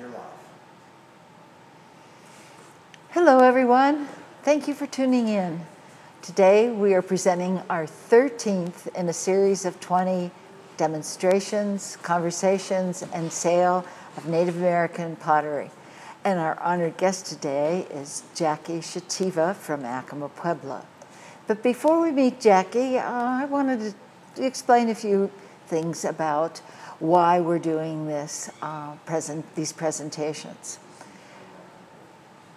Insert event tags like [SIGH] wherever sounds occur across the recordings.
you're live. Hello, everyone. Thank you for tuning in. Today, we are presenting our 13th in a series of 20 demonstrations, conversations, and sale of Native American pottery. And our honored guest today is Jackie Shutiva from Acoma Pueblo. But before we meet Jackie, uh, I wanted to explain a few things about why we're doing this uh, present, these presentations.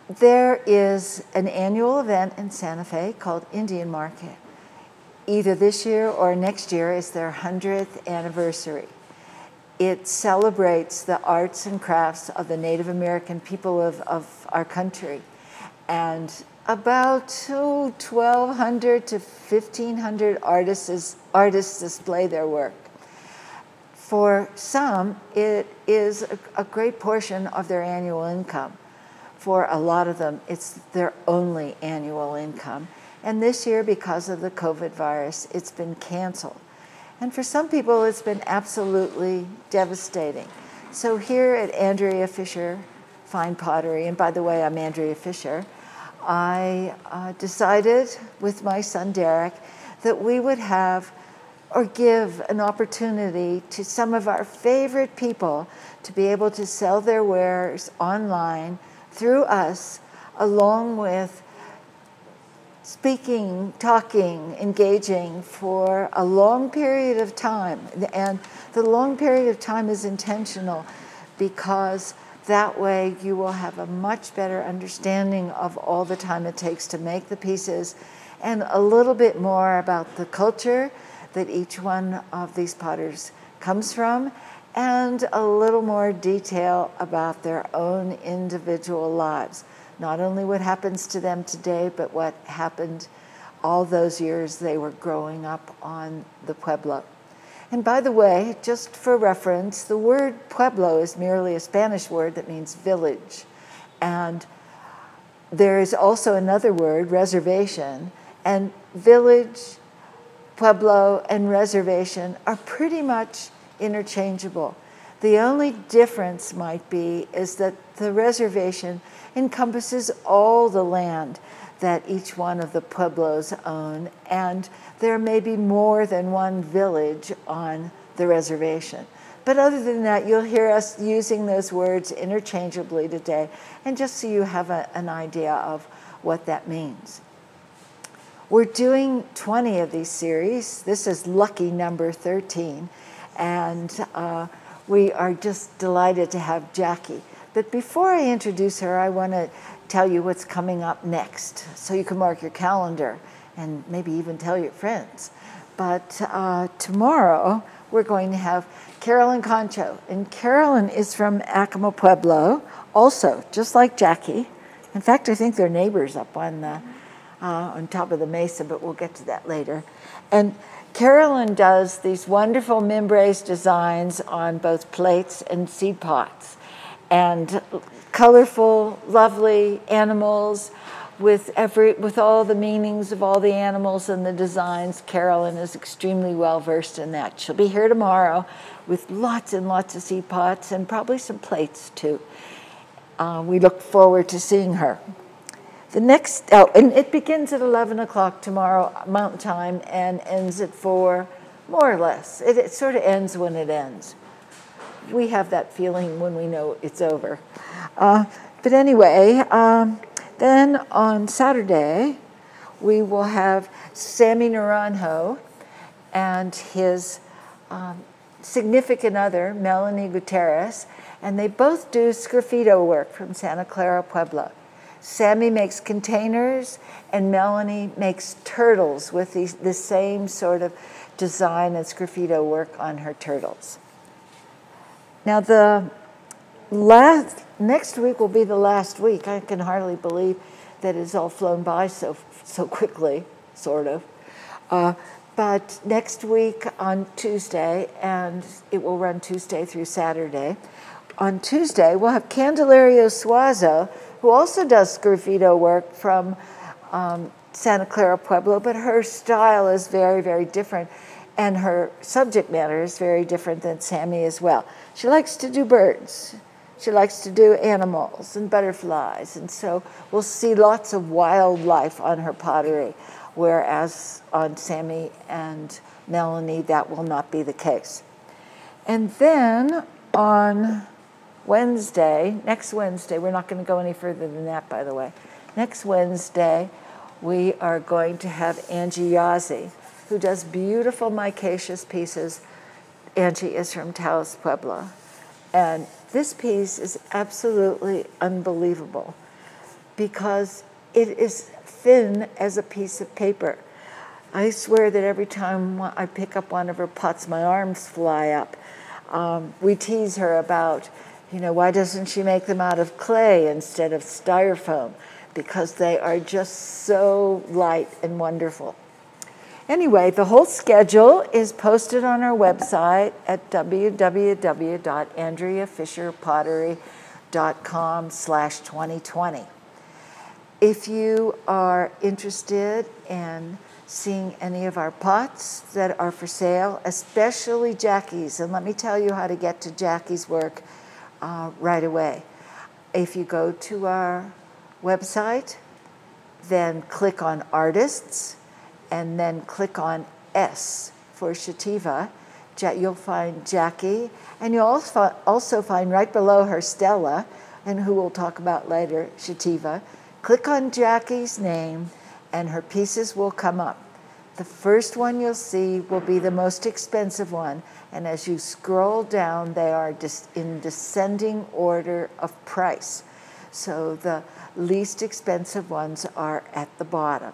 There is an annual event in Santa Fe called Indian Market. Either this year or next year is their 100th anniversary. It celebrates the arts and crafts of the Native American people of, of our country. And about oh, 1,200 to 1,500 artists, artists display their work. For some, it is a, a great portion of their annual income. For a lot of them, it's their only annual income. And this year, because of the COVID virus, it's been canceled. And for some people, it's been absolutely devastating. So here at Andrea Fisher Fine Pottery, and by the way, I'm Andrea Fisher, I uh, decided with my son Derek that we would have or give an opportunity to some of our favorite people to be able to sell their wares online through us, along with speaking, talking, engaging for a long period of time. And the long period of time is intentional because that way, you will have a much better understanding of all the time it takes to make the pieces and a little bit more about the culture that each one of these potters comes from and a little more detail about their own individual lives. Not only what happens to them today, but what happened all those years they were growing up on the Pueblo. And by the way, just for reference, the word pueblo is merely a Spanish word that means village. And there is also another word, reservation, and village, pueblo, and reservation are pretty much interchangeable. The only difference might be is that the reservation encompasses all the land that each one of the pueblos own, and there may be more than one village on the reservation. But other than that, you'll hear us using those words interchangeably today, and just so you have a, an idea of what that means. We're doing 20 of these series. This is lucky number 13, and uh, we are just delighted to have Jackie. But before I introduce her, I want to tell you what's coming up next so you can mark your calendar and maybe even tell your friends. But uh, tomorrow we're going to have Carolyn Concho. And Carolyn is from Acoma Pueblo, also, just like Jackie. In fact, I think they're neighbors up on, the, uh, on top of the mesa, but we'll get to that later. And Carolyn does these wonderful Mimbres designs on both plates and seed pots. And colorful, lovely animals with every with all the meanings of all the animals and the designs. Carolyn is extremely well versed in that. She'll be here tomorrow with lots and lots of seed pots and probably some plates too. Uh, we look forward to seeing her. The next, oh, and it begins at 11 o'clock tomorrow Mountain Time and ends at 4, more or less. It, it sort of ends when it ends. We have that feeling when we know it's over. Uh, but anyway, um, then on Saturday, we will have Sammy Naranjo and his um, significant other, Melanie Gutierrez, and they both do sgraffito work from Santa Clara, Pueblo. Sammy makes containers, and Melanie makes turtles with the, the same sort of design and sgraffito work on her turtles. Now, the last next week will be the last week. I can hardly believe that it's all flown by so so quickly, sort of. Uh, but next week on Tuesday, and it will run Tuesday through Saturday. On Tuesday, we'll have Candelaria Suazo, who also does sgraffito work from um, Santa Clara Pueblo, but her style is very, very different, and her subject matter is very different than Sammy as well. She likes to do birds. she likes to do animals and butterflies. And so we'll see lots of wildlife on her pottery, whereas on Sammy and Melanie, that will not be the case. And then on Wednesday, next Wednesday, we're not going to go any further than that, by the way. Next Wednesday, we are going to have Angie Yazzie, who does beautiful micaceous pieces. Angie is from Taos Pueblo. And this piece is absolutely unbelievable because it is thin as a piece of paper. I swear that every time I pick up one of her pots, my arms fly up. Um, we tease her about, you know, why doesn't she make them out of clay instead of styrofoam? Because they are just so light and wonderful. Anyway, the whole schedule is posted on our website at www.andreafisherpottery.com slash 2020. If you are interested in seeing any of our pots that are for sale, especially Jackie's, and let me tell you how to get to Jackie's work uh, right away. If you go to our website, then click on artists, and then click on S for Shutiva, you'll find Jackie, and you'll also find right below her Stella, and who we'll talk about later, Shutiva. Click on Jackie's name, and her pieces will come up. The first one you'll see will be the most expensive one, and as you scroll down, they are in descending order of price. So the least expensive ones are at the bottom.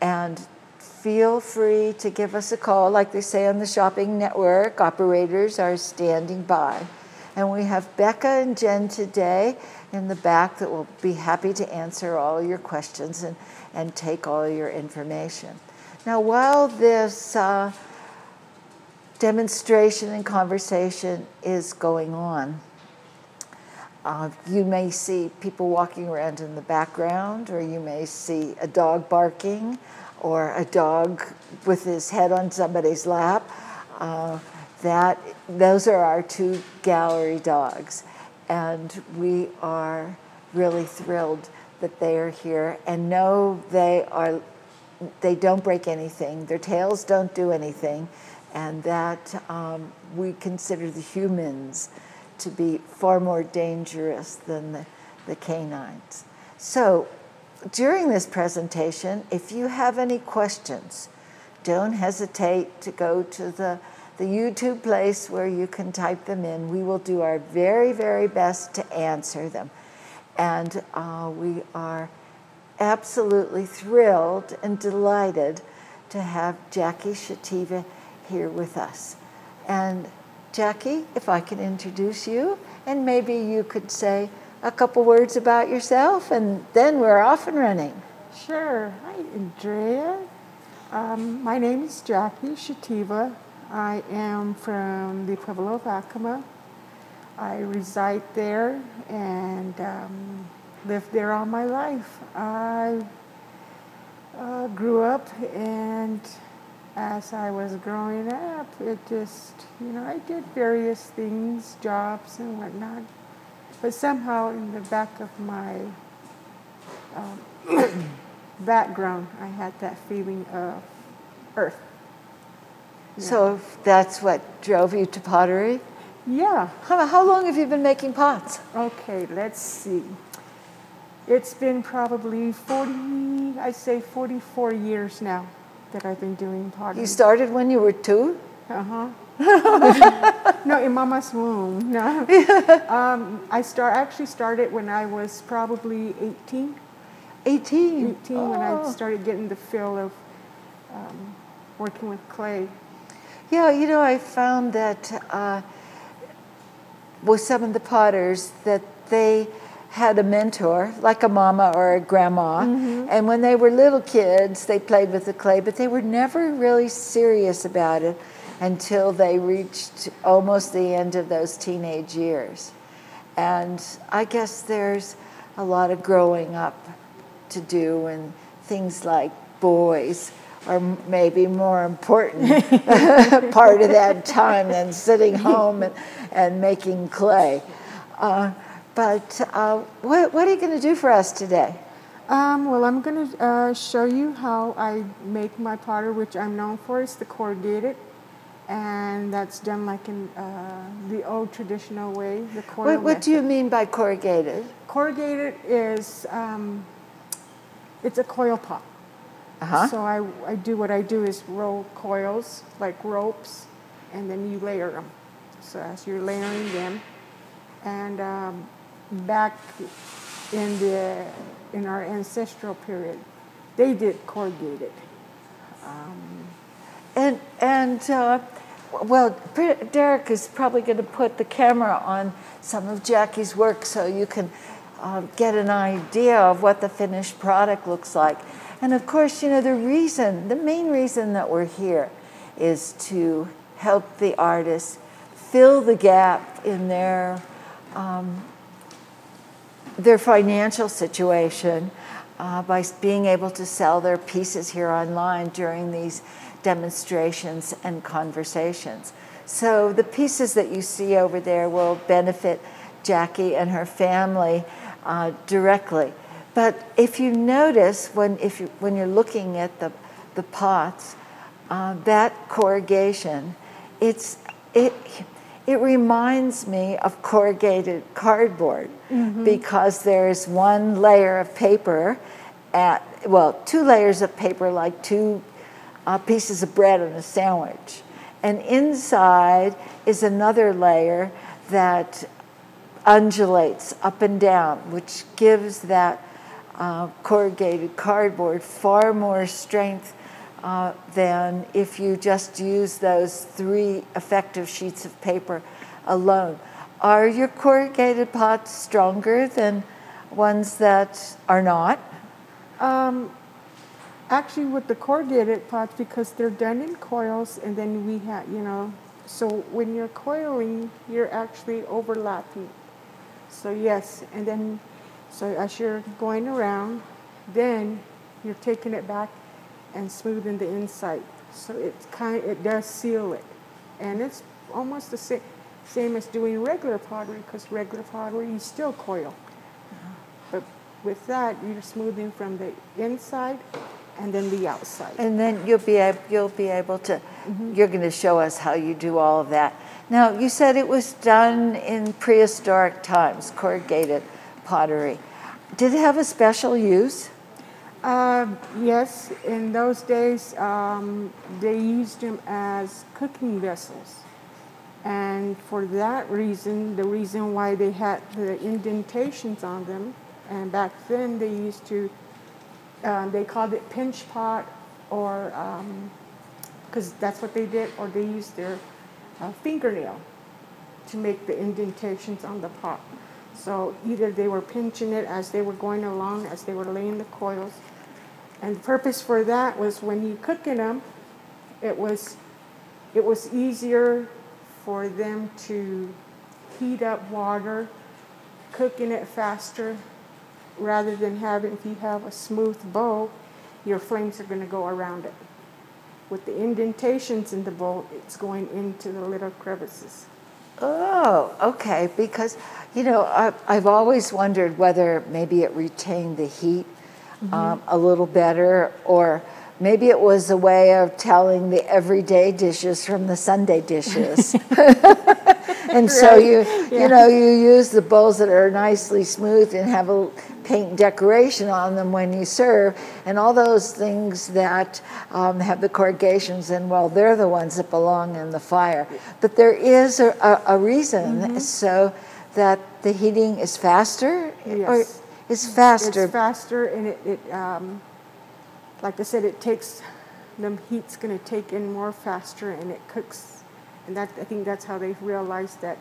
And feel free to give us a call. Like they say on the shopping network, operators are standing by. And we have Becca and Jen today in the back that will be happy to answer all your questions and, and take all your information. Now, while this uh, demonstration and conversation is going on, uh, you may see people walking around in the background, or you may see a dog barking, or a dog with his head on somebody's lap. Uh, that those are our two gallery dogs, and we are really thrilled that they are here. And know they are they don't break anything. Their tails don't do anything and that um, we consider the humans to be far more dangerous than the, the canines so during this presentation, if you have any questions, don't hesitate to go to the, the YouTube place where you can type them in. We will do our very, very best to answer them. And uh, we are absolutely thrilled and delighted to have Jackie Shutiva here with us. And Jackie, if I can introduce you, and maybe you could say a couple words about yourself, and then we're off and running. Sure. Hi, Andrea. Um, my name is Jackie Shutiva. I am from the Pueblo of Acoma. I reside there and um, lived there all my life. I uh, grew up, and as I was growing up, it just, you know, I did various things, jobs and whatnot but somehow in the back of my um, [COUGHS] background, I had that feeling of earth. Yeah. So that's what drove you to pottery? Yeah. How, how long have you been making pots? Okay, let's see. It's been probably 40, I'd say 44 years now that I've been doing pottery. You started when you were two? Uh huh. [LAUGHS] no, in mama's womb. No. [LAUGHS] um, I start actually started when I was probably 18. 18? 18 oh. when I started getting the feel of um, working with clay. Yeah, you know, I found that uh, with some of the potters that they had a mentor, like a mama or a grandma, mm-hmm. and when they were little kids, they played with the clay, but they were never really serious about it until they reached almost the end of those teenage years. And I guess there's a lot of growing up to do, and things like boys are maybe more important [LAUGHS] [LAUGHS] part of that time than sitting home and, and making clay. Uh, But uh, what, what are you going to do for us today? Um, well, I'm going to uh, show you how I make my pottery, which I'm known for. It's the corrugated, and that's done like in uh, the old traditional way. The coil What, what do you mean by corrugated? Corrugated is um, it's a coil pot. Uh-huh. So I, I do what I do is roll coils like ropes, and then you layer them. So as you're layering them, and um, back in the in our ancestral period, they did corrugated. And and uh, well, Derek is probably going to put the camera on some of Jackie's work so you can uh, get an idea of what the finished product looks like. And of course, you know the reason, the main reason that we're here, is to help the artists fill the gap in their um, their financial situation uh, by being able to sell their pieces here online during these demonstrations and conversations. So the pieces that you see over there will benefit Jackie and her family uh, directly. But if you notice when if you, when you're looking at the the pots, uh, that corrugation, it's it it reminds me of corrugated cardboard because there's one layer of paper at well two layers of paper like two uh, pieces of bread on a sandwich. And inside is another layer that undulates up and down which gives that uh, corrugated cardboard far more strength uh, than if you just use those three effective sheets of paper alone. Are your corrugated pots stronger than ones that are not? Um, actually, with the corrugated pots, because they're done in coils, and then we have, you know, so when you're coiling, you're actually overlapping. So yes, and then, so as you're going around, then you're taking it back and smoothing the inside. So it kind, it does seal it, and it's almost the same, same as doing regular pottery, because regular pottery you still coil. Uh-huh. But with that, you're smoothing from the inside and then the outside. And then you'll be able, you'll be able to. Mm-hmm. You're going to show us how you do all of that. Now you said it was done in prehistoric times, corrugated pottery. Did it have a special use? Um, yes, in those days, um, they used them as cooking vessels. And for that reason, the reason why they had the indentations on them, and back then they used to, um, they called it pinch pot, or because that's what they did, or they used their uh, fingernail to make the indentations on the pot. So either they were pinching it as they were going along, as they were laying the coils, and the purpose for that was when you cooking them, it was it was easier for them to heat up water, cooking it faster, rather than having if you have a smooth bowl, your flames are going to go around it. With the indentations in the bowl, it's going into the little crevices. Oh, okay. Because, you know, I, I've always wondered whether maybe it retained the heat um, a little better, or maybe it was a way of telling the everyday dishes from the Sunday dishes. [LAUGHS] and so you, yeah. you know, you use the bowls that are nicely smooth and have a paint decoration on them when you serve, and all those things that um, have the corrugations, and well, they're the ones that belong in the fire. But there is a, a, a reason Mm-hmm. so that the heating is faster, or Yes. Is faster. It's faster, and it, it um, like I said, it takes the heat's going to take in more faster, and it cooks. And that I think that's how they realized that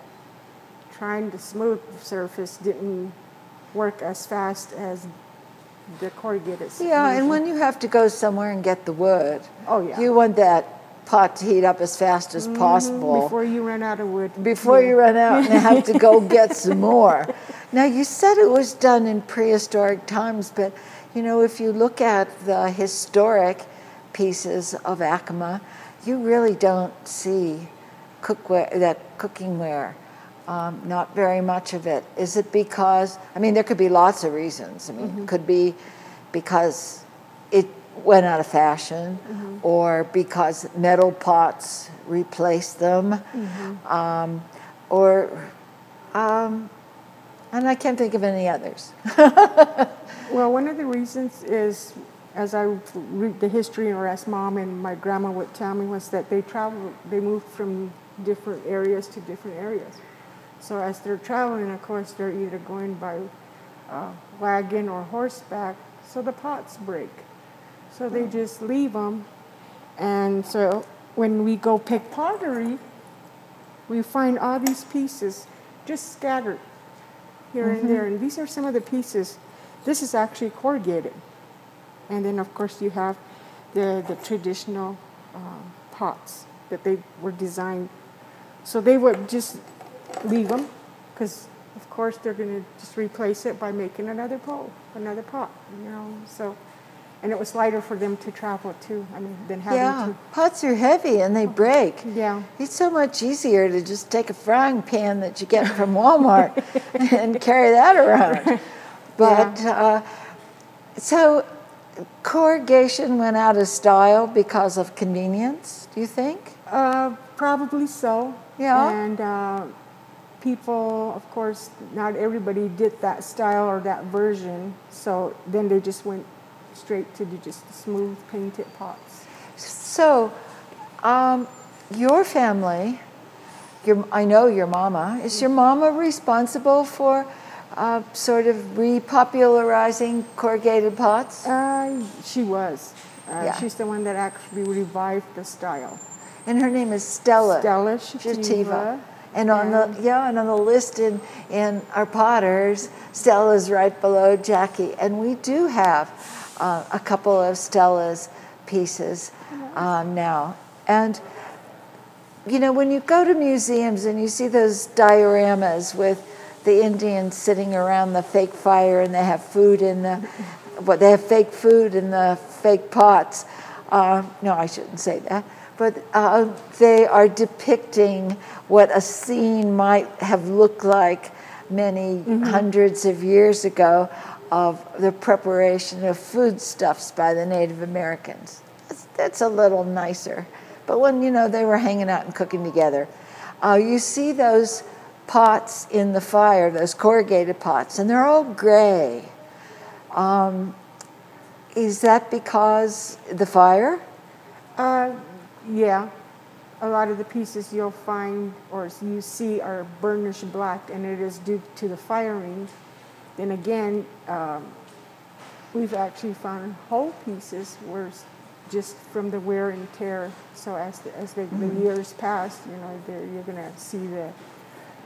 trying to smooth the surface didn't work as fast as the corrugated. Yeah, and when you have to go somewhere and get the wood, Oh, yeah. you want that pot to heat up as fast as possible Mm-hmm. before you run out of wood. before Yeah. you run out and have to go [LAUGHS] get some more. Now, you said it was done in prehistoric times, but you know, if you look at the historic pieces of Acoma, you really don't see cookware, that cooking ware um, not very much of it. Is it because, I mean, there could be lots of reasons. I mean, it could be because it went out of fashion or because metal pots replaced them um, or, um, and I can't think of any others. [LAUGHS] Well, one of the reasons is, as I read the history or asked mom and my grandma would tell me, was that they traveled, they moved from different areas to different areas. So as they're traveling, of course, they're either going by uh, wagon or horseback, so the pots break. So they just leave them. And so when we go pick pottery, we find all these pieces just scattered here and there. And these are some of the pieces. This is actually corrugated. And then, of course, you have the, the traditional um, pots that they were designed. So they would just leave them because, of course, they're going to just replace it by making another bowl, another pot, you know. So, and it was lighter for them to travel too. I mean, than having Yeah, pots are heavy and they break. Yeah. It's so much easier to just take a frying pan that you get from Walmart [LAUGHS] and carry that around. But uh, so corrugation went out of style because of convenience, do you think? Uh, probably so. Yeah. And uh, people, of course, not everybody did that style or that version. So then they just went straight to the just smooth painted pots. So, um, your family, your, I know your mama, is your mama responsible for uh, sort of repopularizing corrugated pots? Uh, she was. Uh, Yeah. She's the one that actually revived the style. And her name is Stella. Stella Shutiva. And on the yeah, and on the list in in our potters, Stella's right below Jackie, and we do have uh, a couple of Stella's pieces um, now. And you know, when you go to museums and you see those dioramas with the Indians sitting around the fake fire and they have food in the, [LAUGHS] what they have fake food in the fake pots. Uh, no, I shouldn't say that. But uh, they are depicting what a scene might have looked like many hundreds of years ago of the preparation of foodstuffs by the Native Americans. That's, that's a little nicer. But when you know they were hanging out and cooking together, uh, you see those pots in the fire, those corrugated pots, and they're all gray. Um, is that because the fire? Uh, yeah. A lot of the pieces you'll find or you see are burnished black, and it is due to the firing. Then again, um, we've actually found whole pieces where it's just from the wear and tear. So as the, as the, the mm-hmm. years pass, you know, you're gonna see the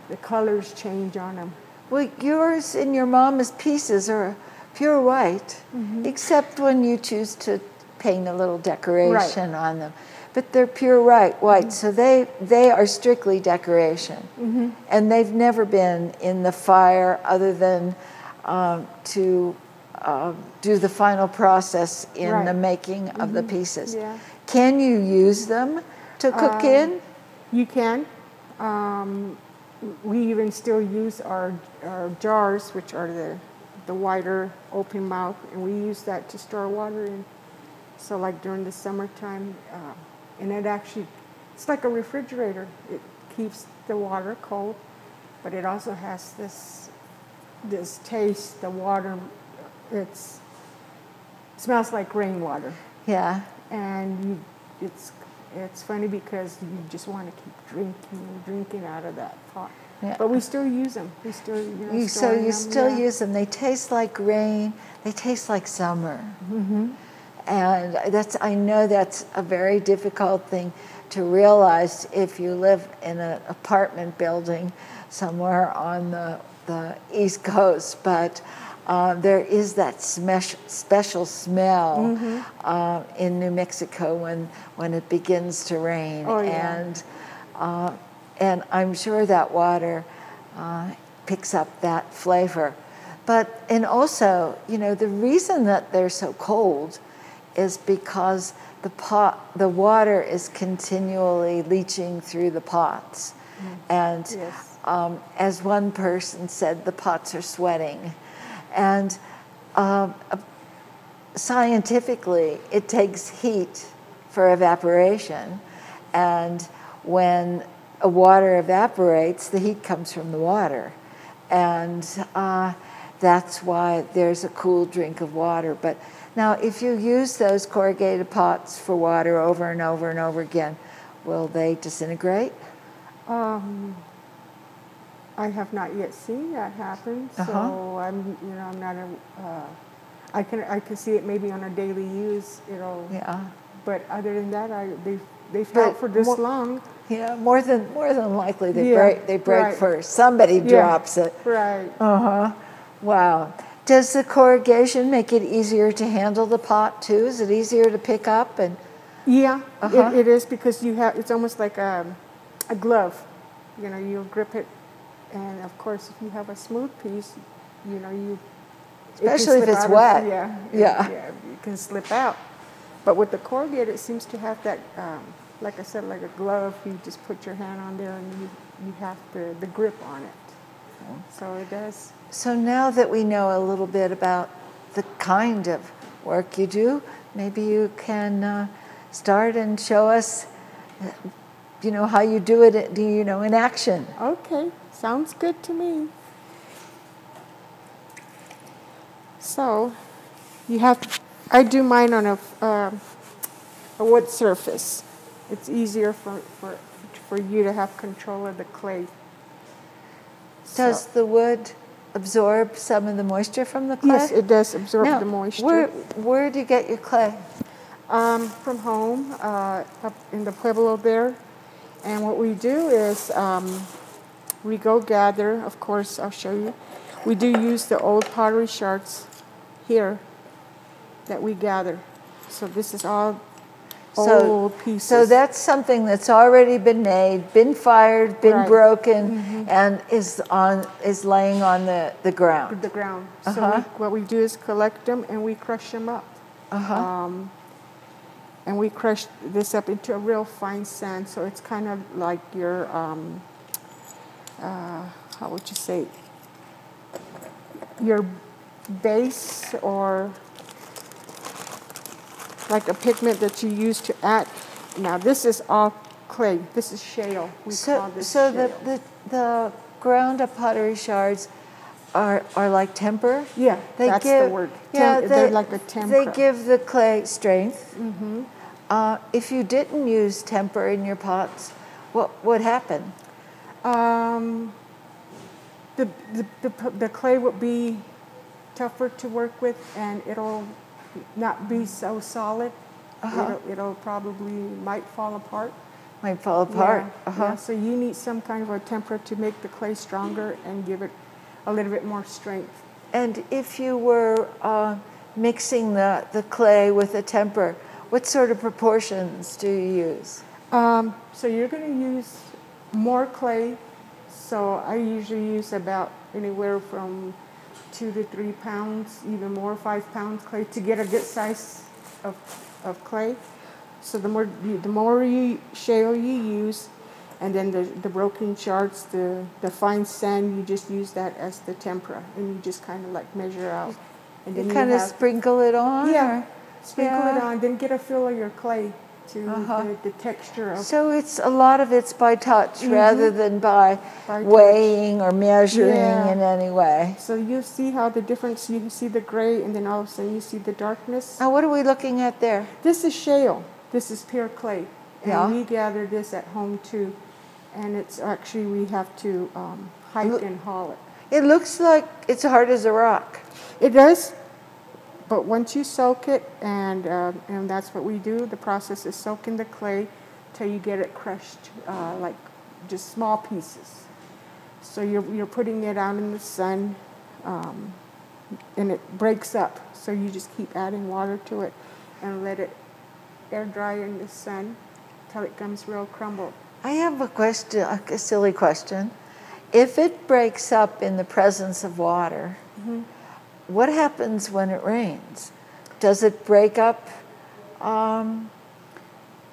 the colors change on them. Well, yours and your mama's pieces are pure white, mm-hmm. except when you choose to paint a little decoration on them. But they're pure white, white, mm-hmm. so they they are strictly decoration, and they've never been in the fire other than um, to uh, do the final process in the making of the pieces. Yeah. Can you use them to cook Um, in? You can. Um, we even still use our, our jars, which are the, the wider open mouth, and we use that to store water in. So, like during the summertime, uh, and it actually, it's like a refrigerator. It keeps the water cold, but it also has this this taste. The water, it's smells like rainwater Yeah. and you, it's it's funny because you just want to keep drinking and drinking out of that pot. Yeah. But we still use them. We still you know. You, so you them, still yeah. use them. They taste like rain. They taste like summer. Mm-hmm. And that's I know that's a very difficult thing to realize if you live in an apartment building somewhere on the, the East Coast. But uh, there is that smesh, special smell Mm-hmm. uh, in New Mexico when when it begins to rain. Oh, yeah. And uh, and I'm sure that water uh, picks up that flavor. But and also, you know, the reason that they're so cold is because the pot, the water is continually leaching through the pots, and Yes. Um, as one person said, the pots are sweating. And uh, scientifically, it takes heat for evaporation. And when a water evaporates, the heat comes from the water. And uh, that's why there's a cool drink of water. But now, if you use those corrugated pots for water over and over and over again, will they disintegrate? Um, I have not yet seen that happen, so Uh-huh. I'm, you know, I'm not a, uh, I can, I can see it maybe on a daily use, you know, Yeah. but other than that, I, they've, they've held for this more- long. Yeah, more than more than likely they Yeah, break they break right. first. Somebody Yeah. drops it. Right. Uh-huh. Wow. Does the corrugation make it easier to handle the pot too? Is it easier to pick up and Yeah, Uh-huh. it, it is because you have, it's almost like a, a glove. You know, you grip it, and of course, if you have a smooth piece, you know, you. it Especially if it's out of- wet. yeah, Yeah. Yeah, you can slip out. But with the corrugated, it seems to have that, um, like I said, like a glove. You just put your hand on there, and you, you have the, the grip on it. So it does. So now that we know a little bit about the kind of work you do, maybe you can uh, start and show us, uh, you know, how you do it, you know, in action. Okay, sounds good to me. So, you have, I do mine on a, um a wood surface. It's easier for, for, for you to have control of the clay. Does So- the wood absorb some of the moisture from the clay? Yes, it does absorb Now, the moisture. Where, where do you get your clay? Um, from home, uh, up in the Pueblo there. And what we do is um, we go gather, of course, I'll show you. We do use the old pottery shards here that we gather. So this is all So- old pieces. So that's something that's already been made, been fired, been Right. Broken, and is on is laying on the, the ground. the ground. So Uh-huh. we, what we do is collect them and we crush them up. Uh-huh. Um, and we crush this up into a real fine sand, so it's kind of like your, um, uh, how would you say, your base or like a pigment that you use to add. Now this is all clay. This is shale. We So, this so the, shale. the, the ground up pottery shards are, are like temper? yeah, They that's give, the word. Yeah, Tem- they, they're like a tempera. They give the clay strength. Mm-hmm. Uh, if you didn't use temper in your pots, what would happen? Um, the, the, the, the clay would be tougher to work with and it'll not be so solid. Uh-huh. It'll, it'll probably might fall apart. Might fall apart. Yeah, uh-huh. yeah, so you need some kind of a temper to make the clay stronger and give it a little bit more strength. And if you were uh, mixing the, the clay with a temper, what sort of proportions do you use? Um, so you're going to use more clay. So I usually use about anywhere from two to three pounds, even more, five pounds clay to get a good size of, of clay. So the more you, the more you shale you use, and then the, the broken shards, the, the fine sand, you just use that as the tempera, and you just kind of like measure out. And You kind of sprinkle it on? yeah, or- sprinkle it on, then get a feel of your clay to Uh-huh. the, the texture of So it's a lot of it's by touch rather than by, Mm-hmm. By touch. weighing or measuring Yeah. in any way. So you see how the difference, you see the gray and then all of a sudden you see the darkness. Now, what are we looking at there? This is shale. This is pure clay. And Yeah. we gather this at home too. And it's actually, we have to um, hike Look- and haul it. It looks like it's hard as a rock. It does, but once you soak it, and, uh, and that's what we do, the process is soaking the clay till you get it crushed, uh, like just small pieces. So you're, you're putting it out in the sun, um, and it breaks up. So you just keep adding water to it and let it air dry in the sun till it comes real crumbled. I have a question, a silly question. If it breaks up in the presence of water, Mm-hmm. What happens when it rains? Does it break up? Um,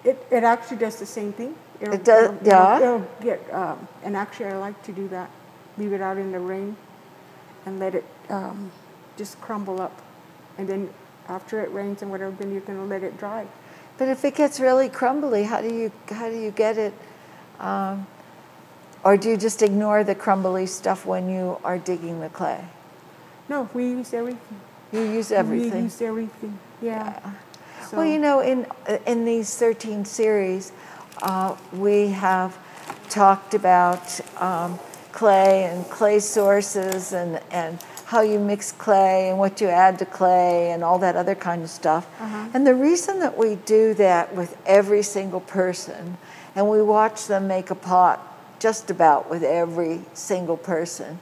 It, it actually does the same thing. It'll, It does- it'll- yeah? It'll, it'll get, um, and actually I like to do that. Leave it out in the rain and let it um, just crumble up. And then after it rains and whatever, then you're gonna let it dry. But if it gets really crumbly, how do you how do you get it? Um, or do you just ignore the crumbly stuff when you are digging the clay? No, we use everything. You use We everything. use everything, yeah. So, Well, you know, in in these 13 series, uh, we have talked about um, clay and clay sources and, and how you mix clay and what you add to clay and all that other kind of stuff. And the reason that we do that with every single person, and we watch them make a pot just about with every single person,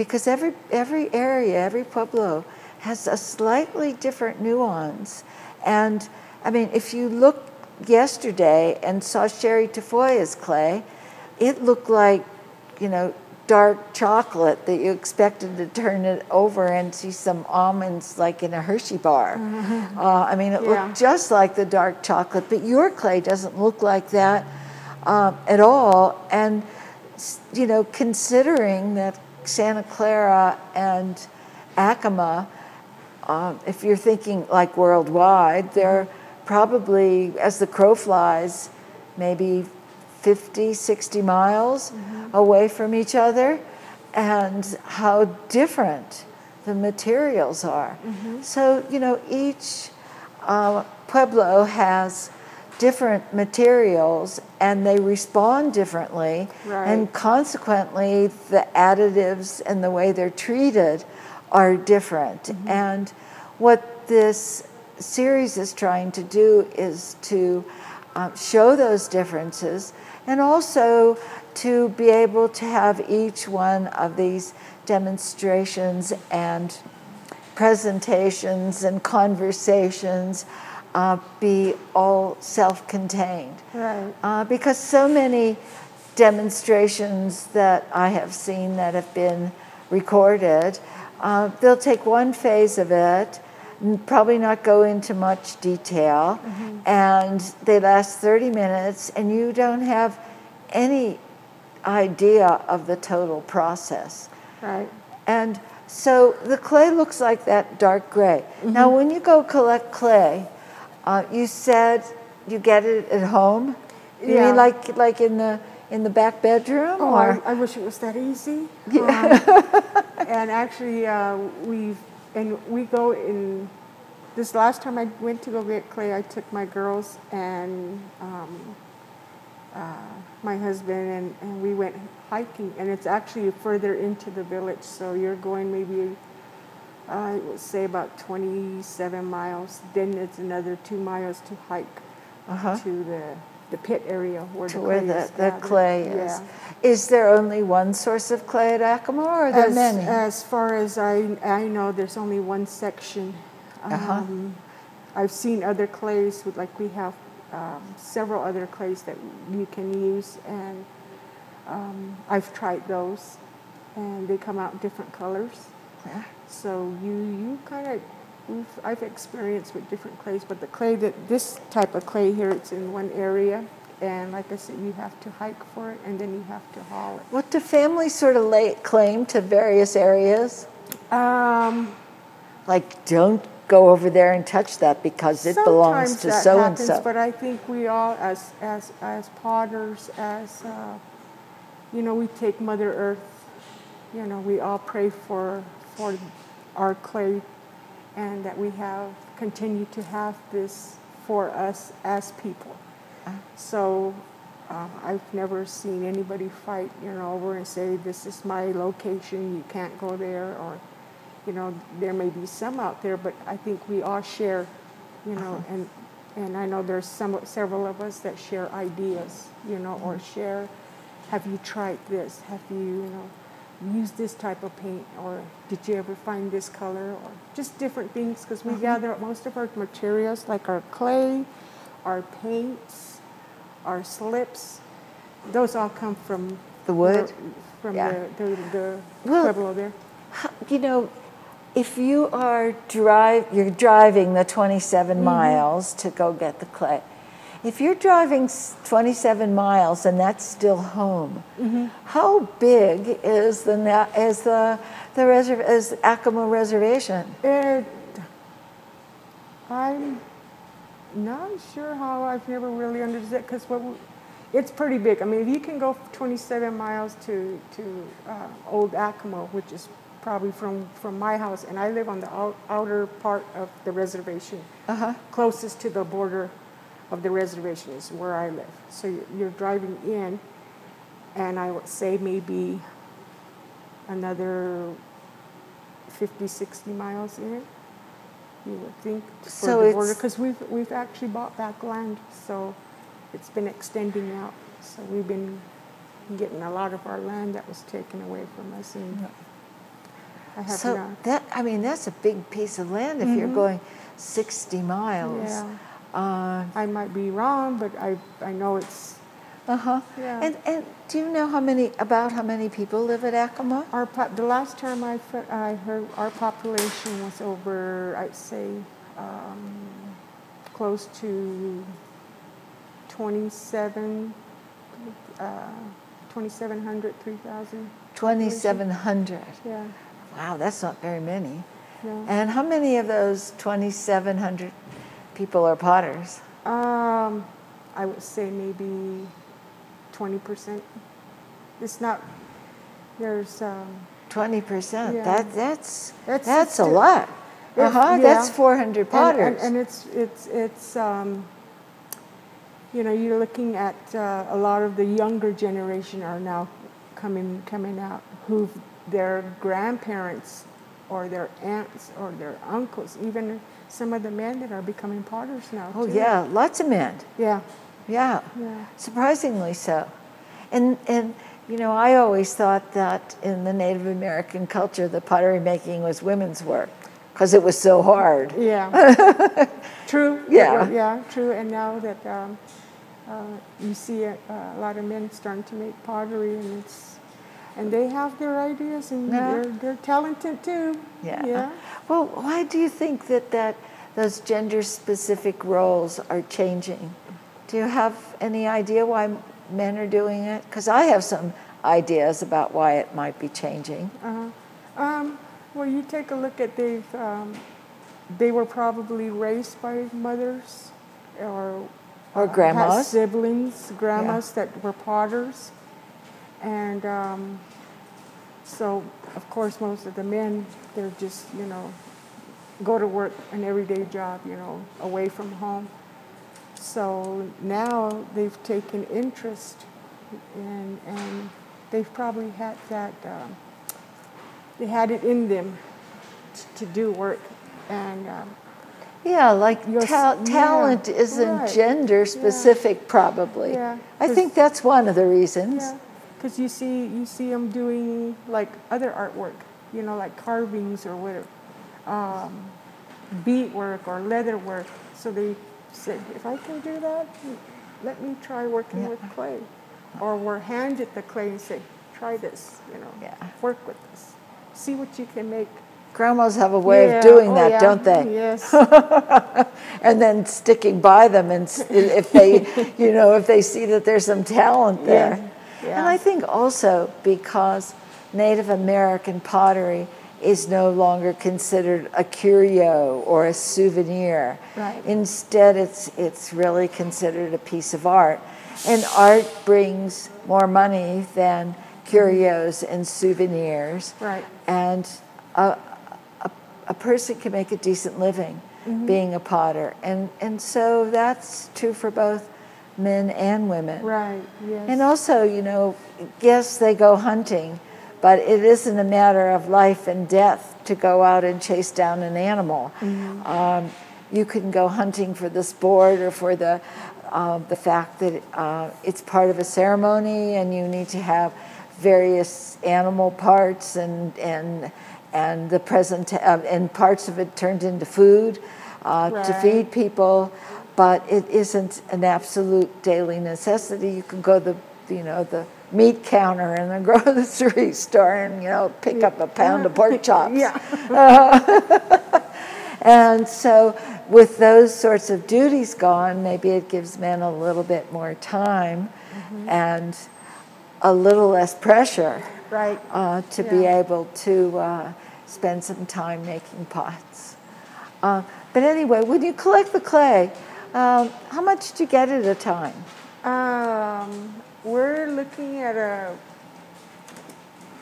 because every every area, every pueblo has a slightly different nuance. And I mean, if you look yesterday and saw Sherry Tafoya's clay, it looked like, you know, dark chocolate that you expected to turn it over and see some almonds like in a Hershey bar. Uh, I mean, it Yeah. looked just like the dark chocolate, but your clay doesn't look like that um, at all. And you know, considering that Santa Clara and Acoma, um, if you're thinking like worldwide, they're probably, as the crow flies, maybe 50, 60 miles away from each other, and how different the materials are. So, you know, each uh, pueblo has different materials and they respond differently. Right. and consequently the additives and the way they're treated are different. And what this series is trying to do is to um, show those differences and also to be able to have each one of these demonstrations and presentations and conversations uh, be all self contained. Right. Uh, because so many demonstrations that I have seen that have been recorded, uh, they'll take one phase of it, probably not go into much detail, and they last 30 minutes, and you don't have any idea of the total process. Right. And so the clay looks like that dark gray. Now, Mm-hmm. when you go collect clay, uh, you said you get it at home. You Yeah. mean like like in the in the back bedroom, Oh, or I, I wish it was that easy. [LAUGHS] Um, and actually, uh, we and we go in. This last time I went to go get clay, I took my girls and um, uh, my husband, and, and we went hiking. And it's actually further into the village, so you're going maybe, I would say about 27 miles. Then it's another two miles to hike Uh-huh. to the the pit area where to the where clay the, is the clay is? Yeah. Is there only one source of clay at Acoma, or are there as, many? As far as I, I know, there's only one section. Uh-huh. Um, I've seen other clays, with, like we have um, several other clays that you can use, and um, I've tried those, and they come out different colors. Yeah. So you you kind of I've experienced with different clays, but the clay that this type of clay here, it's in one area, and like I said, you have to hike for it, and then you have to haul it. What do families sort of lay claim to various areas? Um, Like, don't go over there and touch that because it belongs to that so and happens, so. But I think we all, as as as potters, as uh, you know, we take Mother Earth. You know, we all pray for for our clay, and that we have continued to have this for us as people. Uh. So. Um, I've never seen anybody fight, you know, over and say, "This is my location. You can't go there," or you know, there may be some out there, but I think we all share, you know, Uh-huh. and and I know there's some several of us that share ideas, you know, or Mm-hmm. share, have you tried this? Have you, you know, used this type of paint, or did you ever find this color, or just different things? Because we gather most of our materials, like our clay, our paints, our slips, those all come from The wood? from Yeah. the the, the Well, pueblo there. You know, if you are drive, you're driving the 27 Mm-hmm. miles to go get the clay, if you're driving 27 miles and that's still home, how big is the is the the reserv- is Acoma Reservation? It, I'm not sure how I've never really understood because what we- it's pretty big. I mean, if you can go 27 miles to to uh, Old Acoma, which is probably from from my house, and I live on the out, outer part of the reservation, Uh-huh. closest to the border of the reservation is where I live. So you- you're driving in, and I would say maybe another 50, 60 miles in. You would think for So the border because we've we've actually bought back land, so it's been extending out. So we've been getting a lot of our land that was taken away from us, and I have So not. that I mean that's a big piece of land if you're Mhm. going 60 miles. Yeah, Uh I might be wrong, but I I know it's Uh huh. yeah. And and do you know how many about how many people live at Acoma? Our pop, the last time I, I heard our population was over, I'd say, um, close to 27, uh, 2,700, 3,000. 2,700. Yeah, Wow, that's not very many. yeah. And how many of those 2,700 people are potters? Um, I would say maybe 20%. It's not, there's, um, 20%. Yeah. That that's That's- that's, a lot. Uh-huh. yeah. That's 400 And- potters. And, and it's it's it's um, you know you're looking at uh, a lot of the younger generation are now coming coming out who their grandparents or their aunts or their uncles, even some of the men that are becoming potters now. oh too. yeah, lots of men. yeah, Yeah. yeah. Surprisingly so. And and you know, I always thought that in the Native American culture the pottery making was women's work because it was so hard. Yeah, [LAUGHS] true. Yeah. yeah, true. And now that um, uh, you see a, a lot of men starting to make pottery, and it's and they have their ideas, and Yeah. they're they're talented too. Yeah. yeah. Well, why do you think that, that those gender specific roles are changing? Do you have any idea why men are doing it? Because I have some ideas about why it might be changing. Uh-huh. Um, well, you take a look at they've um, they were probably raised by mothers or Or uh, grandmas. siblings, grandmas that were potters, and um, so of course most of the men they're just you know go to work an everyday job you know away from home. So now they've taken interest in and they've probably had that um, they had it in them t- to do work and um, Yeah, like ta- yeah, talent isn't right. gender specific, probably. Yeah, I think that's one of the reasons. Yeah, because you see, you see them doing like other artwork, you know, like carvings or whatever, um, bead work or leather work. So they said, if I can do that, let me try working Yeah. with clay. Or we're handed the clay and say, try this, you know, Yeah. work with this, see what you can make. Grandmas have a way Yeah, of doing oh, that, yeah, don't they? Yes. [LAUGHS] and then sticking by them and if they [LAUGHS] you know if they see that there's some talent there Yeah, and i think also because native american pottery is no longer considered a curio or a souvenir Right. instead it's it's really considered a piece of art and art brings more money than curios and souvenirs Right. and a, a, a person can make a decent living Mm-hmm. being a potter and and so that's true for both men and women Right. Yes. and also you know yes they go hunting but it isn't a matter of life and death to go out and chase down an animal Mm-hmm. um, you can go hunting for the sport or for the uh, the fact that uh, it's part of a ceremony and you need to have various animal parts and and and the present uh, and parts of it turned into food uh, to feed people, but it isn't an absolute daily necessity. You can go to the you know the meat counter in the [LAUGHS] grocery store and you know pick up a pound of pork chops. yeah. [LAUGHS] And so with those sorts of duties gone, maybe it gives men a little bit more time and a little less pressure Right. uh, to be able to uh, spend some time making pots. Uh, but anyway, when you collect the clay, um, how much do you get at a time? Um, we're looking at a,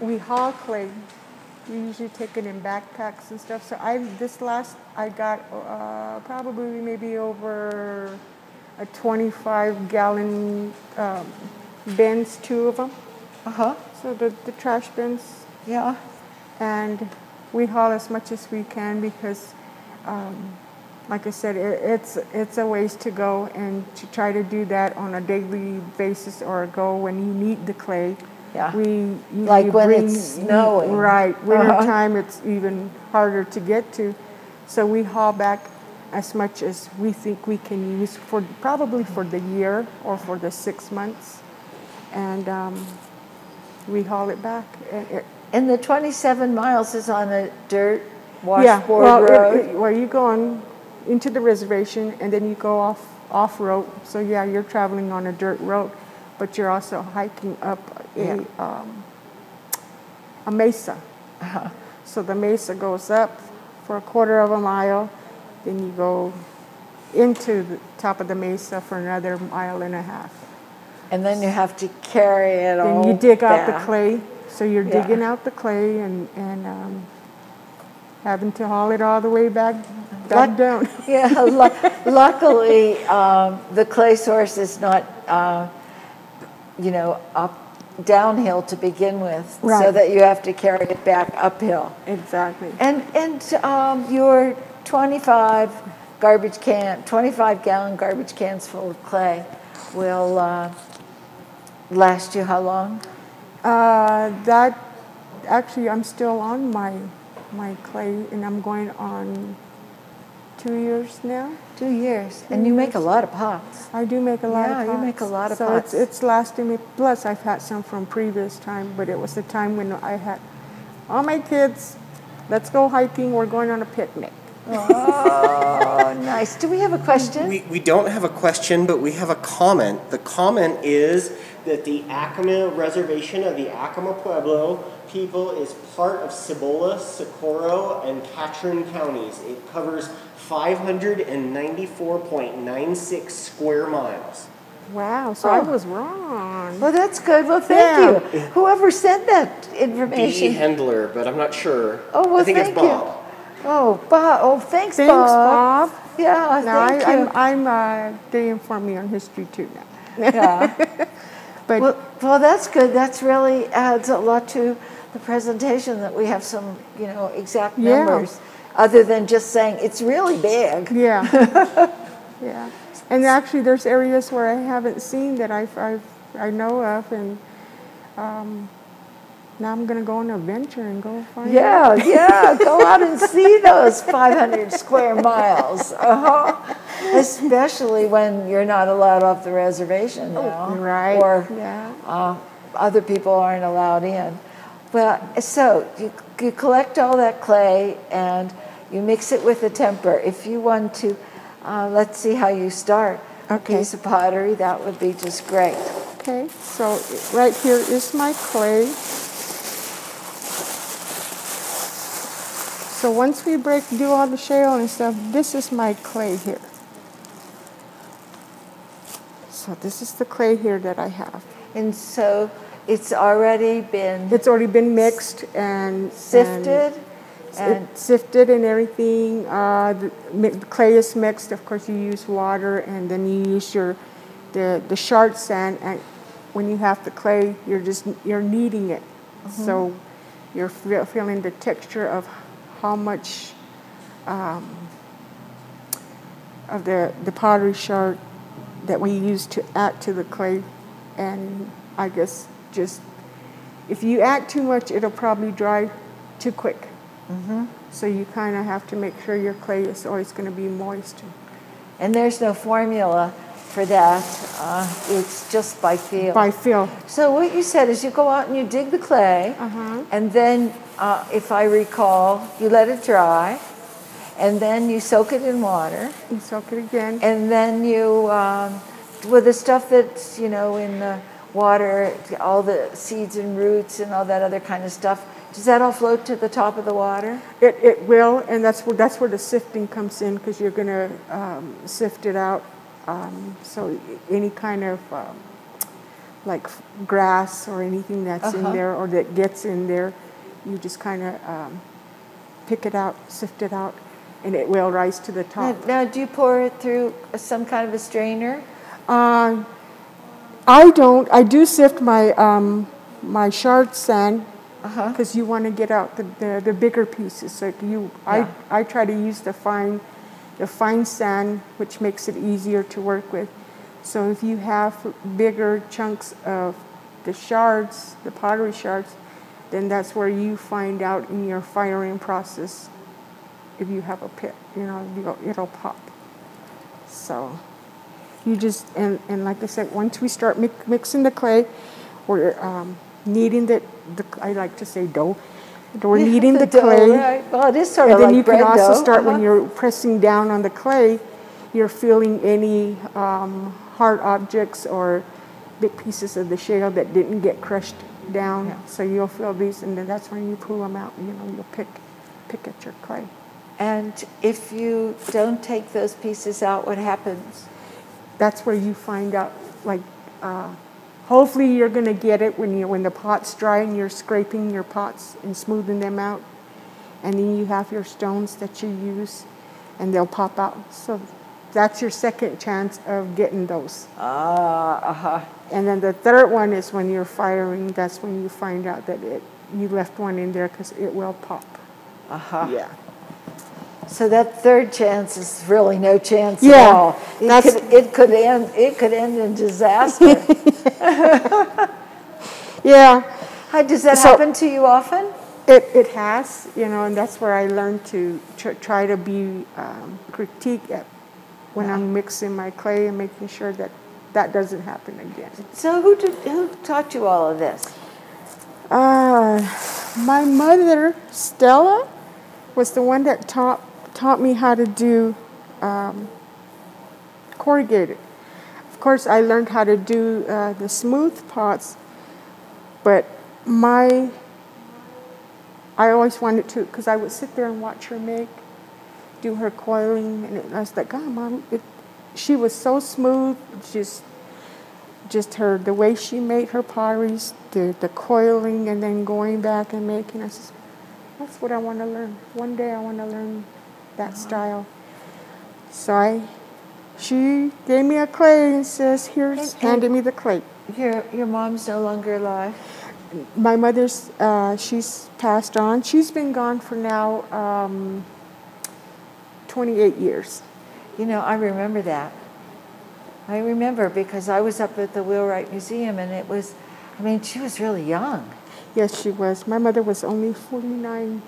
we haul clay. We usually take it in backpacks and stuff. So I, this last, I got uh, probably maybe over a 25 gallon um, bins, two of them. Uh huh. So the, the trash bins. Yeah. And we haul as much as we can because, um, like I said, it, it's it's a ways to go, and to try to do that on a daily basis or go when you need the clay. Yeah. We Like when bring- it's snowing. Right. Uh-huh. Winter time, it's even harder to get to, so we haul back as much as we think we can use for probably for the year or for the six months, and um, we haul it back. And it, And the 27 miles is on a dirt yeah, washboard well, it- road. it- well, you go on into the reservation and then you go off off road. So yeah, you're traveling on a dirt road, but you're also hiking up a Yeah. um, a mesa. Uh-huh. So the mesa goes up for a quarter of a mile, then you go into the top of the mesa for another mile and a half. and then you have to carry it all. Then you dig out the clay. So you're Yeah. digging out the clay and and um, having to haul it all the way back back Luck- down. [LAUGHS] Yeah, lu- luckily, um, the clay source is not, uh, you know, up downhill to begin with, so that you have to carry it back uphill. Exactly. And and um, your 25 garbage can, 25 gallon garbage cans full of clay will uh, last you how long? Uh, that actually, I'm still on my my clay, and I'm going on two years now. Two years, and you make a lot of pots. I do make a lot Yeah, of you pots. make a lot of so pots. it's it's lasting me. Plus, I've had some from previous time, but it was the time when I had all my kids. Let's go hiking. We're going on a picnic. Oh, [LAUGHS] nice. Do we have a question? We, we don't have a question, but we have a comment. The comment is that the Acoma Reservation of the Acoma Pueblo people is part of Cibola, Socorro, and Catron counties. It covers 594.96 square miles. Wow. So I Oh. was wrong. Well, that's good. Well, thank Yeah. you. Whoever sent that D. information. Hendler, but I'm not sure. Oh, well, I think thank it's you. Oh, Bob. Oh, thanks, Thanks, Bob. Bob. Yeah, Now I, thank you. I'm, I'm uh, they inform me on history too now. yeah. [LAUGHS] But Well, well, that's good. That's really adds a lot to the presentation that we have some, you know, exact Yeah. Other than just saying it's really big. Yeah. [LAUGHS] yeah. And actually, there's areas where I haven't seen that I've, I've I know of, and um, now I'm gonna go on a venture and go find. Yeah, out. yeah. Go out and see those 500 square miles. Uh-huh. Especially when you're not allowed off the reservation now. Oh, Right. Or yeah. uh, other people aren't allowed in. Well, so you, you collect all that clay and you mix it with the temper. If you want to, uh, let's see how you start. A piece of pottery, that would be just great. Okay. So right here is my clay. So once we break, do all the shale and stuff, this is my clay here. So this is the clay here that I have. And so it's already been It's already been mixed and sifted and and sifted and everything. Uh, the, the clay is mixed. Of course, you use water and then you use your the the shard sand. And when you have the clay, you're just you're kneading it. So you're fe- feeling the texture of how much um, of the the pottery shard that we use to add to the clay. And I guess just if you add too much, it'll probably dry too quick. So you kind of have to make sure your clay is always going to be moist. and there's no formula for that. Uh, it's just by feel. By feel. So what you said is you go out and you dig the clay, Uh-huh. and then, uh, if I recall, you let it dry, and then you soak it in water, and soak it again. and then you, um, with the stuff that's you know in the water, all the seeds and roots and all that other kind of stuff. Does that all float to the top of the water? It, it will, and that's where that's where the sifting comes in because you're gonna um, sift it out. Um, so any kind of um, like grass or anything that's in Uh-huh. there or that gets in there, you just kind of um, pick it out, sift it out, and it will rise to the top. now, do you pour it through some kind of a strainer? Um, I don't. I do sift my um, my shard sand Uh-huh. because you want to get out the, the, the bigger pieces. Like you, Yeah. I I try to use the fine the fine sand, which makes it easier to work with. So if you have bigger chunks of the shards, the pottery shards, then that's where you find out in your firing process if you have a pit. You know, you'll, it'll pop. So you just and, and like I said, once we start mi- mixing the clay, we're um, kneading the, the I like to say dough. We're kneading the, dough, clay, right? Well, it is sort and of then like you bread can also dough. start when uh-huh. you're pressing down on the clay. You're feeling any um, hard objects or big pieces of the shale that didn't get crushed down. So you'll feel these, and then that's when you pull them out. You know, you'll pick pick at your clay. And if you don't take those pieces out, what happens? that's where you find out like uh, hopefully you're going to get it when you when the pot's dry and you're scraping your pots and smoothing them out. And then you have your stones that you use and they'll pop out. So that's your second chance of getting those. Ah, uh-huh. and then the third one is when you're firing that's when you find out that it you left one in there because it will pop. Uh-huh. yeah So that third chance is really no chance Yeah, at all. It could, it could end. It could end in disaster. [LAUGHS] yeah How, does that So- happen to you often? It, it has, you know, and that's where I learned to tr- try to be um, critique at when I'm mixing my clay and making sure that that doesn't happen again. So who did, who taught you all of this? Uh, my mother, Stella, was the one that taught taught me how to do um, corrugated. Of course, I learned how to do uh, the smooth pots, but my I always wanted to because I would sit there and watch her make, do her coiling, and I was like, "God, mom, it, she was so smooth, just just her the way she made her potteries, the the coiling, and then going back and making. I said, that's what I want to learn. One day I want to learn that style. So I, she gave me a clay and says, "Here's And- and- handed me the clay." Your your mom's no longer alive. My mother's, uh, she's passed on. She's been gone for now um, 28 years. You know, I remember that. I remember because I was up at the Wheelwright Museum and it was, I mean, she was really young. Yes, she was. My mother was only 49,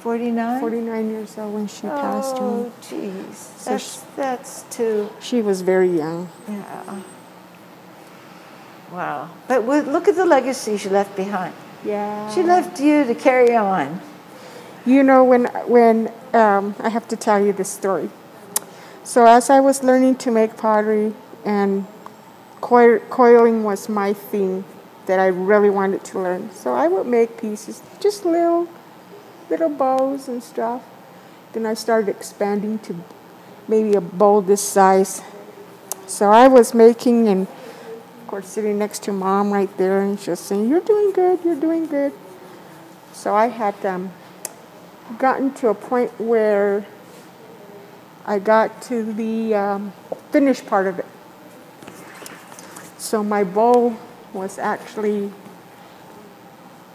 49? 49 years old when she passed Oh, on. jeez. So That's, she- that's too, She was very young. yeah. Wow. But look at the legacy she left behind. Yeah. She left you to carry on. You know, when when um, I have to tell you this story. So as I was learning to make pottery, and coil, coiling was my thing that I really wanted to learn. So I would make pieces, just little, little bows and stuff. Then I started expanding to maybe a bowl this size. So I was making, and of course, sitting next to mom right there, and she was saying, "You're doing good. You're doing good." So I had um, gotten to a point where I got to the um, finished part of it. So my bowl was actually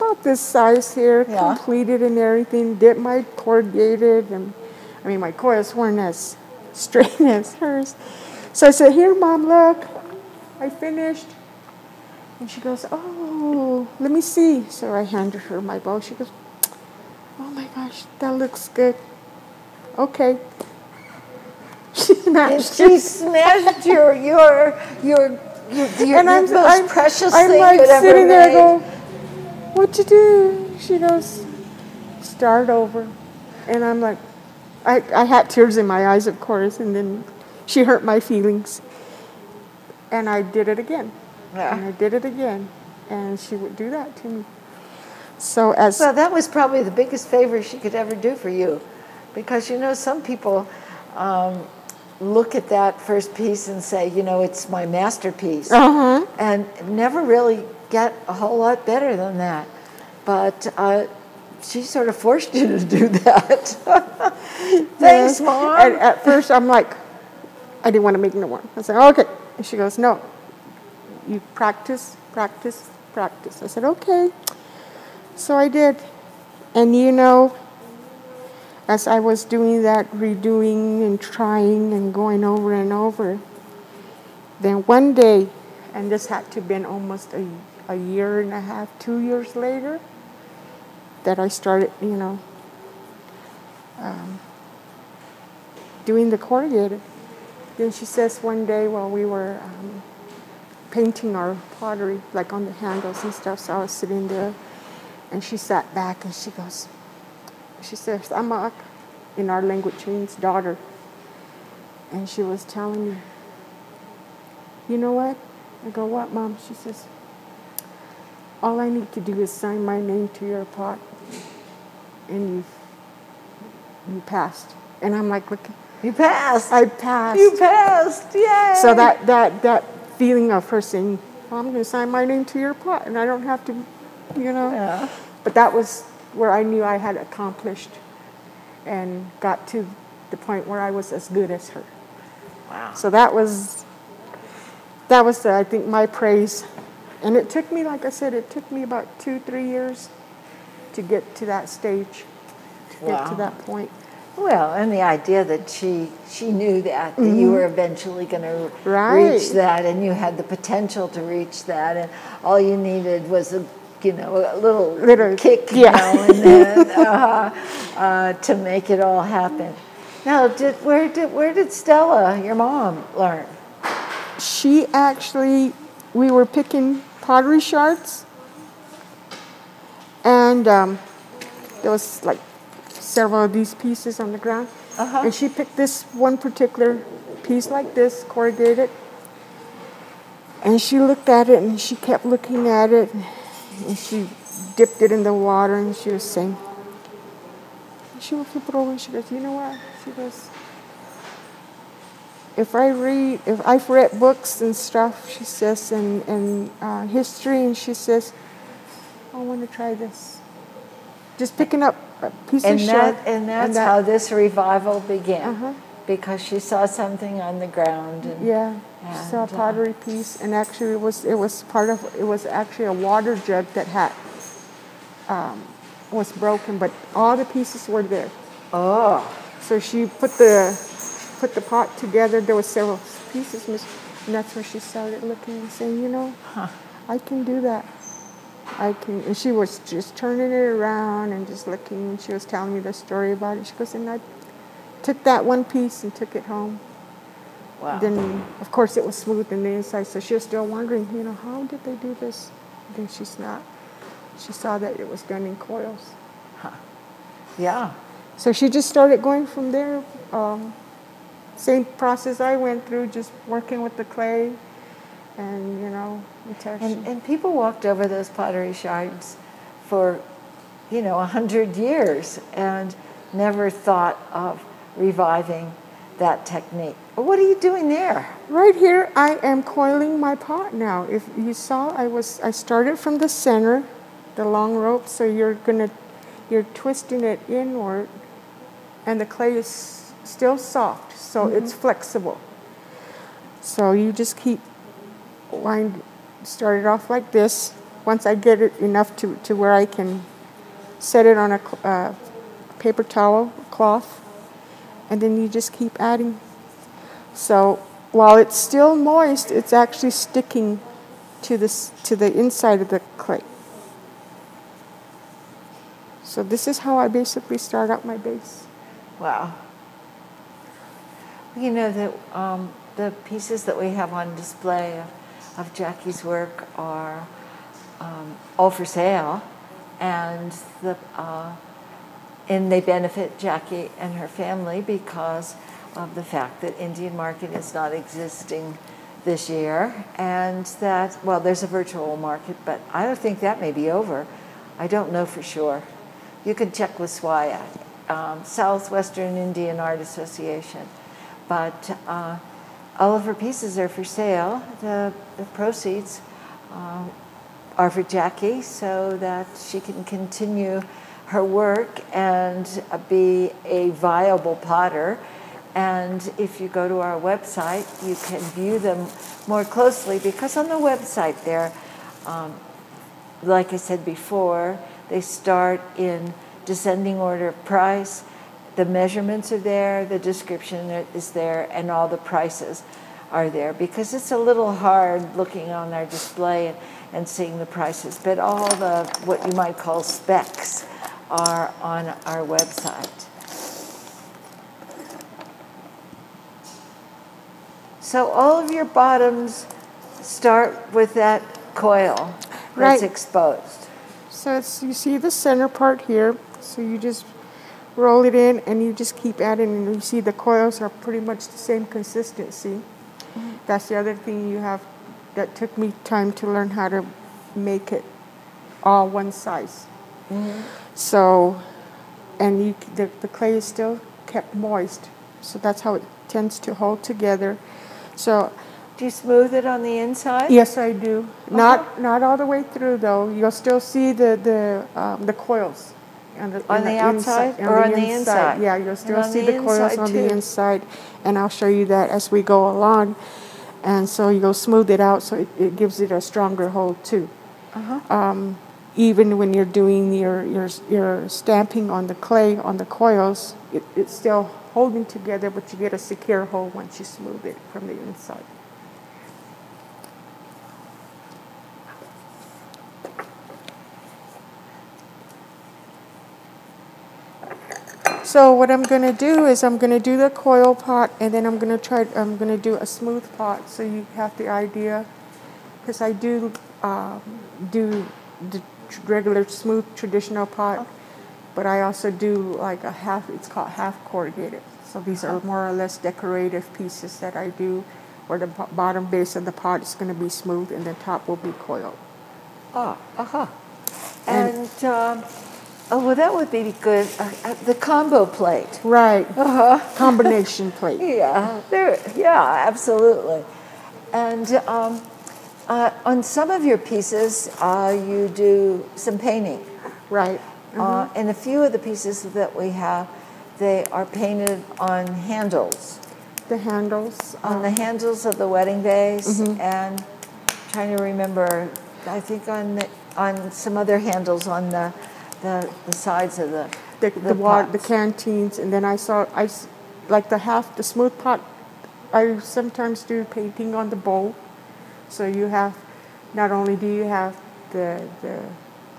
about this size here, Yeah. completed and everything. Did my corrugated, and I mean my coils weren't as straight [LAUGHS] as hers. So I said, "Here, mom, look, I finished." And she goes, "Oh, let me see." So I handed her my bow. She goes, "Oh my gosh, that looks good." Okay. [LAUGHS] She smashed she smashed your, your, your, your, your, And I'm, your most I'm, precious I'm thing like you'd ever sitting there made. going, "What you do?" She goes, "Start over," and I'm like, I, I had tears in my eyes, of course, and then she hurt my feelings. And I did it again. Yeah. And I did it again. And she would do that to me. So as Well, that was probably the biggest favor she could ever do for you, because you know some people um, look at that first piece and say, you know, it's my masterpiece, uh-huh. and never really get a whole lot better than that. But uh, she sort of forced you to do that. [LAUGHS] Thanks, mom. And at first, I'm like, I didn't want to make no more. I said, okay. And she goes, no. You practice, practice, practice. I said, okay. So I did. And you know, as I was doing that, redoing and trying and going over and over, then one day, and this had to have been almost a, a year and a half, two years later, that I started, you know, doing the corrugated. Then she says one day while we were um, painting our pottery, like on the handles and stuff, so I was sitting there, and she sat back and she goes, she says, Amak, in our language means daughter. And she was telling me, you know what? I go, what, mom? She says, all I need to do is sign my name to your pot, and you you passed. And I'm like, look, you passed. I passed. you passed. Yay. So that, that, that feeling of her saying, well, I'm going to sign my name to your plot and I don't have to, you know. Yeah. But that was where I knew I had accomplished and got to the point where I was as good as her. Wow. So that was, that was, the, I think, my praise. And it took me, like I said, it took me about two, three years to get to that stage, to get to that point. Well, and the idea that she she knew that, that you were eventually going to Mm-hmm. Reach that, and you had the potential to reach that, and all you needed was a you know a little, Little- kick yeah. now and then [LAUGHS] uh, uh, to make it all happen. Now, did where did where did Stella, your mom, learn? she actually, we were picking pottery shards, and um, there was like several of these pieces on the ground, Uh-huh. and she picked this one particular piece like this, corrugated, and she looked at it and she kept looking at it, and she dipped it in the water and she was saying, she would flip it over and she goes, you know what? She goes, if I read, if I've read books and stuff, she says, and, and uh, history, and she says, I want to try this. Just picking up a piece And of that and that's that- how this revival began, Uh-huh. because she saw something on the ground. And, Yeah, she saw a And, uh, pottery piece, and actually it was it was part of it was actually a water jug that had um, was broken, but all the pieces were there. Oh, So she put the put the pot together. There were several pieces, miss- and that's where she started looking and saying, you know, I can do that. I can. And she was just turning it around and just looking. And she was telling me the story about it. She goes, and I took that one piece and took it home. wow. Then, of course, it was smooth in the inside. So she was still wondering, you know, how did they do this? Then she's not. She saw that it was done in coils. yeah. So she just started going from there. Um, same process I went through, just working with the clay, and you know, And, and people walked over those pottery shards for, you know, a hundred years and never thought of reviving that technique. What are you doing there? right here, I am coiling my pot now. If you saw, I was I started from the center, the long rope. So you're gonna, you're twisting it inward, and the clay is still soft, so it's flexible. So you just keep wind, start it off like this. Once I get it enough to, to where I can set it on a uh, paper towel, cloth, and then you just keep adding. So while it's still moist, it's actually sticking to this to the inside of the clay. So this is how I basically start out my base. Wow. You know that um, the pieces that we have on display of, of Jackie's work are um, all for sale, and the uh, and they benefit Jackie and her family because of the fact that Indian market is not existing this year, and that well, there's a virtual market, but I don't think that may be over. I don't know for sure. You can check with SWAIA, um, Southwestern Indian Art Association, but uh, all of her pieces are for sale. The, the proceeds uh, are for Jackie so that she can continue her work and be a viable potter. And if you go to our website, you can view them more closely because on the website there, um, like I said before, they start in descending order of price. The measurements are there, the description is there, and all the prices are there because it's a little hard looking on our display and, and seeing the prices. But all the what you might call specs are on our website. So all of your bottoms start with that coil that's Right. exposed. So it's, you see the center part here. So you just roll it in and you just keep adding and you see the coils are pretty much the same consistency. That's the other thing you have that took me time to learn how to make it all one size. So, and you, the, the clay is still kept moist. So that's how it tends to hold together. So Do you smooth it on the inside? Yes, I do. Not not all the way through though. You'll still see the the um, the coils on the, On in the outside insi- or on the inside? Yeah, you'll still see the the, coils on too. the inside, and I'll show you that as we go along. And so you'll smooth it out, so it, it gives it a stronger hold too. Uh-huh. Um, even when you're doing your your your stamping on the clay on the coils, it, it's still holding together, but you get a secure hold once you smooth it from the inside. So what I'm going to do is I'm going to do the coil pot and then I'm going to try I'm going to do a smooth pot so you have the idea because I do um, do the regular smooth traditional pot but I also do like a half it's called half corrugated so these are more or less decorative pieces that I do where the bottom base of the pot is going to be smooth and the top will be coiled. Oh, uh-huh. And- And, um, oh, well, that would be good. Uh, uh, the combo plate. Right. Uh-huh. [LAUGHS] Combination plate. Yeah, there, yeah, absolutely. And um, uh, on some of your pieces, uh, you do some painting. Right. Uh, and a few of the pieces that we have, they are painted on handles, The handles. on the handles of the wedding vase, and trying to remember, I think on the, on some other handles on the the, the sides of the the, the, water, the canteens, and then I saw I like the half the smooth pot. I sometimes do painting on the bowl, so you have not only do you have the the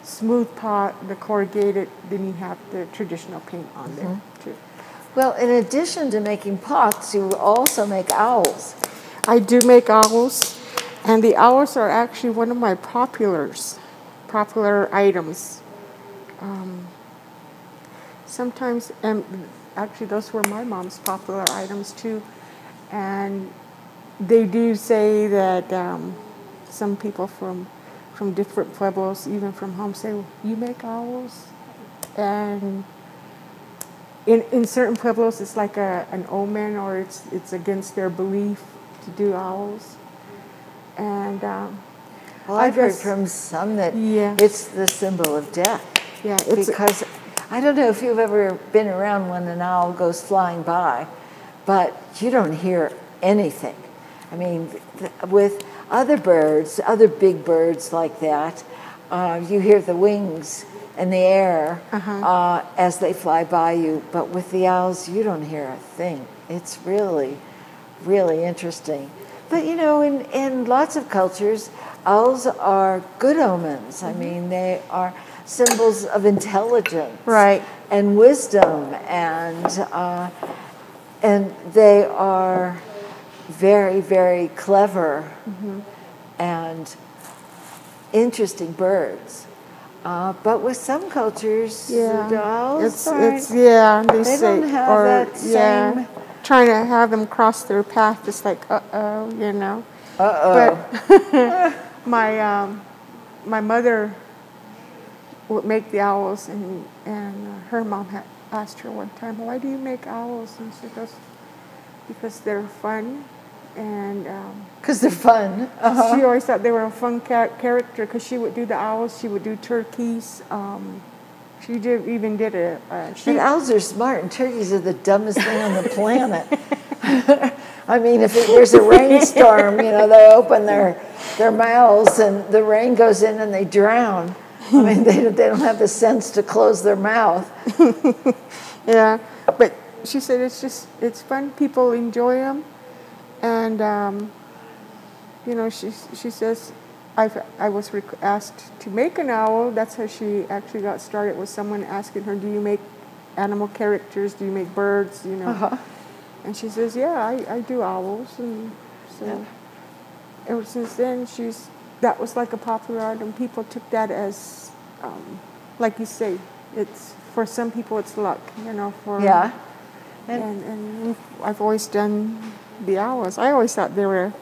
smooth pot, the corrugated, then you have the traditional paint on there mm-hmm. too. Well, in addition to making pots, you also make owls. I do make owls, and the owls are actually one of my populars, popular items. Um, sometimes, and actually, those were my mom's popular items too. And they do say that um, some people from from different pueblos, even from home, say, "You make owls," and in in certain pueblos, it's like a an omen, or it's it's against their belief to do owls. And um, Well, I I've heard from some that Yeah. it's the symbol of death. Yeah, it's because I don't know if you've ever been around when an owl goes flying by, but you don't hear anything. I mean, th- with other birds, other big birds like that, uh, you hear the wings in the air uh as they fly by you, but with the owls, you don't hear a thing. It's really, really interesting. But you know, in, in lots of cultures, owls are good omens. I mean, they are symbols of intelligence Right. and wisdom, and uh, and they are very, very clever and interesting birds. Uh, but with some cultures, Yeah. owls it's it's yeah. They, They say don't have or that yeah, same- trying to have them cross their path. It's like uh oh, you know. Uh-oh. But [LAUGHS] [LAUGHS] my um, my mother would make the owls, and and uh, her mom had asked her one time, "Why do you make owls?" And she goes, "Because they're fun." And um, Because they're fun. Uh-huh. she always thought they were a fun ca- character because she would do the owls, she would do turkeys. Um, she did even did a, a she, And owls are smart, and turkeys are the dumbest thing on the planet. [LAUGHS] I mean, if it, there's a rainstorm, you know, they open their their mouths, and the rain goes in, and they drown. [LAUGHS] I mean, they don't- they don't have the sense to close their mouth. [LAUGHS] Yeah, but she said it's just it's fun. People enjoy them, and um, you know she she says I I was requ- asked to make an owl. That's how she actually got started. Was someone asking her, "Do you make animal characters? Do you make birds?" You know, Uh-huh. and she says, "Yeah, I, I do owls." And so Yeah. ever since then, she's that was like a popular item. People took that as um, like you say, it's for some people it's luck. You know, for Yeah. and, and we've- I've always done the owls. I always thought they were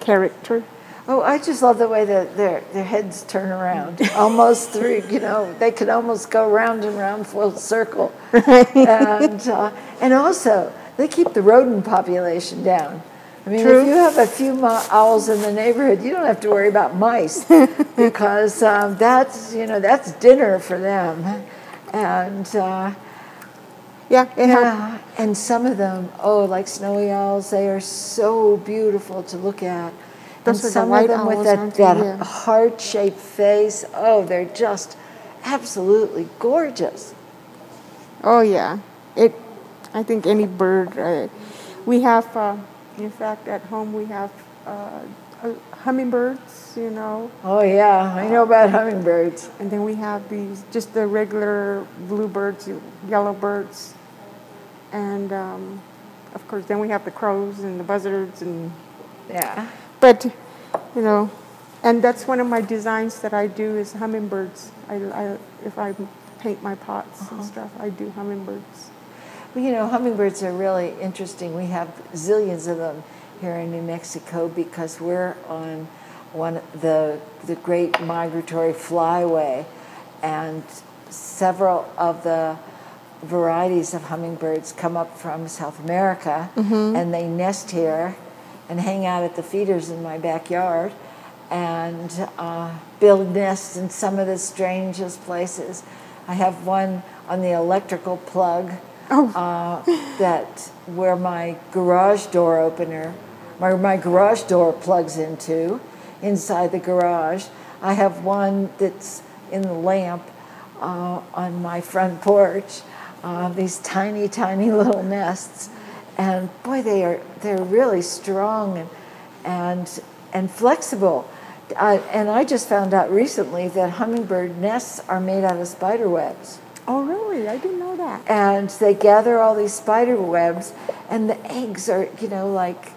character. Oh, I just love the way that their their heads turn around, [LAUGHS] almost through. You know, they could almost go round and round full circle, and uh, and also they keep the rodent population down. I mean, True. if you have a few owls in the neighborhood, you don't have to worry about mice [LAUGHS] because um, that's you know that's dinner for them, and. Uh, Yeah, yeah, and some of them, oh, like snowy owls, they are so beautiful to look at. Those and some white of them with that, that Yeah. heart-shaped face, oh, they're just absolutely gorgeous. oh yeah. It. I think any bird. Uh, we have, uh, in fact, at home we have uh, uh, hummingbirds. You know, Oh yeah, I know about hummingbirds. and then we have these just the regular bluebirds, yellow birds, and um, of course then we have the crows and the buzzards and Yeah. But, you know, and that's one of my designs that I do is hummingbirds. I, I if I paint my pots and stuff, I do hummingbirds. Well, you know, hummingbirds are really interesting. We have zillions of them here in New Mexico because we're on one the the great migratory flyway, and several of the varieties of hummingbirds come up from South America, and they nest here and hang out at the feeders in my backyard and uh, build nests in some of the strangest places. I have one on the electrical plug uh, that where my garage door opener, my, my garage door plugs into inside the garage. I have one that's in the lamp uh, on my front porch. Uh, these tiny, tiny little nests, and boy, they are they're really strong and and and flexible. Uh, and I just found out recently that hummingbird nests are made out of spider webs Oh, really? I didn't know that. and they gather all these spider webs and the eggs are you know like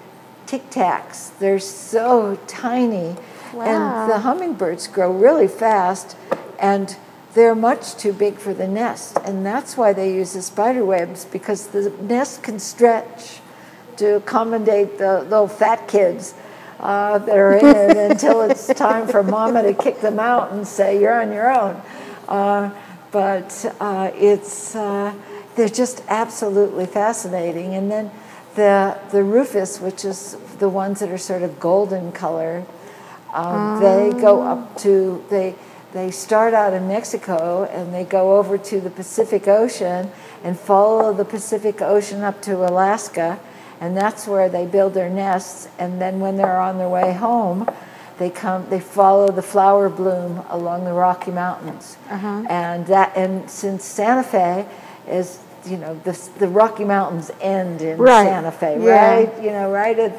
tic tacs they're so tiny. And the hummingbirds grow really fast and they're much too big for the nest. And that's why they use the spider webs because the nest can stretch to accommodate the little fat kids uh, that are in it [LAUGHS] until it's time for mama to kick them out and say you're on your own. Uh, but uh, it's uh, they're just absolutely fascinating. And then the the rufous, which is the ones that are sort of golden colored, um, they go up to they they start out in Mexico and they go over to the Pacific Ocean and follow the Pacific Ocean up to Alaska, and that's where they build their nests. And then when they're on their way home, they come they follow the flower bloom along the Rocky Mountains, and that and since Santa Fe is you know the the Rocky Mountains end in Right. Santa Fe, Yeah. right? You know, right at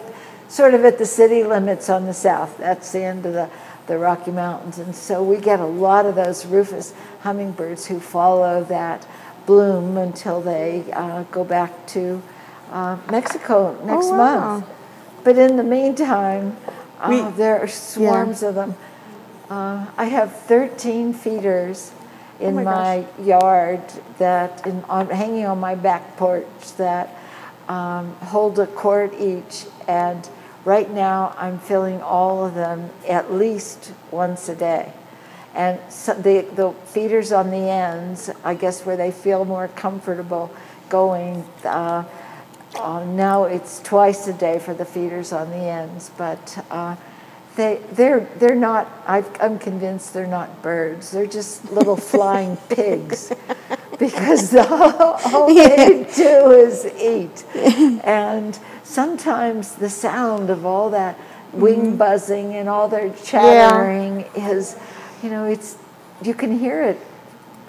sort of at the city limits on the south. That's the end of the the Rocky Mountains, and so we get a lot of those rufous hummingbirds who follow that bloom until they uh, go back to uh, Mexico next wow. month. But in the meantime, uh, We- there are swarms of them. Uh, I have 13 feeders in Oh my my, yard that in, on, hanging on my back porch that um, hold a quart each. And right now, I'm filling all of them at least once a day. And so the, the feeders on the ends, I guess where they feel more comfortable going, uh, uh, now it's twice a day for the feeders on the ends, but uh, they, they're, they're not, I've, I'm convinced they're not birds. They're just little [LAUGHS] flying pigs because the, [LAUGHS] all they do is eat. And sometimes the sound of all that wing buzzing and all their chattering is, you know, it's, you can hear it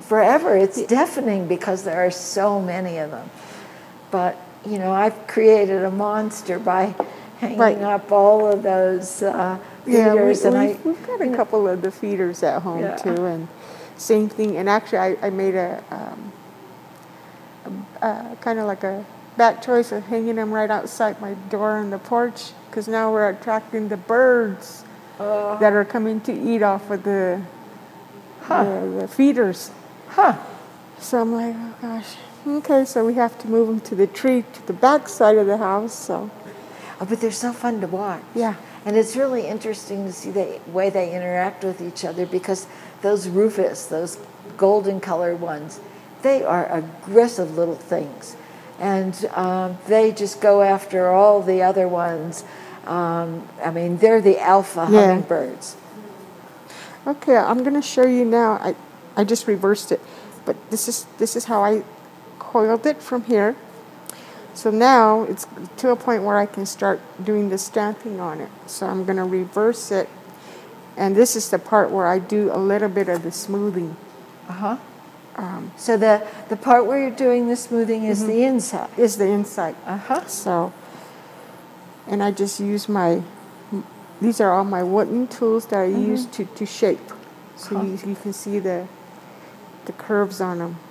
forever. It's deafening because there are so many of them. But, you know, I've created a monster by hanging Right. up all of those uh, Yeah, we, feeders. and I, we've, we've got a couple of the feeders at home Yeah. too, and same thing. And actually, I, I made a, um, a, kind of like a bad choice of hanging them right outside my door on the porch, because now we're attracting the birds uh, that are coming to eat off of the Huh. the, the feeders. huh. So I'm like, oh gosh, okay. So we have to move them to the tree to the back side of the house. So Oh, but they're so fun to watch. Yeah. And it's really interesting to see the way they interact with each other because those rufous, those golden colored ones, they are aggressive little things. And um, they just go after all the other ones. Um, I mean, they're the alpha Yeah. hummingbirds. Okay, I'm gonna show you now. I, I just reversed it, but this is this is how I coiled it from here. So now it's to a point where I can start doing the stamping on it. So I'm gonna reverse it, and this is the part where I do a little bit of the smoothing. Uh huh. so the, the part where you're doing the smoothing is the inside. Is the inside. Uh huh. So, and I just use my. These are all my wooden tools that I use to, to shape. So you, you can see the the curves on them.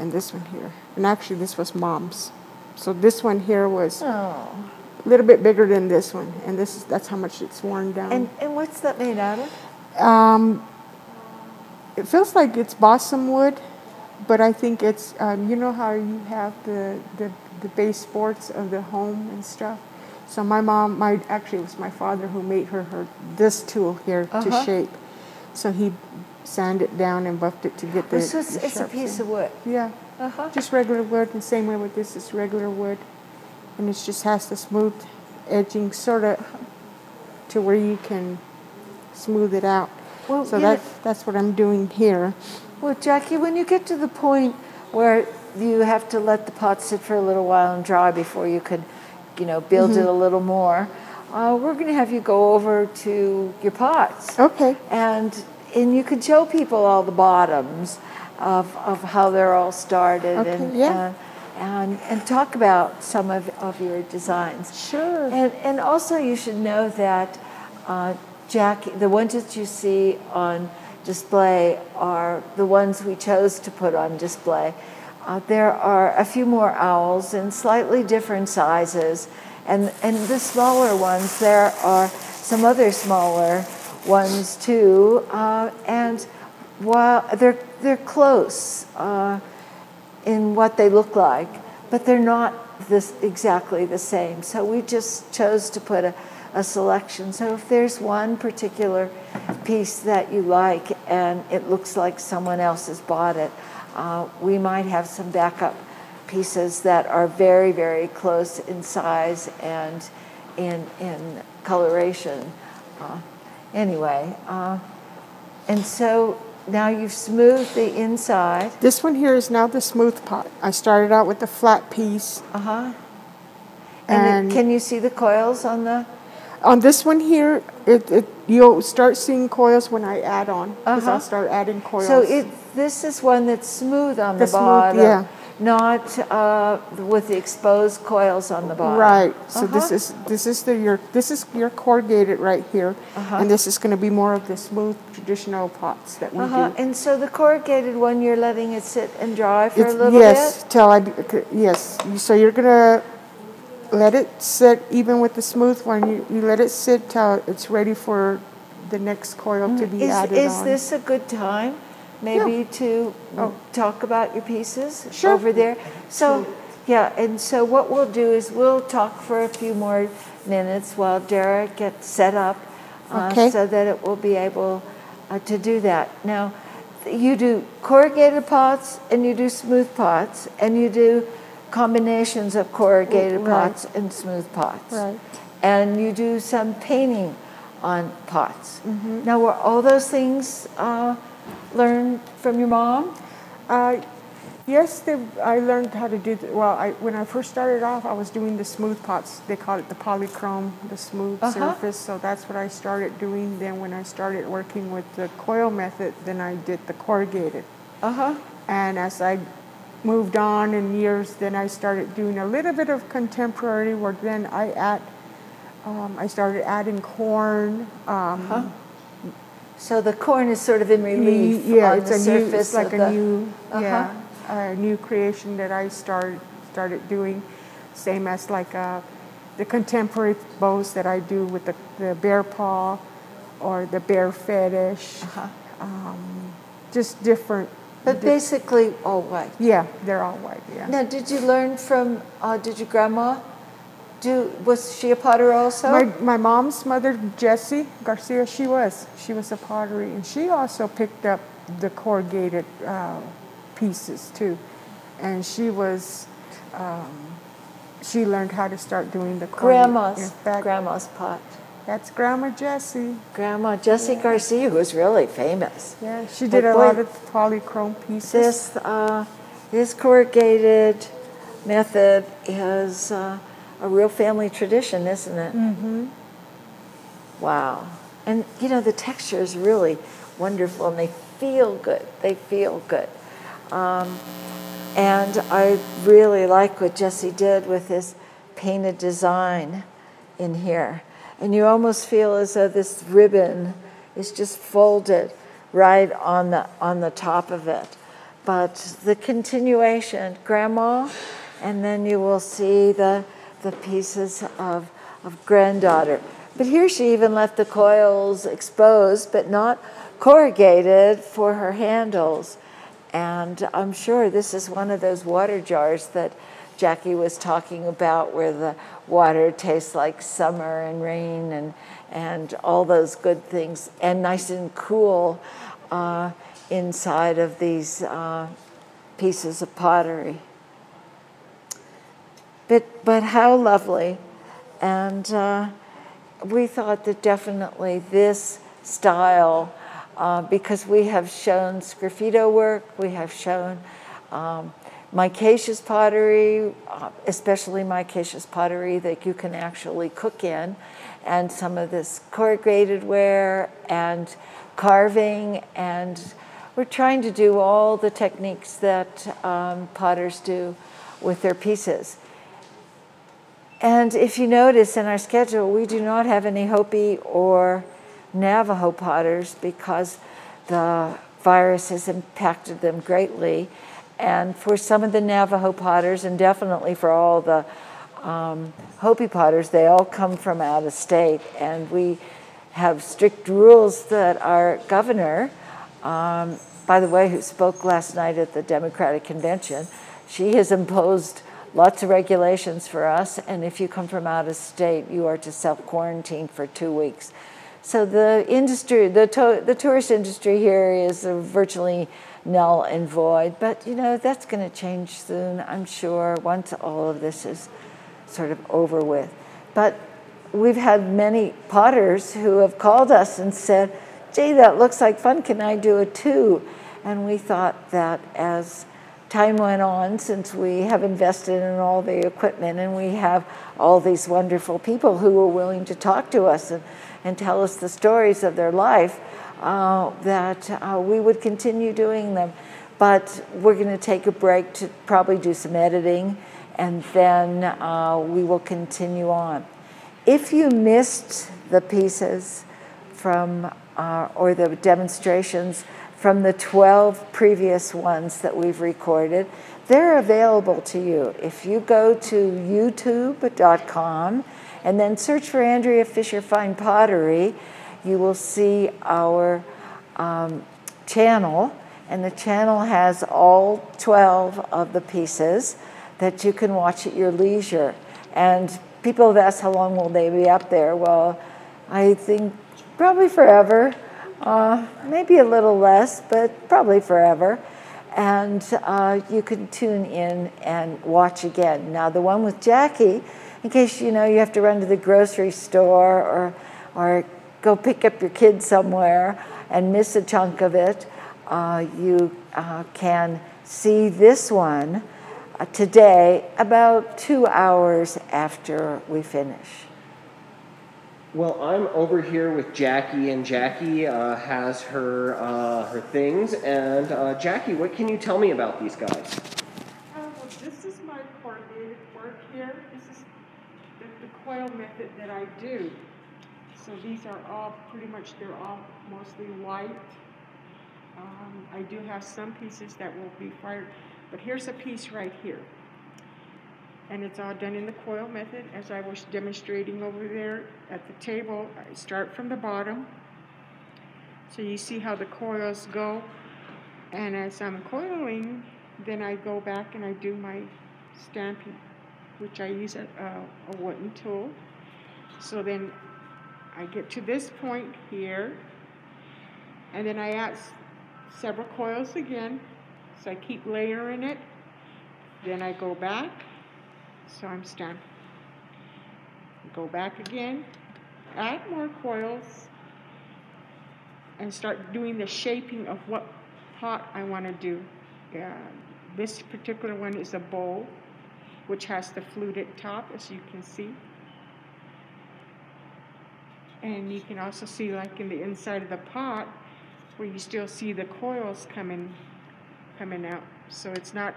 And this one here. And actually, this was mom's. So this one here was Oh. a little bit bigger than this one, and this is that's how much it's worn down. And, and what's that made out of? Um, it feels like it's balsam wood, but I think it's um, you know how you have the, the the base boards of the home and stuff. So my mom, my actually it was my father who made her her this tool here to Uh-huh. shape. So he sanded it down and buffed it to get the. it's, the it's a piece of wood. Yeah, Uh-huh. just regular wood. And same way with this is regular wood, and it just has the smooth edging, sort of, to where you can smooth it out. Well, so you know- that's that's what I'm doing here. Well, Jackie, when you get to the point where you have to let the pot sit for a little while and dry before you could, you know, build Mm-hmm. it a little more, uh, we're going to have you go over to your pots. Okay. And and you could show people all the bottoms of, of how they're all started Okay, and, yeah. and and and talk about some of, of your designs. Sure. And and also you should know that uh, Jackie, the ones that you see on display are the ones we chose to put on display. Uh, there are a few more owls in slightly different sizes, and and the smaller ones there are some other smaller ones too. Uh, and while they're they're close. Uh, in what they look like, but they're not this exactly the same. So we just chose to put a, a selection. So if there's one particular piece that you like and it looks like someone else has bought it, uh, we might have some backup pieces that are very, very close in size and in in coloration. Uh, anyway, uh, and so now you've smoothed the inside. This one here is now the smooth pot. I started out with the flat piece. Uh huh. And, it- can you see the coils on the? On this one here, it, it you'll start seeing coils when I add on. Because Uh-huh. I'll start adding coils. So it this is one that's smooth on the, The smooth, bottom, yeah. Not uh, with the exposed coils on the bottom. Right. So this Uh-huh. is this is the your this is your corrugated right here, Uh-huh. and this is going to be more of the smooth traditional pots that we Uh-huh. do. And so the corrugated one, you're letting it sit and dry for It's- a little yes, bit. till I yes. So you're gonna let it sit even with the smooth one. You, you let it sit till it's ready for the next coil to be Mm, Is, added is on. this a good time, maybe, to Oh. talk about your pieces Sure. over there? So, yeah, and so what we'll do is we'll talk for a few more minutes while Derek gets set up uh, Okay. so that it will be able uh, to do that. Now, you do corrugated pots and you do smooth pots and you do combinations of corrugated Right. pots and smooth pots Right. and you do some painting on pots. Mm-hmm. Now, were all those things uh, learned from your mom? Uh, yes, they, I learned how to do. The, well, I, when I first started off, I was doing the smooth pots. They call it the polychrome, the smooth Uh-huh. surface. So that's what I started doing. Then when I started working with the coil method, then I did the corrugated. Uh huh. And as I moved on in years, then I started doing a little bit of contemporary work. Then I add, um, I started adding corn. Um, Huh? So the corn is sort of in relief yeah, on it's the a new, surface it's like a the. new, Uh-huh. yeah, a new creation that I started started doing. Same as like uh, the contemporary bows that I do with the, the bear paw or the bear fetish. Uh-huh. Um, just different. But di- basically, all white. yeah, they're all white. Yeah. Now, did you learn from? Uh, did your grandma do? Was she a potter also? My, my mom's mother, Jessie Garcia, she was. She was a pottery, and she also picked up the corrugated uh, pieces too. And she was, um, she learned how to start doing the corrugated. grandma's. Fact, grandma's pot. that's Grandma Jessie. Grandma Jessie Garcia, who was really famous. Yeah, she But did a boy, lot of polychrome pieces. This uh, this corrugated method is uh, a real family tradition, isn't it? Mm-hmm. Wow, and you know the texture is really wonderful, and they feel good. They feel good, um, and I really like what Jessie did with this painted design in here, and you almost feel as though this ribbon is just folded right on the on the top of it. But the continuation, grandma, and then you will see the the pieces of of granddaughter. But here she even left the coils exposed, but not corrugated for her handles. And I'm sure this is one of those water jars that Jackie was talking about where the water tastes like summer and rain and, and all those good things, and nice and cool uh, inside of these uh, pieces of pottery. But, but how lovely. And uh, we thought that definitely this style, uh, because we have shown sgraffito work, we have shown um, micaceous pottery, uh, especially micaceous pottery that you can actually cook in, and some of this corrugated ware and carving, and we're trying to do all the techniques that um, potters do with their pieces. And if you notice in our schedule, we do not have any Hopi or Navajo potters because the virus has impacted them greatly. And for some of the Navajo potters, and definitely for all the um, Hopi potters, they all come from out of state. And we have strict rules that our governor, um, by the way, who spoke last night at the Democratic Convention, she has imposed lots of regulations for us, and if you come from out of state, you are to self quarantine for two weeks. So the industry, the, to, the tourist industry here is virtually null and void, but you know, that's going to change soon, I'm sure, once all of this is sort of over with. But we've had many potters who have called us and said, gee, that looks like fun, can I do it too? And we thought that as time went on since we have invested in all the equipment and we have all these wonderful people who are willing to talk to us and, and tell us the stories of their life uh, that uh, we would continue doing them. But we're going to take a break to probably do some editing and then uh, we will continue on. If you missed the pieces from uh, or the demonstrations from the 12 previous ones that we've recorded. They're available to you. If you go to youtube.com and then search for Andrea Fisher Fine Pottery, you will see our um, channel, and the channel has all 12 of the pieces that you can watch at your leisure. And people have asked how long will they be up there? Well, I think probably forever, uh, maybe a little less, but probably forever. And uh, you can tune in and watch again. Now, the one with Jackie, in case you know you have to run to the grocery store or, or go pick up your kid somewhere and miss a chunk of it, uh, you uh, can see this one uh, today about two hours after we finish. Well, I'm over here with Jackie, and Jackie uh, has her uh, her things. And uh, Jackie, what can you tell me about these guys? Uh, well, this is my corrugated work here. This is the, the coil method that I do. So these are all pretty much they're all mostly white. Um, I do have some pieces that will be fired, but here's a piece right here. And it's all done in the coil method as I was demonstrating over there at the table. I start from the bottom. So you see how the coils go. And as I'm coiling, then I go back and I do my stamping, which I use a, a, a wooden tool. So then I get to this point here, and then I add several coils again. So I keep layering it. Then I go back, so I'm stamping. Go back again, add more coils, and start doing the shaping of what pot I want to do. This particular one is a bowl, which has the fluted top, as you can see. And you can also see, like in the inside of the pot, where you still see the coils coming, coming out. So it's not,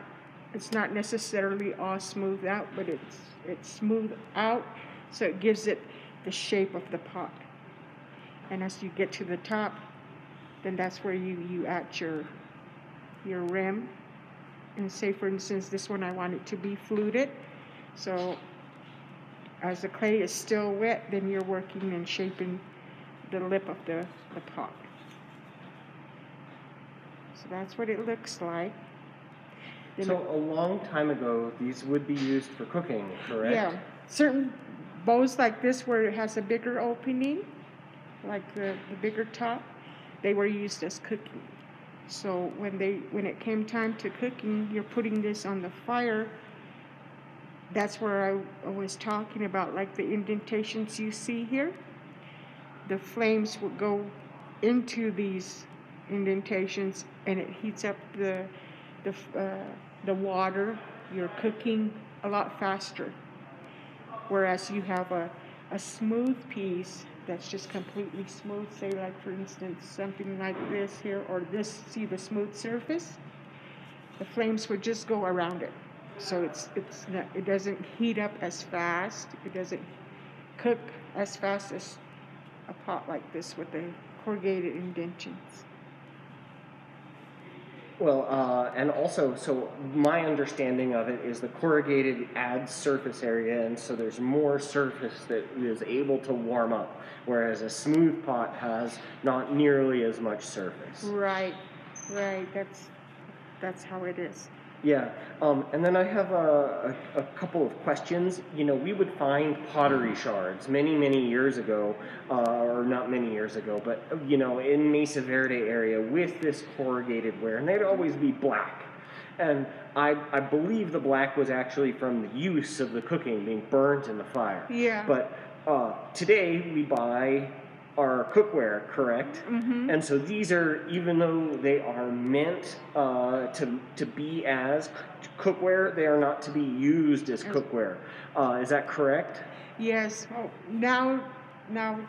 it's not necessarily all smoothed out, but it's it's smoothed out, so it gives it the shape of the pot. And as you get to the top, then that's where you you add your your rim. And say, for instance, this one I want it to be fluted, so as the clay is still wet, then you're working and shaping the lip of the, the pot. So that's what it looks like. So a long time ago, these would be used for cooking, correct? Yeah, certain bowls like this where it has a bigger opening, like the, the bigger top, they were used as cooking. So when they when it came time to cooking, you're putting this on the fire. That's where I, I was talking about, like the indentations you see here. The flames would go into these indentations, and it heats up the the uh, the water. You're cooking a lot faster. Whereas you have a, a smooth piece that's just completely smooth, say like for instance something like this here or this, see the smooth surface? The flames would just go around it. So it's, it's not, it doesn't heat up as fast, it doesn't cook as fast as a pot like this with the corrugated indentions. Well, uh, and also, so my understanding of it is the corrugated adds surface area, and so there's more surface that is able to warm up, whereas a smooth pot has not nearly as much surface. Right, right, that's, that's how it is. Yeah, um, and then I have a, a, a couple of questions. You know, we would find pottery shards many, many years ago, uh, or not many years ago, but you know, in Mesa Verde area with this corrugated ware, and they'd always be black. And I, I believe the black was actually from the use of the cooking being burnt in the fire. Yeah. But uh, today we buy our cookware, correct? Mm-hmm. And so these are, even though they are meant uh, to, to be as cookware, they are not to be used as cookware. Uh, is that correct? Yes, well, now, now,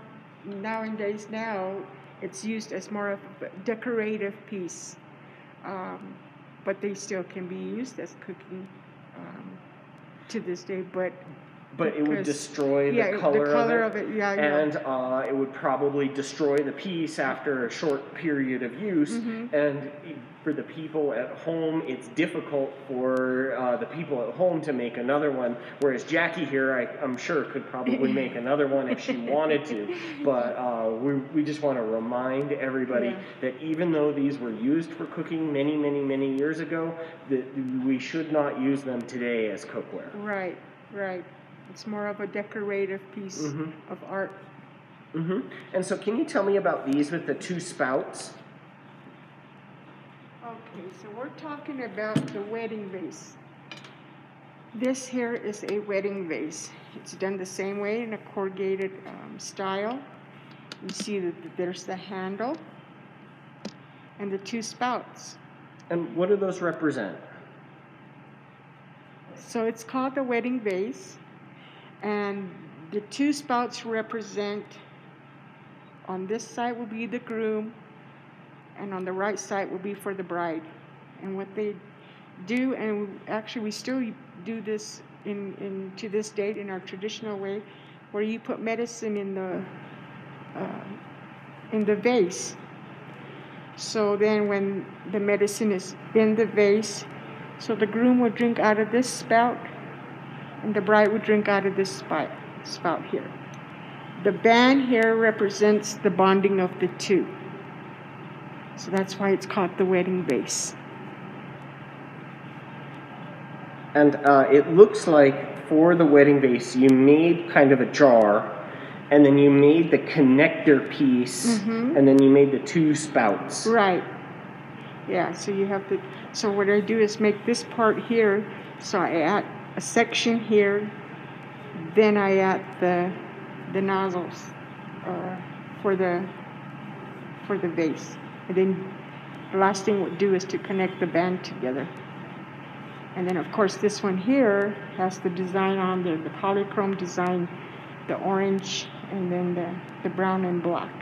nowadays now, it's used as more of a decorative piece. Um, but they still can be used as cooking um, to this day. But but it would destroy the yeah, the color, color of of it, it, yeah, and uh, it would probably destroy the piece after a short period of use. Mm-hmm. And for the people at home, it's difficult for uh, the people at home to make another one. Whereas Jackie here, I, I'm sure, could probably [LAUGHS] make another one if she wanted to. But uh, we, we just want to remind everybody Yeah. that even though these were used for cooking many, many, many years ago, that we should not use them today as cookware. Right, right. It's more of a decorative piece Mhm. of art. hmm And so, can you tell me about these with the two spouts? Okay, so we're talking about the wedding vase. This here is a wedding vase. It's done the same way in a corrugated um, style. You see that there's the handle and the two spouts. And what do those represent? So it's called the wedding vase, and the two spouts represent on this side will be the groom, and on the right side will be for the bride. And what they do, and actually we still do this in, in to this date in our traditional way, where you put medicine in the uh, in the vase. So then, when the medicine is in the vase, so the groom will drink out of this spout, and the bride would drink out of this spout, spout here. The band here represents the bonding of the two. So that's why it's called the wedding vase. And uh, it looks like for the wedding vase, you made kind of a jar, and then you made the connector piece, Mhm. and then you made the two spouts. Right. Yeah, so you have to. So what I do is make this part here. So I add a section here, then I add the the nozzles uh, for the for the vase, and then the last thing we'll do is to connect the band together. And then of course this one here has the design on there, the polychrome design, the orange, and then the, the brown and black.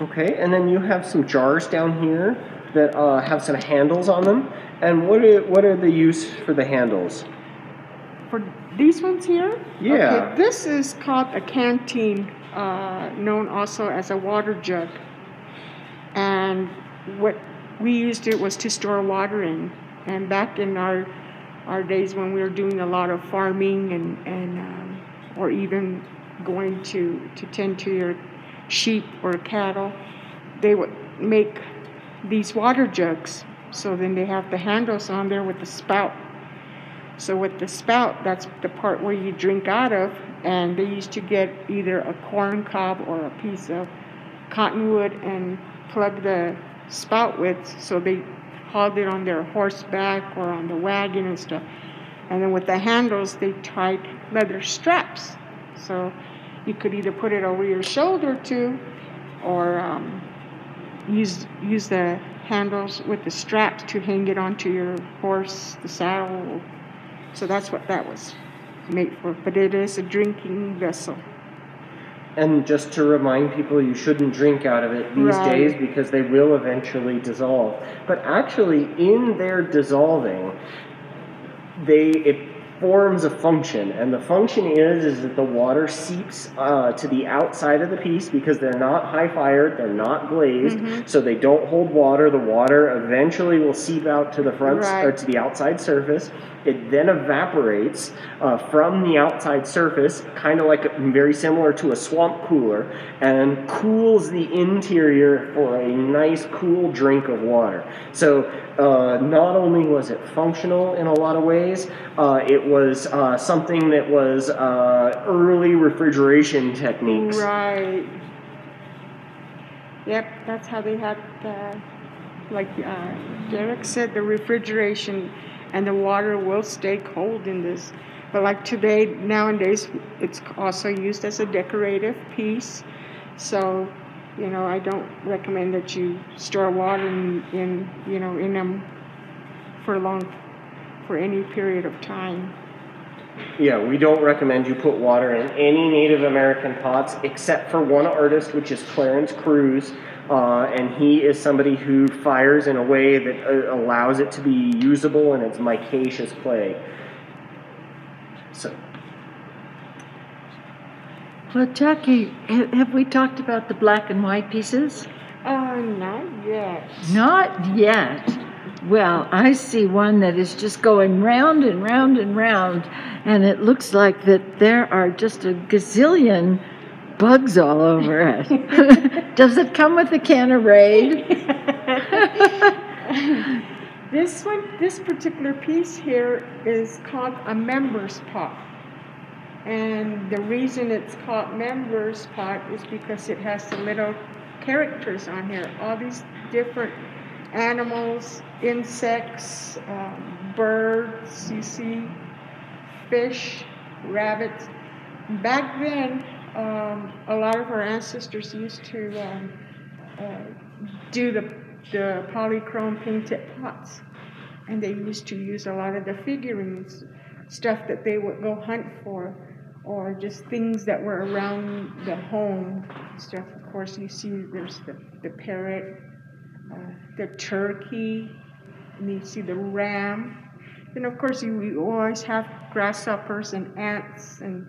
Okay, and then you have some jars down here that uh, have some handles on them. And what are, what are the use for the handles? For these ones here? Yeah. Okay, this is called a canteen, uh, known also as a water jug. And what we used it was to store water in. And back in our our days when we were doing a lot of farming and, and um, or even going to, to tend to your sheep or cattle, they would make these water jugs. So then they have the handles on there with the spout. So with the spout, that's the part where you drink out of, and they used to get either a corn cob or a piece of cottonwood and plug the spout with. So they hauled it on their horseback or on the wagon and stuff. And then with the handles, they tied leather straps. So you could either put it over your shoulder too, or um, use use the handles with the straps to hang it onto your horse, the saddle. So that's what that was made for. But it is a drinking vessel. And just to remind people, you shouldn't drink out of it these Right. days because they will eventually dissolve. But actually, in their dissolving, they it forms a function, and the function is is that the water seeps uh, to the outside of the piece because they're not high fired, they're not glazed, so they don't hold water. The water eventually will seep out to the front s- or to the outside surface. It then evaporates uh, from the outside surface, kind of like very similar to a swamp cooler, and cools the interior for a nice, cool drink of water. So, uh, not only was it functional in a lot of ways, uh, it was uh, something that was uh, early refrigeration techniques. Right. Yep, that's how they had the, like uh, Derek said, the refrigeration and the water will stay cold in this. But like today, nowadays, it's also used as a decorative piece. So, you know, I don't recommend that you store water in, in you know, in them for long, for any period of time. Yeah, we don't recommend you put water in any Native American pots except for one artist, which is Clarence Cruz. Uh, and he is somebody who fires in a way that uh, allows it to be usable in its micaceous clay. So, Well, Jackie, have we talked about the black and white pieces? Uh, not yet. Not yet. Well, I see one that is just going round and round and round, and it looks like that there are just a gazillion bugs all over it. [LAUGHS] Does it come with a can of Raid? [LAUGHS] This one, this particular piece here is called a Mimbres pot. And the reason it's called Mimbres pot is because it has the little characters on here. All these different animals, insects, um, birds, you see, fish, rabbits. Back then, um, a lot of our ancestors used to um, uh, do the, the polychrome painted pots. And they used to use a lot of the figurines, stuff that they would go hunt for, or just things that were around the home stuff. Of course, you see there's the, the parrot, uh, the turkey, and you see the ram. And of course, you, you always have grasshoppers and ants, and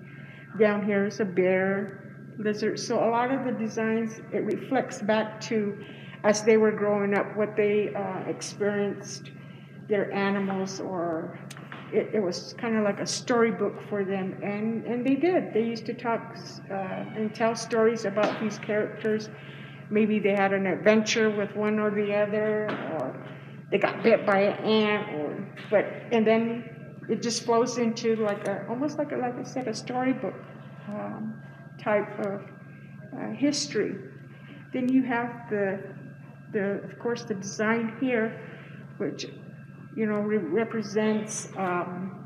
down here is a bear, lizard. So a lot of the designs it reflects back to as they were growing up what they uh, experienced, their animals, or it, it was kind of like a storybook for them, and and they did. They used to talk uh, and tell stories about these characters. Maybe they had an adventure with one or the other, or they got bit by an ant, or but and then it just flows into like a almost like a, like I said a storybook um, type of uh, history. Then you have the the of course the design here, which you know re- represents um,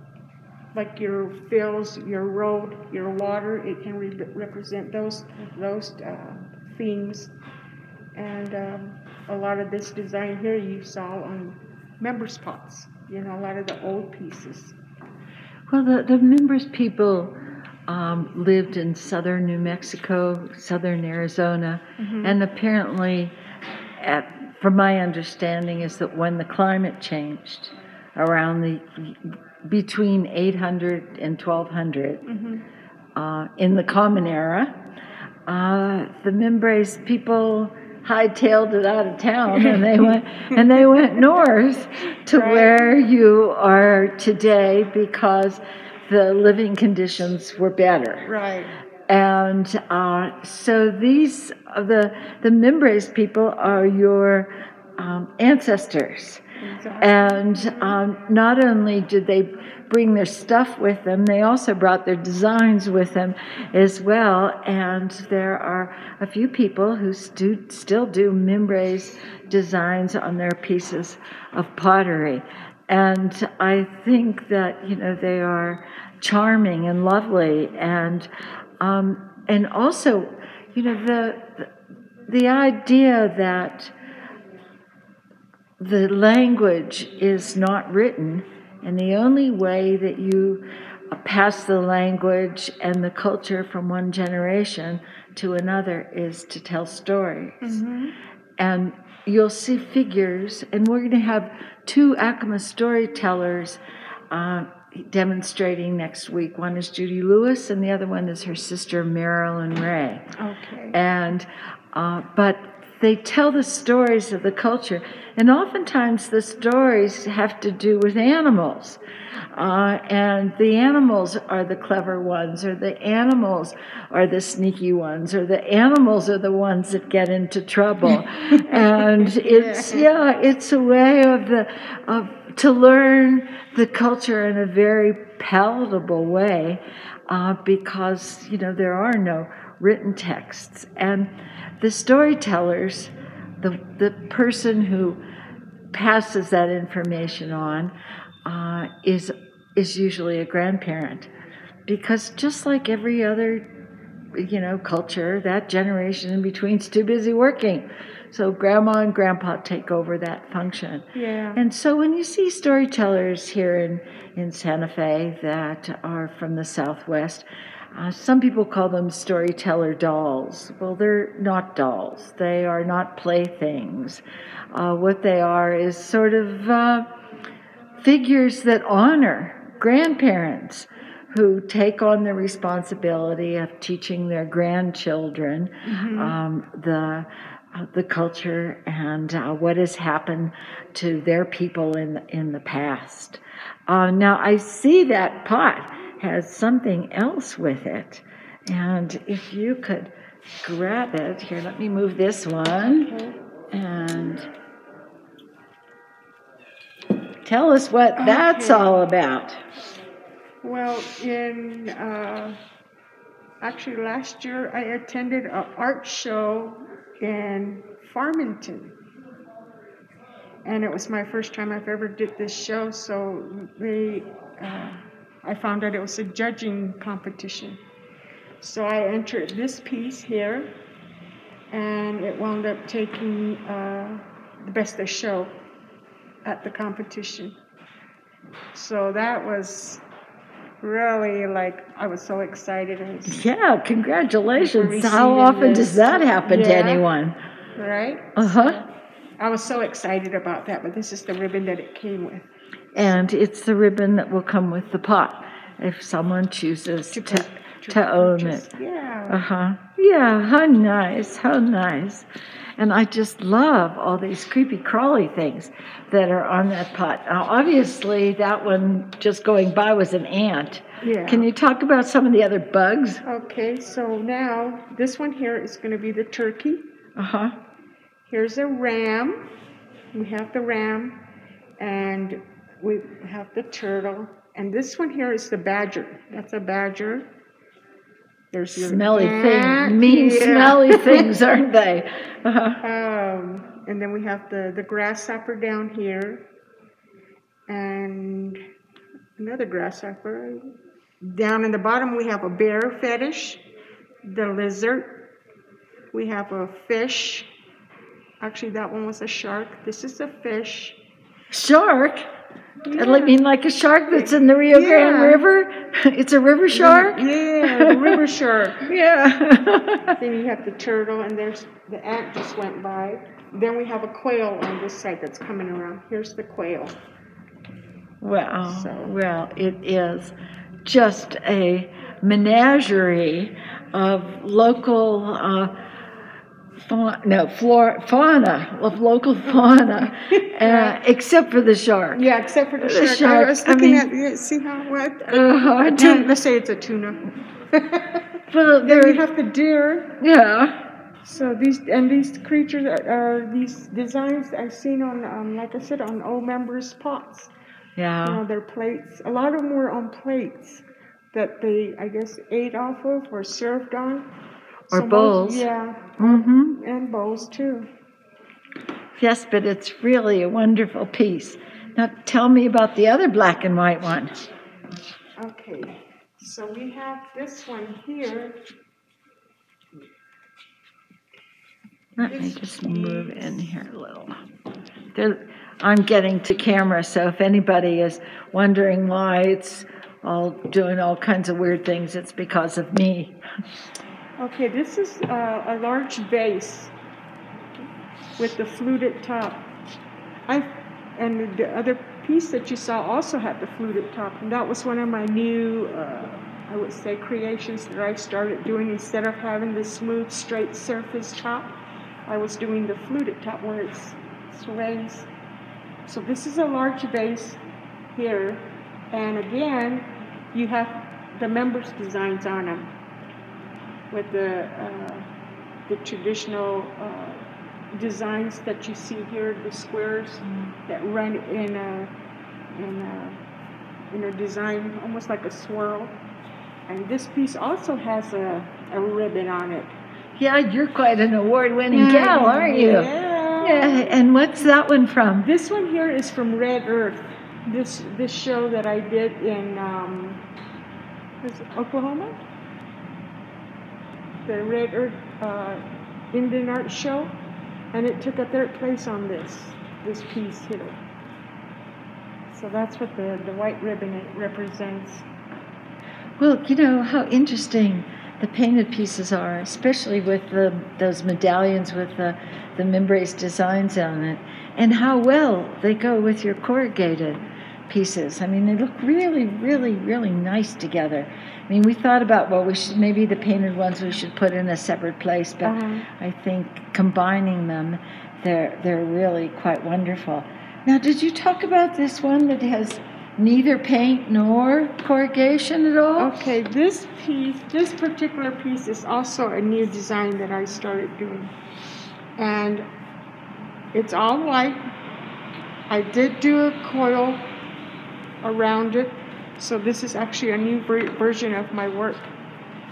like your fields, your road, your water. It can re- represent those those uh, themes, and um, a lot of this design here you saw on Mimbres pots. You know, a lot of the old pieces. Well, the, the Mimbres people um, lived in southern New Mexico, southern Arizona, and apparently, at, from my understanding, is that when the climate changed around the between 800 and 1200 uh, in the Common Era, uh, the Mimbres people hightailed it out of town and they [LAUGHS] went and they went north to Right. where you are today because the living conditions were better. Right. And uh, so these the the Mimbres people are your um, ancestors. Exactly. And um, not only did they bring their stuff with them, they also brought their designs with them as well. And there are a few people who stu- still do Mimbres designs on their pieces of pottery. And I think that, you know, they are charming and lovely. And, um, and also, you know, the, the idea that the language is not written, and the only way that you pass the language and the culture from one generation to another is to tell stories. And you'll see figures, and we're going to have two Acoma storytellers uh, demonstrating next week. One is Judy Lewis, and the other one is her sister Marilyn Ray Okay. and uh, but they tell the stories of the culture and oftentimes the stories have to do with animals uh, and the animals are the clever ones or the animals are the sneaky ones or the animals are the ones that get into trouble [LAUGHS] and it's yeah it's a way of the of to learn the culture in a very palatable way uh, because you know there are no written texts. And the storytellers the the person who passes that information on uh, is is usually a grandparent. Because just like every other you know culture that generation in between's too busy working so grandma and grandpa take over that function Yeah. and so when you see storytellers here in, in Santa Fe that are from the Southwest, uh, some people call them storyteller dolls. Well, they're not dolls, they are not playthings. Uh, what they are is sort of uh, figures that honor grandparents who take on the responsibility of teaching their grandchildren um, the uh, the culture and uh, what has happened to their people in in the past. Uh, now I see that pot has something else with it, and if you could grab it here, let me move this one and tell us what that's Okay. all about. Well, in uh, actually last year, I attended an art show in Farmington, and it was my first time I've ever did this show. So they, uh, I found out it was a judging competition. So I entered this piece here, and it wound up taking uh, the best of show at the competition. So that was really like I was so excited. Was- Yeah, congratulations. How often this. does that happen to anyone? right? Uh huh. I was so excited about that, but this is the ribbon that it came with. And it's the ribbon that will come with the pot if someone chooses to, to, pur- own purchase. it. Yeah. Uh huh. Yeah, how nice, how nice. And I just love all these creepy crawly things that are on that pot. Now, obviously, that one just going by was an ant. Yeah. Can you talk about some of the other bugs? Okay, so now this one here is going to be the turkey. Uh huh. Here's a ram. We have the ram, and we have the turtle. And this one here is the badger. That's a badger. There's your Smelly things, mean, Yeah. smelly [LAUGHS] things, aren't they? Uh-huh. Um, and then we have the, the grasshopper down here, and another grasshopper. Down in the bottom, we have a bear fetish, the lizard. We have a fish. Actually, that one was a shark. This is a fish. Shark? I mean, like a shark that's in the Rio Grande River? [LAUGHS] It's a river shark? Yeah, river shark. [LAUGHS] Yeah. [LAUGHS] Then you have the turtle, and there's the ant just went by. Then we have a quail on this side that's coming around. Here's the quail. Well, So- well, it is just a menagerie of local, uh, fauna, no, flora, fauna, of local fauna, [LAUGHS] uh, except for the shark. Yeah, except for the, The shark. shark, I was I mean- at see how what Uh, a tuna. Let's say it's a tuna. [LAUGHS] well, then there, we have the deer. yeah. So these and these creatures are, are these designs I've seen on, um, like I said, on old Mimbres' pots. You Yeah. know, their plates. A lot of them were on plates that they, I guess, ate off of or served on. Or most- bowls. yeah, Mm-hmm. and bowls too. Yes, but it's really a wonderful piece. Now, tell me about the other black and white one. Okay, so we have this one here. Let me just move in here a little. There, I'm getting to camera, so if anybody is wondering why it's all doing all kinds of weird things, it's because of me. Okay, this is uh, a large vase with the fluted top. I and the other piece that you saw also had the fluted top, and that was one of my new, uh, I would say, creations that I started doing. Instead of having the smooth, straight surface top, I was doing the fluted top where it sways. So this is a large vase here, and again, you have the Mimbres' designs on them with the uh, the traditional uh, designs that you see here, the squares that run in a in a in a design almost like a swirl. And this piece also has a, a ribbon on it. Yeah, you're quite an award-winning gal, aren't you? Yeah. Yeah, and what's that one from? This one here is from Red Earth. This this show that I did in um, Oklahoma. The Red Earth uh, Indian Art Show, and it took a third place on this this piece here. So that's what the, the white ribbon it represents. Well, you know how interesting the painted pieces are, especially with the, those medallions with the, the Mimbres designs on it, and how well they go with your corrugated. pieces. I mean, they look really, really, really nice together. I mean, we thought about well, we should maybe the painted ones we should put in a separate place, but Uh-huh. I think combining them, they're they're really quite wonderful. Now, did you talk about this one that has neither paint nor corrugation at all? Okay, this piece, this particular piece is also a new design that I started doing. And it's all white. I did do a coil around it. So this is actually a new ver- version of my work.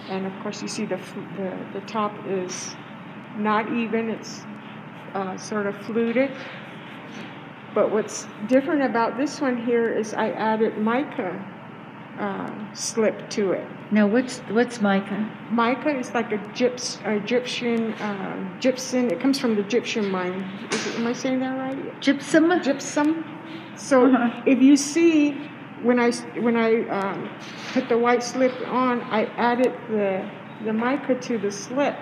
And of course you see the, the, the top is not even, it's uh, sort of fluted. But what's different about this one here is I added mica uh, slip to it. Now, what's what's mica? Mica is like a gyps, Egyptian uh, gypsum. It comes from the Egyptian mine. Is it, am I saying that right? Gypsum. Gypsum. So Uh-huh. if you see when I when I um, put the white slip on, I added the the mica to the slip.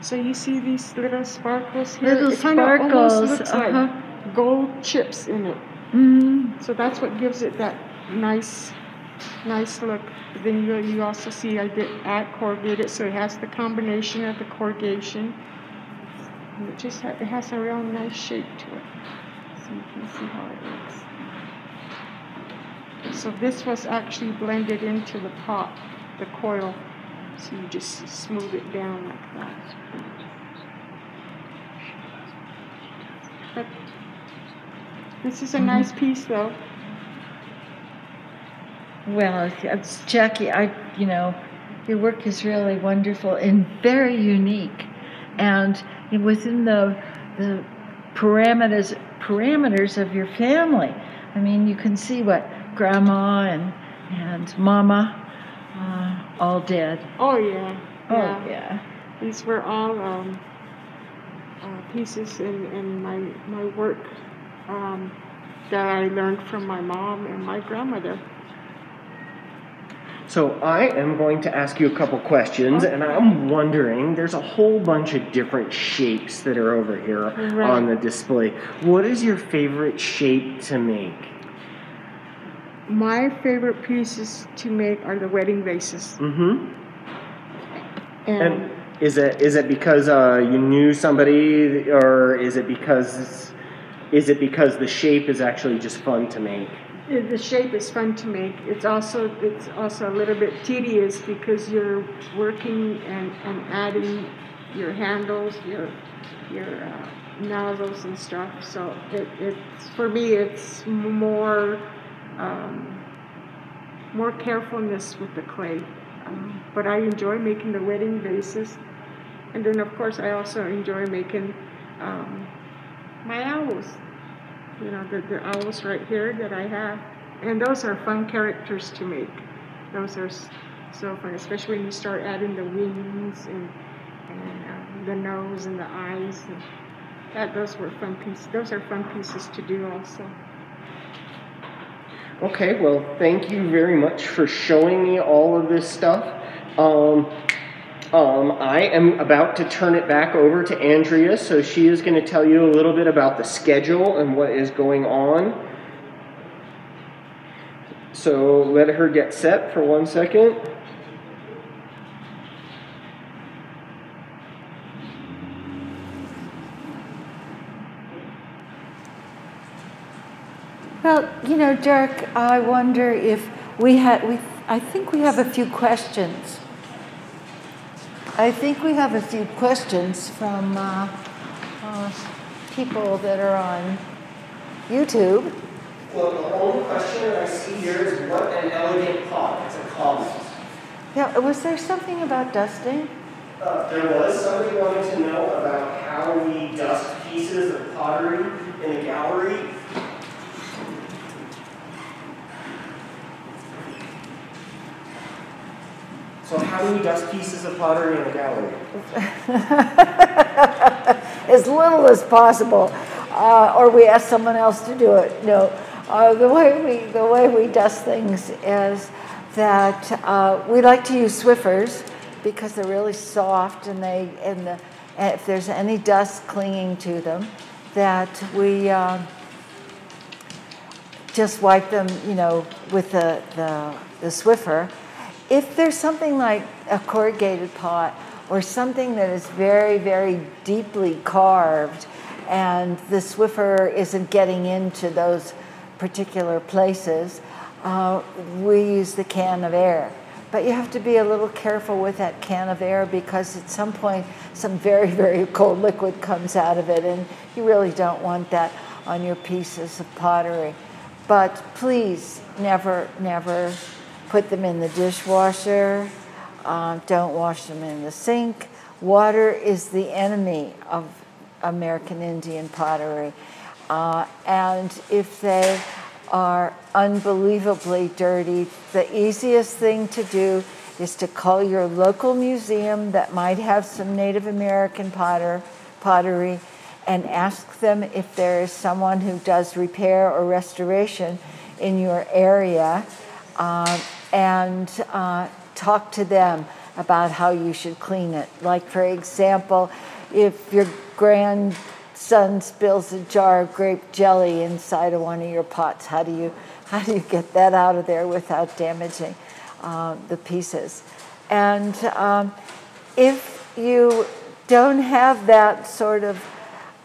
So you see these little sparkles here. Little it kind of almost sparkles, looks uh-huh. like gold chips in it. Mm, So that's what gives it that nice, nice look. Then you, you also see I did add corrugated, so it has the combination of the corrugation. And it just ha- it has a real nice shape to it. So you can see how it looks. So this was actually blended into the pot, the coil. So you just smooth it down like that. But this is a mm-hmm. nice piece though. well, it's, Jackie, I you know, your work is really wonderful and very unique, and within the the parameters parameters of your family. I mean, you can see what Grandma and and Mama uh, all dead. Oh yeah. Oh yeah. yeah. These were all um, uh, pieces in, in my my work um, that I learned from my mom and my grandmother. So I am going to ask you a couple questions, and I'm wondering. There's a whole bunch of different shapes that are over here Right. on the display. What is your favorite shape to make? My favorite pieces to make are the wedding vases, Mm-hmm. and, And is it is it because uh, you knew somebody, or is it because is it because the shape is actually just fun to make? the shape is fun to make. It's also it's also a little bit tedious because you're working and, and adding your handles, your your uh, nozzles and stuff. So it, it's for me it's more um, more carefulness with the clay. Um, but I enjoy making the wedding vases, and then of course I also enjoy making um, my owls you know, the, the owls right here that I have. And those are fun characters to make. Those are so fun, especially when you start adding the wings and, and uh, the nose and the eyes. And that, those were fun pieces. Those are fun pieces to do also. Okay, well, thank you very much for showing me all of this stuff. Um, um, I am about to turn it back over to Andrea, so she is going to tell you a little bit about the schedule and what is going on. So let her get set for one second. Well, you know, Dirk, I wonder if we had, we, I think we have a few questions. I think we have a few questions from uh, uh, people that are on YouTube. Well, the only question that I see here is what an elegant pot. It's a comment. Yeah, was there something about dusting? Uh, there was somebody wanted to know about how we dust pieces of pottery in the gallery. So how do we dust pieces of pottery in a gallery? [LAUGHS] as little as possible, uh, or we ask someone else to do it. No, uh, the way we the way we dust things is that uh, we like to use Swiffers because they're really soft and they and the and if there's any dust clinging to them, that we. Um, just wipe them, you know, with the, the, the Swiffer. If there's something like a corrugated pot or something that is very, very deeply carved and the Swiffer isn't getting into those particular places, uh, we use the can of air. But you have to be a little careful with that can of air because at some point some very, [LAUGHS] very cold liquid comes out of it, and you really don't want that on your pieces of pottery. But please never, never put them in the dishwasher. Uh, don't wash them in the sink. Water is the enemy of American Indian pottery. Uh, and if they are unbelievably dirty. The easiest thing to do is to call your local museum that might have some Native American potter, pottery and ask them if there is someone who does repair or restoration in your area uh, and uh, talk to them about how you should clean it. Like, for example, if your grandson spills a jar of grape jelly inside of one of your pots. How do you, how do you get that out of there without damaging uh, the pieces? And um, if you don't have that sort of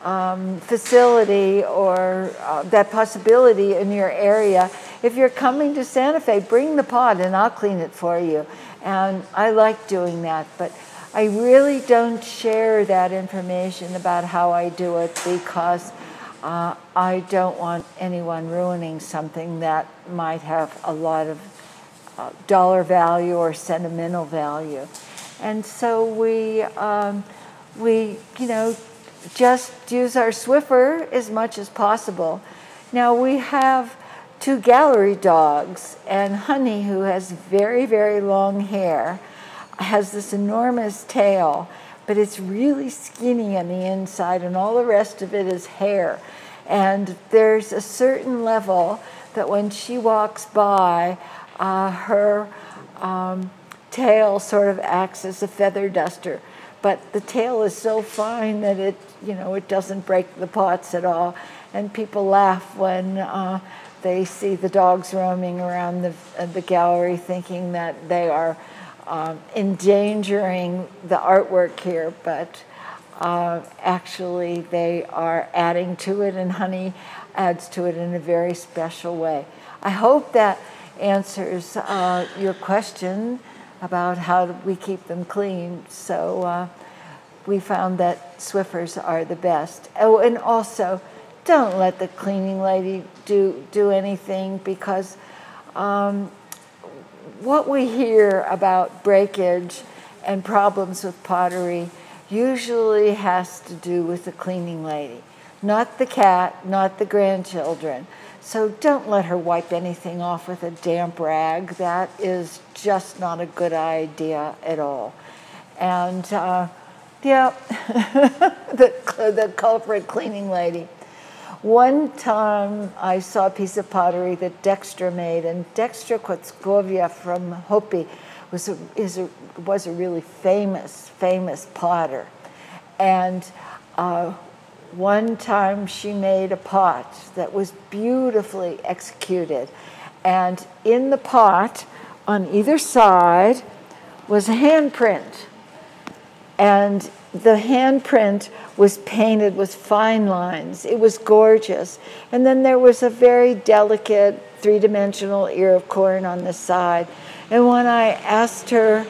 um, facility or uh, that possibility in your area, if you're coming to Santa Fe, bring the pot and I'll clean it for you. And I like doing that, but I really don't share that information about how I do it because uh, I don't want anyone ruining something that might have a lot of uh, dollar value or sentimental value. And so we, um, we, you know, just use our Swiffer as much as possible. Now we have two gallery dogs, and Honey, who has very, very long hair, has this enormous tail, but it's really skinny on the inside, and all the rest of it is hair. And there's a certain level that when she walks by, uh, her um, tail sort of acts as a feather duster. But the tail is so fine that it, you know, it doesn't break the pots at all. And people laugh when uh, they see the dogs roaming around the, uh, the gallery thinking that they are um, endangering the artwork here, but uh, actually they are adding to it, and honey adds to it in a very special way. I hope that answers uh, your question about how we keep them clean. So uh, we found that Swiffers are the best. Oh, and also, don't let the cleaning lady do do anything because um, what we hear about breakage and problems with pottery usually has to do with the cleaning lady, not the cat, not the grandchildren. So don't let her wipe anything off with a damp rag. That is just not a good idea at all. And uh, yeah, [LAUGHS] the, the culprit cleaning lady. One time I saw a piece of pottery that Dextra made, and Dextra Quotskuyva from Hopi was a, is a, was a really famous, famous potter. And uh, one time she made a pot that was beautifully executed. And in the pot, on either side, was a handprint. And the handprint was painted with fine lines. It was gorgeous. And then there was a very delicate three dimensional ear of corn on the side. And when I asked her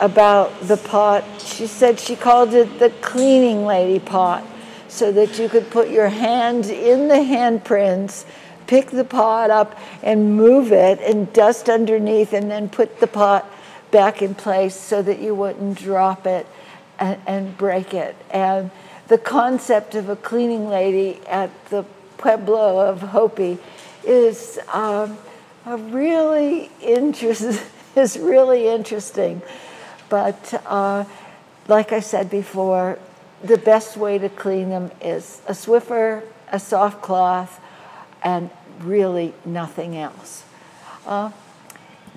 about the pot, she said she called it the cleaning lady pot so that you could put your hand in the handprints, pick the pot up, and move it and dust underneath, and then put the pot back in place so that you wouldn't drop it and, and break it. And the concept of a cleaning lady at the Pueblo of Hopi is um, a really interest, [LAUGHS] is really interesting. But uh, like I said before, the best way to clean them is a Swiffer, a soft cloth, and really nothing else. Uh,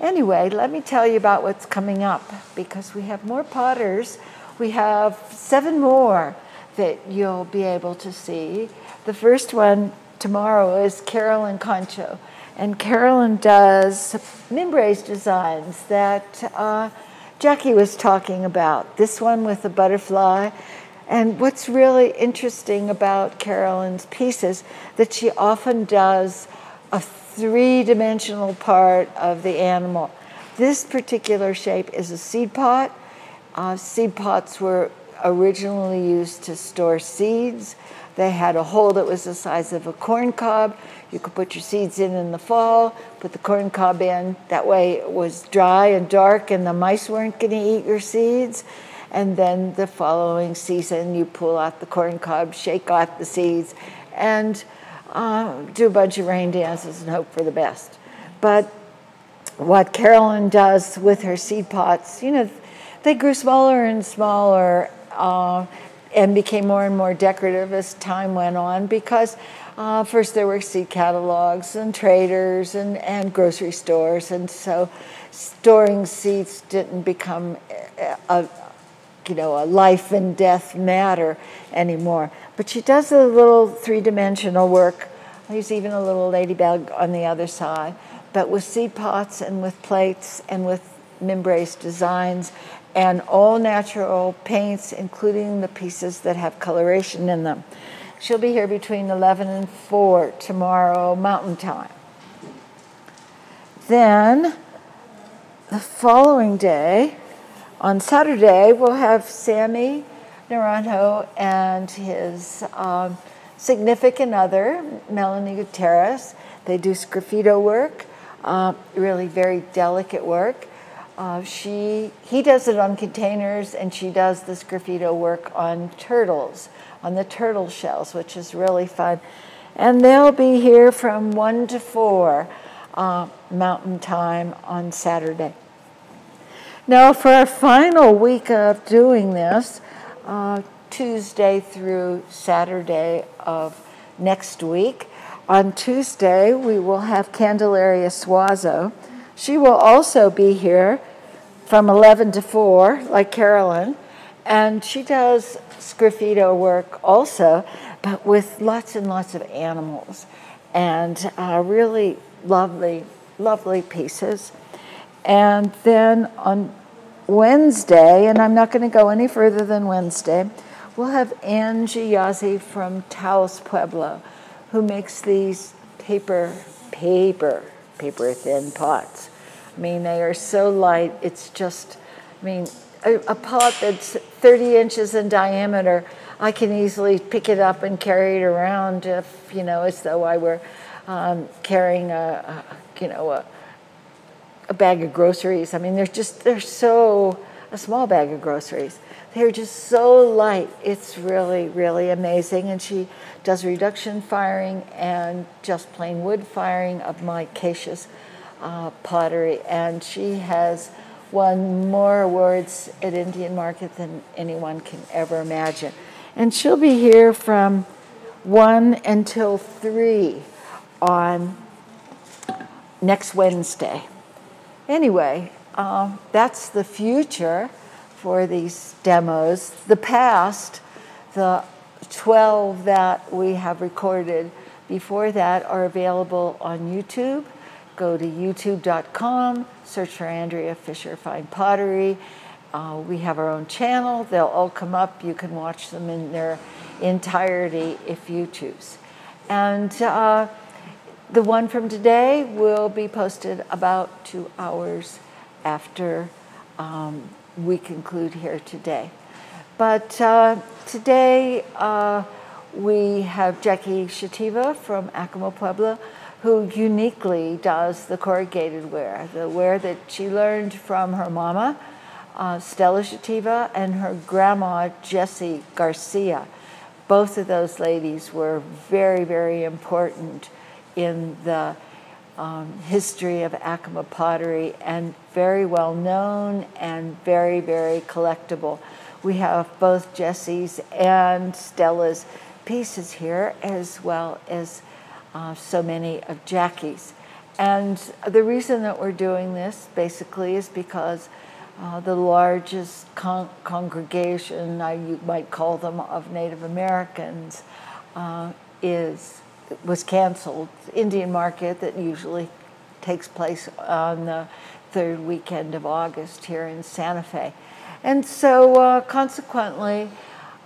anyway, let me tell you about what's coming up because we have more potters we have seven more that you'll be able to see. The first one tomorrow is Carolyn Concho. And Carolyn does Mimbres designs that uh, Jackie was talking about. This one with the butterfly. And what's really interesting about Carolyn's pieces that she often does a three-dimensional part of the animal. This particular shape is a seed pot. Uh, seed pots were originally used to store seeds. They had a hole that was the size of a corn cob. You could put your seeds in in the fall, put the corn cob in. That way it was dry and dark and the mice weren't going to eat your seeds. And then the following season, you pull out the corn cob, shake out the seeds, and uh, do a bunch of rain dances and hope for the best. But what Carolyn does with her seed pots, you know, they grew smaller and smaller uh, and became more and more decorative as time went on because uh, first there were seed catalogs and traders and, and grocery stores, and so storing seeds didn't become a, a you know a life and death matter anymore. But she does a little three-dimensional work. There's even a little ladybug on the other side, but with seed pots and with plates and with Mimbres designs and all natural paints, including the pieces that have coloration in them. She'll be here between 11 and 4 tomorrow, Mountain Time. Then, the following day, on Saturday, we'll have Sammy Naranjo and his um, significant other, Melanie Gutierrez. They do sgraffito work, uh, really very delicate work. Uh, she, he does it on containers, and she does this graffito work on turtles, on the turtle shells, which is really fun. And they'll be here from 1 to 4 uh, Mountain Time on Saturday. Now, for our final week of doing this, uh, Tuesday through Saturday of next week, on Tuesday, we will have Candelaria Suazo. She will also be here from 11 to 4, like Carolyn. And she does sgraffito work also, but with lots and lots of animals and uh, really lovely, lovely pieces. And then on Wednesday, and I'm not going to go any further than Wednesday, we'll have Angie Yazzie from Taos Pueblo, who makes these paper, paper, paper thin pots I mean, they are so light, it's just, I mean, a, a, pot that's 30 inches in diameter, I can easily pick it up and carry it around if, you know, as though I were um, carrying a, a, you know, a, a bag of groceries. I mean, they're just, they're so, a small bag of groceries. They're just so light. It's really, really amazing. And she does reduction firing and just plain wood firing of my micaceous uh, pottery, and she has won more awards at Indian Market than anyone can ever imagine. And she'll be here from 1 until 3 on next Wednesday. Anyway, uh, that's the future for these demos. The past, the 12 that we have recorded before that are available on YouTube go to youtube.com, search for Andrea Fisher Fine Pottery. Uh, we have our own channel. They'll all come up. You can watch them in their entirety if you choose. And uh, the one from today will be posted about two hours after um, we conclude here today. But uh, today uh, we have Jackie Shutiva from Acoma Pueblo who uniquely does the corrugated ware, the ware that she learned from her mama, uh, Stella Shutiva, and her grandma, Jessie Garcia. Both of those ladies were very, very important in the um, history of Acoma pottery and very well known and very, very collectible. We have both Jessie's and Stella's pieces here, as well as uh, so many of Jackie's. And the reason that we're doing this basically is because uh, the largest con- congregation, you might call them, of Native Americans uh, is was canceled. Indian Market that usually takes place on the third weekend of August here in Santa Fe. And so, uh, consequently,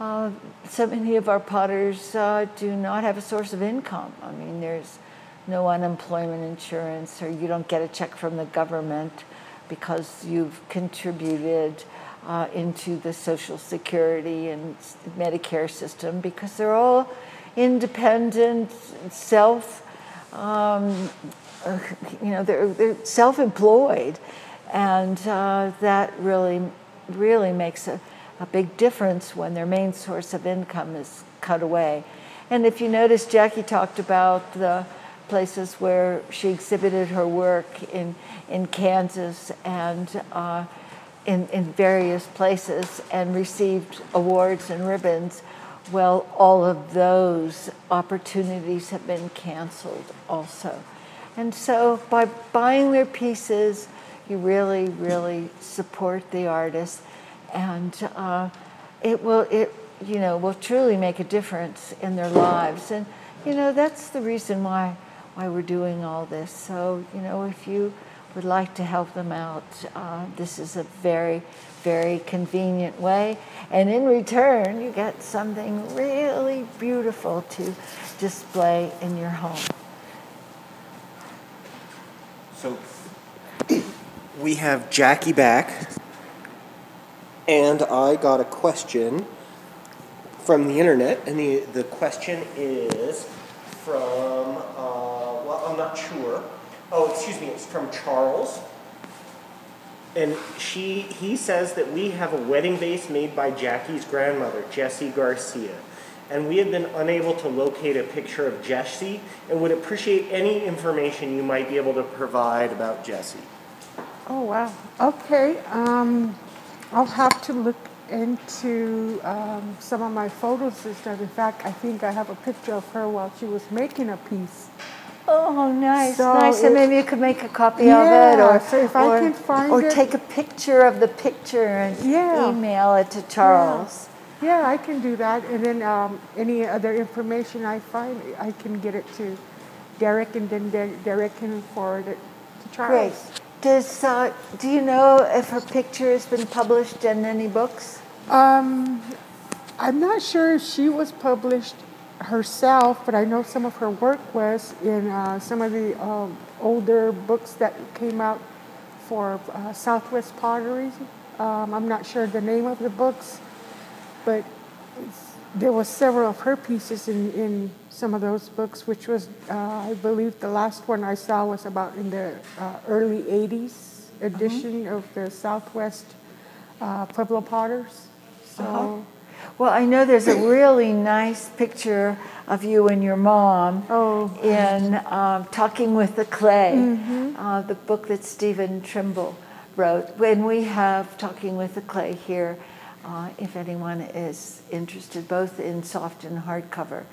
uh, so many of our potters uh, do not have a source of income. I mean, there's no unemployment insurance, or you don't get a check from the government because you've contributed uh, into the Social Security and Medicare system because they're all independent, self, um, you know, they're, they're self-employed, and uh, that really, really makes a, a big difference when their main source of income is cut away. And if you notice, Jackie talked about the places where she exhibited her work in, in Kansas and uh, in, in various places and received awards and ribbons. Well, all of those opportunities have been canceled also. And so by buying their pieces, you really, really support the artist, and uh, it will, it, you know, will truly make a difference in their lives. And you know, that's the reason why why we're doing all this. So you know, if you would like to help them out, uh, this is a very, very convenient way. And in return, you get something really beautiful to display in your home. So we have Jackie back, and I got a question from the internet, and the, the question is from, uh, well, I'm not sure. Oh, excuse me, it's from Charles. And she, he says that we have a wedding vase made by Jackie's grandmother, Jessie Garcia. And we have been unable to locate a picture of Jessie and would appreciate any information you might be able to provide about Jessie. Oh, wow. Okay. Um, I'll have to look into um, some of my photos and stuff. In fact, I think I have a picture of her while she was making a piece. Oh, nice, So nice. It- maybe you could make a copy Yeah, of it, or so if I can find or it- take a picture of the picture and Yeah. email it to Charles. Yeah, I can do that. And then um, any other information I find, I can get it to Derek, and then Der- Derek can forward it to Charles. Great. Does uh, do you know if her picture has been published in any books? Um, I'm not sure if she was published herself, but I know some of her work was in uh, some of the um, older books that came out for uh, Southwest Pottery. Um, I'm not sure the name of the books, but there was several of her pieces in, in some of those books, which was, uh, I believe, the last one I saw was about in the uh, early '80s edition of the Southwest uh, Pueblo Potters. So. Uh-huh. Well, I know there's a really nice picture of you and your mom Oh. in um, Talking with the Clay, uh, the book that Stephen Trimble wrote. When we have Talking with the Clay here, uh, if anyone is interested, both in soft and hardcover,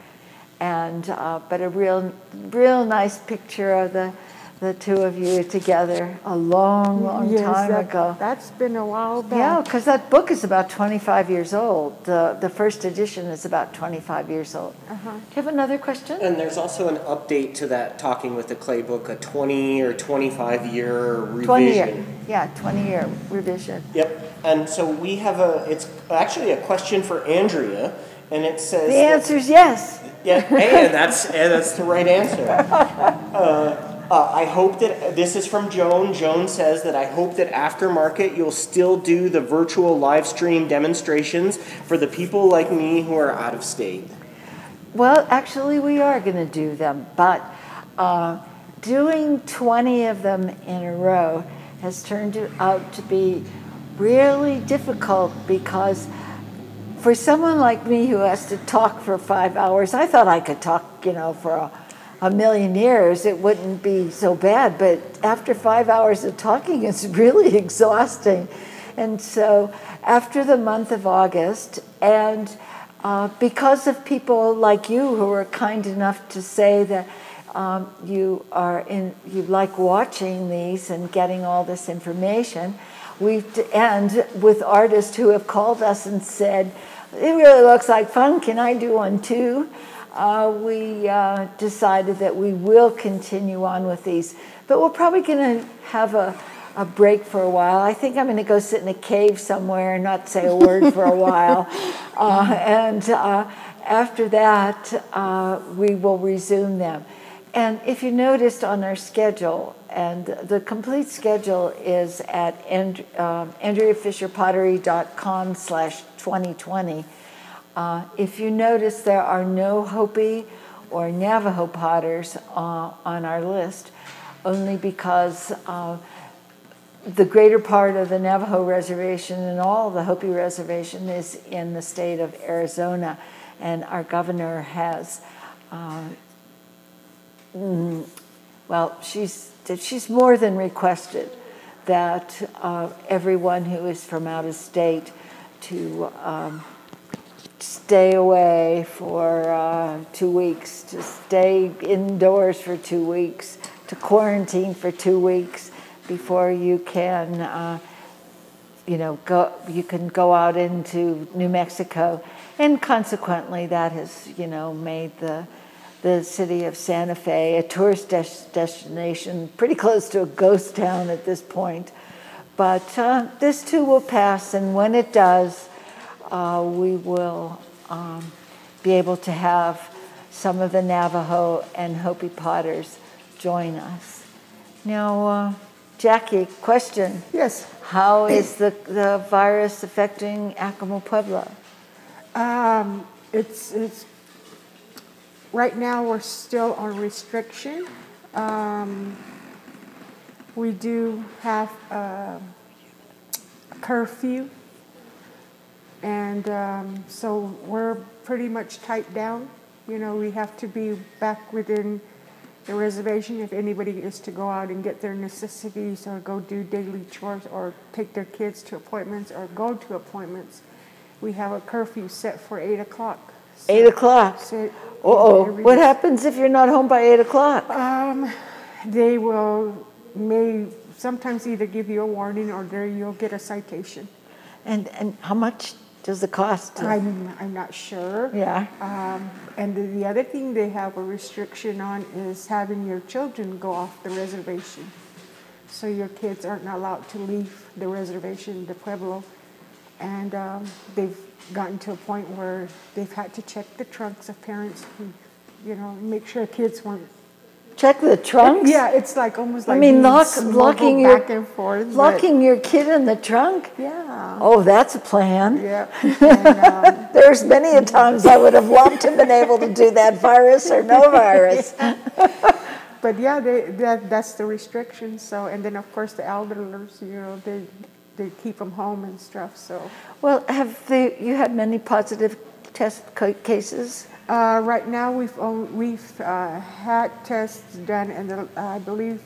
and uh, but a real, real nice picture of the the two of you together a long, long Yes, time that- ago. That's been a while back. Yeah, because that book is about 25 years old. The, the first edition is about 25 years old. Uh-huh. Do you have another question? And there's also an update to that Talking with the Clay book, a 20 or 25 year revision. 20 year. Yeah, 20 year revision. Yep. And so we have a, it's actually a question for Andrea, and it says. The answer is yes. Yeah, and that's, and that's the right answer. [LAUGHS] Uh, uh, I hope that, this is from Joan. Joan says that I hope that after market you'll still do the virtual live stream demonstrations for the people like me who are out of state. Well, actually, we are going to do them, but uh, doing 20 of them in a row has turned out to be really difficult because for someone like me who has to talk for five hours, I thought I could talk, you know, for a, a million years. It wouldn't be so bad. But after five hours of talking, [LAUGHS] it's really exhausting. And so after the month of August, and uh, because of people like you who are kind enough to say that um, you are in, you like watching these and getting all this information, we and with artists who have called us and said, "It really looks like fun. Can I do one too?" Uh, we uh, decided that we will continue on with these. But we're probably going to have a, a break for a while. I think I'm going to go sit in a cave somewhere and not say a word for a while. [LAUGHS] Uh, and uh, after that, uh, we will resume them. And if you noticed on our schedule, and the complete schedule is at and, um, andreafisherpottery.com slash 2020. Uh, if you notice, there are no Hopi or Navajo potters uh, on our list, only because uh, the greater part of the Navajo reservation and all the Hopi reservation is in the state of Arizona, and our governor has, uh, well, she's she's more than requested that uh, everyone who is from out of state to um, stay away for uh, two weeks, to stay indoors for two weeks, to quarantine for two weeks before you can, uh, you know, go. You can go out into New Mexico, and consequently, that has, you know, made the the city of Santa Fe, a tourist des- destination, pretty close to a ghost town at this point. But uh, this too will pass, and when it does, uh, we will um, be able to have some of the Navajo and Hopi potters join us. Now, uh, Jackie, question. Yes. How is the, the virus affecting Acoma Pueblo? Um, it's, it's right now we're still on restriction. Um, we do have a curfew, and um, so we're pretty much tight down. You know, we have to be back within the reservation if anybody is to go out and get their necessities or go do daily chores or take their kids to appointments or go to appointments. We have a curfew set for 8 o'clock. So, eight o'clock. So oh. What happens if you're not home by eight o'clock? Um, they will may sometimes either give you a warning or there you'll get a citation. And and how much does the cost? I'm I'm not sure. Yeah. Um, and the, the other thing they have a restriction on is having your children go off the reservation. So your kids aren't allowed to leave the reservation, the pueblo, and um, they've gotten to a point where they've had to check the trunks of parents who, you know, make sure kids weren't. Check the trunks. Yeah, it's like almost like I mean, lock, locking your back and forth, locking your kid in the trunk. Yeah. Oh, that's a plan. Yeah. [LAUGHS] And, um, There's many a times I would have loved to have been able to do that, virus or no virus. [LAUGHS] but yeah, they, that that's the restriction. So, and then of course the elders, you know, they they keep them home and stuff. So. Well, have they, you had many positive test cases? Uh, right now, we've only, we've uh, had tests done, and uh, I believe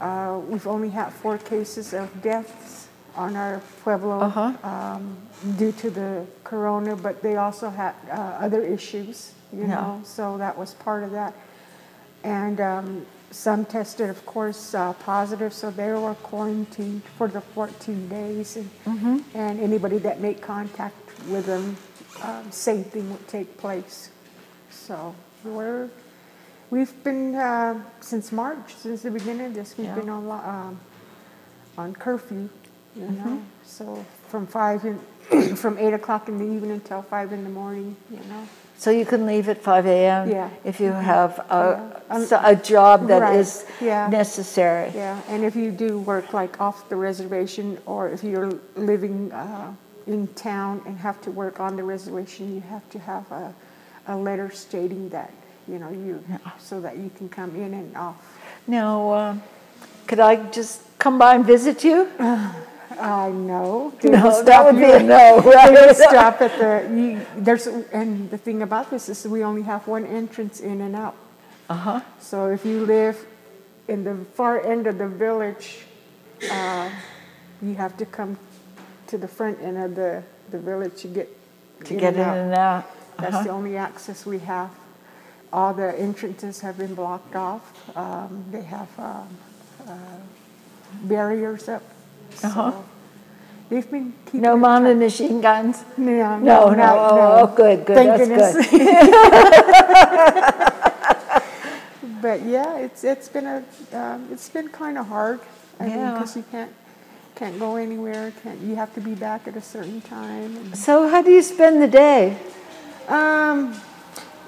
uh, we've only had four cases of deaths on our pueblo uh-huh. um, due to the corona. But they also had uh, other issues, you yeah. know. So that was part of that, and um, some tested, of course, uh, positive, so they were quarantined for the 14 days. And, mm-hmm. and anybody that made contact with them, um, same thing would take place. So we're, we've been, uh, since March, since the beginning of this, we've yeah. been on, um, on curfew, you mm-hmm. know. So from 5 in, [CLEARS THROAT] from 8 o'clock in the evening until 5 in the morning, you know. So you can leave at 5 a.m. Yeah. if you have a, Yeah. a job that Right. is Yeah. necessary. Yeah, and if you do work like off the reservation, or if you're living uh, in town and have to work on the reservation, you have to have a, a letter stating that, you know, you, so that you can come in and off. Now, uh, could I just come by and visit you? [SIGHS] Uh, no. No, that would be a no, [LAUGHS] They right? would stop at the, you, there's, and the thing about this is we only have one entrance in and out. Uh-huh. So if you live in the far end of the village, uh, you have to come to the front end of the, the village to get To get in and out. That's Uh-huh. the only access we have. All the entrances have been blocked off. Um, they have um, uh, barriers up. Uh-huh. So they've been keeping. No mom and machine guns? No, No, no, not- oh, oh, good, good, Thank that's goodness. good. [LAUGHS] But yeah, it's it's been a um, it's been kind of hard. I mean, Yeah. because you can't can't go anywhere. Can't you have to be back at a certain time. So how do you spend the day? Um,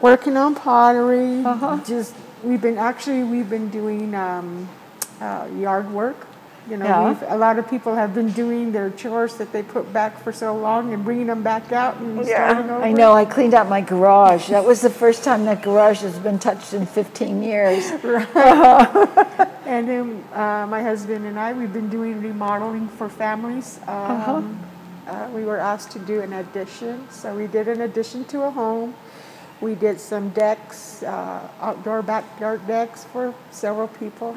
working on pottery. Uh-huh. Just we've been actually we've been doing um, uh, yard work. You know, Yeah. we've, a lot of people have been doing their chores that they put back for so long and bringing them back out and starting over. I know, I cleaned out my garage. That was the first time that garage has been touched in 15 years. [LAUGHS] Right. [LAUGHS] And then uh, my husband and I, we've been doing remodeling for families. Uh-huh. Uh, we were asked to do an addition, so we did an addition to a home. We did some decks, uh, outdoor backyard decks for several people.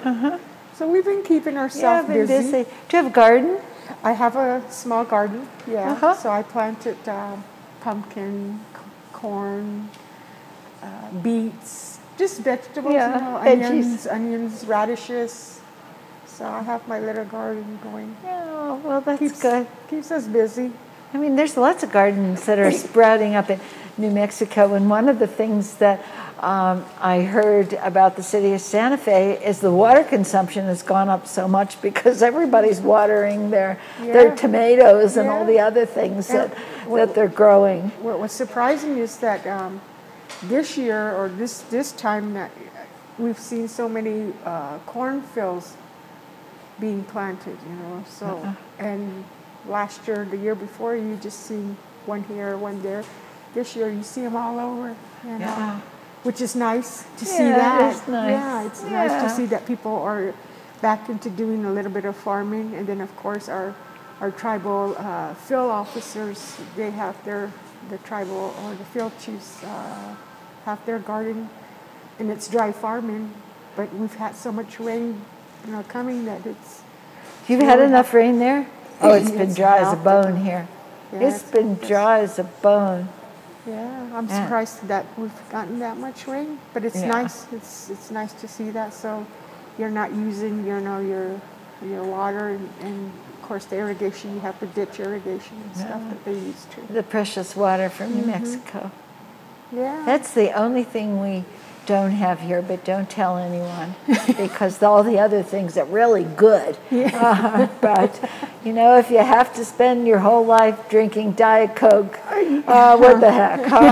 So we've been keeping ourselves I've been busy. busy. Do you have a garden? I have a small garden, yeah. Uh-huh. So I planted uh, pumpkin, c- corn, uh, beets, just vegetables, Yeah, you know, veggies. onions, onions, radishes. So I have my little garden going. Yeah, well, that's Keeps, good. keeps us busy. I mean, there's lots of gardens that are sprouting up in New Mexico, and one of the things that um, I heard about the city of Santa Fe is the water consumption has gone up so much because everybody's watering their their tomatoes and all the other things And that what- that they're growing. What was surprising is that um, this year or this this time that we've seen so many uh, cornfields being planted. You know, so Uh-uh. and last year, the year before, you just see one here, one there. This year, you see them all over. You know, Yeah. which is nice to see Yeah, it that. is nice. Yeah, it's nice to see that people are back into doing a little bit of farming, and then of course our our tribal uh, field officers they have their the tribal or the field chiefs uh, have their garden, and it's dry farming, but we've had so much rain, you know, coming that it's You've had really enough rain there? Oh, it's been It's dry as a helped. bone here. Yeah, It's it's- been dry as a bone. Yeah, I'm Yeah. surprised that we've gotten that much rain, but it's Yeah. nice. It's it's nice to see that. So you're not using, you know, your your water and, and of course the irrigation. You have to ditch irrigation and stuff that they used to. The precious water from Mm-hmm. New Mexico. Yeah. That's the only thing we don't have here, but don't tell anyone because all the other things are really good. [LAUGHS] Uh, but, you know, if you have to spend your whole life drinking Diet Coke, uh, what the heck, huh?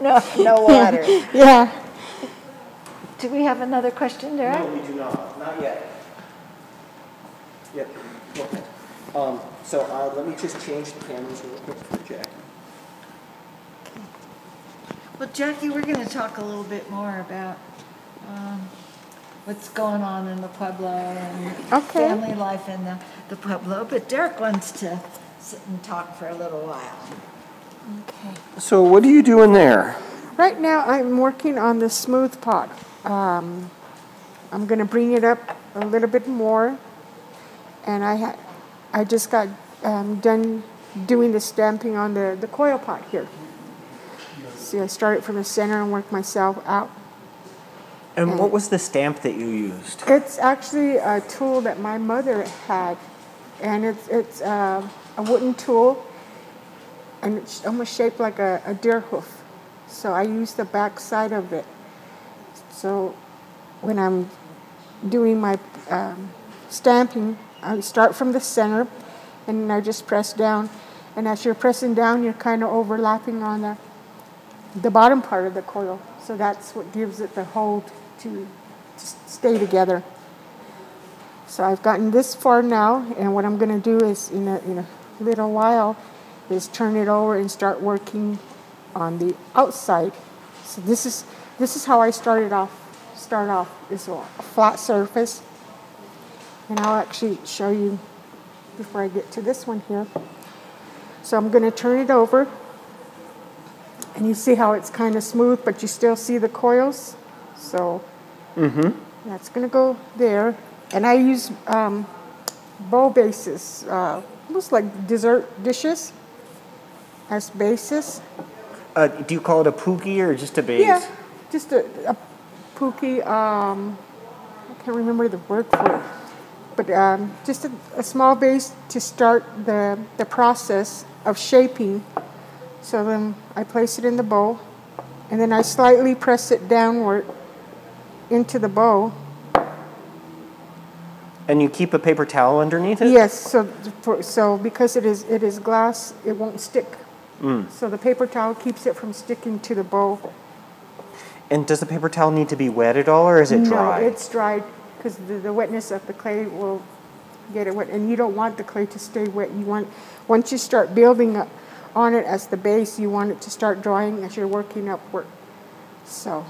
[LAUGHS] no, no water. yeah. Do we have another question, Derek? No, we do not. Not yet. Yep. Okay. Um, so uh, let me just change the cameras real quick for Jack. Well, Jackie, we're going to talk a little bit more about um, what's going on in the Pueblo and Okay. family life in the, the Pueblo. But Derek wants to sit and talk for a little while. Okay. So what are you doing there? Right now, I'm working on the smooth pot. Um, I'm going to bring it up a little bit more, and I ha- I just got um, done doing the stamping on the, the coil pot here. See, I started from the center and worked myself out. And what was the stamp that you used? It's actually a tool that my mother had, and it's it's uh, a wooden tool, and it's almost shaped like a, a deer hoof. So I use the back side of it. So when I'm doing my um, stamping, I start from the center, and I just press down. And as you're pressing down, you're kind of overlapping on the the bottom part of the coil. So that's what gives it the hold to, stay together. So I've gotten this far now, and what I'm going to do is in a, in a little while is turn it over and start working on the outside. So this is this is how I started off. Start off is a flat surface, and I'll actually show you before I get to this one here. So I'm going to turn it over, and you see how it's kind of smooth, but you still see the coils. So that's going to go there. And I use um, bowl bases, uh, almost like dessert dishes as bases. Uh, do you call it a puki or just a base? Yeah, just a, a puki. Um, I can't remember the word for it. but um, just a, a small base to start the, the process of shaping. So then I place it in the bowl, and then I slightly press it downward into the bowl. And you keep a paper towel underneath it? Yes, so for, so because it is it is glass, it won't stick. Mm. So the paper towel keeps it from sticking to the bowl. And does the paper towel need to be wet at all, or is it dry? No, it's dried because the, the wetness of the clay will get it wet, and you don't want the clay to stay wet. You want once you start building up on it as the base, you want it to start drying as you're working upward. So,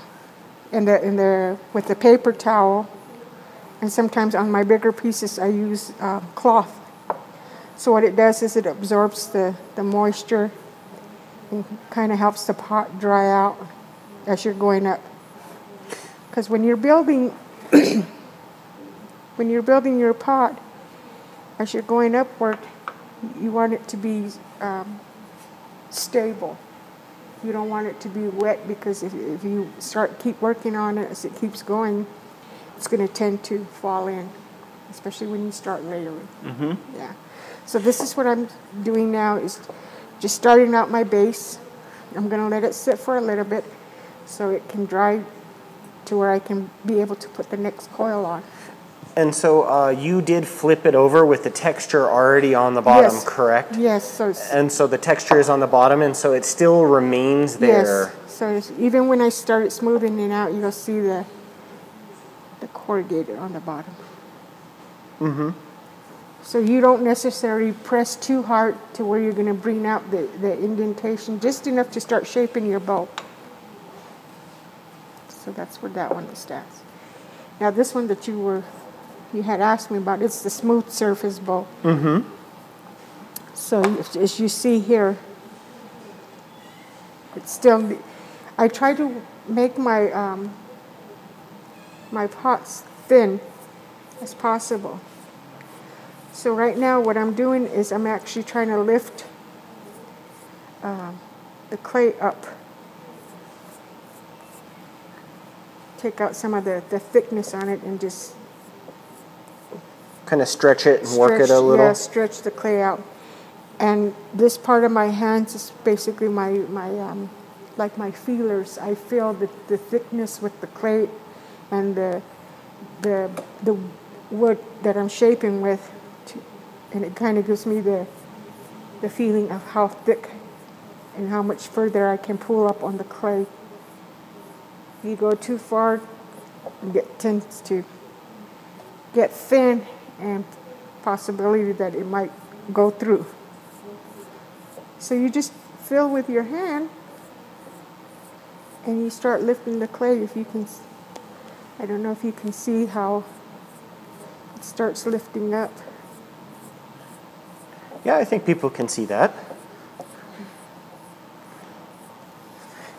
in the in the with the paper towel, and sometimes on my bigger pieces, I use uh, cloth. So what it does is it absorbs the the moisture and kind of helps the pot dry out as you're going up. Because when you're building, [CLEARS THROAT] when you're building your pot, as you're going upward, you want it to be um, stable. You don't want it to be wet because if, if you start keep working on it as it keeps going, it's going to tend to fall in, especially when you start layering. Mm-hmm. Yeah. So this is what I'm doing now is just starting out my base. I'm going to let it sit for a little bit so it can dry to where I can be able to put the next coil on. And so uh, you did flip it over with the texture already on the bottom, Yes. correct? Yes, so And so the texture is on the bottom, and so it still remains there. yes, so even when I started smoothing it out, you'll see the the corrugated on the bottom. Mm-hmm. So you don't necessarily press too hard to where you're going to bring out the, the indentation, just enough to start shaping your bow. So that's where that one stands. Now this one that you were, you had asked me about, it's the smooth surface bowl. Mm-hmm. So as- you see here, it's still, I try to make my, um, my pots thin as possible. So right now what I'm doing is I'm actually trying to lift um, the clay up. Take out some of the, the thickness on it and just Kind of stretch it and work it a little. Yeah, stretch the clay out. And this part of my hands is basically my, my um, like my feelers. I feel the, the thickness with the clay and the, the, the wood that I'm shaping with. To, and it kind of gives me the, the feeling of how thick and how much further I can pull up on the clay. If you go too far, it tends to get thin and possibility that it might go through. So you just fill with your hand and you start lifting the clay if you can I don't know if you can see how it starts lifting up. Yeah, I think people can see that.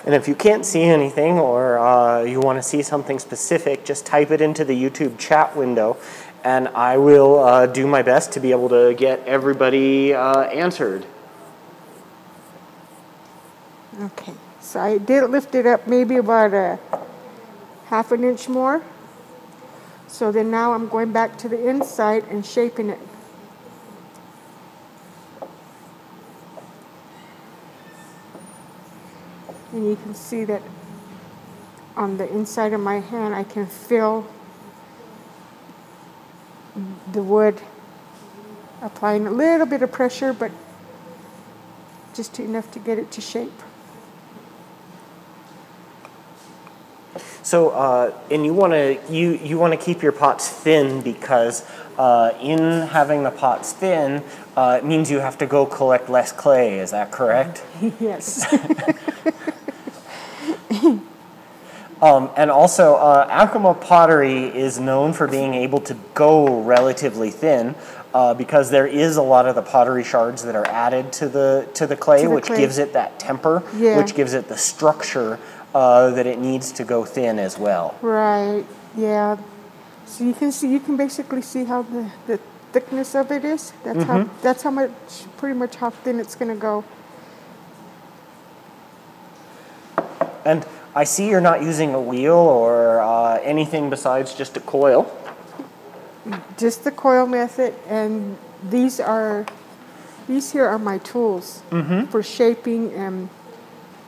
And if you can't see anything or uh, you want to see something specific, just type it into the YouTube chat window and I will uh, do my best to be able to get everybody uh, answered. Okay. So I did lift it up maybe about a half an inch more. So then now I'm going back to the inside and shaping it. And you can see that on the inside of my hand, I can feel the wood applying a little bit of pressure, but just enough to get it to shape. So, uh, and you want to you you want to keep your pots thin because uh, in having the pots thin, uh, it means you have to go collect less clay. Is that correct? [LAUGHS] yes. [LAUGHS] [LAUGHS] Um, and also, uh, Acoma pottery is known for being able to go relatively thin uh, because there is a lot of the pottery shards that are added to the to the clay, To the which clay. gives it that temper, Yeah. which gives it the structure uh, that it needs to go thin as well. right. Yeah. So you can see, you can basically see how the, the thickness of it is. That's how that's how much, pretty much how thin it's gonna go. And I see you're not using a wheel or uh, anything besides just a coil. just the coil method, and these are these here are my tools for shaping and,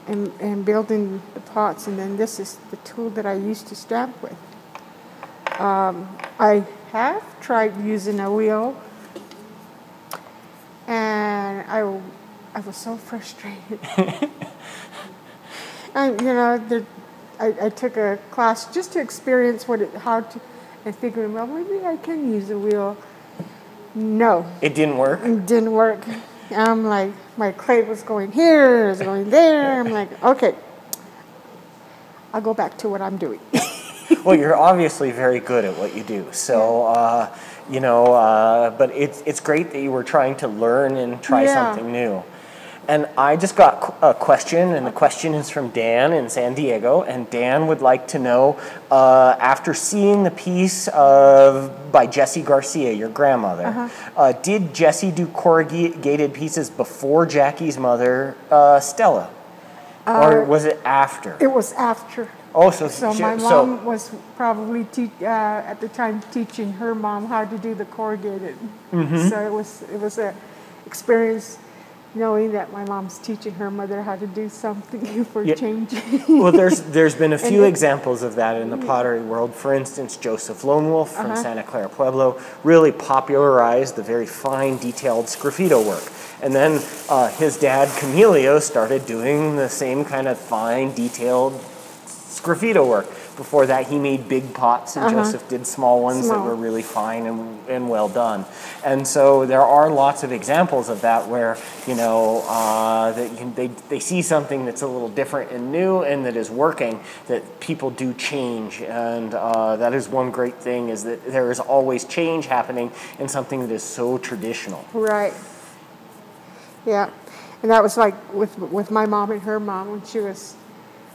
and and building the pots, and then this is the tool that I used to stamp with. Um, I have tried using a wheel, and I I was so frustrated. [LAUGHS] and you know, the, I, I took a class just to experience what it how to, and figuring well maybe I can use a wheel. No, It didn't work. it didn't work. I'm like, my clay was going here, it was going there. I'm like, okay, I'll go back to what I'm doing. [LAUGHS] well, you're obviously very good at what you do. So, uh, you know, uh, but it's it's great that you were trying to learn and try Yeah. something new. And I just got a question, and the question is from Dan in San Diego. And Dan would like to know, uh, after seeing the piece of by Jessie Garcia, your grandmother, Uh-huh. uh did Jessie do corrugated pieces before Jackie's mother, uh, Stella, or was it after? It was after. oh, so So she- my so- mom was probably uh, at the time teaching her mom how to do the corrugated. Mm-hmm. So it was it was a experience knowing that my mom's teaching her mother how to do something [LAUGHS] for Yeah. changing. well, there's there's been a [LAUGHS] few examples of that in the pottery world. For instance, Joseph Lone Wolf from Uh-huh. Santa Clara Pueblo really popularized the very fine, detailed sgraffito work. And then uh, his dad, Camilio, started doing the same kind of fine, detailed sgraffito work. Before that, he made big pots, and Joseph did small ones that Uh-huh. Were really fine and, and well done. And so there are lots of examples of that where, you know, uh, that you can, they, they see something that's a little different and new and that is working, that people do change. And uh, that is one great thing is that there is always change happening in something that is so traditional. Right. Yeah, and that was like with with my mom and her mom when she was,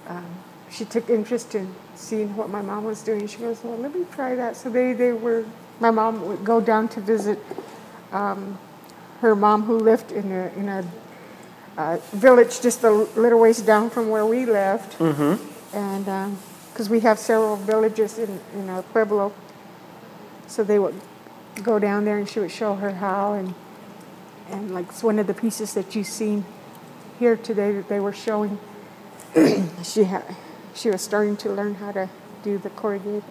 um, she took interest in seeing what my mom was doing. She goes, "Well, let me try that." So they they were. My mom would go down to visit um, her mom who lived in a in a uh, village just a little ways down from where we lived, mm-hmm. and because we have several villages in in our pueblo, so they would go down there and she would show her how and and like it's one of the pieces that you've seen here today that they were showing [CLEARS THROAT] she had she was starting to learn how to do the corrugated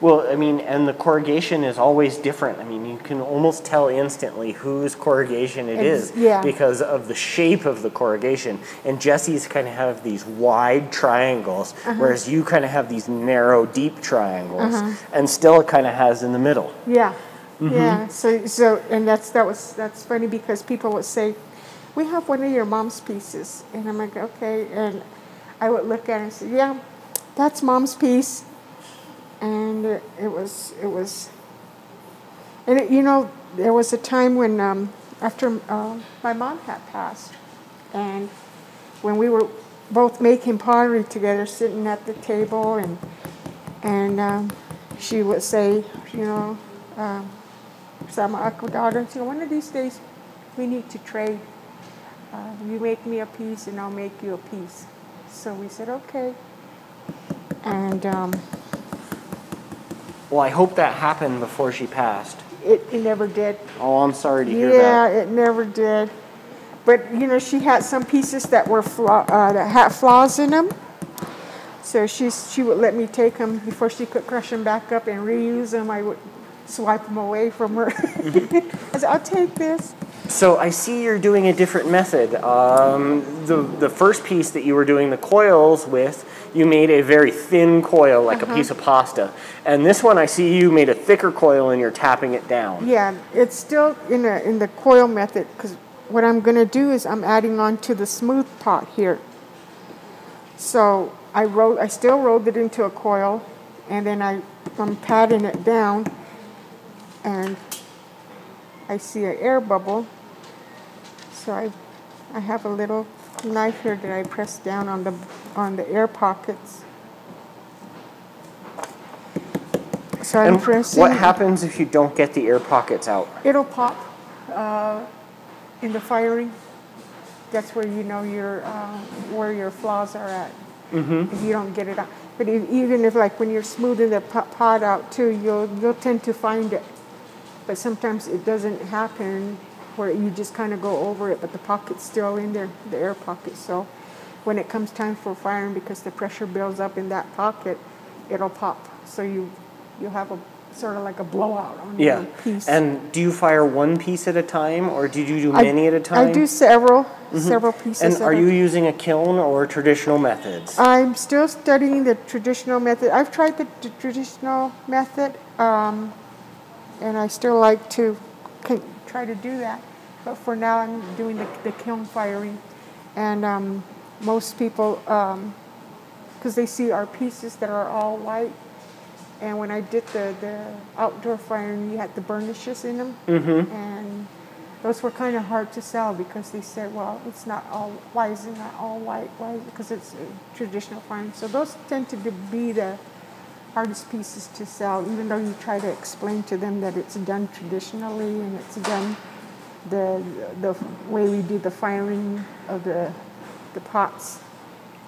Well, I mean, and the corrugation is always different. I mean, you can almost tell instantly whose corrugation it Ex- is yeah. because of the shape of the corrugation. And Jessie's kind of have these wide triangles, Uh-huh. whereas you kind of have these narrow, deep triangles, and Stella kind of has in the middle. yeah yeah so so and that's that was that's funny because people would say we have one of your mom's pieces and i'm like okay and i would look at it and say yeah that's mom's piece. And it, it was it was and it, you know there was a time when um, after uh, my mom had passed and when we were both making pottery together sitting at the table and and um, she would say you know um, sama ako daughter so one of these days we need to trade. Uh, you make me a piece and I'll make you a piece. So we said okay and um, Well, I hope that happened before she passed. it, it never did Oh, I'm sorry to hear yeah, that. Yeah, it never did. But you know, she had some pieces that were flaw, uh, that had flaws in them. So she she would let me take them before she could crush them back up and reuse them. I would swipe them away from her. [LAUGHS] I said, "I'll take this." So I see you're doing a different method. Um, the the first piece that you were doing the coils with, you made a very thin coil, like Uh-huh. a piece of pasta. And this one, I see you made a thicker coil, and you're tapping it down. Yeah, it's still in a, in the coil method because what I'm gonna do is I'm adding on to the smooth pot here. So I roll, I still rolled it into a coil, and then I I'm patting it down, and I see an air bubble. So I I have a little knife here that I press down on the on the air pockets. So I'm And pressing. what happens if you don't get the air pockets out? It'll pop uh, in the firing. That's where you know your uh, where your flaws are at. Mm-hmm. If you don't get it out, but if, even if like when you're smoothing the pot out too, you'll you'll tend to find it but sometimes it doesn't happen where you just kind of go over it, but the pocket's still in there, the air pocket. So when it comes time for firing, because the pressure builds up in that pocket, it'll pop. So you you'll have a sort of like a blowout on Yeah. one piece. And do you fire one piece at a time, or do you do I- many at a time? I do several, several pieces. And are you using a kiln or traditional methods? I'm still studying the traditional method. I've tried the, t- traditional method, um, and I still like to try to do that. But for now, I'm doing the, the kiln firing, and um, most people, because they see our pieces that are all white, and when I did the, the outdoor firing, you had the burnishes in them, Mm-hmm. and those were kind of hard to sell because they said, well, it's not all, why is it not all white? Why? Because it's a traditional firing. So those tend to be the hardest pieces to sell, even though you try to explain to them that it's done traditionally and it's done the, the way we do the firing of the, the pots.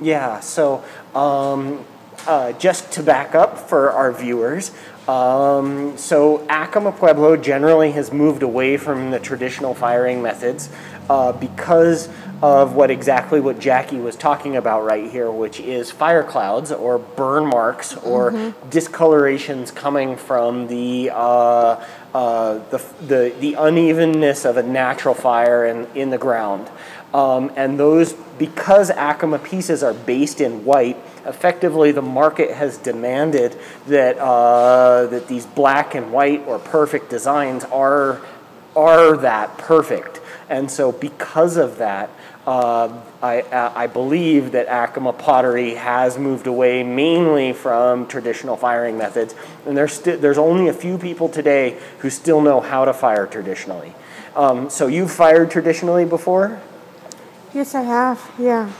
Yeah, so um, uh, just to back up for our viewers, um, so Acoma Pueblo generally has moved away from the traditional firing methods uh, because of what exactly what Jackie was talking about right here, which is fire clouds or burn marks or discolorations coming from the, uh, uh, the, the, the unevenness of a natural fire in, in the ground. Um, and those, because Acoma pieces are based in white, effectively the market has demanded that, uh, that these black and white or perfect designs are, are that perfect. And so, because of that, uh, I, I believe that Acoma pottery has moved away mainly from traditional firing methods. And there's, there's only a few people today who still know how to fire traditionally. Um, so, you've fired traditionally before? Yes, I have. Yeah,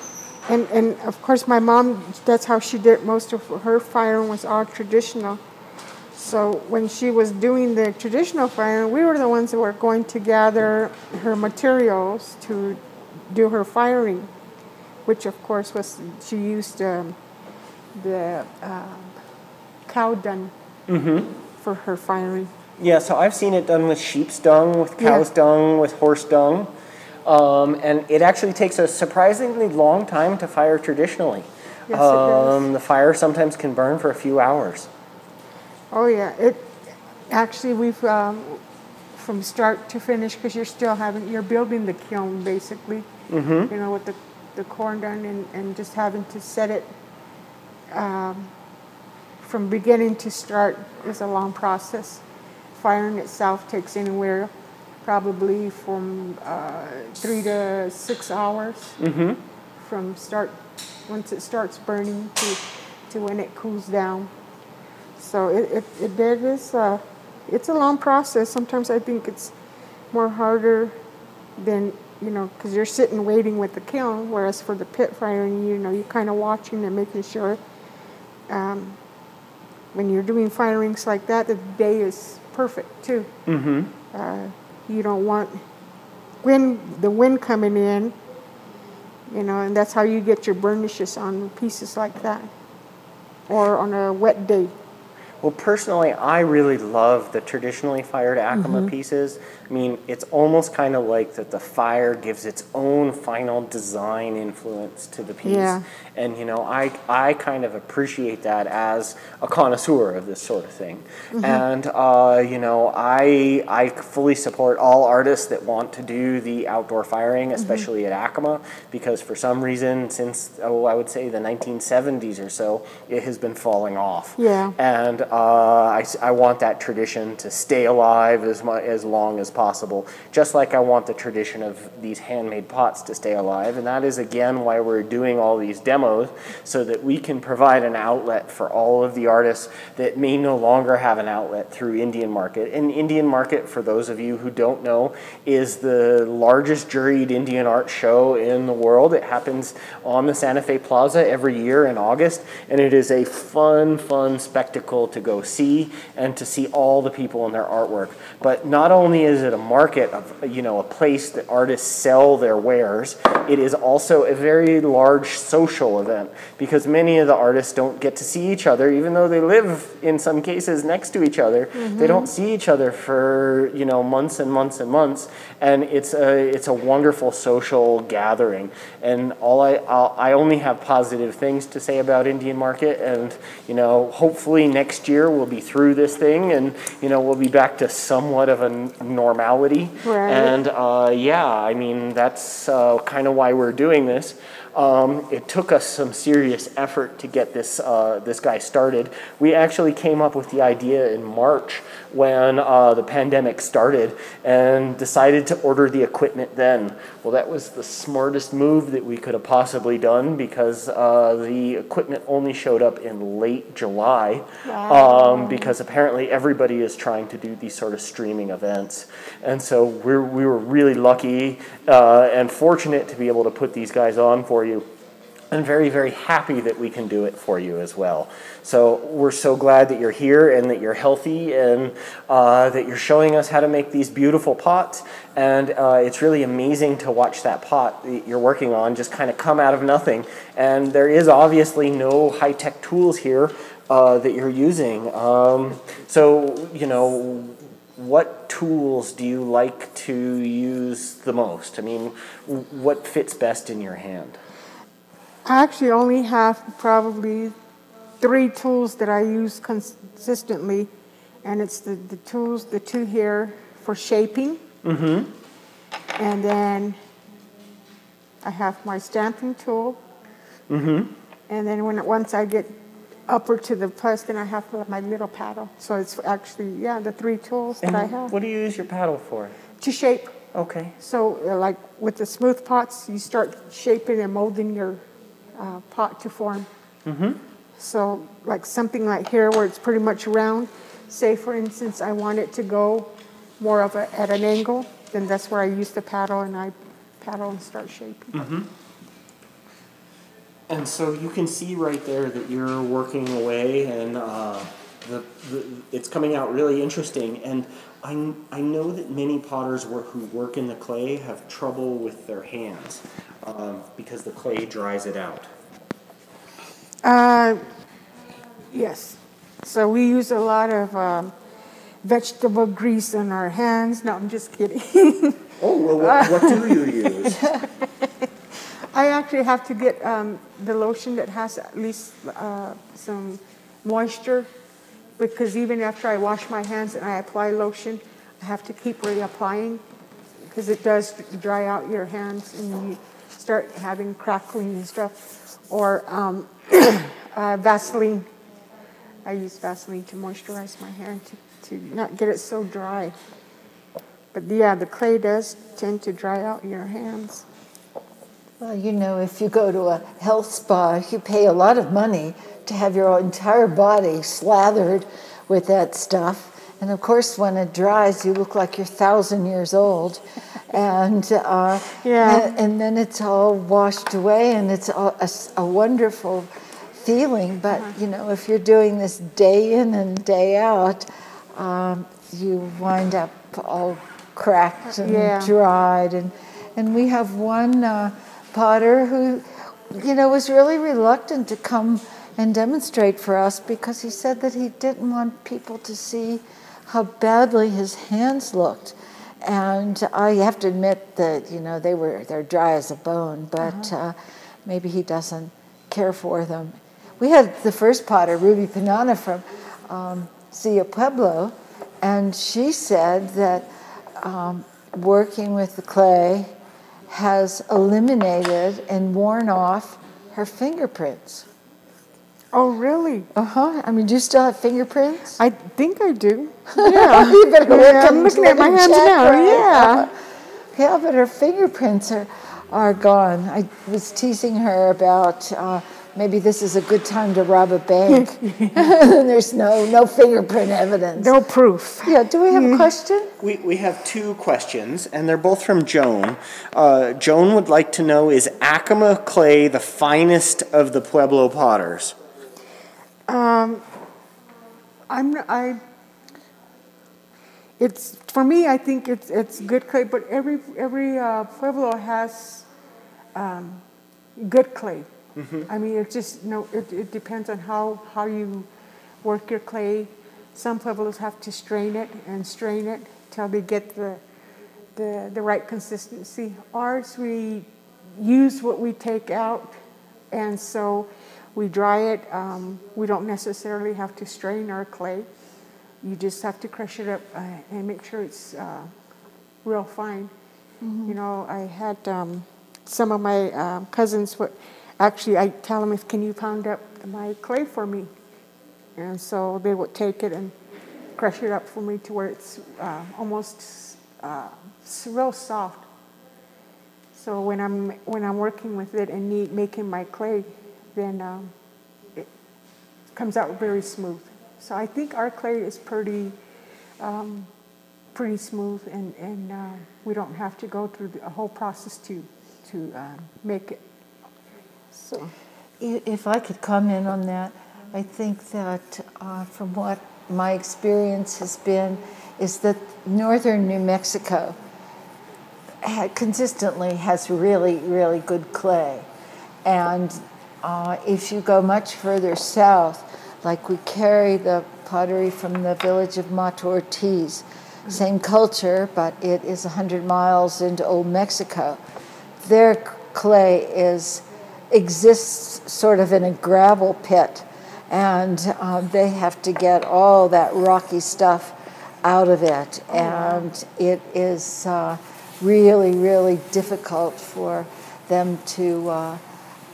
and and of course my mom. That's how she did most of her firing was all traditional. So when she was doing the traditional firing, we were the ones that were going to gather her materials to do her firing, which of course was she used um, the um cow dung for her firing. Yeah, so I've seen it done with sheep's dung, with Yeah. cow's dung, with horse dung. Um, and it actually takes a surprisingly long time to fire traditionally. Yes, um, The fire sometimes can burn for a few hours. Oh yeah, it actually we've um, from start to finish because you're still having you're building the kiln basically. Mm-hmm. You know with the the corn done and, and just having to set it um, from beginning to start is a long process. Firing itself takes anywhere probably from uh, three to six hours from start once it starts burning to to when it cools down. So it, it, it, is uh, it's a long process. Sometimes I think it's more harder than you know because you're sitting waiting with the kiln, whereas for the pit firing, you know you're kind of watching and making sure. Um, when you're doing firings like that, the day is perfect too. Mm-hmm. Uh, you don't want wind the wind coming in, you know, and that's how you get your burnishes on pieces like that, or on a wet day. Well, personally, I really love the traditionally fired Acoma Mm-hmm. pieces. I mean, it's almost kind of like that the fire gives its own final design influence to the piece. Yeah. And, you know, I, I kind of appreciate that as a connoisseur of this sort of thing. Mm-hmm. And, uh, you know, I, I fully support all artists that want to do the outdoor firing, Mm-hmm. especially at Acoma, because for some reason, since, oh, I would say the 1970s or so, it has been falling off. Yeah. And uh, I, I want that tradition to stay alive as, as long as possible, just like I want the tradition of these handmade pots to stay alive. And that is, again, why we're doing all these demos, so that we can provide an outlet for all of the artists that may no longer have an outlet through Indian Market. And Indian Market, for those of you who don't know, is the largest juried Indian art show in the world. It happens on the Santa Fe Plaza every year in August, and it is a fun, fun spectacle to go see and to see all the people and their artwork. But not only is it a market of, you know, a place that artists sell their wares, it is also a very large social event because many of the artists don't get to see each other, even though they live in some cases next to each other. Mm-hmm. They don't see each other for, you know, months and months and months. And it's a, it's a wonderful social gathering. And all I, I'll, I only have positive things to say about Indian Market. And, you know, hopefully next year we'll be through this thing and, you know, we'll be back to somewhat of a normality. Right. And uh, yeah, I mean, that's uh, kind of why we're doing this. Um, it took us some serious effort to get this uh, this guy started. We actually came up with the idea in March when uh, the pandemic started and decided to order the equipment then. Well, that was the smartest move that we could have possibly done because uh, the equipment only showed up in late July um, because apparently everybody is trying to do these sort of streaming events. And so we're, we were really lucky uh, and fortunate to be able to put these guys on for you and very, very happy that we can do it for you as well. So we're so glad that you're here and that you're healthy and uh, that you're showing us how to make these beautiful pots. And uh, it's really amazing to watch that pot that you're working on just kind of come out of nothing. And there is obviously no high tech tools here uh, that you're using. Um, so, you know, what tools do you like to use the most? I mean, what fits best in your hand? I actually only have probably three tools that I use consistently, and it's the, the tools, the two here for shaping. Mm-hmm. And then I have my stamping tool. Mm-hmm. And then when once I get upward to the plus, then I have my little paddle. So it's actually, yeah, the three tools that I And have what do you use your paddle for? to shape. Okay. So, uh, like with the smooth pots, you start shaping and molding your uh, pot to form. Mm-hmm. So, like something like here where it's pretty much round, say for instance, I want it to go more of a, at an angle, then that's where I use the paddle and I paddle and start shaping. And so you can see right there that you're working away, and uh, the, the it's coming out really interesting. And I, I know that many potters who work in the clay have trouble with their hands um, because the clay dries it out. Uh, yes. So we use a lot of um, vegetable grease on our hands. No, I'm just kidding. Oh well, what, what do you use? [LAUGHS] I actually have to get um, the lotion that has at least uh, some moisture because even after I wash my hands and I apply lotion, I have to keep reapplying because it does dry out your hands and you start having crackling and stuff. Or um, [COUGHS] uh, Vaseline. I use Vaseline to moisturize my hair to, to not get it so dry. But yeah, the clay does tend to dry out your hands. Well, you know, if you go to a health spa, you pay a lot of money to have your entire body slathered with that stuff. And of course, when it dries, you look like you're thousand years old. And, uh, Yeah. and, and then it's all washed away, and it's a wonderful feeling. But, you know, if you're doing this day in and day out, um, you wind up all cracked and Yeah. dried. And, and we have one uh, potter who, you know, was really reluctant to come and demonstrate for us because he said that he didn't want people to see how badly his hands looked. And I have to admit that, you know, they were, they're dry as a bone, but uh, maybe he doesn't care for them. We had the first potter, Ruby Panana from um, Sia Pueblo, and she said that um, working with the clay has eliminated and worn off her fingerprints. Oh, really? Uh huh. I mean, do you still have fingerprints? I think I do. Yeah. [LAUGHS] you better look I'm looking at my check, hands now, right? yeah. [LAUGHS] Yeah, but her fingerprints are, are gone. I was teasing her about uh, maybe this is a good time to rob a bank. [LAUGHS] there's no, no fingerprint evidence. No proof. Yeah, do we have a question? We, we have two questions, and they're both from Joan. Uh, Joan would like to know Is Acoma clay the finest of the Pueblo potters? I'm I. It's for me. I think it's it's good clay, but every every uh, pueblo has um, good clay. I mean, it just no. It, it depends on how how you work your clay. Some pueblos have to strain it and strain it till they get the the the right consistency. Ours, we use what we take out, and so we dry it. Um, we don't necessarily have to strain our clay. You just have to crush it up uh, and make sure it's uh, real fine. You know, I had um, some of my um, cousins. What actually, I tell them, "If can you pound up my clay for me?" And so they would take it and crush it up for me to where it's uh, almost uh, real soft. So when I'm when I'm working with it and need, making my clay, then um, it comes out very smooth. So I think our clay is pretty um, pretty smooth, and and uh, we don't have to go through the, a whole process to to um, make it. So If I could comment on that, I think that uh, from what my experience has been, is that northern New Mexico consistently has really, really good clay. And uh, if you go much further south, like we carry the pottery from the village of Mata Ortiz, same culture, but it is 100 miles into Old Mexico. Their clay is exists sort of in a gravel pit, and um, they have to get all that rocky stuff out of it, and it is uh, really, really difficult for them to uh,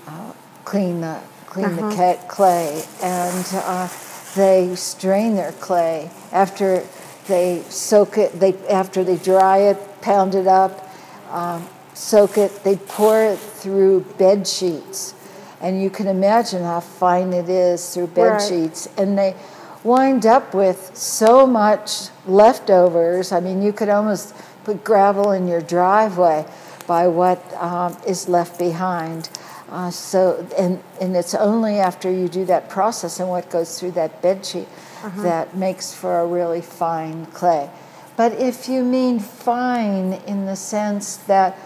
uh, clean the clean the ca- clay, and uh, they strain their clay after they soak it. They after they dry it, pound it up, um, soak it. They pour it through bed sheets, and you can imagine how fine it is through bed Right. sheets, and they wind up with so much leftovers. I mean, you could almost put gravel in your driveway by what um, is left behind. Uh, so, and, and it's only after you do that process and what goes through that bed sheet that makes for a really fine clay. But if you mean fine in the sense that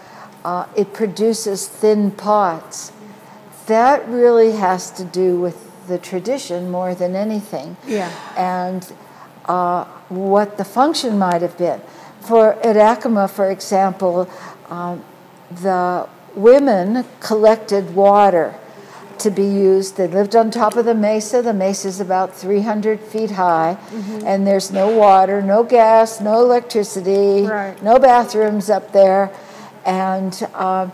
uh, it produces thin pots, that really has to do with the tradition more than anything. Yeah. And uh, what the function might have been. For at Acoma, for example, um, the women collected water to be used. They lived on top of the mesa. The mesa is about 300 feet high, and there's no water, no gas, no electricity, Right. no bathrooms up there. And um,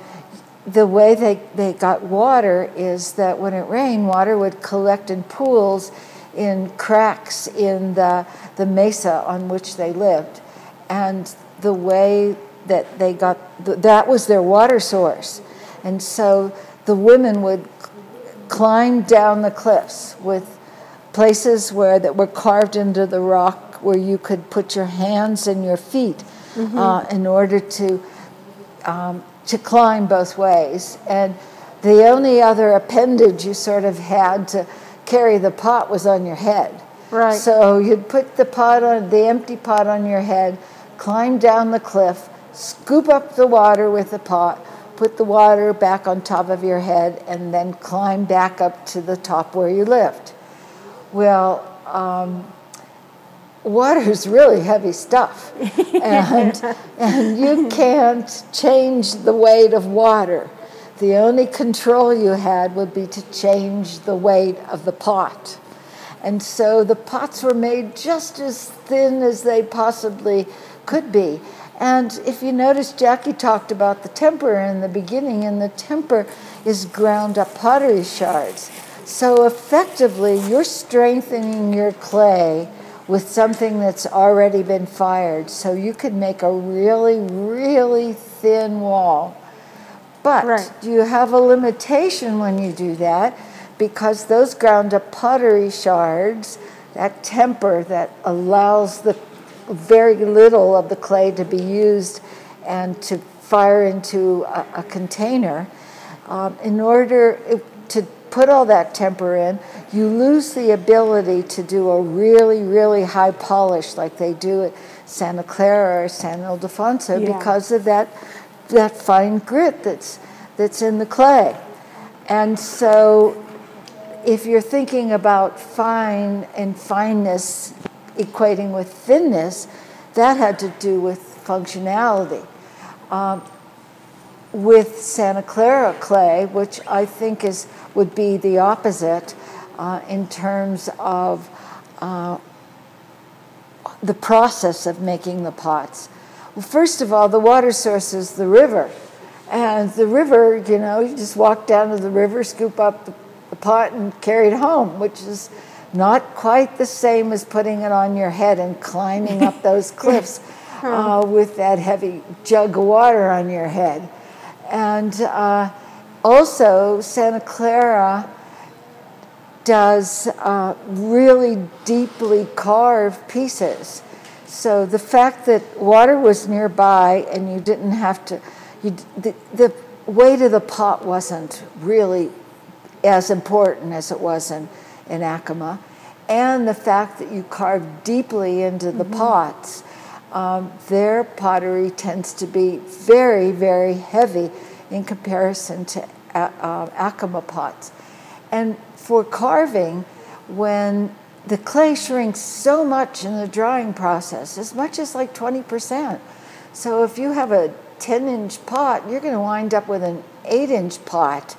the way they, they got water is that when it rained, water would collect in pools in cracks in the, the mesa on which they lived. And the way that they got, th- that was their water source. And so the women would climb down the cliffs with places where that were carved into the rock where you could put your hands and your feet uh, in order to um, to climb both ways. And the only other appendage you sort of had to carry the pot was on your head. Right. So you'd put the pot on the empty pot on your head, climb down the cliff, scoop up the water with the pot, put the water back on top of your head, and then climb back up to the top where you lived. Well, um, water is really heavy stuff, [LAUGHS] and and you can't change the weight of water. The only control you had would be to change the weight of the pot. And so the pots were made just as thin as they possibly could be. And if you notice, Jackie talked about the temper in the beginning, and the temper is ground up pottery shards. So effectively, you're strengthening your clay with something that's already been fired. So you could make a really, really thin wall. But Right. you have a limitation when you do that because those ground up pottery shards, that temper that allows the very little of the clay to be used and to fire into a, a container, um, in order to put all that temper in, you lose the ability to do a really, really high polish like they do at Santa Clara or San Ildefonso Yeah. because of that, that fine grit that's, that's in the clay. And so if you're thinking about fine and fineness equating with thinness, that had to do with functionality. Um, with Santa Clara clay, which I think is would be the opposite uh, in terms of uh, the process of making the pots. Well, first of all, the water source is the river. And the river, you know, you just walk down to the river, scoop up the, the pot, and carry it home, which is not quite the same as putting it on your head and climbing up those [LAUGHS] cliffs uh, with that heavy jug of water on your head. And uh, also, Santa Clara does uh, really deeply carved pieces. So the fact that water was nearby and you didn't have to, you, the, the weight of the pot wasn't really as important as it was in, in Acoma, and the fact that you carve deeply into the pots, um, their pottery tends to be very, very heavy in comparison to uh, uh, Acoma pots. And for carving, when the clay shrinks so much in the drying process, as much as like 20%. So if you have a 10 inch pot, you're going to wind up with an 8 inch pot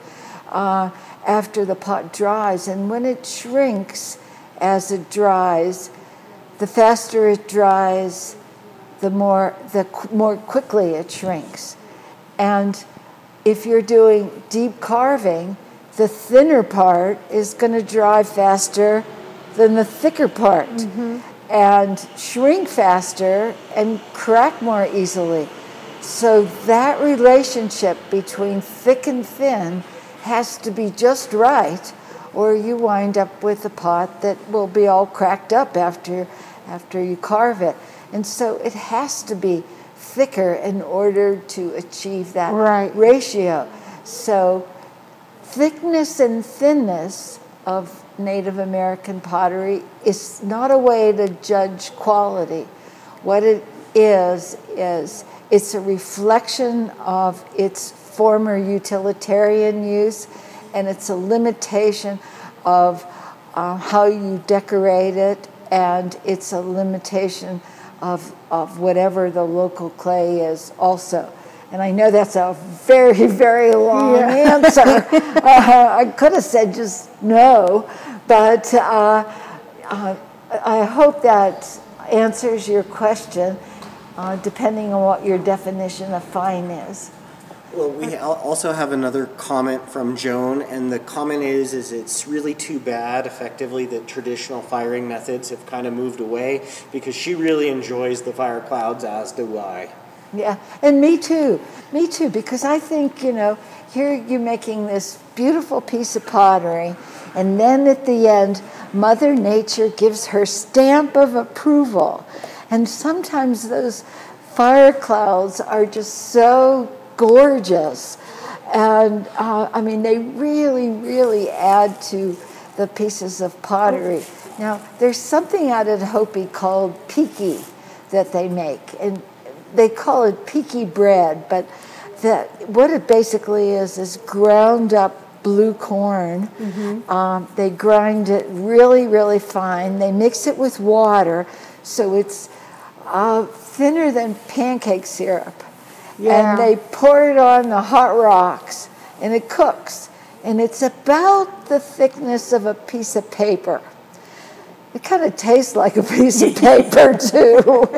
uh, after the pot dries. And when it shrinks as it dries, the faster it dries, the more, the qu- more quickly it shrinks. And if you're doing deep carving, the thinner part is going to dry faster than the thicker part mm-hmm. and shrink faster and crack more easily. So that relationship between thick and thin has to be just right, or you wind up with a pot that will be all cracked up after, after you carve it. And so it has to be thicker in order to achieve that Right. ratio. So thickness and thinness of Native American pottery is not a way to judge quality. What it is, is it's a reflection of its former utilitarian use and it's a limitation of uh, how you decorate it and it's a limitation of, of whatever the local clay is also. And I know that's a very, [LAUGHS] very long Yeah. answer. [LAUGHS] uh, I could have said just no, but uh, uh, I hope that answers your question, uh, depending on what your definition of fine is. Well, we also have another comment from Joan, and the comment is, is it's really too bad, effectively, that traditional firing methods have kind of moved away because she really enjoys the fire clouds, as do I. Yeah, and me too. Me too, because I think, you know, here you're making this beautiful piece of pottery, and then at the end, Mother Nature gives her stamp of approval. And sometimes those fire clouds are just so gorgeous. And uh, I mean, they really, really add to the pieces of pottery. Now, there's something out at Hopi called piki that they make, and they call it piki bread, but that what it basically is is ground up blue corn. Um, they grind it really, really fine. They mix it with water, so it's uh, thinner than pancake syrup. Yeah. And they pour it on the hot rocks, and it cooks. And it's about the thickness of a piece of paper. It kind of tastes like a piece of [LAUGHS] paper, too.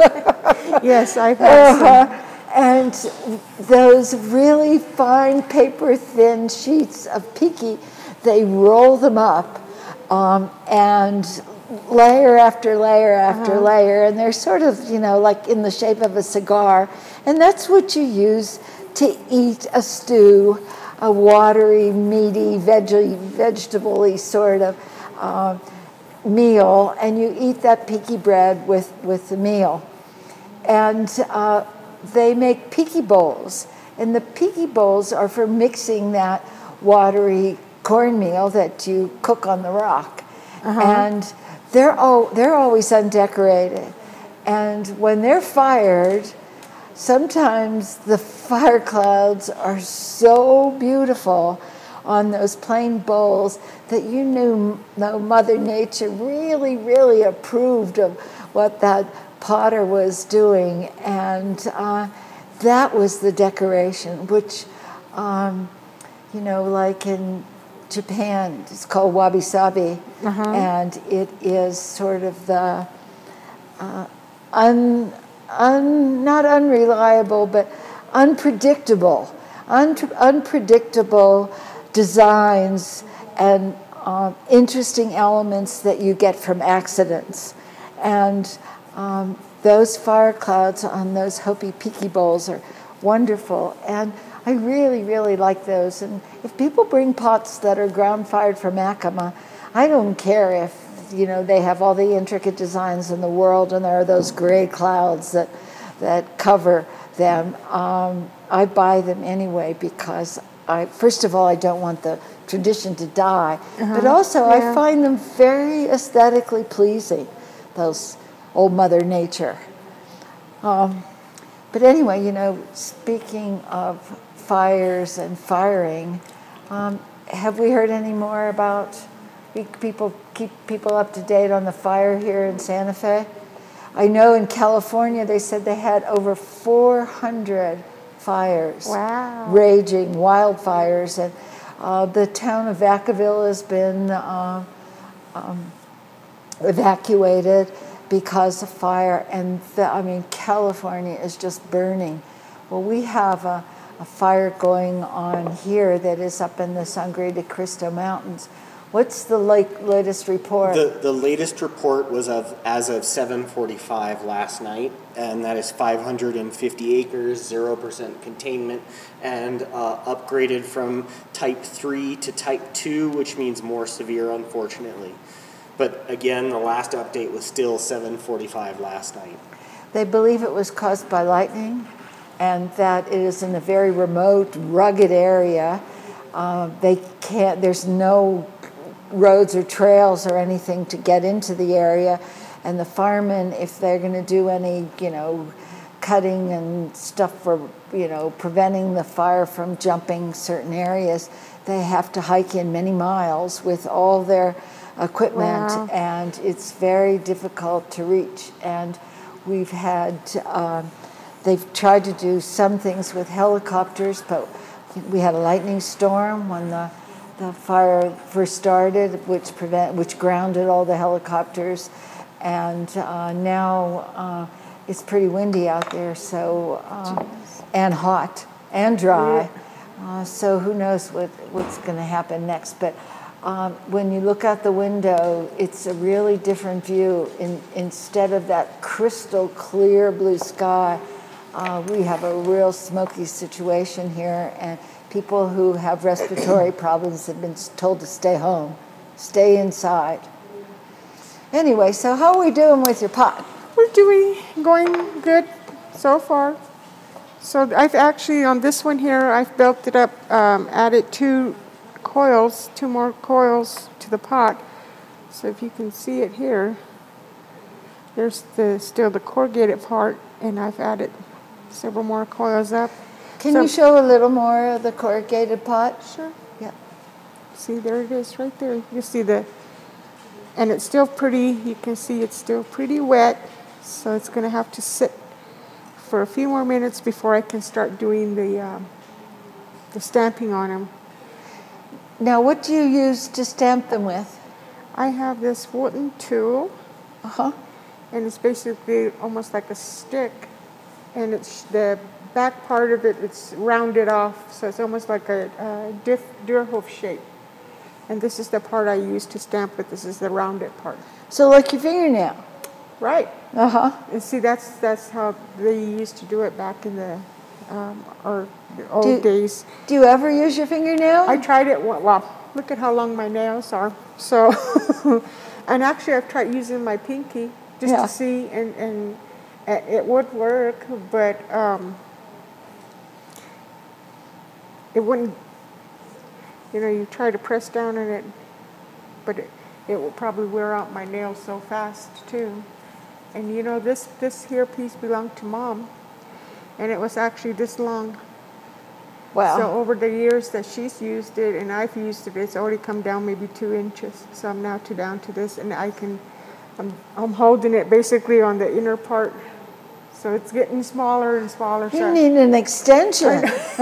Yes, [LAUGHS] I've had. Uh-huh. And those really fine paper thin sheets of piki, they roll them up um, and layer after layer after layer, and they're sort of, you know, like in the shape of a cigar. And that's what you use to eat a stew, a watery, meaty, veggie, vegetable-y sort of uh, meal, and you eat that piki bread with, with the meal and uh, they make piki bowls. And the piki bowls are for mixing that watery cornmeal that you cook on the rock. and they're oh they're always undecorated, and when they're fired, sometimes the fire clouds are so beautiful on those plain bowls that you knew Mother Nature really, really approved of what that potter was doing, and uh, that was the decoration, which, um, you know, like in Japan, it's called wabi sabi, and it is sort of the uh, un, un, not unreliable, but unpredictable, un, unpredictable designs and um, interesting elements that you get from accidents. And um, those fire clouds on those Hopi Piki bowls are wonderful. And I really, really like those. And if people bring pots that are ground fired from Acoma, I don't care if you know they have all the intricate designs in the world and there are those gray clouds that that cover them. Um, I buy them anyway because I first of all I don't want the tradition to die, but also I find them very aesthetically pleasing. Those old Mother Nature. Um, but anyway, you know, speaking of fires and firing, um, have we heard any more about we- people keep people up to date on the fire here in Santa Fe? I know in California they said they had over 400 fires Wow. raging wildfires, and uh, the town of Vacaville has been uh, um, evacuated because of fire. And the, I mean, California is just burning. Well, we have a, a fire going on here that is up in the Sangre de Cristo Mountains. What's the like, latest report? The, the latest report was of as of 7:45 last night, and that is 550 acres, zero percent containment, and uh, upgraded from Type 3 to Type 2, which means more severe, unfortunately. But again, the last update was still 7:45 last night. They believe it was caused by lightning and that it is in a very remote, rugged area. Uh, they can't, there's no roads or trails or anything to get into the area. And the firemen, if they're going to do any, you know, cutting and stuff for, you know, preventing the fire from jumping certain areas, they have to hike in many miles with all their equipment Wow. and it's very difficult to reach. And we've had, um, they've tried to do some things with helicopters, but we had a lightning storm when the, the fire first started, which prevent, which grounded all the helicopters. And uh, now uh, it's pretty windy out there, so uh, and hot and dry. Uh, so who knows what, what's going to happen next? But um, when you look out the window, it's a really different view. In, instead of that crystal clear blue sky, uh, we have a real smoky situation here, and people who have respiratory [CLEARS THROAT] problems have been told to stay home, stay inside. Anyway, so how are we doing with your pot? We're doing going good so far. So I've actually on this one here I've built it up, um, added two coils, two more coils to the pot. So if you can see it here, there's the still the corrugated part, and I've added several more coils up. Can So- you show a little more of the corrugated pot? Sure. Yeah. See, there it is right there. You see the, and it's still pretty, you can see it's still pretty wet, so it's going to have to sit for a few more minutes before I can start doing the, um, the stamping on them. Now, what do you use to stamp them with? I have this wooden tool, Uh huh. and it's basically almost like a stick, and it's the back part of it, it's rounded off, so it's almost like a, a diff, shape. And this is the part I use to stamp with. This is the rounded part. So, like your fingernail. Right. Uh huh. And see, that's that's how they used to do it back in the um, or the old Do- days. Do you ever use your fingernail? I tried it. Well, look at how long my nails are. So, [LAUGHS] and actually, I've tried using my pinky just Yeah. to see, and and it would work, but um, it wouldn't. You know, you try to press down on it, but it, it will probably wear out my nails so fast too. And you know, this, this here piece belonged to mom, and it was actually this long. Wow. So over the years that she's used it and I've used it, it's already come down maybe two inches. So I'm now to down to this, and I can, I'm, I'm holding it basically on the inner part. So it's getting smaller and smaller. you so need an extension. [LAUGHS]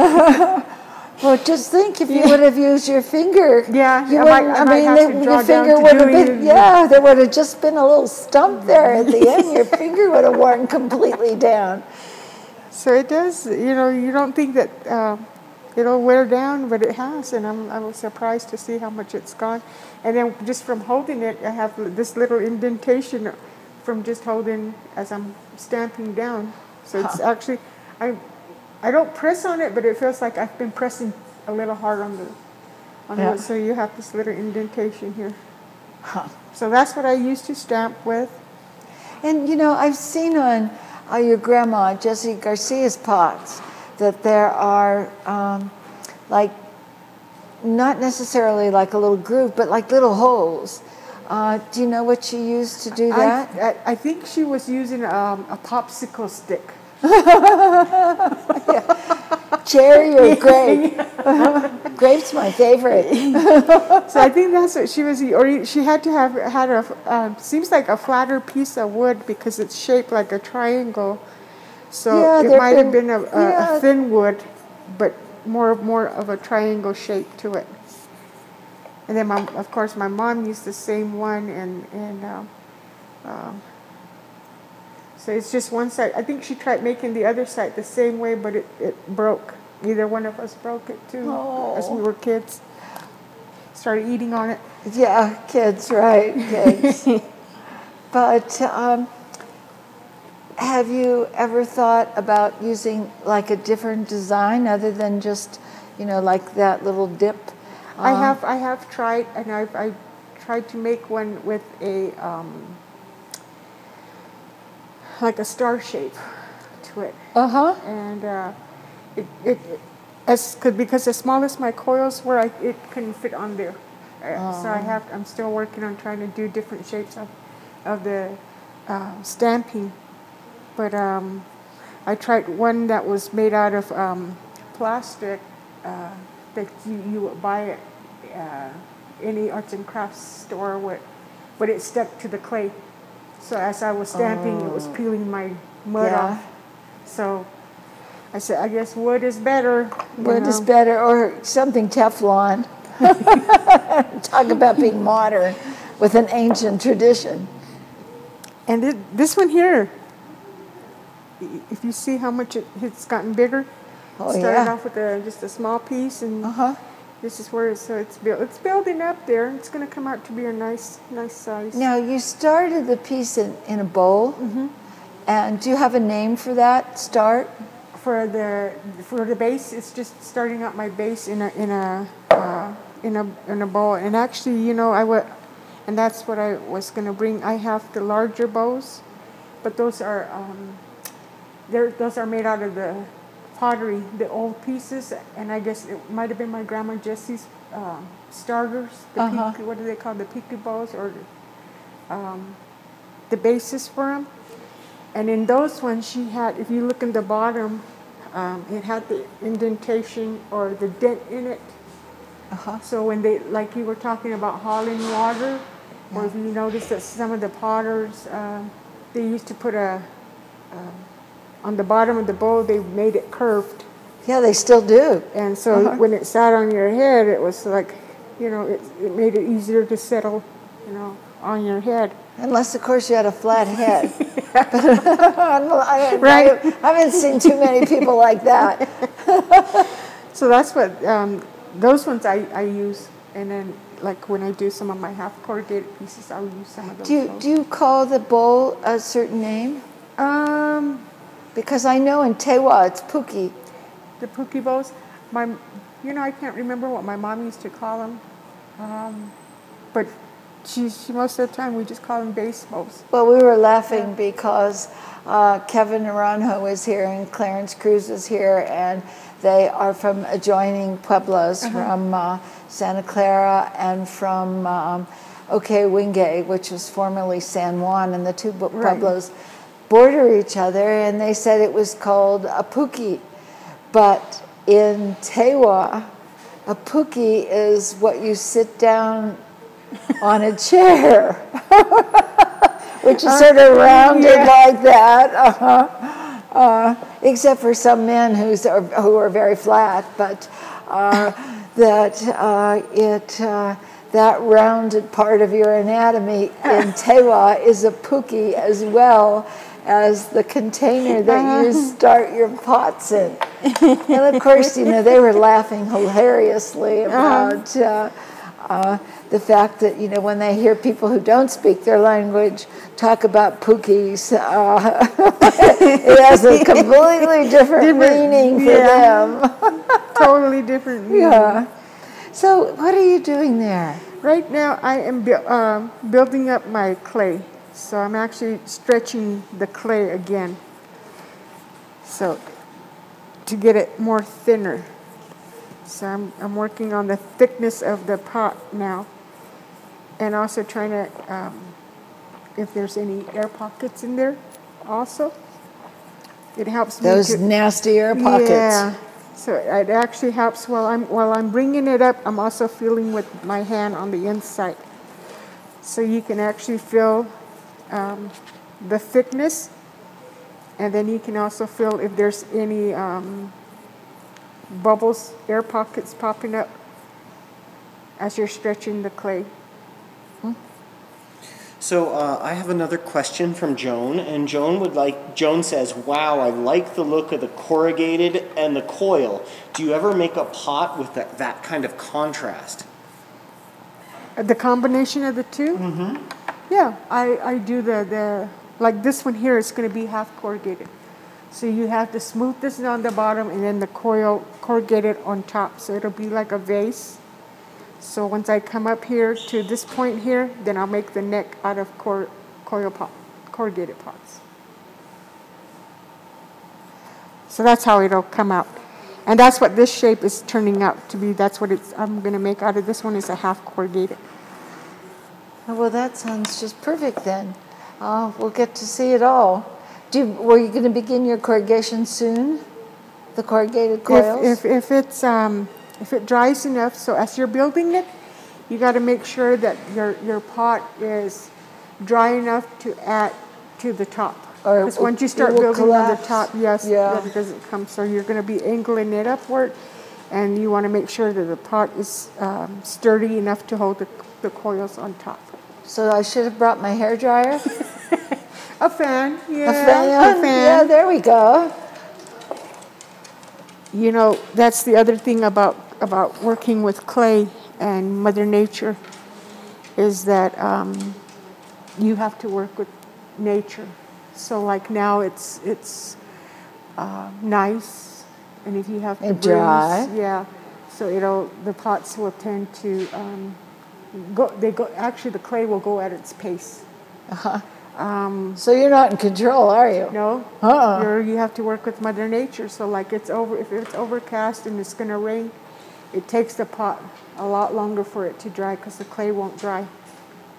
well, just think if you would have used your finger. Yeah, you I might- I might have the- your finger would have been. Yeah, there would have just been a little stump there at the end. Your [LAUGHS] finger would have worn completely down. So it does, you know, you don't think that uh, it'll wear down, but it has, and I'm, I was surprised to see how much it's gone. And then just from holding it, I have this little indentation from just holding as I'm stamping down. So it's actually, I, I don't press on it, but it feels like I've been pressing a little hard on the, on Yeah. the, so you have this little indentation here. So that's what I used to stamp with. And you know, I've seen on uh, your grandma Jessie Garcia's pots that there are um, like not necessarily like a little groove, but like little holes. Uh, do you know what she used to do that? I, I, I think she was using um, a popsicle stick. [LAUGHS] Cherry or grape? [LAUGHS] Grape's my favorite. So I think that's what she was, or she had to have had a, uh, seems like a flatter piece of wood because it's shaped like a triangle. So Yeah, it might have been- been a, a, yeah. a thin wood, but more more of a triangle shape to it. And then, my, of course, my mom used the same one, and and um, um, so it's just one side. I think she tried making the other side the same way, but it, it broke. Either one of us broke it too, as we Oh. were kids. Started eating on it. Yeah, kids, right? Kids. [LAUGHS] but um, have you ever thought about using like a different design other than just, you know, like that little dip? I Uh, have I have tried, and I've I tried to make one with a um, like a star shape to it, Uh huh. and uh, it, it it- as could because as small as my coils were, I, it couldn't fit on there. Uh, So I have I'm still working on trying to do different shapes of of the uh, stamping, but um, I tried one that was made out of um, plastic uh, that you, you would buy at uh, any arts and crafts store, with, but it stuck to the clay. So as I was stamping, it was peeling my mud Yeah. off. So I said, I guess wood is better. Wood is better, or something Teflon. [LAUGHS] Talk about being modern with an ancient tradition. And it, this one here, if you see how much it, it's gotten bigger, Oh, started yeah. off with a, just a small piece, and Uh huh. This is where it's, so it's built. It's building up there. It's going to come out to be a nice, nice size. Now, you started the piece in, in a bowl. Mm-hmm. And do you have a name for that start? For the for the base, it's just starting out my base in a in a uh, in a in a bowl. And actually, you know, I would, and that's what I was going to bring. I have the larger bows, but those are um, they're those are made out of the pottery, the old pieces, and I guess it might have been my grandma Jessie's um, starters. The Uh-huh. peak, what do they call the peaky bows or um, the bases for them? And in those ones, she had, if you look in the bottom, um, it had the indentation or the dent in it. Uh-huh. So when they, like you were talking about hauling water, or if you notice that some of the potters, um, they used to put a, um, on the bottom of the bowl, they made it curved. Yeah, they still do. And so Uh-huh. when it sat on your head, it was like, you know, it, it made it easier to settle, you know, on your head. Unless, of course, you had a flat head. [LAUGHS] [LAUGHS] I, Right. I, I haven't seen too many people like that. [LAUGHS] So that's what um, those ones I, I use, and then like when I do some of my half corrugated pieces, I'll use some of those. Do you, do you call the bowl a certain name? um, Because I know in Tewa it's Puki. the puki bowls, my, you know, I can't remember what my mom used to call them, um, but she, she most of the time we just call them base bowls. Well, we were laughing because uh, Kevin Naranjo is here and Clarence Cruz is here, and They are from adjoining pueblos, from uh, Santa Clara and from um, Ohkay Owingeh, which was formerly San Juan, and the two pueblos Right. Border each other, and they said it was called a puki. But in Tewa, a puki is what you sit down on a chair, [LAUGHS] which is sort of rounded yeah. like that. Uh-huh. Uh, except for some men who's, are, who are very flat, but uh, [LAUGHS] that uh, it uh, that rounded part of your anatomy in [LAUGHS] Tewa is a puki as well as the container that you start your pots in. And of course, you know they were laughing hilariously about. Uh, uh, the fact that you know when they hear people who don't speak their language talk about pukis, uh, it has a [LAUGHS] completely different, Different, meaning for yeah. them. [LAUGHS] totally different. meaning. yeah. So what are you doing there? Right now, I am bu- um building up my clay. So I'm actually stretching the clay again. So to get it more thinner. So I'm, I'm working on the thickness of the pot now. And also trying to, um, if there's any air pockets in there also. It helps me Those nasty air pockets. yeah. So it actually helps while I'm while I'm bringing it up. I'm also feeling with my hand on the inside, so you can actually feel um, the thickness, and then you can also feel if there's any um, bubbles, air pockets popping up as you're stretching the clay. So uh, I have another question from Joan, and Joan would like. Joan says, "Wow, I like the look of the corrugated and the coil. Do you ever make a pot with that, that kind of contrast?" The combination of the 2 Mm-hmm. Yeah, I, I do the, the, like this one here is going to be half corrugated. So you have the smoothness on the bottom and then the coil corrugated on top. So it'll be like a vase. So once I come up here to this point here, then I'll make the neck out of cor, coil pot, corrugated pots. So that's how it'll come out. And that's what this shape is turning out to be. That's what it's, I'm going to make out of this one is a half corrugated. Oh, Well, that sounds just perfect then. Uh, we'll get to see it all. Do you, were you going to begin your corrugation soon? The corrugated coils? If, if, if it's um, if it dries enough, so as you're building it, you got to make sure that your your pot is dry enough to add to the top. Because once you start building on the top, yes, Yeah. that it doesn't come. So you're going to be angling it upward, and you want to make sure that the pot is um, sturdy enough to hold the, the coils on top. So I should have brought my hair dryer. [LAUGHS] A fan, yeah, a fan. a fan. Yeah, there we go. you know that's the other thing about about working with clay and mother nature is that um, you have to work with nature so like now it's it's uh, nice and if you have to dry. yeah so it'll the pots will tend to um, go they go actually the clay will go at its pace uh-huh. um, So you're not in control, are you? No, Uh-uh. You're, you have to work with Mother Nature. So like it's over if it's overcast and it's gonna rain, it takes the pot a lot longer for it to dry because the clay won't dry.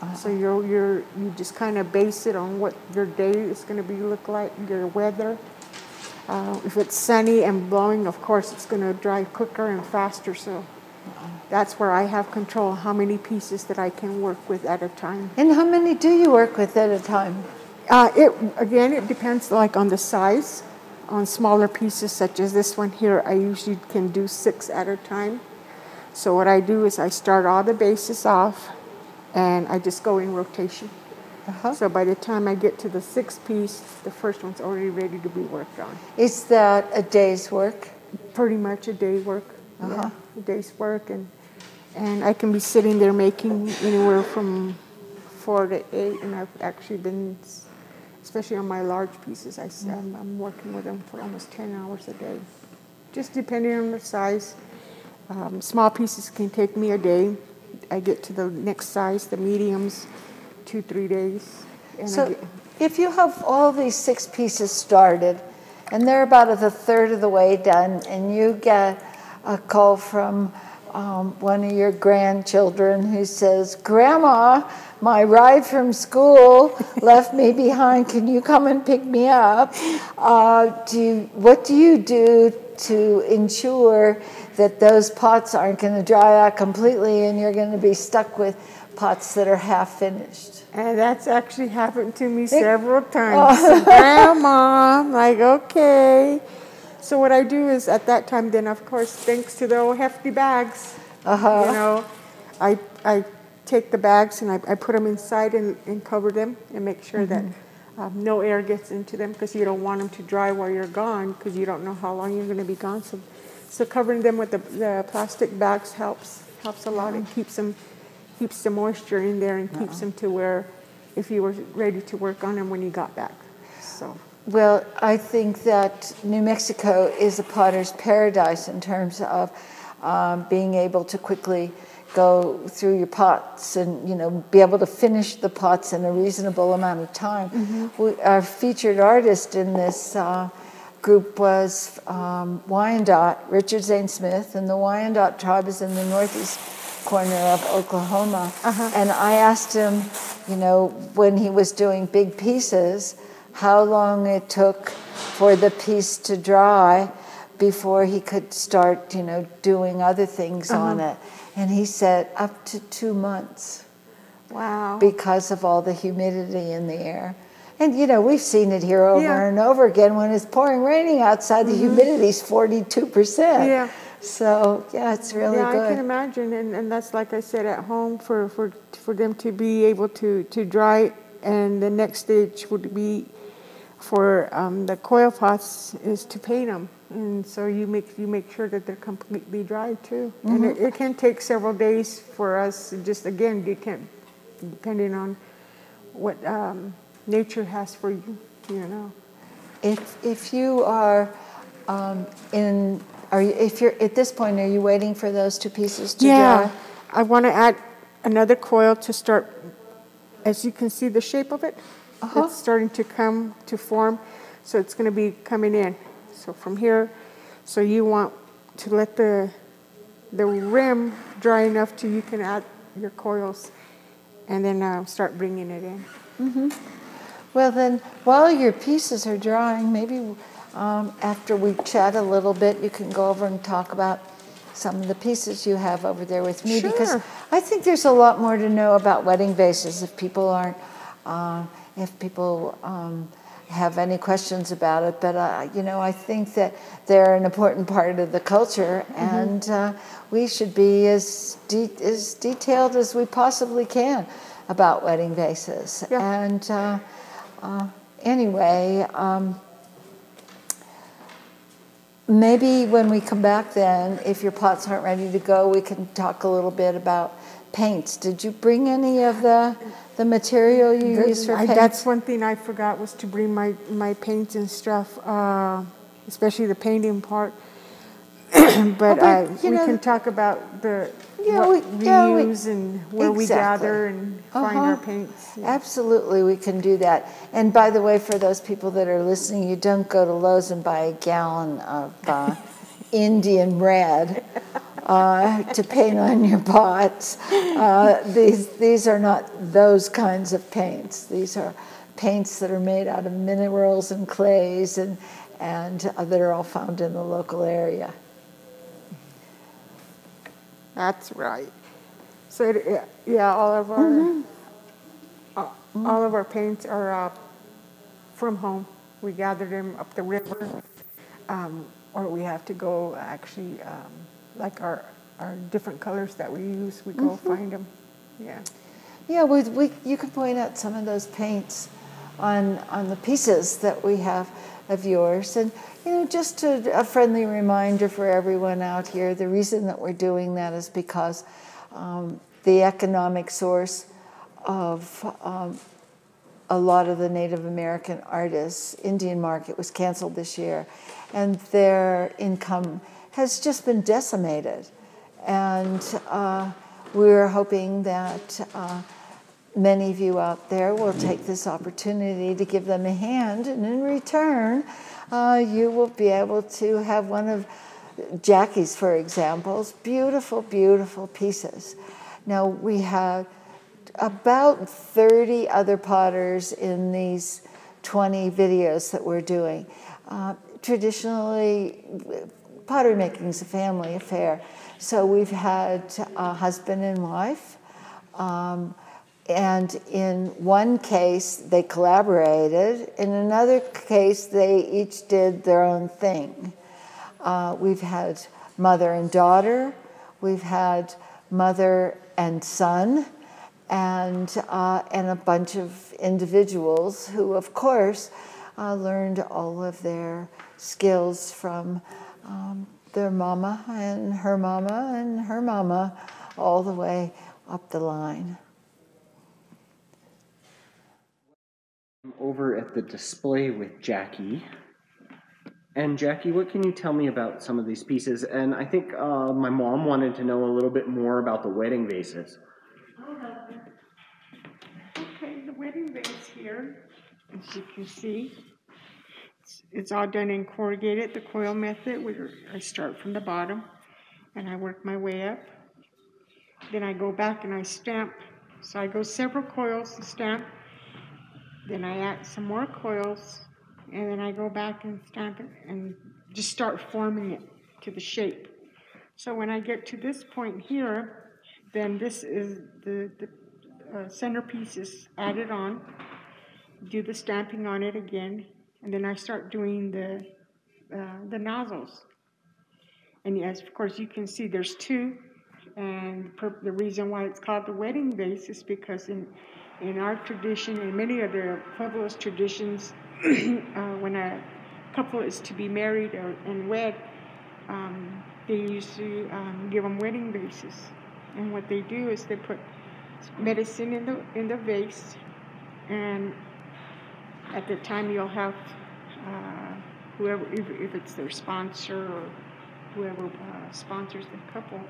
Uh-huh. So you're you're you just kind of base it on what your day is gonna be look like, your weather. Uh, if it's sunny and blowing, of course it's gonna dry quicker and faster. So that's where I have control how many pieces that I can work with at a time. And how many do you work with at a time? Uh, it again, it depends like on the size. On smaller pieces such as this one here, I usually can do six at a time. So what I do is I start all the bases off, and I just go in rotation. Uh-huh. So by the time I get to the sixth piece, the first one's already ready to be worked on. Is that a day's work? Pretty much a day work. Uh-huh. Yeah, a day's work, and and I can be sitting there making anywhere from four to eight, and I've actually been, especially on my large pieces, I, am I'm working with them for almost ten hours a day, just depending on the size. Um, small pieces can take me a day. I get to the next size, the mediums, two three days. And I So get, if you have all these six pieces started and they're about a third of the way done, and you get a call from um, one of your grandchildren who says, Grandma, my ride from school [LAUGHS] left me behind. Can you come and pick me up? Uh, do you, what do you do to ensure that those pots aren't going to dry out completely and you're going to be stuck with pots that are half finished? And that's actually happened to me several times. [LAUGHS] Grandma, I'm like, okay. So what I do is at that time, then of course, thanks to the old hefty bags, Uh-huh. you know, I I take the bags and I, I put them inside and, and cover them and make sure that um, no air gets into them because you don't want them to dry while you're gone because you don't know how long you're going to be gone. So, so covering them with the, the plastic bags helps helps a lot. It keeps them keeps the moisture in there and keeps them to where if you were ready to work on them when you got back. So. Well, I think that New Mexico is a potter's paradise in terms of um, being able to quickly go through your pots and you know be able to finish the pots in a reasonable amount of time. We, our featured artist in this uh, group was um, Wyandotte, Richard Zane Smith, and the Wyandotte tribe is in the northeast corner of Oklahoma. And I asked him, you know, when he was doing big pieces, how long it took for the piece to dry before he could start, you know, doing other things on uh-huh. it. And he said up to two months Wow. because of all the humidity in the air. And you know, we've seen it here over Yeah. and over again when it's pouring raining outside, the mm-hmm. humidity's 42%. Yeah. So, yeah, it's really yeah, I can imagine, and, and that's like I said at home for, for for them to be able to to dry, and the next stage would be for um, the coil pots is to paint them, and so you make you make sure that they're completely dry too, and it, it can take several days for us. Just again, you can't depending on what um, nature has for you, you know. If, if you are um, in, are you, if you're at this point, are you waiting for those two pieces to Yeah, dry? I want to add another coil to start. As you can see, the shape of it, Uh-huh. it's starting to come to form. So it's going to be coming in. So from here, so you want to let the the rim dry enough to you can add your coils, and then uh, start bringing it in. Well, then, while your pieces are drying, maybe um, after we chat a little bit, you can go over and talk about some of the pieces you have over there with me because I think there's a lot more to know about wedding vases if people aren't, uh, if people um, have any questions about it. But, uh, you know, I think that they're an important part of the culture Mm-hmm. and uh, we should be as, de- as detailed as we possibly can about wedding vases. Yeah. And uh, uh, anyway, um, maybe when we come back, then, if your pots aren't ready to go, we can talk a little bit about paints. Did you bring any of the the material you use for I- paints? that's one thing I forgot was to bring my, my paints and stuff, uh, especially the painting part. [CLEARS THROAT] but but, uh, you we know- can talk about the Yeah, what we- we, yeah, we- use and where we gather and find our Uh-huh. paints. Yeah. Absolutely, we can do that. And by the way, for those people that are listening, you don't go to Lowe's and buy a gallon of uh, [LAUGHS] Indian red uh, [LAUGHS] to paint on your pots. Uh, these these are not those kinds of paints. These are paints that are made out of minerals and clays and and uh, that are all found in the local area. That's right. So yeah, yeah, all of our Mm-hmm. uh, all of our paints are uh, from home. We gather them up the river, um, or we have to go actually um, like our our different colors that we use. We go Mm-hmm. find them. Yeah. Yeah, we, we, you can point out some of those paints on, on the pieces that we have of yours. And, you know, just a, a friendly reminder for everyone out here the reason that we're doing that is because um, the economic source of um, a lot of the Native American artists, Indian market was canceled this year, and their income has just been decimated. And uh, we're hoping that uh, many of you out there will take this opportunity to give them a hand, and in return, uh, you will be able to have one of Jackie's, for example, beautiful, beautiful pieces. Now we have about 30 other potters in these 20 videos that we're doing. Uh, traditionally, pottery making is a family affair. So we've had a husband and wife. Um, and in one case, they collaborated. In another case, they each did their own thing. Uh, we've had mother and daughter. We've had mother and son and, uh, and a bunch of individuals who, of course, uh, learned all of their skills from um, their mama and her mama and her mama all the way up the line. Over at the display with Jackie. And Jackie, what can you tell me about some of these pieces? And I think uh, my mom wanted to know a little bit more about the wedding vases. Okay, the wedding vase here, as you can see, it's, all done in corrugated, the coil method, where I start from the bottom and I work my way up. Then I go back and I stamp. So I go several coils to stamp. Then I add some more coils and then I go back and stamp it and just start forming it to the shape. So when I get to this point here, then this is the, the uh, centerpiece is added on, do the stamping on it again, and then I start doing the, uh, the nozzles. And yes, of course, you can see there's two, and per- the reason why it's called the wedding vase is because in, in our tradition, and many other the Pueblos traditions, [CLEARS THROAT] uh, when a couple is to be married or, and wed, um, they used to um, give them wedding vases. And what they do is they put medicine in the in the vase, and at the time you'll have uh, whoever, if, if it's their sponsor or whoever uh, sponsors the couple,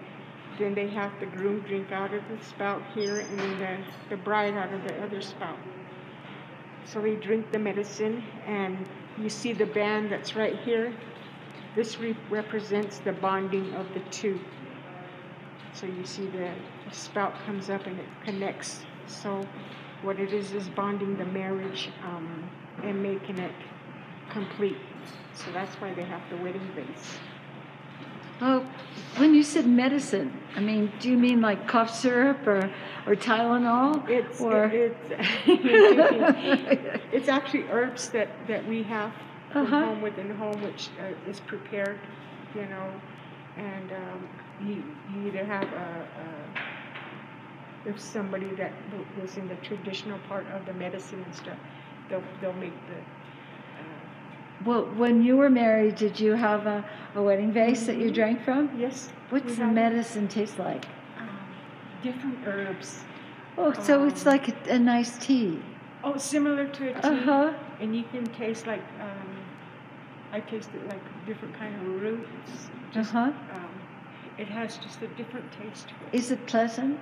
then they have the groom drink out of the spout here, and then the, the bride out of the other spout. So they drink the medicine, and you see the band that's right here. This re- represents the bonding of the two. So you see the spout comes up and it connects. So what it is is bonding the marriage um, and making it complete. So that's why they have the wedding vase. Oh, when you said medicine, I mean, do you mean like cough syrup or, or Tylenol? It's or it, it's [LAUGHS] it's actually herbs that that we have from Uh-huh. home within the home, which uh, is prepared, you know, and um, you you either have a, a if somebody that was in the traditional part of the medicine and stuff, they'll they'll make the uh, well, when you were married, did you have a, a wedding vase that you Mm-hmm. drank from? yes. What's the medicine taste like? um, different herbs. Oh, so it's Um, like a, a nice tea. Oh, similar to a tea. Uh huh. and you can taste like um, I tasted like different kind of roots. Uh huh. um, it has just a different taste to it. Is it pleasant?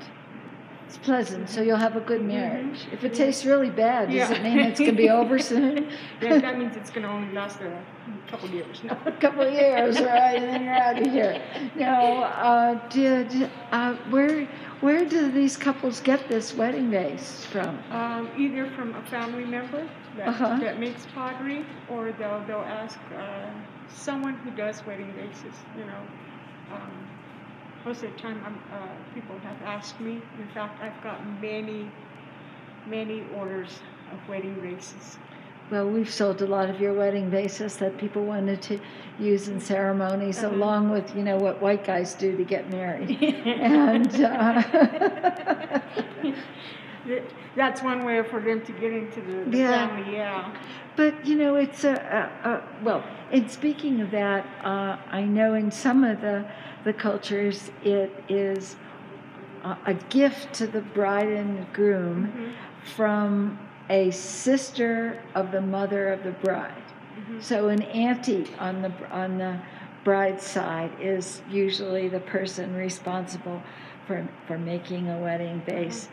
It's pleasant, so you'll have a good marriage. If it tastes really bad, does Yeah. it mean it's going to be over [LAUGHS] soon? Yeah, that means it's going to only last a couple years. No. a couple of years, right? And then you're out of here. Now, uh, did uh, where where do these couples get this wedding vase from? Um, either from a family member that, Uh-huh. that makes pottery, or they'll they'll ask uh, someone who does wedding vases. You know, um, most of the time I'm, uh, people have asked me. In fact, I've gotten many, many orders of wedding vases. Well, we've sold a lot of your wedding vases that people wanted to use in ceremonies, Uh-huh. along with you know what white guys do to get married. [LAUGHS] and uh, [LAUGHS] That's one way for them to get into the, Yeah. family. Yeah. But you know, it's a, a, a well. And speaking of that, uh, I know in some of the the cultures, it is a, gift to the bride and groom Mhm. from a sister of the mother of the bride. Mhm. So an auntie on the on the bride's side is usually the person responsible for for making a wedding vase.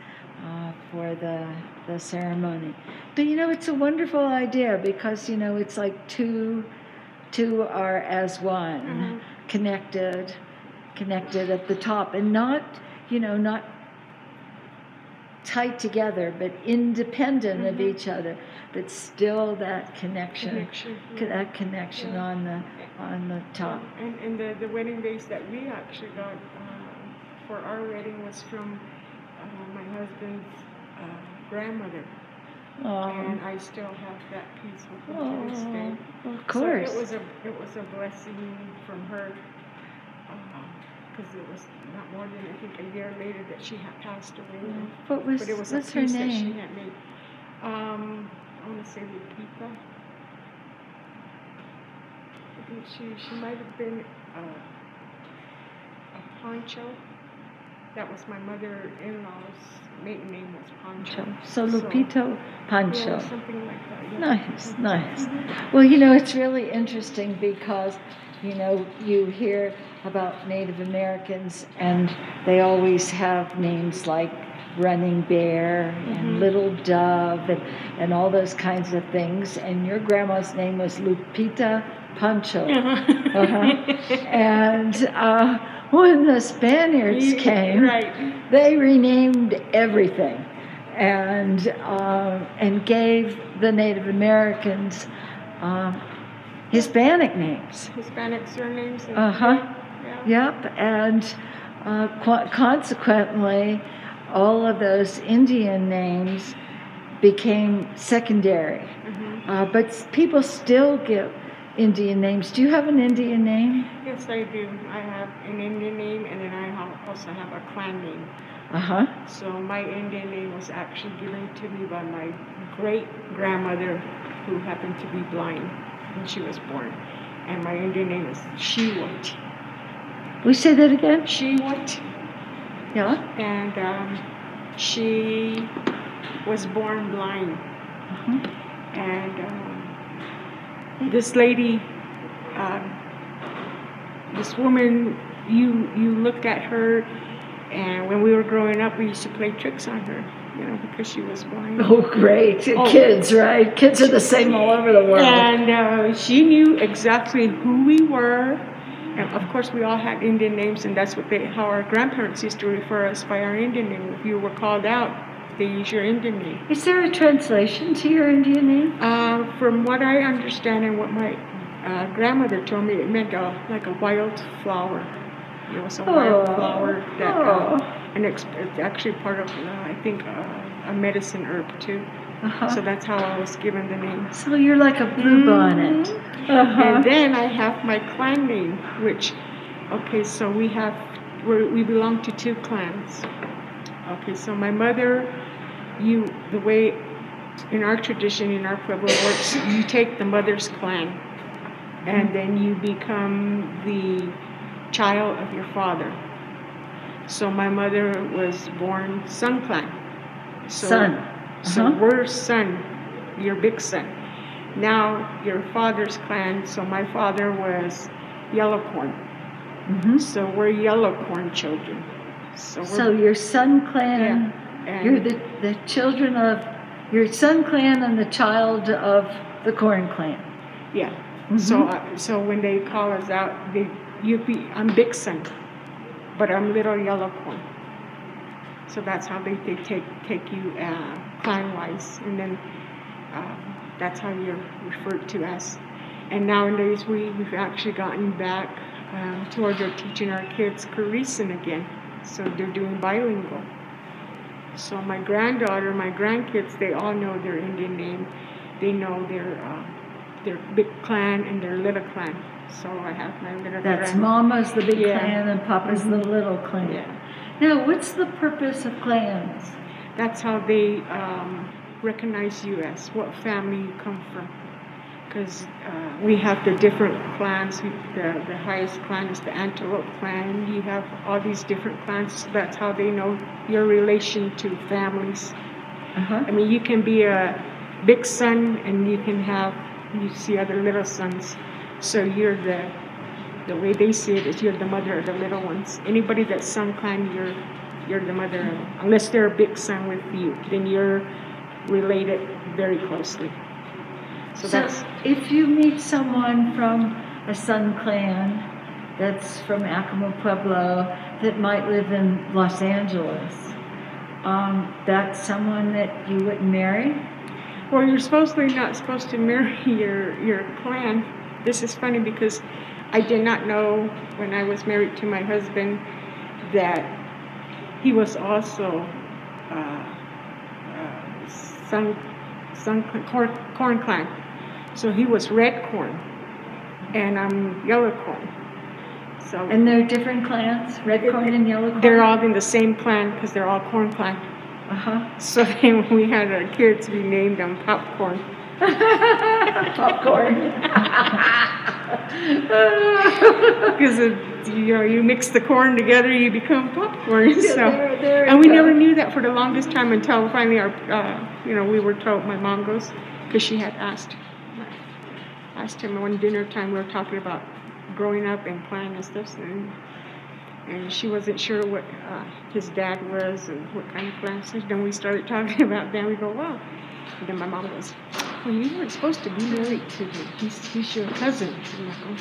uh, for the the ceremony. But you know, it's a wonderful idea because you know it's like two two are as one, Mhm. connected, connected at the top, and not you know not tight together, but independent of Mhm. each other, but still that connection, Connection. co- that connection Yeah. on the on the top. And, and the, the wedding vase that we actually got uh, for our wedding was from uh, my husband's uh, grandmother. and Um, I still have that piece with me to this day. oh, of So course. it was a it was a blessing from her because it was not more than I think a year later that she had passed away. what was but it was a what's her that she name? had made. Um, I want to say Lupita. I think she she might have been uh, a Pancho. That was my mother-in-law's maiden name was Pancho. So Lupita Pancho. Yeah, something like that. Yeah. Nice, nice. Well, you know, it's really interesting because, you know, you hear about Native Americans and they always have names like Running Bear and Mhm. Little Dove and, and all those kinds of things. And your grandma's name was Lupita Pancho. [LAUGHS] Uh-huh. And uh, when the Spaniards came, Right. they renamed everything and uh, and gave the Native Americans um, Hispanic names. Hispanic surnames. Uh-huh. Yep, and uh, qu- consequently, all of those Indian names became secondary. Mhm. Uh, but people still give Indian names. Do you have an Indian name? Yes, I do. I have an Indian name and then I also have a clan name. Uh huh. So my Indian name was actually given to me by my great grandmother who happened to be blind when she was born. And my Indian name is Shiwat. We say that again? Shiwat. Yeah. And um, she was born blind. Uh-huh. And um, this lady, um, this woman, you you looked at her, and when we were growing up, we used to play tricks on her, you know, because she was blind. Oh, great. Oh. Kids, right? Kids are the same all over the world. And uh, she knew exactly who we were. And of course, we all had Indian names, and that's what they, how our grandparents used to refer us by our Indian name. If you were called out, they use your Indian name. Is there a translation to your Indian name? Uh, from what I understand and what my uh, grandmother told me, it meant uh, like a wild flower. It was a wild Oh. flower that, Oh. uh, and it's, it's actually part of, uh, I think, uh, a medicine herb too. Uh-huh. So that's how I was given the name. So you're like a blue bonnet. Uh-huh. And then I have my clan name, which, okay, so we have, we're, we belong to two clans. Okay, so my mother, you, the way in our tradition, in our Pueblo works, you take the mother's clan and then you become the child of your father. So my mother was born Sun clan. So, Sun. So Uh-huh. we're Sun, your big son. Now your father's clan, so my father was Yellow Corn. Mhm. So we're Yellow Corn children. So So your son clan, and you're the, the children of your son clan and the child of the Corn clan. yeah. Mhm. So uh, so when they call us out, they you be I'm big son, but I'm little Yellow Corn. So that's how they, they take take you uh, clan wise, and then um, that's how you're referred to as. And nowadays we we've actually gotten back um, towards our teaching our kids Korean again, so they're doing bilingual. So my granddaughter, my grandkids, they all know their Indian name. They know their uh, their big clan and their little clan. So I have my little That's Mama's the big Yeah. clan and Papa's the little clan. Yeah. Now, what's the purpose of clans? That's how they um, recognize you as what family you come from. Because uh, we have the different clans. The, the highest clan is the Antelope clan. You have all these different clans. So that's how they know your relation to families. Uh-huh. I mean, you can be a big son and you can have, you see other little sons. So you're the, the way they see it is you're the mother of the little ones. Anybody that's Sun clan, you're you're the mother-in-law. Unless they're a big son with you, then you're related very closely. So, So that's if you meet someone from a Sun clan that's from Acoma Pueblo that might live in Los Angeles, um, that's someone that you would marry? well, you're supposedly not supposed to marry [LAUGHS] your your clan. This is funny because I did not know when I was married to my husband that he was also uh, uh, sun sun corn, corn clan. So he was red corn, and I'm yellow corn. So And they're different clans, red corn and yellow corn? they're all in the same clan because they're all corn clan. Uh-huh. So [LAUGHS] then we had our kids be named on popcorn. [LAUGHS] Popcorn. [LAUGHS] Because you know you mix the corn together, you become popcorn. So, there- there and we go. never knew that for the longest time until finally our, uh, you know, we were told. My mom goes because she had asked, asked him one dinner time. We were talking about growing up and playing and stuff, and and she wasn't sure what uh, his dad was and what kind of plan. So then we started talking [LAUGHS] about that. We go, wow. And then my mom goes, well, you weren't supposed to be married to him. He's, he's your cousin. And I go,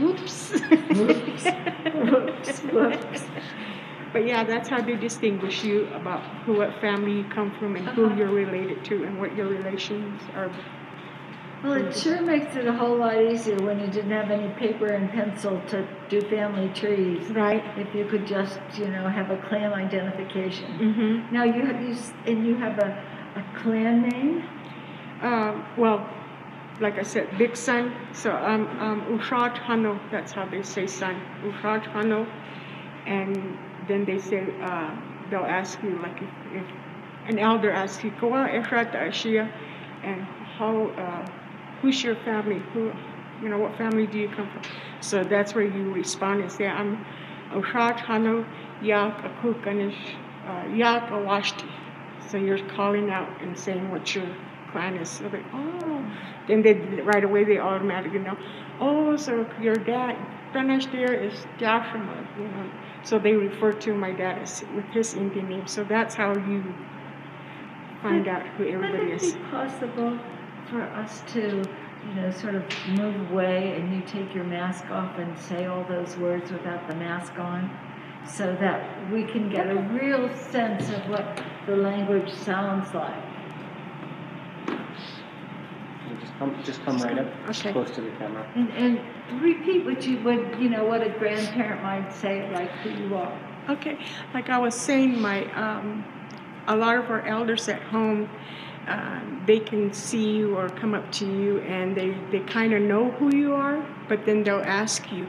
Whoops. Whoops. Whoops. Whoops. But yeah, that's how they distinguish you about who, what family you come from, and who Uh-huh. you're related to, and what your relations are. Well, it sure makes it a whole lot easier when you didn't have any paper and pencil to do family trees. Right. If you could just, you know, have a clan identification. Mm-hmm. Now you have you and you have a, a clan name. Um, well, like I said, big son. So I'm um, Ushat Hano. That's how they say son. Ushat Hano. And then they say uh, they'll ask you like if, if an elder asks you, "Kawa Efrat Ashia," and how uh, who's your family? Who you know what family do you come from? So that's where you respond and say, "I'm Ushat Hano Yak Akukanish Yak Awashti." So you're calling out and saying what your clan is. So they, oh. oh, then they right away they automatically know. Oh, so your dad, Ganesh there is you know. So they refer to my dad as with his Indian name. So that's how you find out who everybody is. Would it be possible for us to, you know, sort of move away and you take your mask off and say all those words without the mask on? So that we can get a real sense of what the language sounds like. Just come, just come right up, Okay. close to the camera. And, and repeat what you would, you know, what a grandparent might say, like who you are. Okay, like I was saying, my um, a lot of our elders at home, uh, they can see you or come up to you, and they they kind of know who you are, but then they'll ask you,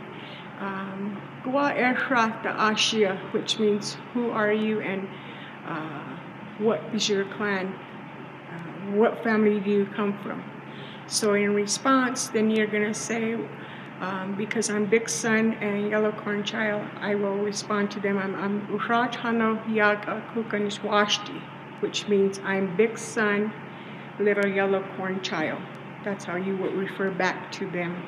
um, "Gwa Ershra da Ashia," which means who are you and uh, what is your clan? Uh, what family do you come from? So in response, then you're gonna say, um, because I'm Big Son and Yellow Corn Child, I will respond to them. I'm, I'm Urat Hano Yaga Kukanishwashti, which means I'm Big Son, Little Yellow Corn Child. That's how you would refer back to them.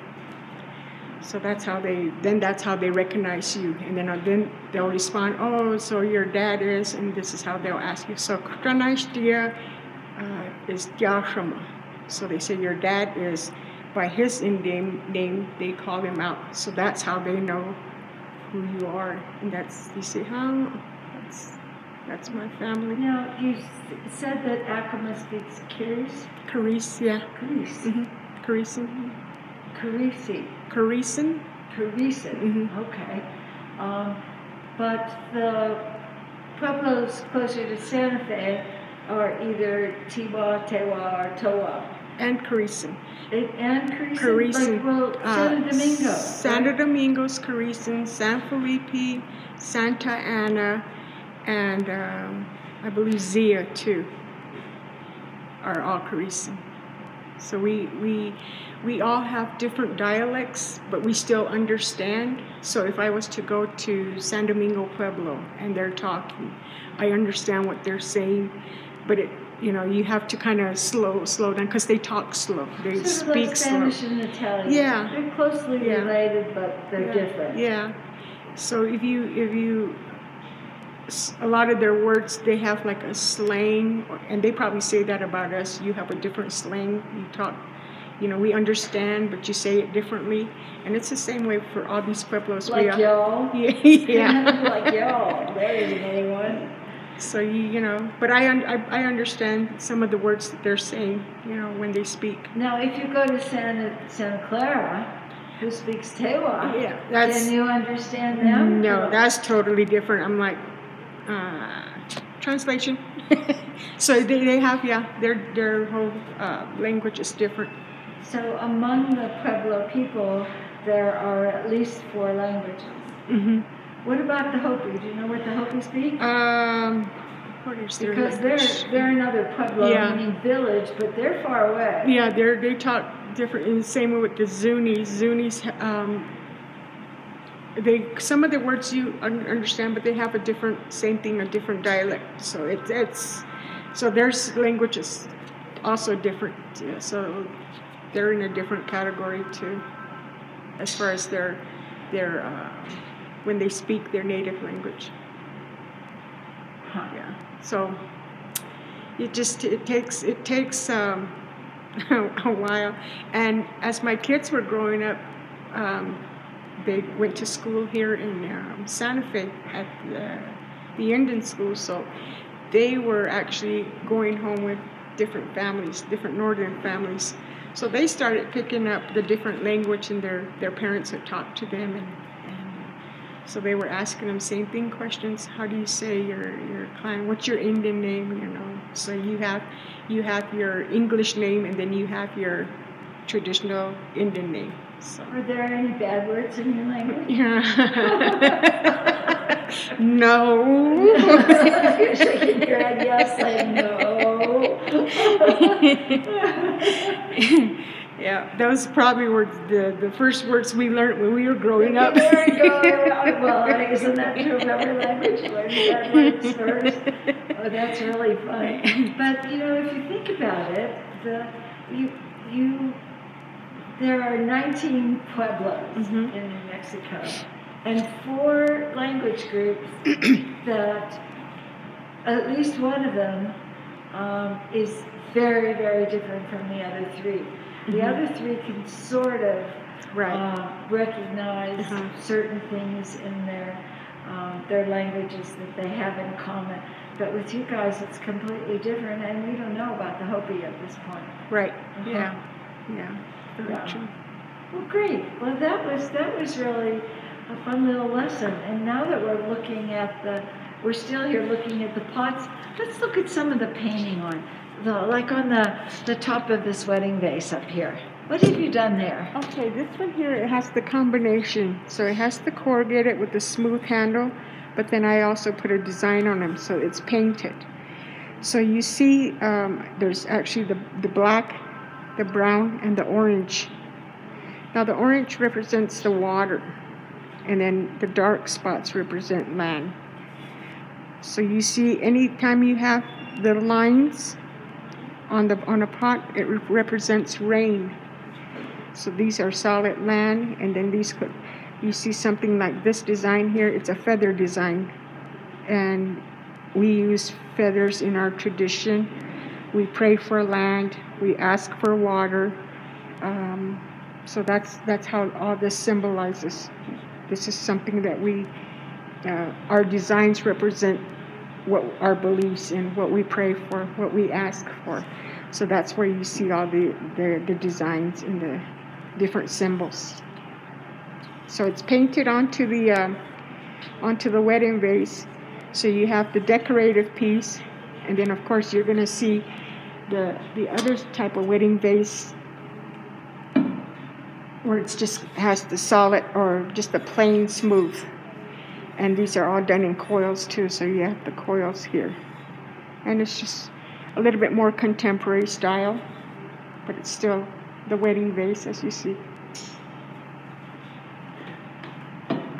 So that's how they, then that's how they recognize you. And then, uh, then they'll respond, oh, so your dad is, and this is how they'll ask you. So Kranashtia uh, is Yashama. So they say your dad is, by his Indian name, they call him out. So that's how they know who you are. And that's, you say, huh, that's, that's my family. Now, you s- said that Acoma speaks Kiris, Keres, yeah. Kiris, Mm-hmm. Carisi, Keresan? Keresan, Mhm. okay. Um, but the pueblos closer to Santa Fe are either Tiwa, Tewa, or Towa. And Keresan. And Keresan. like, well, Uh, Santo Domingo. Santo right? Domingo's Keresan, San Felipe, Santa Ana, and um, I believe Zia too are all Keresan. So we, we, we all have different dialects, but we still understand. So if I was to go to San Domingo Pueblo and they're talking, I understand what they're saying, but it, you know, you have to kind of slow, slow down because they talk slow. They speak like slow. Spanish and Italian. Yeah. They're closely Yeah. related, but they're yeah. different. Yeah. So if you if you a lot of their words they have like a slang, and they probably say that about us. You have a different slang. You talk, you know, we understand, but you say it differently, and it's the same way for all these pueblos. we Like are- y'all. [LAUGHS] Yeah, yeah. [LAUGHS] like y'all. There's another one. So you, you know, but I, un- I I understand some of the words that they're saying, you know, when they speak. Now, if you go to Santa, Santa Clara, who speaks Tewa, Yeah, that's can you understand them? no, that's totally different. I'm like, uh, translation. [LAUGHS] so they, they have yeah, their their whole uh, language is different. So among the Pueblo people, there are at least four languages. hmm What about the Hopi? Do you know what the Hopi speak? Um, what is their because they're they're another Pueblo, Yeah. meaning village, but they're far away. Yeah, they're they talk different. And the same way with the Zunis. Zunis, um, they some of the words you un- understand, but they have a different same thing, a different dialect. So it's it's so their language is also different. Yeah, so they're in a different category too, as far as their their uh, when they speak their native language. Huh. Yeah. So it just it takes it takes um, [LAUGHS] a while. And as my kids were growing up, um, they went to school here in um, Santa Fe at the, the Indian school. So they were actually going home with different families, different northern families. So they started picking up the different language, and their their parents had talked to them and. and so they were asking them same thing questions. How do you say your your clan? What's your Indian name? You know. So you have you have your English name and then you have your traditional Indian name. So Are there any bad words in your language? [LAUGHS] no. You're shaking your head yes, [LAUGHS] saying no. yeah, those probably were the, the first words we learned when we were growing up. There you go. Well, isn't that true of every language? You learn bad words first. Oh, that's really funny. [LAUGHS] But you know, if you think about it, the you you there are 19 pueblos Mhm. in New Mexico, and four language groups [CLEARS THROAT] that at least one of them um, is very, very different from the other three. The Mhm. other three can sort of Right. uh, recognize Uh-huh. certain things in their um, their languages that they have in common. But with you guys, it's completely different, and we don't know about the Hopi at this point. Right. Uh-huh. Yeah. Yeah. Yeah. Well, great. Well, that was that was really a fun little lesson. And now that we're looking at the, we're still here looking at the pots. Let's look at some of the painting on the like on the the top of this wedding vase up here. What have you done there? Okay, this one here it has the combination. So it has the corrugated with the smooth handle, but then I also put a design on them, so it's painted. So you see, um, there's actually the the black, the brown, and the orange. Now the orange represents the water, and then the dark spots represent land. So you see, anytime you have the lines on the on a pot, it re- represents rain. So these are solid land, and then these could, you see something like this design here. It's a feather design, and we use feathers in our tradition. We pray for land. We ask for water. Um, so that's that's how all this symbolizes. This is something that we, uh, our designs represent what our beliefs and what we pray for, what we ask for. So that's where you see all the, the, the designs and the different symbols. So it's painted onto the um, onto the wedding vase. So you have the decorative piece, and then of course you're gonna see the the other type of wedding vase where it's just has the solid or just the plain smooth. And these are all done in coils too, so you have the coils here. And it's just a little bit more contemporary style, but it's still the wedding vase as you see.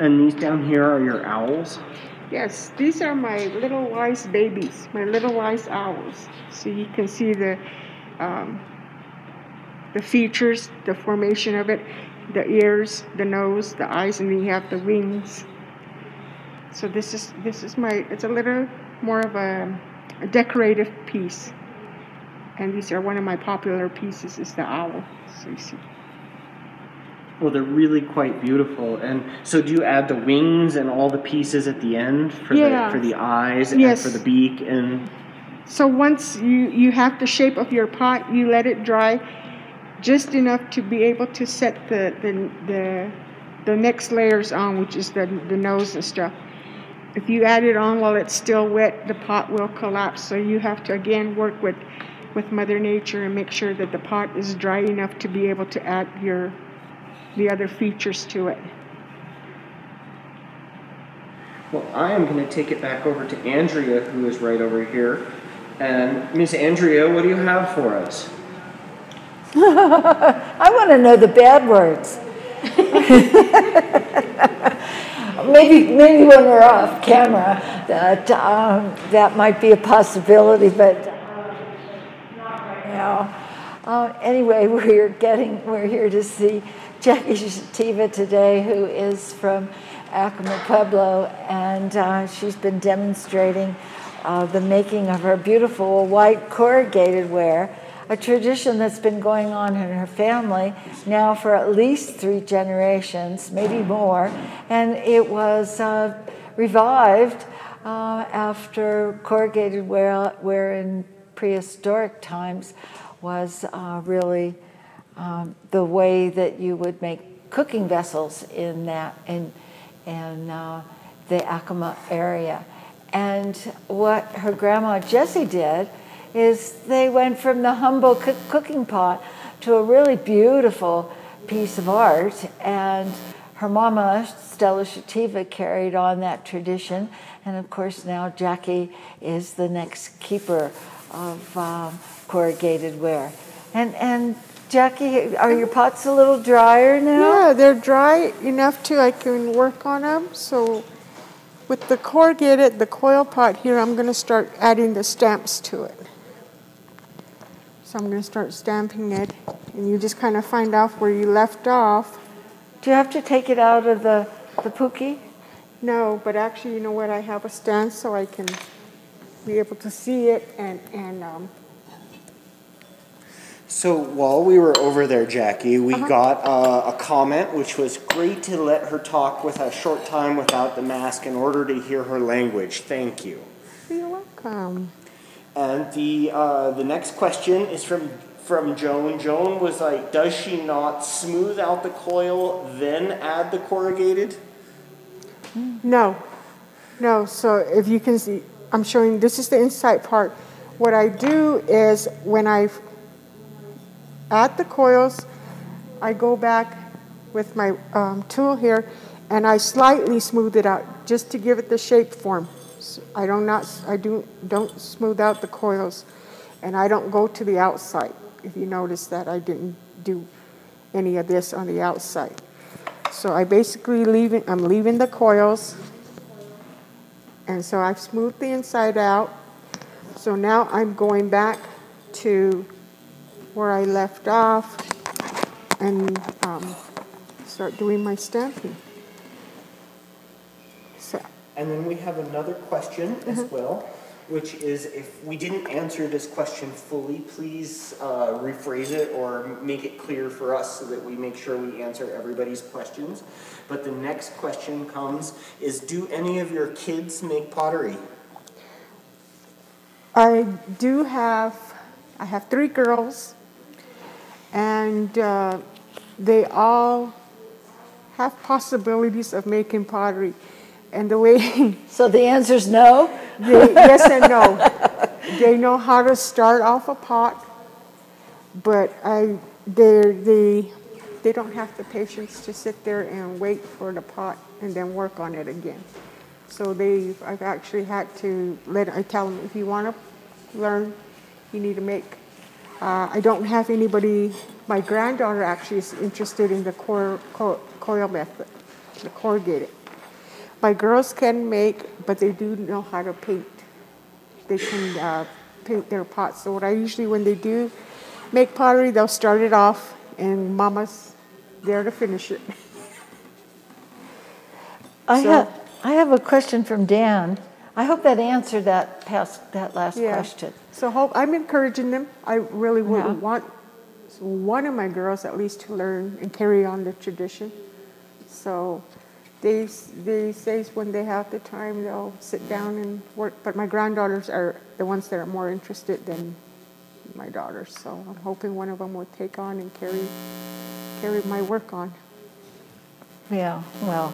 And these down here are your owls. Yes, these are my little wise babies, my little wise owls. So you can see the um, the features, the formation of it, the ears, the nose, the eyes, and then you have the wings. So this is this is my. It's a little more of a, a decorative piece, and these are one of my popular pieces. Is the owl. So you see. Well, they're really quite beautiful. And so, do you add the wings and all the pieces at the end for Yeah. the for the eyes Yes. and for the beak and So once you you have the shape of your pot, you let it dry just enough to be able to set the the the, the next layers on, which is the the nose and stuff. If you add it on while it's still wet, the pot will collapse. So you have to again work with with Mother Nature and make sure that the pot is dry enough to be able to add your the other features to it. Well, I am going to take it back over to Andrea, who is right over here. And Miss Andrea, what do you have for us? [LAUGHS] I want to know the bad words. [LAUGHS] maybe, maybe when we're off camera, that um, that might be a possibility, but uh, not right now. Uh, anyway, [LAUGHS] we're getting we're here to see Jackie Shutiva today, who is from Acoma Pueblo, and uh, she's been demonstrating uh, the making of her beautiful white corrugated ware a tradition that's been going on in her family now for at least three generations, maybe more. And it was uh, revived uh, after corrugated ware, ware in prehistoric times was uh, really um, the way that you would make cooking vessels in that in, in uh, the Acoma area. And what her grandma Jessie did is they went from the humble cook- cooking pot to a really beautiful piece of art. And her mama, Stella Shutiva, carried on that tradition. And of course, now Jackie is the next keeper of um, corrugated ware. And, and Jackie, are your pots a little drier now? Yeah, they're dry enough to I can work on them. So with the corrugated, the coil pot here, I'm going to start adding the stamps to it. So I'm going to start stamping it, and you just kind of find out where you left off. Do you have to take it out of the, the puki? No, but actually, you know what? I have a stand so I can be able to see it and and um, So while we were over there, Jackie, we got uh, a comment which was great to let her talk with a short time without the mask in order to hear her language. Thank you. you're welcome. And the uh, the next question is from from Joan. Joan was like, "Does she not smooth out the coil then add the corrugated?" No, no. So if you can see, I'm showing this is the inside part. What I do is when I add the coils, I go back with my um, tool here and I slightly smooth it out just to give it the shape form. So I don't not I do don't smooth out the coils, and I don't go to the outside. If you notice that I didn't do any of this on the outside. So I basically leaving, I'm leaving the coils. And so I've smoothed the inside out. So now I'm going back to where I left off and um, start doing my stamping. So, And then we have another question as well, which is if we didn't answer this question fully, please uh, rephrase it or make it clear for us so that we make sure we answer everybody's questions. But the next question comes is do any of your kids make pottery? I do have, I have three girls, and uh, they all have possibilities of making pottery. And the way [LAUGHS] So the answer's no? They, yes and no. They know how to start off a pot, but I, they they, they don't have the patience to sit there and wait for the pot and then work on it again. So they, I've actually had to let, I tell them, if you want to learn, you need to make. Uh, I don't have anybody, my granddaughter actually is interested in the coil, coil, coil method, the corrugated. My girls can make, but they do know how to paint. They can uh, paint their pots. So what I usually, when they do make pottery, they'll start it off, and Mama's there to finish it. I So- have I have a question from Dan. I hope that answered that past that last Yeah. question. So hope I'm encouraging them. I really would Yeah. want one of my girls at least to learn and carry on the tradition. So they they say when they have the time they'll sit down and work. But my granddaughters are the ones that are more interested than my daughters. So I'm hoping one of them will take on and carry carry my work on. Yeah, well,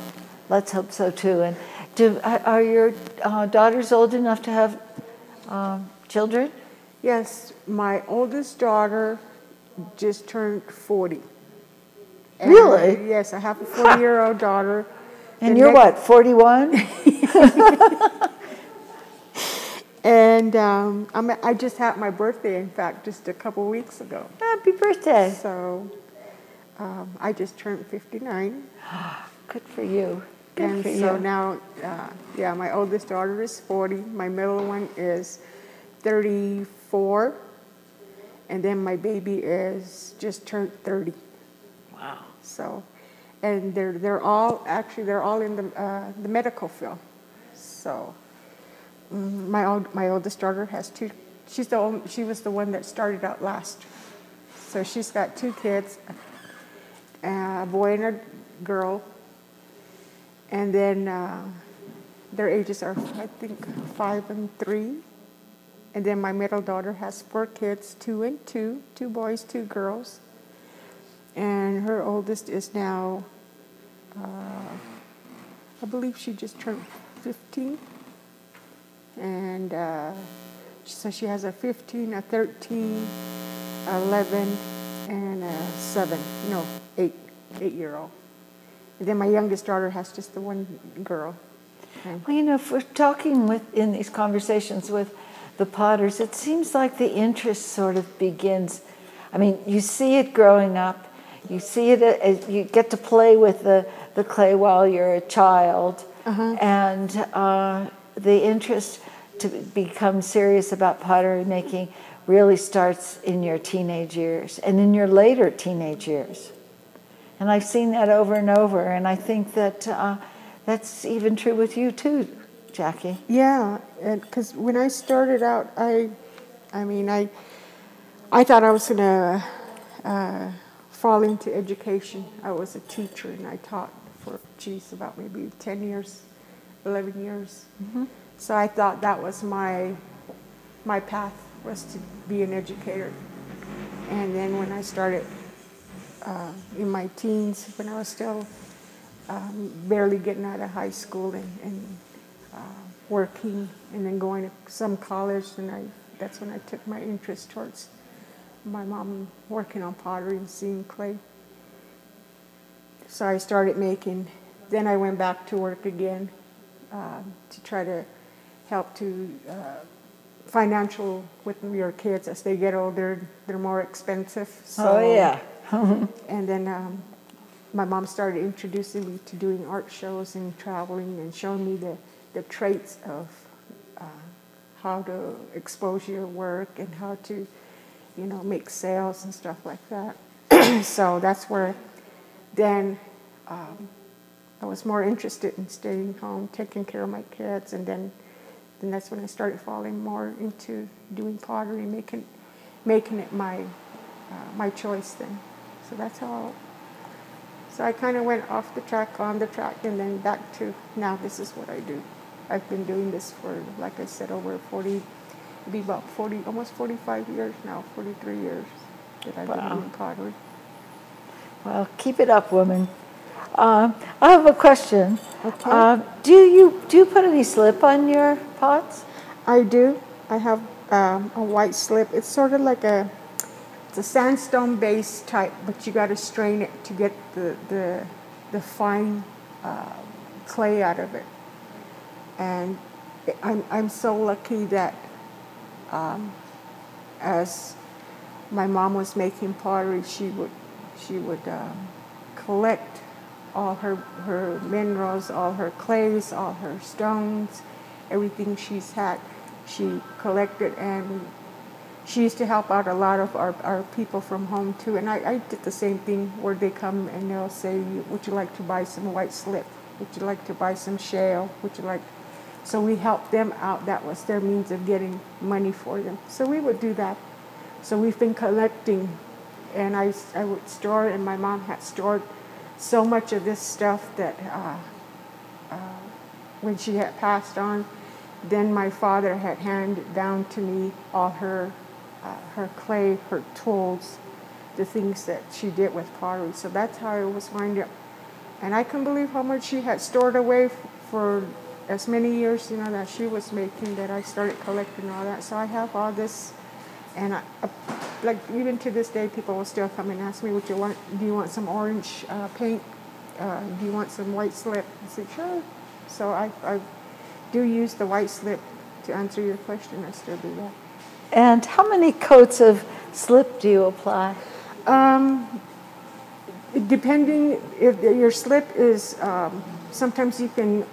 let's hope so too. And do are are your uh, daughters old enough to have um, children? Yes, my oldest daughter just turned 40. And, Really? Yes, I have a 40 year old [LAUGHS] daughter. And The you're what, 41? [LAUGHS] And um, I'm, I just had my birthday, in fact, just a couple weeks ago. Happy birthday. So um, I just turned 59. [GASPS] Good for you. Good and for so you. now, uh, yeah, my oldest daughter is 40. My middle one is 34. And then my baby is just turned 30. wow. So, and they're they're all actually they're all in the uh, the medical field. So, mm, my old my oldest daughter has two. She's the only, she was the one that started out last. So she's got two kids, a boy and a girl. And then uh, their ages are I think five and three. And then my middle daughter has four kids, two and two, two boys, two girls and her oldest is now, uh, I believe she just turned 15. And uh, so she has a 15, a 13, 11, and a 7, no, 8, 8 year old. And then my youngest daughter has just the one girl. Well, you know, if we're talking with in these conversations with the Potters, it seems like the interest sort of begins. I mean, you see it growing up, you see it, you get to play with the, the clay while you're a child, and uh, the interest to become serious about pottery making really starts in your teenage years and in your later teenage years. And I've seen that over and over, and I think that uh, that's even true with you too, Jackie. Yeah, because when I started out, I, I mean, I, I thought I was gonna uh, fall into education. I was a teacher and I taught for, geez, about maybe ten years, eleven years. So I thought that was my, my path was to be an educator. And then when I started uh, in my teens, when I was still um, barely getting out of high school and, and working and then going to some college and I that's when I took my interest towards my mom working on pottery and seeing clay. So I started making. Then I went back to work again um, to try to help to uh, financial with your kids as they get older. They're more expensive. So, oh yeah. [LAUGHS] and then um, my mom started introducing me to doing art shows and traveling and showing me the, the traits of uh, how to expose your work and how to, you know, make sales and stuff like that. [CLEARS THROAT] so that's where then um, I was more interested in staying home, taking care of my kids, and then then that's when I started falling more into doing pottery, making making it my uh, my choice then. So that's how. So I kind of went off the track, on the track, and then back to now. This is what I do. I've been doing this for, like I said, over 40, be about 40, almost 45 years now, 43 years that I've Wow. been doing pottery. Well, keep it up, woman. Uh, I have a question. Okay. Uh, do you do you put any slip on your pots? I do. I have um, a white slip. It's sort of like a it's a sandstone base type, but you got to strain it to get the the the fine uh, clay out of it. And I'm I'm so lucky that um, as my mom was making pottery, she would she would um, collect all her her minerals, all her clays, all her stones, everything she's had. She collected and she used to help out a lot of our, our people from home too. And I, I did the same thing where they come and they'll say, Would you like to buy some white slip? Would you like to buy some shale? Would you like? So we helped them out. That was their means of getting money for them. So we would do that. So we've been collecting, and I, I would store, and my mom had stored so much of this stuff that uh, uh, when she had passed on, then my father had handed down to me all her uh, her clay, her tools, the things that she did with pottery. So that's how it was wind up. And I couldn't believe how much she had stored away for as many years, you know, that she was making that I started collecting all that. So I have all this, and I, uh, like even to this day, people will still come and ask me, "What you want? Do you want some orange uh, paint? Uh, do you want some white slip?" I said, "Sure." So I, I do use the white slip to answer your question. I still do that. And how many coats of slip do you apply? Um, depending if your slip is, um, sometimes you can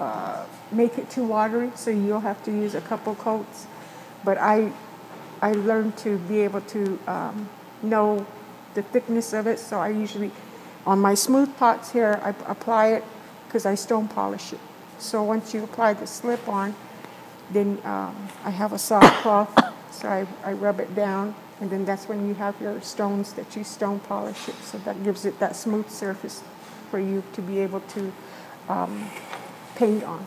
uh, make it too watery, so you'll have to use a couple coats. But I, I learned to be able to um, know the thickness of it, so I usually, on my smooth pots here, I apply it because I stone polish it. So once you apply the slip on, then um, I have a soft cloth, so I, I rub it down, and then that's when you have your stones that you stone polish it. So that gives it that smooth surface for you to be able to um, paint on.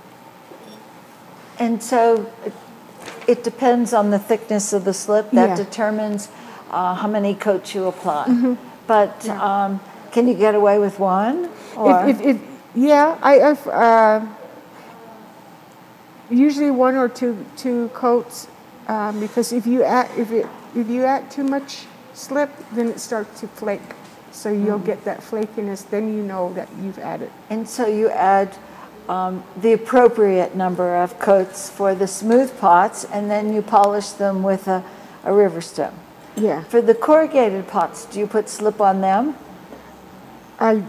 And so it, it depends on the thickness of the slip that Yeah. determines uh, how many coats you apply. But um, can you get away with one? Or If, if, if, yeah, I, uh, usually one or two two coats um, because if you add if it if you add too much slip, then it starts to flake. So you'll get that flakiness. Then you know that you've added. and so you add um, the appropriate number of coats for the smooth pots, and then you polish them with a, a river stone. Yeah, For the corrugated pots, do you put slip on them? I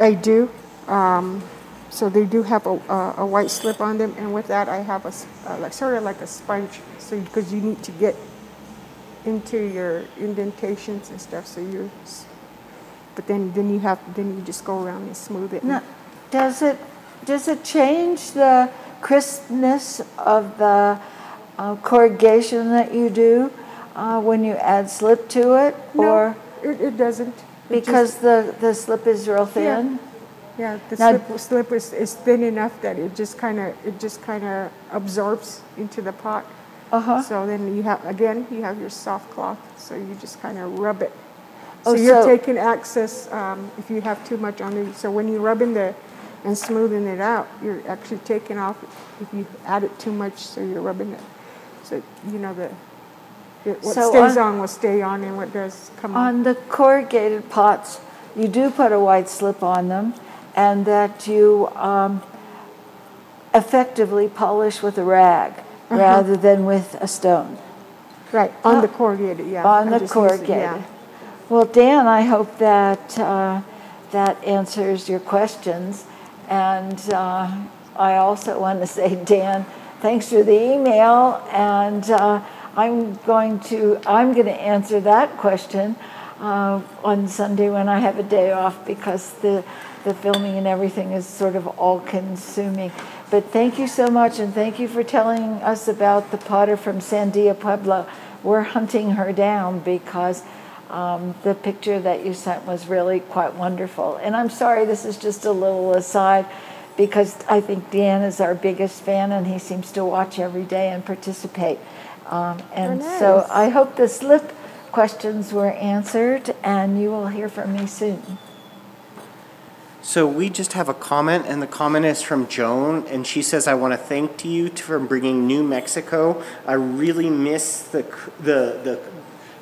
I do. Um, so they do have a, a, a white slip on them, and with that I have a s- uh, like sort of like a sponge. So because you need to get into your indentations and stuff, so you're. But then then you have then you just go around and smooth it. No. Does it does it change the crispness of the uh, corrugation that you do uh, when you add slip to it, No, or it, it doesn't. It because just- the the slip is real thin? yeah, yeah the Now- slip slip is, is thin enough that it just kind of it just kind of absorbs into the pot. Uh huh. So then you have again you have your soft cloth, so you just kind of rub it. Oh, So you're so- taking excess um, if you have too much on it. So when you rub in the and smoothing it out, you're actually taking off if you add it too much. So you're rubbing it. So you know the it, what So stays on- on will stay on, and what does come off. On the corrugated pots, you do put a white slip on them, and that you um, effectively polish with a rag Uh-huh. rather than with a stone. Right on the corrugated, yeah. on I'm the just using- corrugated. yeah. Well, Dan, I hope that uh, that answers your questions. And uh, I also want to say, Dan, thanks for the email. And uh, I'm going to I'm going to answer that question uh, on Sunday when I have a day off because the the filming and everything is sort of all consuming. But thank you so much, and thank you for telling us about the potter from Sandia Pueblo. We're hunting her down because um, the picture that you sent was really quite wonderful. And I'm sorry, this is just a little aside because I think Dan is our biggest fan and he seems to watch every day and participate. Um, and Oh, so. I hope the slip questions were answered and you will hear from me soon. So we just have a comment, and the comment is from Joan, and she says, "I want to thank you for bringing New Mexico. I really miss the the the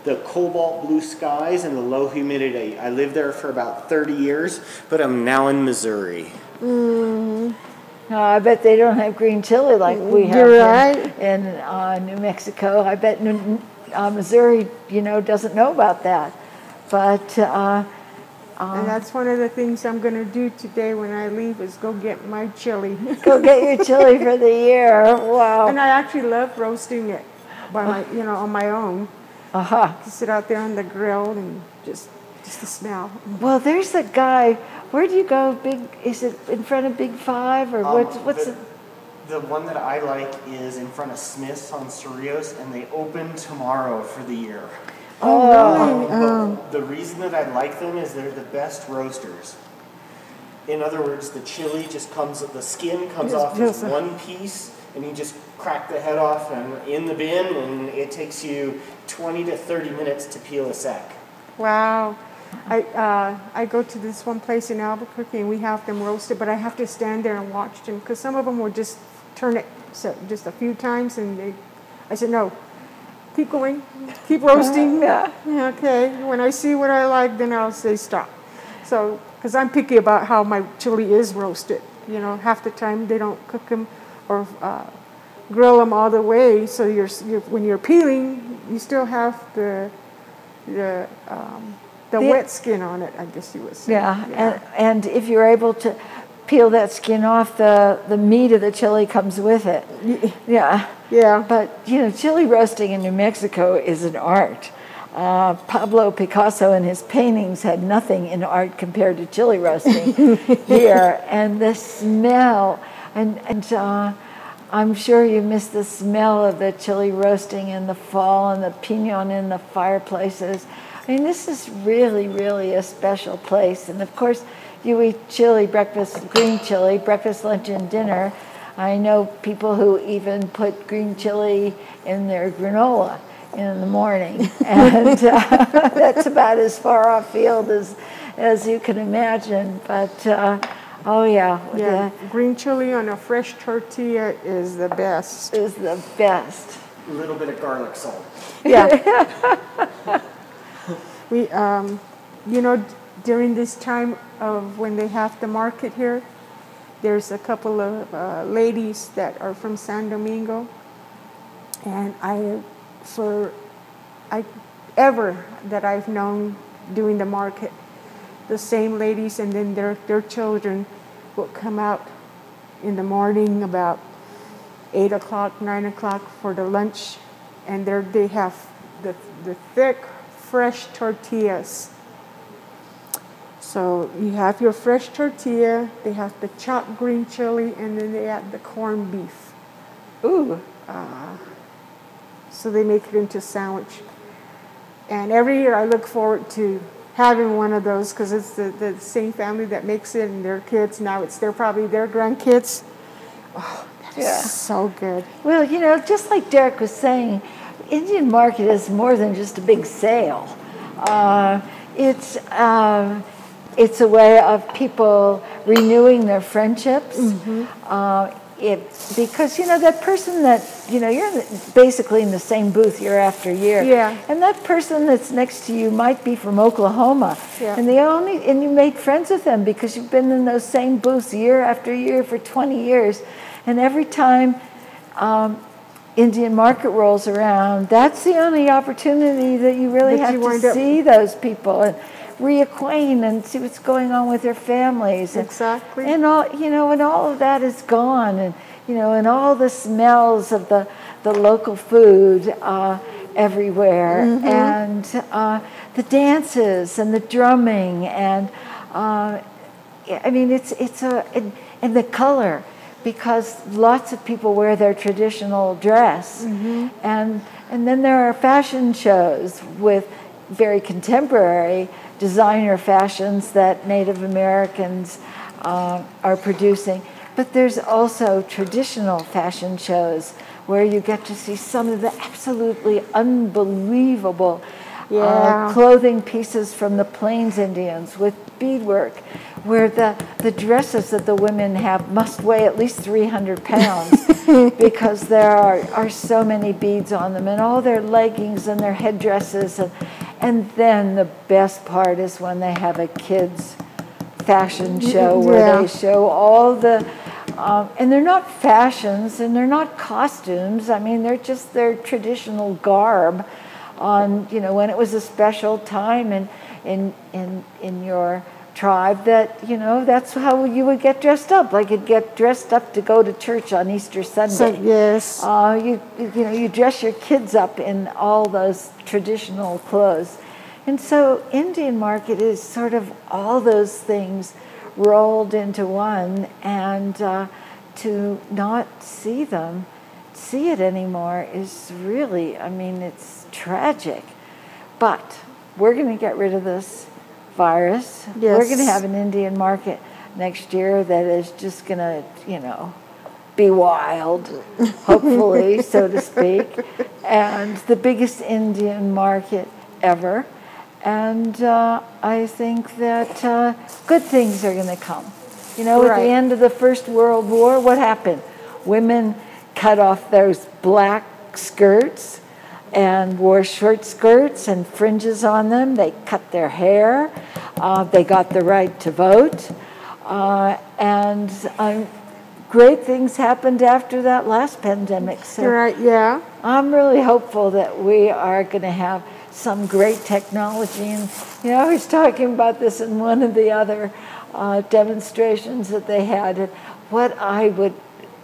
the cobalt blue skies and the low humidity. I lived there for about 30 years, but I'm now in Missouri." No, I bet they don't have green chili like we have You're in- right. in, uh, New Mexico. I bet New, uh, Missouri, you know, doesn't know about that. But uh, And that's one of the things I'm going to do today when I leave is go get my chili. [LAUGHS] go get your chili for the year. Wow. and I actually love roasting it by my, you know, on my own. Uh huh. To sit out there on the grill and just, just the smell. Well, there's a guy Where do you go? Big? Is it in front of Big Five or Um, what's what's the, it? the one that I like is in front of Smith's on Cerrillos, and they open tomorrow for the year. Oh, really? But Oh. The reason that I like them is they're the best roasters. In other words, the chili just comes, the skin comes Just- off as just- one piece, and you just crack the head off and in the bin, and it takes you 20 to 30 minutes to peel a sack. Wow. I, uh, I go to this one place in Albuquerque and we have them roasted, but I have to stand there and watch them because some of them will just turn it so just a few times and they, I said, no, keep going, keep roasting. [LAUGHS] Yeah. Yeah, Okay, when I see what I like, then I'll say stop. So, because I'm picky about how my chili is roasted. You know, half the time they don't cook them or uh, grill them all the way. So you're, you're when you're peeling, you still have the the um, the The- wet skin on it. I guess you would say. Yeah, And, and if you're able to peel that skin off, the the meat of the chili comes with it. Yeah. yeah. But you know, chili roasting in New Mexico is an art. Uh, Pablo Picasso and his paintings had nothing in art compared to chili roasting [LAUGHS] here, and the smell, and and uh, I'm sure you miss the smell of the chili roasting in the fall and the pinon in the fireplaces. I mean, this is really, really a special place, and of course, you eat chili breakfast, green chili breakfast, lunch, and dinner. I know people who even put green chili in their granola in the morning, [LAUGHS] and uh, [LAUGHS] that's about as far off field as as you can imagine. But uh, oh yeah, Yeah, green chili on a fresh tortilla is the best. is the best. A little bit of garlic salt. Yeah. [LAUGHS] we, um, you know, during this time of when they have the market here, there's a couple of uh, ladies that are from San Domingo, and I, for, I, ever that I've known doing the market, the same ladies and then their their children will come out in the morning about eight o'clock, nine o'clock for the lunch, and there they have the the thick, fresh tortillas. So you have your fresh tortilla, they have the chopped green chili, and then they add the corned beef. Ooh, ah. So they make it into a sandwich. And every year I look forward to having one of those because it's the, the same family that makes it and their kids. Now it's their probably their grandkids. Oh, that is Yeah. so good. well, you know, just like Derek was saying, Indian market is more than just a big sale. Uh, it's um, it's a way of people renewing their friendships. Uh, it, because you know that person that you know you're basically in the same booth year after year. Yeah. And that person that's next to you might be from Oklahoma. Yeah. And they only and you made friends with them because you've been in those same booths year after year for 20 years. And every time um, Indian market rolls around, that's the only opportunity that you really That have you to wind up- see those people and reacquaint and see what's going on with their families. And, Exactly. And all you know, and all of that is gone, and you know, and all the smells of the the local food uh, everywhere, Mm-hmm. and uh, the dances and the drumming, and uh, I mean, it's it's a and, and the color because lots of people wear their traditional dress, Mm-hmm. and and then there are fashion shows with very contemporary designer fashions that Native Americans uh, are producing. But there's also traditional fashion shows where you get to see some of the absolutely unbelievable Yeah. uh, clothing pieces from the Plains Indians with beadwork, where the, the dresses that the women have must weigh at least 300 pounds [LAUGHS] because there are, are so many beads on them, and all their leggings and their headdresses. And, and then the best part is when they have a kids' fashion show where Yeah. they show all the um, and they're not fashions and they're not costumes i mean they're just their traditional garb on you know when it was a special time in in in in your tribe that you know that's how you would get dressed up like you'd get dressed up to go to church on easter sunday So, yes. uh, you you know you dress your kids up in all those traditional clothes, and so Indian market is sort of all those things rolled into one, and uh, to not see them, see it anymore is really, I mean, it's tragic. But we're going to get rid of this virus. We're going to have an Indian market next year that is just going to, you know, be wild, [LAUGHS] hopefully, so to speak, and the biggest Indian market ever. And uh, I think that uh, good things are going to come. You know, at the end of the First World War, what happened? Women cut off those black skirts and wore short skirts and fringes on them. They cut their hair. Uh, they got the right to vote. Uh, and um, great things happened after that last pandemic. So Right, yeah. I'm really hopeful that we are going to have some great technology. And, you know, I was talking about this in one of the other uh, demonstrations that they had. And what I would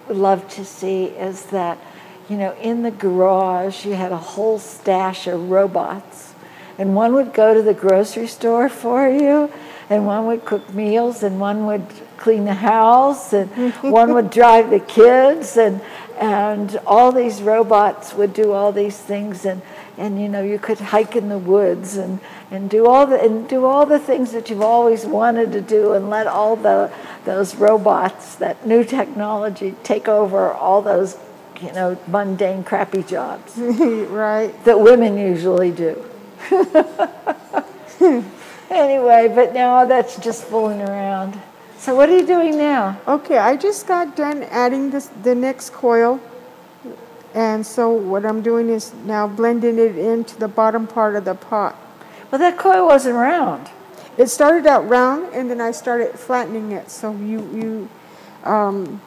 love to see is that, you know, in the garage, you had a whole stash of robots. And one would go to the grocery store for you, and one would cook meals, and one would clean the house, and [LAUGHS] one would drive the kids, and and all these robots would do all these things, and and you know you could hike in the woods and and do all the and do all the things that you've always wanted to do, and let all the those robots, that new technology, take over all those you know mundane, crappy jobs [LAUGHS] right. that women usually do. [LAUGHS] anyway, but now that's just fooling around. So what are you doing now? Okay, I just got done adding this, the next coil. And so what I'm doing is now blending it into the bottom part of the pot. Well, that coil wasn't round. It started out round and then I started flattening it. So you, you um,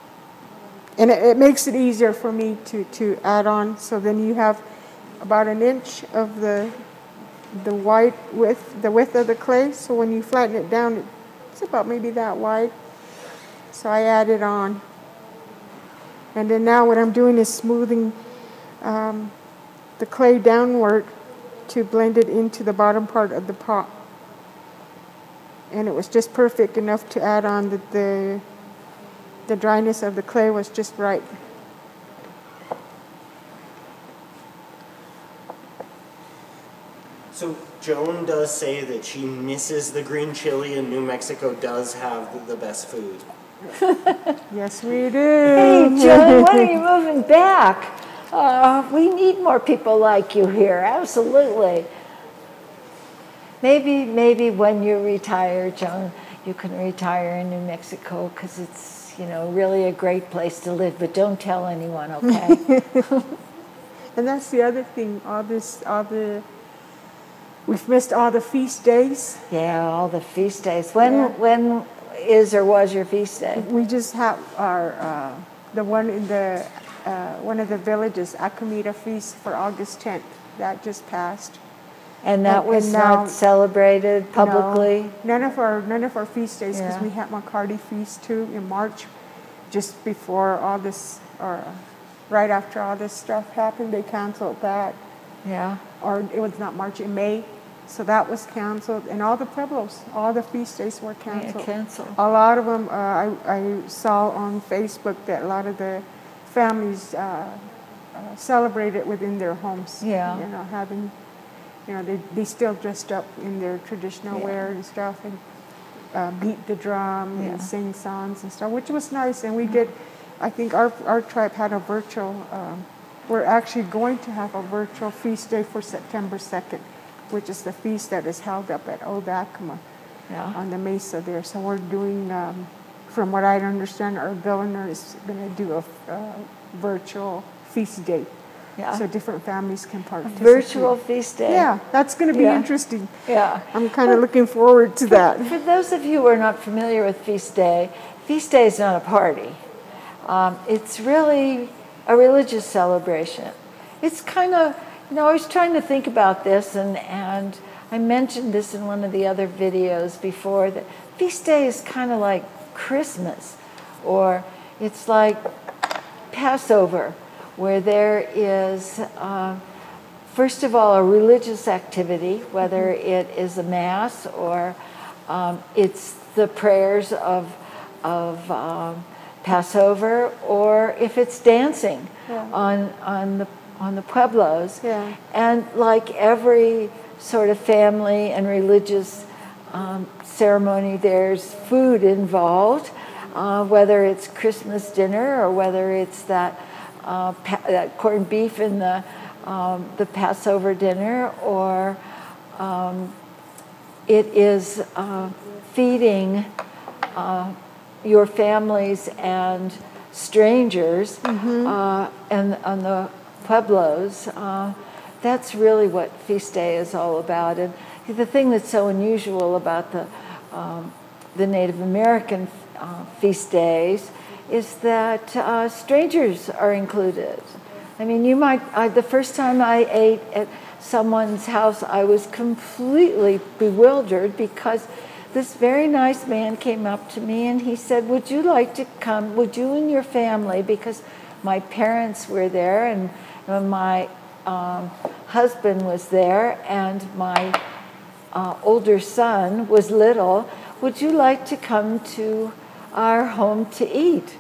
and it, it makes it easier for me to, to add on. So then you have about an inch of the, the white width, the width of the clay. So when you flatten it down, it's about maybe that wide. So I add it on. And then now what I'm doing is smoothing um, the clay downward to blend it into the bottom part of the pot. And it was just perfect enough to add on the, the, the dryness of the clay was just right. So Joan does say that she misses the green chili, and New Mexico does have the, the best food. [LAUGHS] Yes, we do. Hey. Joan, when are you [LAUGHS] moving back? Uh, we need more people like you here. Absolutely. Maybe, maybe when you retire, Joan, you can retire in New Mexico because it's, you know, really a great place to live. But don't tell anyone, okay? [LAUGHS] [LAUGHS] And that's the other thing. All this, all the, we've missed all the feast days. yeah, all the feast days. When, Yeah. when is or was your feast day? We just have our, uh, the one in the, uh, one of the villages, Acomita Feast for August 10th. That just passed. And that And- was and now- not celebrated No, publicly. none of our none of our feast days because Yeah. we had McCarty feast too in March, just before all this or right after all this stuff happened. They canceled that, Yeah. or it was not March in May, so that was canceled. And all the pueblos, all the feast days were canceled. Yeah, canceled. canceled. A lot of them, uh, I I saw on Facebook that a lot of the families uh, uh, celebrated within their homes. Yeah. you know, having you know, they, they still dressed up in their traditional Yeah. wear and stuff and uh, beat the drum Yeah. and sing songs and stuff, which was nice. And we did, I think our, our tribe had a virtual, um, we're actually going to have a virtual feast day for September 2nd, which is the feast that is held up at Old Acoma Yeah. on the mesa there. So we're doing, um, from what I understand, our governor is going to do a uh, virtual feast day. Yeah. So different families can participate. Virtual feast day. Yeah, that's going to be Yeah. interesting. Yeah. I'm kind of looking forward to that. For those of you who are not familiar with Feast Day, Feast Day is not a party. Um, it's really a religious celebration. It's kind of, you know, I was trying to think about this, and, and I mentioned this in one of the other videos before that Feast Day is kind of like Christmas, or it's like Passover, where there is, uh, first of all, a religious activity, whether it is a mass or um, it's the prayers of, of um, Passover, or if it's dancing Yeah. on, on, the, on the pueblos. Yeah. And like every sort of family and religious um, ceremony, there's food involved, uh, whether it's Christmas dinner or whether it's that, uh, pa- that corned beef in the, um, the Passover dinner, or um, it is uh, feeding uh, your families and strangers uh, and on the pueblos. Uh, that's really what feast day is all about. And the thing that's so unusual about the um, the Native American uh, feast days is that uh, strangers are included. I mean, you might. I, the first time I ate at someone's house, I was completely bewildered because this very nice man came up to me and he said, "Would you like to come? Would you and your family? Because my parents were there and my um, husband was there and my uh, older son was little. Would you like to come to our home to eat?"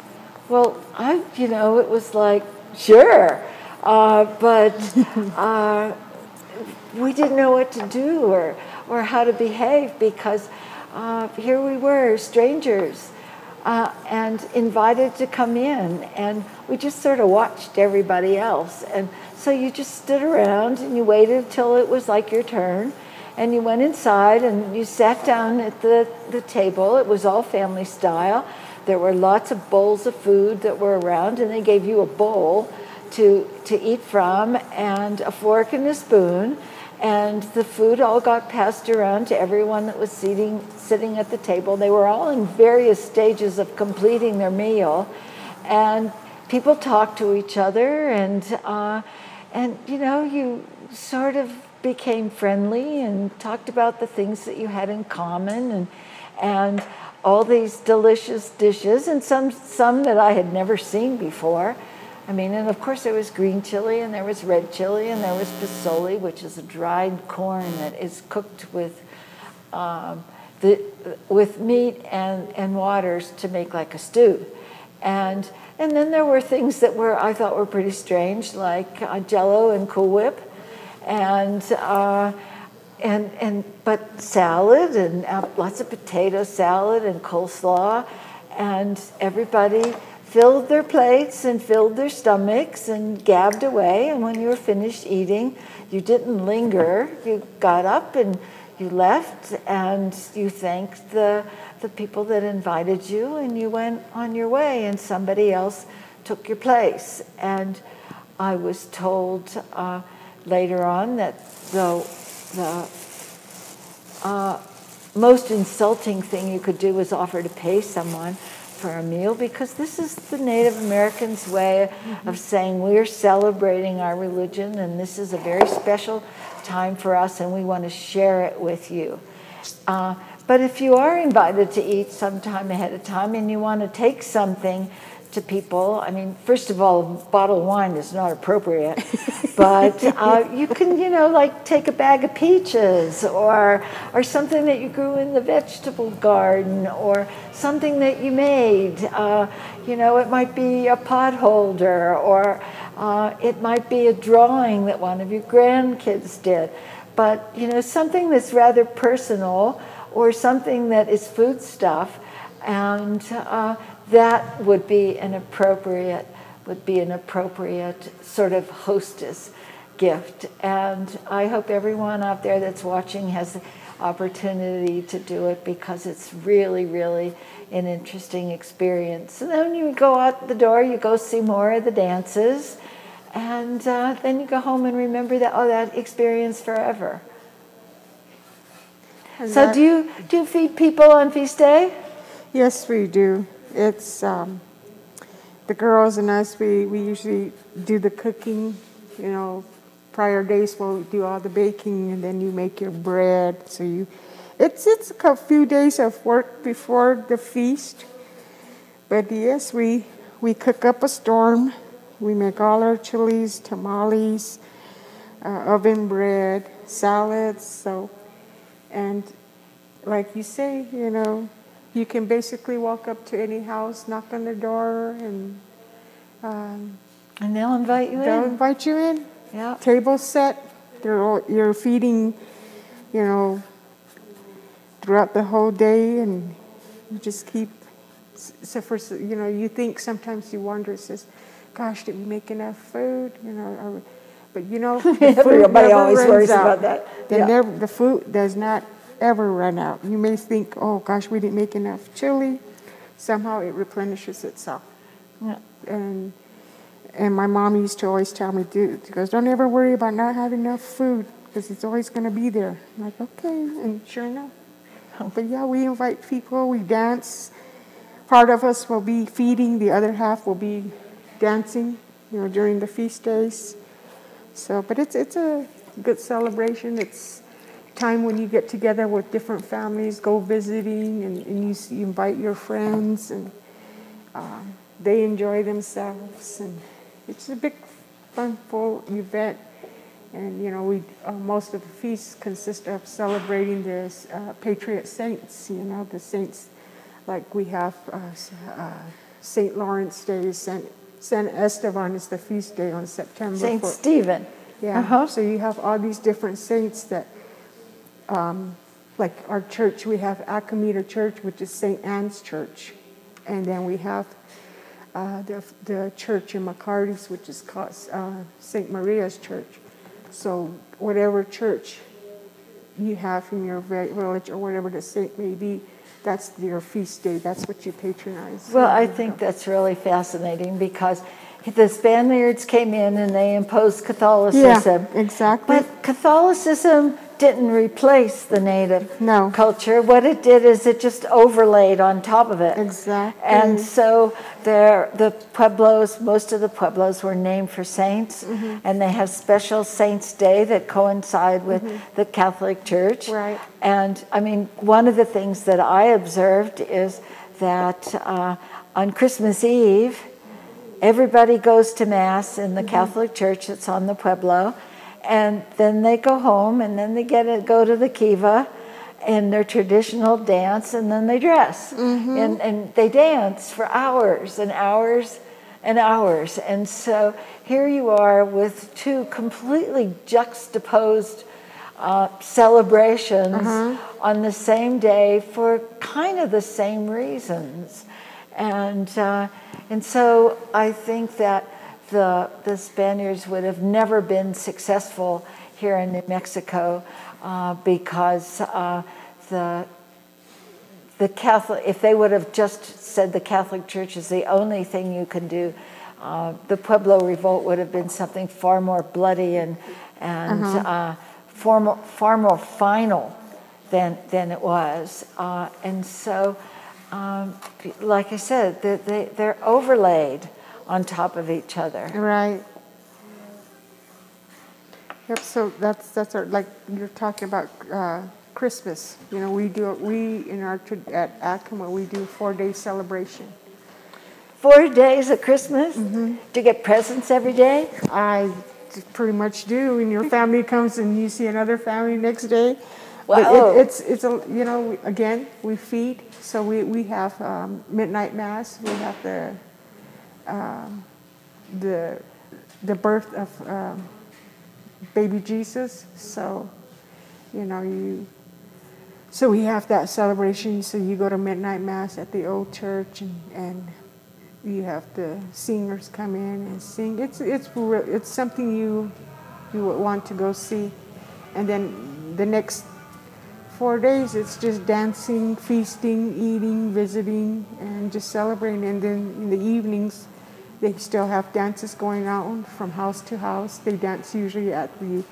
Well, I, you know, it was like, sure, uh, but [LAUGHS] uh, we didn't know what to do or, or how to behave because uh, here we were, strangers, uh, and invited to come in. And we just sort of watched everybody else. And so you just stood around and you waited till it was like your turn. And you went inside and you sat down at the, the table. It was all family style. There were lots of bowls of food that were around, and they gave you a bowl to, to eat from and a fork and a spoon. And the food all got passed around to everyone that was sitting, sitting at the table. They were all in various stages of completing their meal. And people talked to each other, and, uh, and you know, you sort of became friendly and talked about the things that you had in common and, and all these delicious dishes, and some, some that I had never seen before. I mean, and of course there was green chili and there was red chili and there was posole, which is a dried corn that is cooked with um, the, with meat and, and waters to make like a stew. And, and then there were things that were I thought were pretty strange, like uh, Jello and Cool Whip, and uh, and and but salad and uh, lots of potato salad and coleslaw, and everybody filled their plates and filled their stomachs and gabbed away. And when you were finished eating, you didn't linger. You got up and you left and you thanked the, the people that invited you and you went on your way and somebody else took your place. And I was told uh, later on that the, the uh, most insulting thing you could do was offer to pay someone for a meal because this is the Native Americans' way of saying we're celebrating our religion and this is a very special time for us and we want to share it with you. Uh, but if you are invited to eat sometime ahead of time and you want to take something to people, I mean, first of all, a bottle of wine is not appropriate, [LAUGHS] but uh, you can, you know, like take a bag of peaches or or something that you grew in the vegetable garden or something that you made. Uh, you know, it might be a pot holder or uh, it might be a drawing that one of your grandkids did. But, you know, something that's rather personal or something that is food stuff and uh, that would be an appropriate would be an appropriate sort of hostess gift. And i hope everyone out there that's watching has the opportunity to do it because it's really really an interesting experience. And then you go out the door you go see more of the dances and uh, then you go home and remember that oh that experience forever. And so do you do you feed people on feast day? Yes, we do. It's um, the girls and us. We, we usually do the cooking. You know, prior days we'll do all the baking, and then you make your bread. So you, it's it's a few days of work before the feast. But yes, we we cook up a storm. We make all our chilies, tamales, uh, oven bread, salads. So, and like you say, you know, you can basically walk up to any house, knock on the door, and um, And they'll invite you they'll in. invite you in. Yeah. Table set. They're all, you're feeding, you know, throughout the whole day, and you just keep. So for you know, you think sometimes you wonder, it says, "Gosh, did we make enough food?" You know, we, but you know, [LAUGHS] Everybody always worries out. about that. The, Yeah. never, the food does not ever run out. You may think, "Oh gosh, we didn't make enough chili." Somehow it replenishes itself. Yeah. And and my mom used to always tell me, "Dude, she goes, don't ever worry about not having enough food because it's always going to be there." I'm like, okay, and sure enough. But yeah, we invite people, we dance. Part of us will be feeding, the other half will be dancing, you know, during the feast days. So, but it's it's a good celebration. It's time when you get together with different families, go visiting, and, and you, you invite your friends, and um, they enjoy themselves, and it's a big, fun, full event. And you know, we uh, most of the feasts consist of celebrating the uh, patriot saints. You know, the saints, like we have uh, uh, Saint Lawrence Day, Saint Saint Esteban is the feast day on September. Saint four- Stephen. yeah. Uh-huh. So you have all these different saints that, um, like our church, we have Acomita Church, which is St. Anne's Church. And then we have uh, the, the church in McCarty's, which is called uh, St. Maria's Church. So whatever church you have in your village or whatever the saint may be, that's your feast day. That's what you patronize. Well, I think that's really fascinating because the Spaniards came in and they imposed Catholicism. Yeah, exactly. But Catholicism didn't replace the native No. culture. What it did is it just overlaid on top of it. Exactly. And so there, the pueblos, most of the pueblos were named for saints, Mm-hmm. and they have special Saints' Day that coincide with the Catholic Church. Mm-hmm. Right. And I mean, one of the things that I observed is that uh, on Christmas Eve, everybody goes to Mass in the Catholic Church that's on the Pueblo, and then they go home, and then they get to go to the Kiva and their traditional dance, and then they dress. And, and they dance for hours and hours and hours. And so here you are with two completely juxtaposed uh, celebrations on the same day for kind of the same reasons. And, uh, and so I think that the, the Spaniards would have never been successful here in New Mexico uh, because uh, the, the Catholic, if they would have just said the Catholic Church is the only thing you can do, uh, the Pueblo Revolt would have been something far more bloody and, and uh, far, more, far more final than, than it was. Uh, and so, um, like I said, they, they, they're overlaid on top of each other. Right. Yep. So that's that's our like you're talking about uh, Christmas. You know, we do we in our at Acoma we do four day celebration. Four days of Christmas to get presents every day. I pretty much do. And your family comes and you see another family next day. But it, it's it's a you know again we feed. So we we have um, midnight mass. We have the um, the the birth of um, baby Jesus. So you know you. So we have that celebration. So you go to midnight mass at the old church and and you have the singers come in and sing. It's it's it's something you you would want to go see, and then the next four days it's just dancing, feasting, eating, visiting, and just celebrating. And then in the evenings, they still have dances going on from house to house. They dance usually at the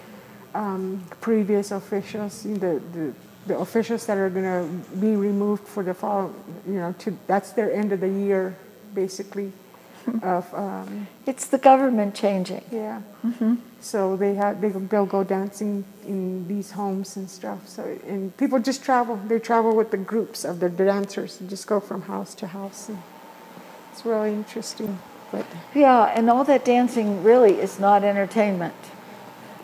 um, previous officials, the, the the officials that are going to be removed for the fall. You know, to that's their end of the year, basically. of um, It's the government changing. yeah. So they have they they'll go dancing in these homes and stuff. So and people just travel. They travel with the groups of the dancers and just go from house to house. And it's really interesting. But Yeah, and all that dancing really is not entertainment.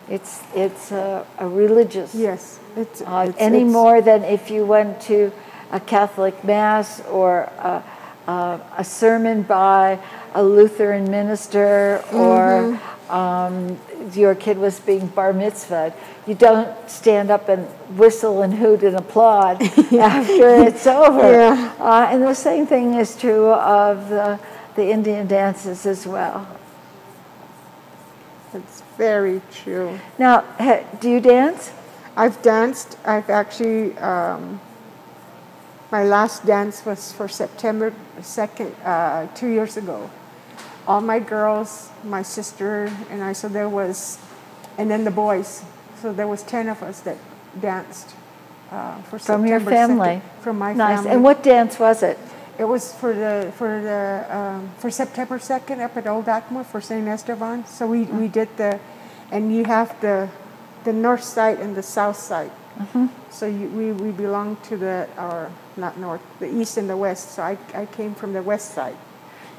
It's it's a, a religious yes, it's, uh, it's any it's- more than if you went to a Catholic Mass or a, a, a sermon by a Lutheran minister or um, your kid was being bar mitzvahed, you don't stand up and whistle and hoot and applaud [LAUGHS] after it's [LAUGHS] over. Yeah. Uh, and the same thing is true of the, the Indian dances as well. It's very true. Now, ha- do you dance? I've danced. I've actually, um, my last dance was for September 2nd, uh, two years ago. All my girls, my sister, and I, so there was, and then the boys. So there was 10 of us that danced uh, for From your family? 2nd. From my nice. family. Nice. And what dance was it? It was for the for the um, for September second up at Old Acoma for Saint Esteban. So we, we did the, and you have the, the north side and the south side. So you, we we belong to the or not north, the east and the west. So I I came from the west side.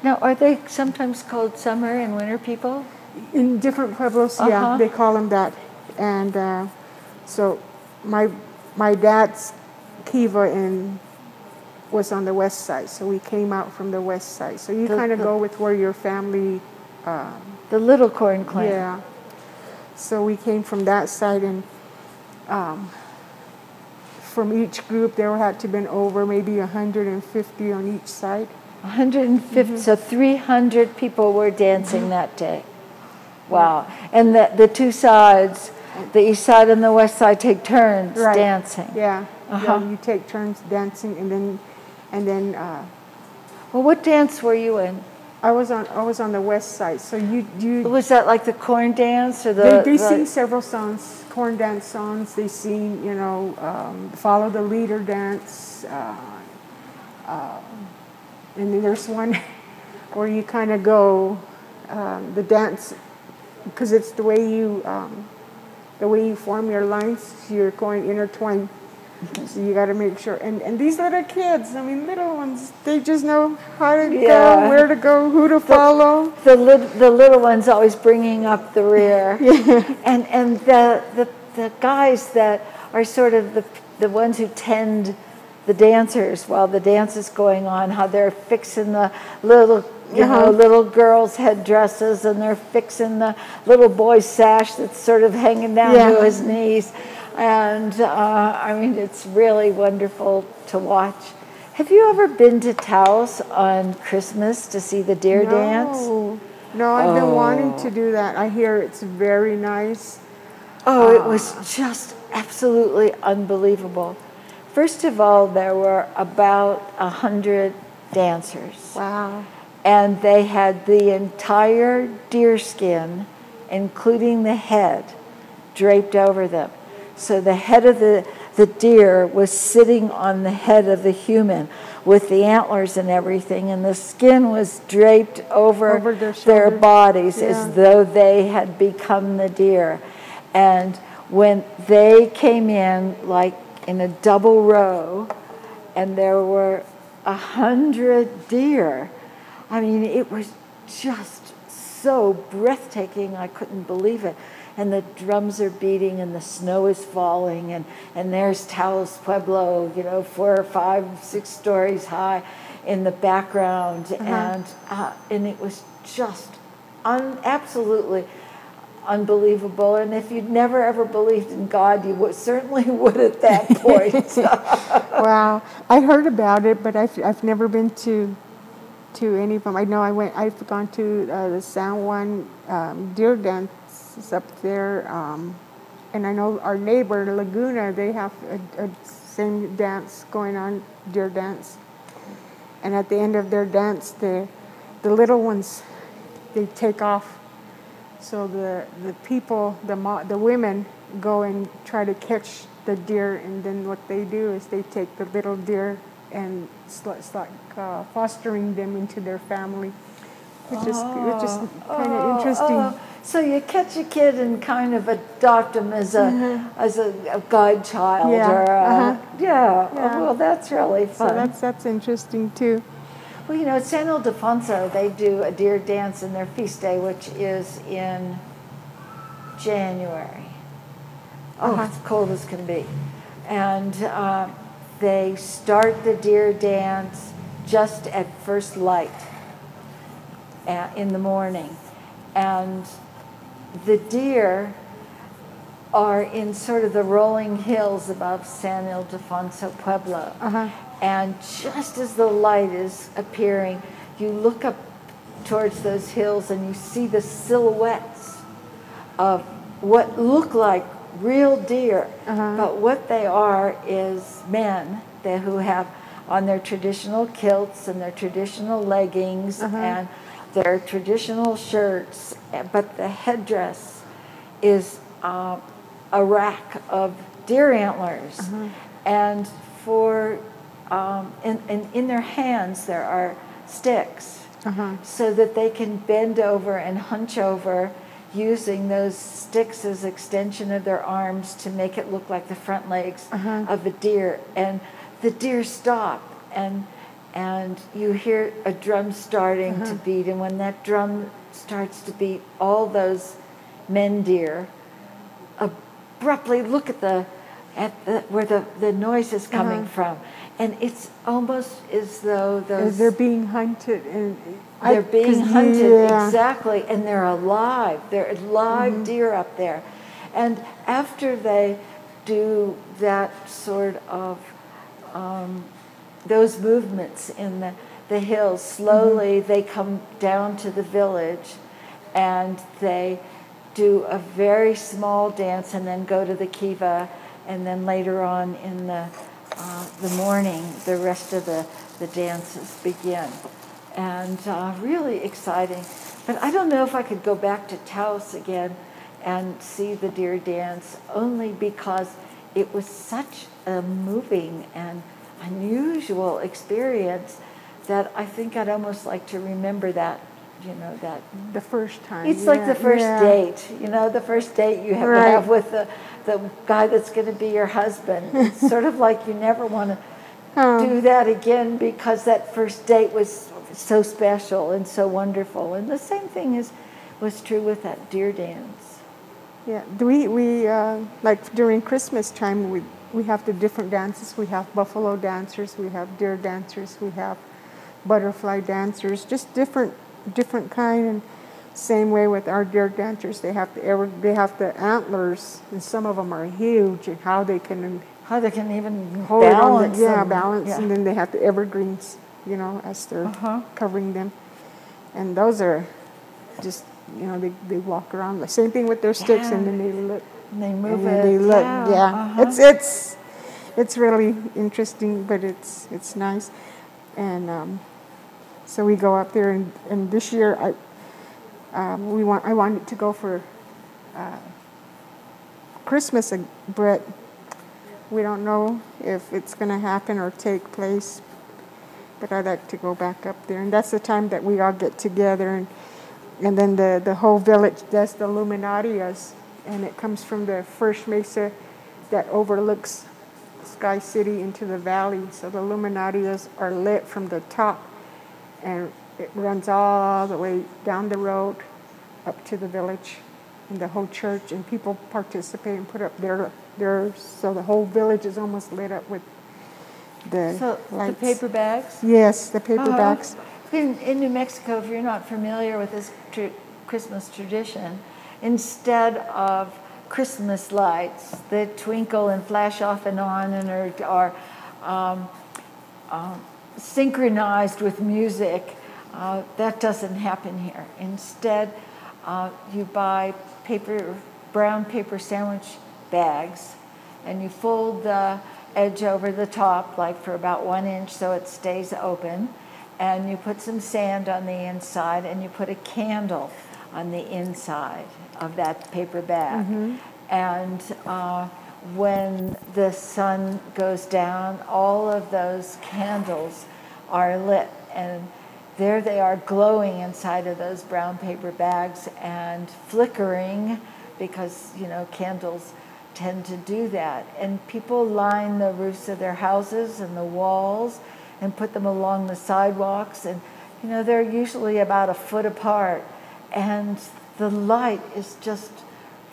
Now, are they sometimes called summer and winter people? In different pueblos, Uh-huh. yeah, they call them that. And uh, so my my dad's kiva in was on the west side, so we came out from the west side. So you kind of go with where your family. Um, The Little Corn Clan. Yeah. So we came from that side, and um, from each group, there had to have been over maybe 150 on each side. 150, Mm-hmm. so 300 people were dancing that day. Wow. And the, the two sides, the east side and the west side, take turns Right. dancing. Yeah. Uh-huh. yeah. You take turns dancing, and then, and then uh, Well, what dance were you in? I was on I was on the west side. So you you Was that like the corn dance or the? they, they the- sing several songs, corn dance songs. They sing, you know, um, follow the leader dance. Uh, uh, and then there's one [LAUGHS] where you kind of go um, the dance because it's the way you um, the way you form your lines. You're going intertwined. [LAUGHS] So you got to make sure. And and these little kids, I mean, little ones, they just know how to Yeah. go, where to go, who to follow. The, lit- the little ones always bringing up the rear. [LAUGHS] And, and the, the, the guys that are sort of the, the ones who tend the dancers while the dance is going on, how they're fixing the little, you know, Uh-huh. little girls' headdresses and they're fixing the little boy's sash that's sort of hanging down Yeah. to his knees. And uh, I mean, it's really wonderful to watch. Have you ever been to Taos on Christmas to see the deer dance? No, no, I've been wanting to do that. I hear it's very nice. Oh, it was just absolutely unbelievable. First of all, there were about a hundred dancers, Wow. and they had the entire deer skin, including the head, draped over them. So the head of the, the deer was sitting on the head of the human with the antlers and everything, and the skin was draped over, Over their their bodies Yeah. as though they had become the deer. And when they came in, like in a double row, and there were a hundred deer, I mean, it was just so breathtaking. I couldn't believe it. And the drums are beating, and the snow is falling, and, and there's Taos Pueblo, you know, four or five, six stories high in the background. And, uh, and it was just un- absolutely unbelievable. And if you'd never ever believed in God, you would, certainly [LAUGHS] would at that point. [LAUGHS] wow. I heard about it, but I've, I've never been to to any of them. I know I went. I've gone to uh, the San Juan um, deer dances up there, um, and I know our neighbor Laguna. They have a, a same dance going on, deer dance. And at the end of their dance, the the little ones they take off. So the the people, the mo- the women go and try to catch the deer, and then what they do is they take the little deer and it's like, uh, fostering them into their family, which is which is kind of interesting. Oh, so you catch a kid and kind of adopt him as a as a, a godchild. Yeah, or a, uh-huh. yeah. Oh, Yeah. well, that's really So fun. that's that's interesting too. Well, you know, at San Ildefonso, they do a deer dance in their feast day, which is in January. Oh, Uh-huh. it's cold as can be. And uh, they start the deer dance just at first light uh, in the morning. And the deer are in sort of the rolling hills above San Ildefonso Pueblo. Uh-huh. And just as the light is appearing, you look up towards those hills and you see the silhouettes of what look like real deer, Uh-huh. but what they are is men they, who have on their traditional kilts and their traditional leggings Uh-huh. and their traditional shirts, but the headdress is uh, a rack of deer antlers. Uh-huh. And for um, in, in, in their hands there are sticks Uh-huh. so that they can bend over and hunch over using those sticks as extension of their arms to make it look like the front legs Uh-huh. of a deer and the deer stop and and you hear a drum starting to beat and when that drum starts to beat all those men deer abruptly look at the at the where the, the noise is coming Uh-huh. from and it's almost as though those they're being hunted and they're being 'cause hunted yeah. exactly, and they're alive. They're live Mm-hmm. deer up there, and after they do that sort of um, those movements in the the hills, slowly Mm-hmm. they come down to the village, and they do a very small dance, and then go to the kiva, and then later on in the uh, the morning, the rest of the the dances begin and uh, really exciting. But I don't know if I could go back to Taos again and see the deer dance, only because it was such a moving and unusual experience that I think I'd almost like to remember that, you know, that. the first time. It's like the first yeah. date, you know, the first date you have, Right. have with the, the guy that's going to be your husband. [LAUGHS] It's sort of like you never want to Oh. do that again because that first date was so special and so wonderful. And the same thing is was true with that deer dance. Yeah, we we uh, like during Christmas time we we have the different dances. We have buffalo dancers, we have deer dancers, we have butterfly dancers, just different different kind. And same way with our deer dancers, they have the ever they have the antlers, and some of them are huge, and how they can How they can even hold balance. the, yeah them. balance, Yeah. and then they have the evergreens, you know, as they're Uh-huh. covering them, and those are just you know they, they walk around the same thing with their sticks, and then they look And they move and it. they look, yeah. yeah. uh-huh. It's it's it's really interesting, but it's it's nice, and um, so we go up there, and, and this year I um, we want I wanted to go for uh, Christmas, uh, but we don't know if it's going to happen or take place. But I'd like to go back up there, and that's the time that we all get together, and and then the the whole village does the luminarias, and it comes from the first mesa that overlooks Sky City into the valley. So the luminarias are lit from the top, and it runs all the way down the road up to the village and the whole church, and people participate and put up their their so the whole village is almost lit up with the So the paper bags. Yes, the paper Uh-huh. bags. In, in New Mexico, if you're not familiar with this tr- Christmas tradition, instead of Christmas lights that twinkle and flash off and on and are, are um, um, synchronized with music, uh, that doesn't happen here. Instead, uh, you buy paper, brown paper sandwich bags, and you fold the edge over the top, like for about one inch, so it stays open. And you put some sand on the inside, and you put a candle on the inside of that paper bag. And uh, when the sun goes down, all of those candles are lit, and there they are glowing inside of those brown paper bags and flickering because you know candles tend to do that. And people line the roofs of their houses and the walls and put them along the sidewalks. And you know they're usually about a foot apart. And the light is just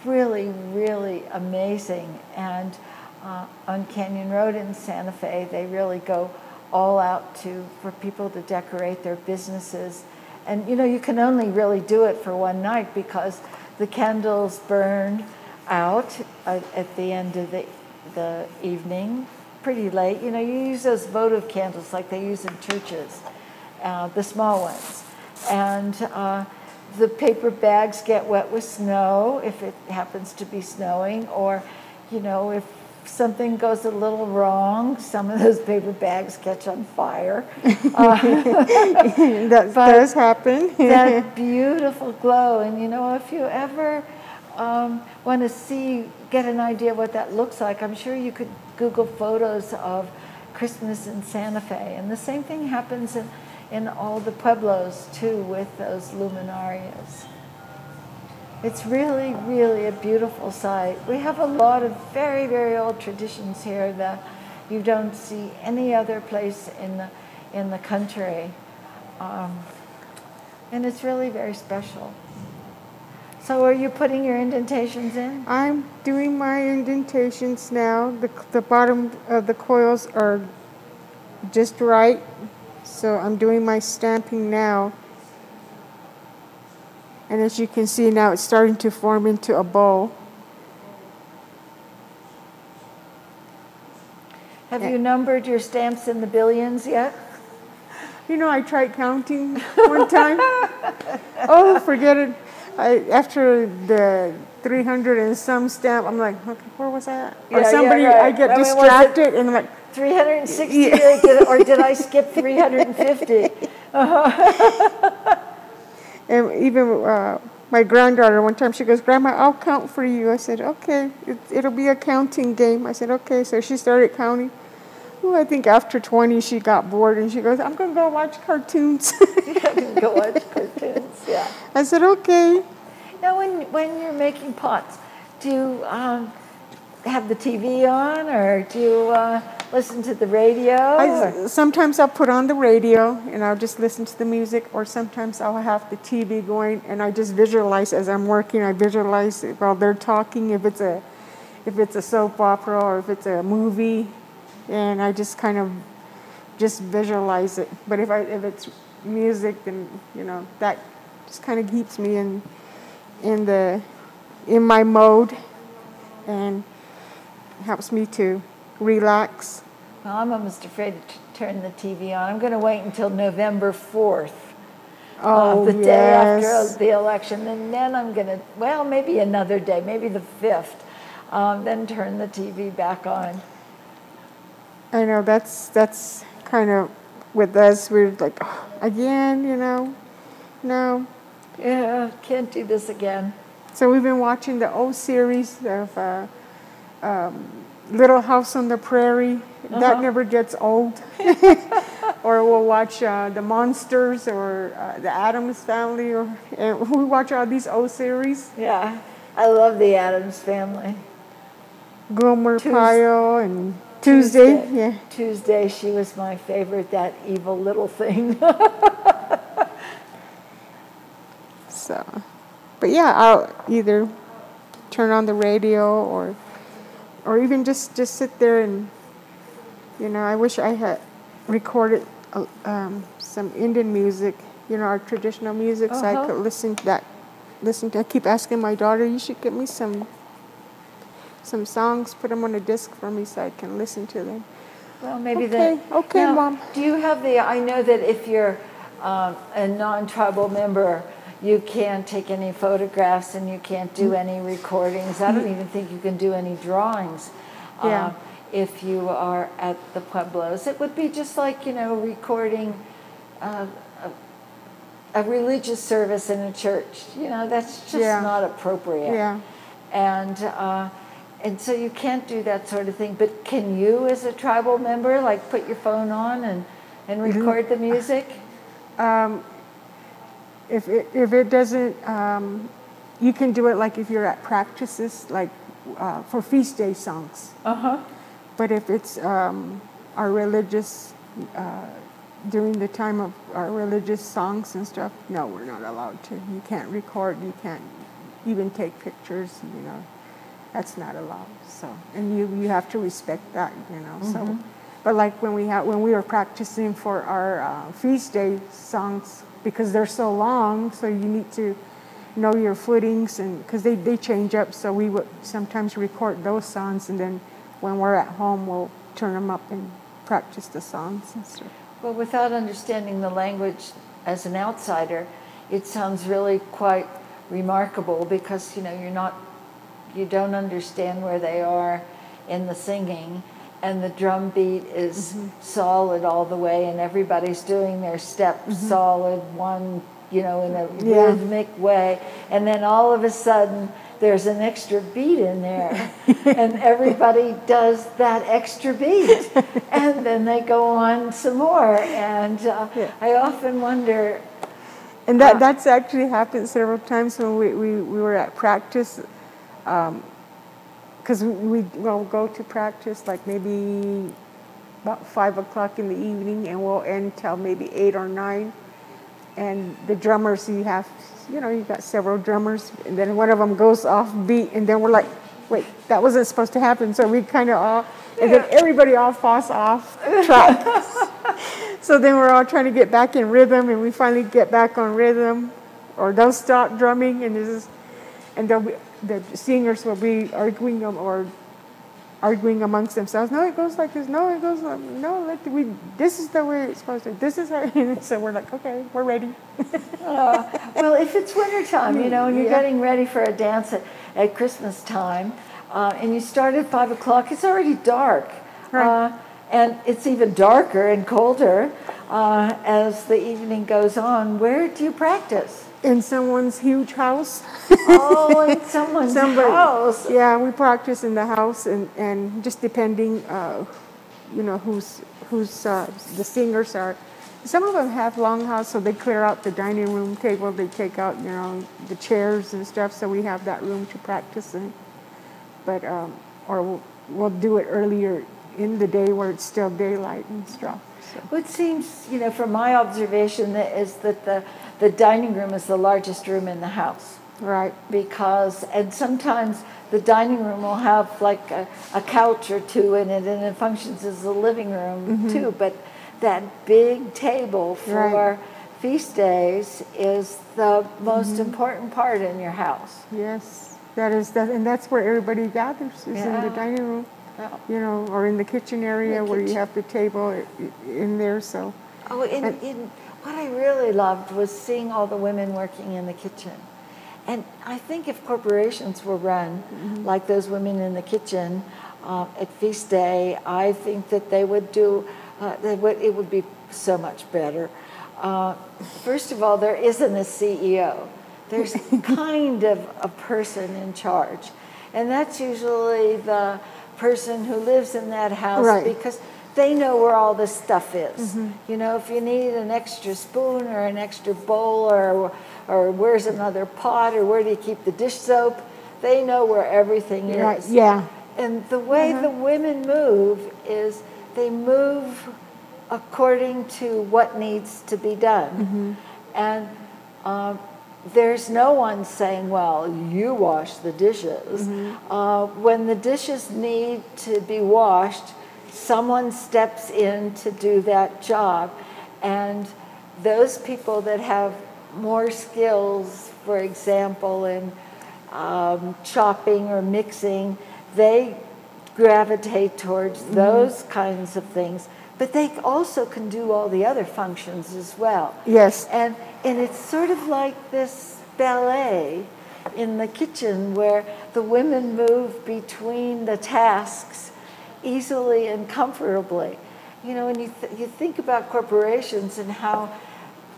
really really amazing and uh, on Canyon Road in Santa Fe. They really go all out to for people to decorate their businesses. And you know, you can only really do it for one night because the candles burn out uh, at the end of the, the evening, pretty late. You know, you use those votive candles like they use in churches, uh, the small ones. And uh, the paper bags get wet with snow if it happens to be snowing, or, you know, if something goes a little wrong, some of those paper bags catch on fire. [LAUGHS] Uh, that does happen. that [LAUGHS] beautiful glow. And you know, if you ever um, want to see, get an idea what that looks like, I'm sure you could Google photos of Christmas in Santa Fe. And the same thing happens in, in all the pueblos too with those luminarias. It's really, really a beautiful sight. We have a lot of very, very old traditions here that you don't see any other place in the, in the country. Um, and it's really very special. So, are you putting your indentations in? I'm doing my indentations now. The, the bottom of the coils are just right. So I'm doing my stamping now. And as you can see now, it's starting to form into a bow. Have you numbered your stamps in the billions yet? You know, I tried counting one time. [LAUGHS] oh, forget it. I, after the 300 and some stamp, I'm like, okay, where was that? Yeah, or yeah, somebody, right. I get I mean, distracted and I'm like, 360, Yeah. or, did, or did I skip 350? [LAUGHS] And even uh, my granddaughter, one time she goes, Grandma, I'll count for you. I said, okay, it, it'll be a counting game. I said, okay. So she started counting. I think after 20, she got bored and she goes, I'm going to go watch cartoons. [LAUGHS] Go watch cartoons, yeah. I said, okay. Now, when, when you're making pots, do you um, have the TV on or do you uh, listen to the radio? I, sometimes I'll put on the radio and I'll just listen to the music, or sometimes I'll have the TV going and I just visualize as I'm working. I visualize it while they're talking, if it's a, if it's a soap opera or if it's a movie, and I just kind of just visualize it. But if I if it's music, then you know that just kind of keeps me in in the in my mode and helps me to relax. Well, I'm almost afraid to t- turn the TV on. I'm going to wait until November 4th. Oh, uh, the day after the election, and then I'm going to, well, maybe another day, maybe the 5th, um, then turn the TV back on. I know that's that's kind of with us. We're like "Oh, again, you know, no. Yeah, can't do this again. So we've been watching the old series of uh, um, Little House on the Prairie. That never gets old. [LAUGHS] or we'll watch uh, the Munsters or uh, the Addams Family, or [LAUGHS] we watch all these old series. Yeah, I love the Addams family. Gomer Tues- Pyle and Tuesday. Yeah. Tuesday, she was my favorite, that evil little thing. [LAUGHS] So, but yeah, I'll either turn on the radio or, or even just just sit there and, you know, I wish I had recorded uh, um, some Indian music, you know, our traditional music, so I Uh-huh. could listen to that. Listen to. I keep asking my daughter, you should get me some. Some songs, put them on a disc for me so I can listen to them. Well, maybe Okay, the. okay, Now, Mom. Do you have the? I know that if you're um, a non-tribal member, you can't take any photographs and you can't do any recordings. I don't even think you can do any drawings. Mm-hmm. Yeah. uh, if you are at the pueblos, it would be just like you know recording. Uh, a, a religious service in a church, you know, that's just Yeah. not appropriate Yeah. and uh, and so you can't do that sort of thing. But can you, as a tribal member, like put your phone on and and Mm-hmm. record the music? Um, if it, if it doesn't, um, you can do it like if you're at practices, like uh, for feast day songs. Uh huh. But if it's um, our religious, uh, during the time of our religious songs and stuff, no, we're not allowed to. You can't record, you can't even take pictures, you know. That's not allowed. So, and you you have to respect that, you know. Mhm. So, but like when we have when we were practicing for our uh, feast day songs because they're so long, so you need to know your footings and because they, they change up. So we would sometimes record those songs, and then when we're at home, we'll turn them up and practice the songs and stuff. Well, without understanding the language as an outsider, it sounds really quite remarkable because you know you're not you don't understand where they are in the singing and the drum beat is mm-hmm. solid all the way and everybody's doing their steps mm-hmm. solid one you know in a Yeah. rhythmic way and then all of a sudden there's an extra beat in there [LAUGHS] and everybody does that extra beat [LAUGHS] and then they go on some more and uh, Yeah. i often wonder And that uh, that's actually happened several times when we, we, we were at practice. Um, Because we, will go to practice like maybe about five o'clock in the evening, and we'll end till maybe eight or nine. And the drummers, you have, you know, you got several drummers, and then one of them goes off beat, and then we're like, wait, that wasn't supposed to happen. So we kind of all, and then everybody all falls off track. [LAUGHS] So then we're all trying to get back in rhythm, and we finally get back on rhythm, or they'll stop drumming, and this is, and they'll be, the singers will be arguing or arguing amongst themselves. No, it goes like this. No, it goes like no. Like we, this is the way it's supposed to. This is how. [LAUGHS] And so we're like, okay, we're ready. [LAUGHS] well, if it's wintertime, you know, and you're Yeah. getting ready for a dance at, at Christmas time, uh, and you start at five o'clock, it's already dark. Right. Uh, and it's even darker and colder uh, as the evening goes on. Where do you practice? In someone's huge house. Oh, in [LAUGHS] someone's Somebody- house. Yeah, we practice in the house, and, and just depending, uh, you know, who's who's uh, the singers are. Some of them have long house, so they clear out the dining room table. They take out, you know, the chairs and stuff, so we have that room to practice in. But um, or we'll, we'll do it earlier in the day where it's still daylight and stuff. So. Well, it seems, you know, from my observation, that is that the, the dining room is the largest room in the house. Right. because and sometimes the dining room will have like a, a couch or two in it and it functions as a living room mm-hmm. too but that big table for Right. feast days is the most mm-hmm. important part in your house Yes, that is that, and that's where everybody gathers is in the dining room. Yeah. You know, or in the kitchen area where you have the table in there. So. oh in, And- in, what i really loved was seeing all the women working in the kitchen. And i think if corporations were run like those women in the kitchen uh, at feast day i think that they would do uh, they would, it would be so much better. Uh, first of all there isn't a ceo there's [LAUGHS] kind of a person in charge. And that's usually the person who lives in that house Right. because they know where all this stuff is. You know, if you need an extra spoon or an extra bowl or or where's another pot or where do you keep the dish soap, they know where everything is. Yeah. And the way the women move is they move according to what needs to be done. And um, there's no one saying, well, you wash the dishes. Uh, when the dishes need to be washed, someone steps in to do that job. And those people that have more skills, for example, in um, chopping or mixing, they gravitate towards those kinds of things. But they also can do all the other functions as well. Yes. And, and it's sort of like this ballet in the kitchen where the women move between the tasks easily and comfortably. You know, when you, th- you think about corporations and how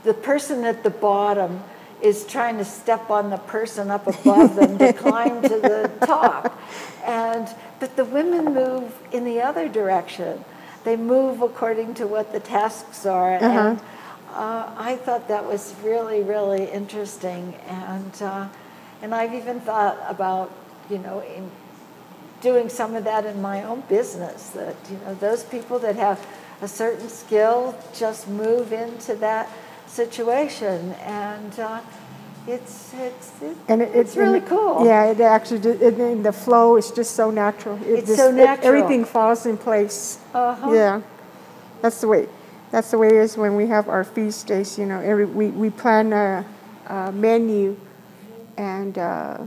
the person at the bottom is trying to step on the person up above them to climb to the top. And, but the women move in the other direction. They move according to what the tasks are. And uh, I thought that was really, really interesting. And, uh, and I've even thought about, you know, in doing some of that in my own business that you know those people that have a certain skill just move into that situation and uh, It's it's it, And it, it's really and- cool. Yeah, it actually, it, and the flow is just so natural. It It's just, so it- natural. everything falls in place. Uh-huh. Yeah, that's the way. That's the way it is when we have our feast days. You know, every we, we plan a, a menu, and uh,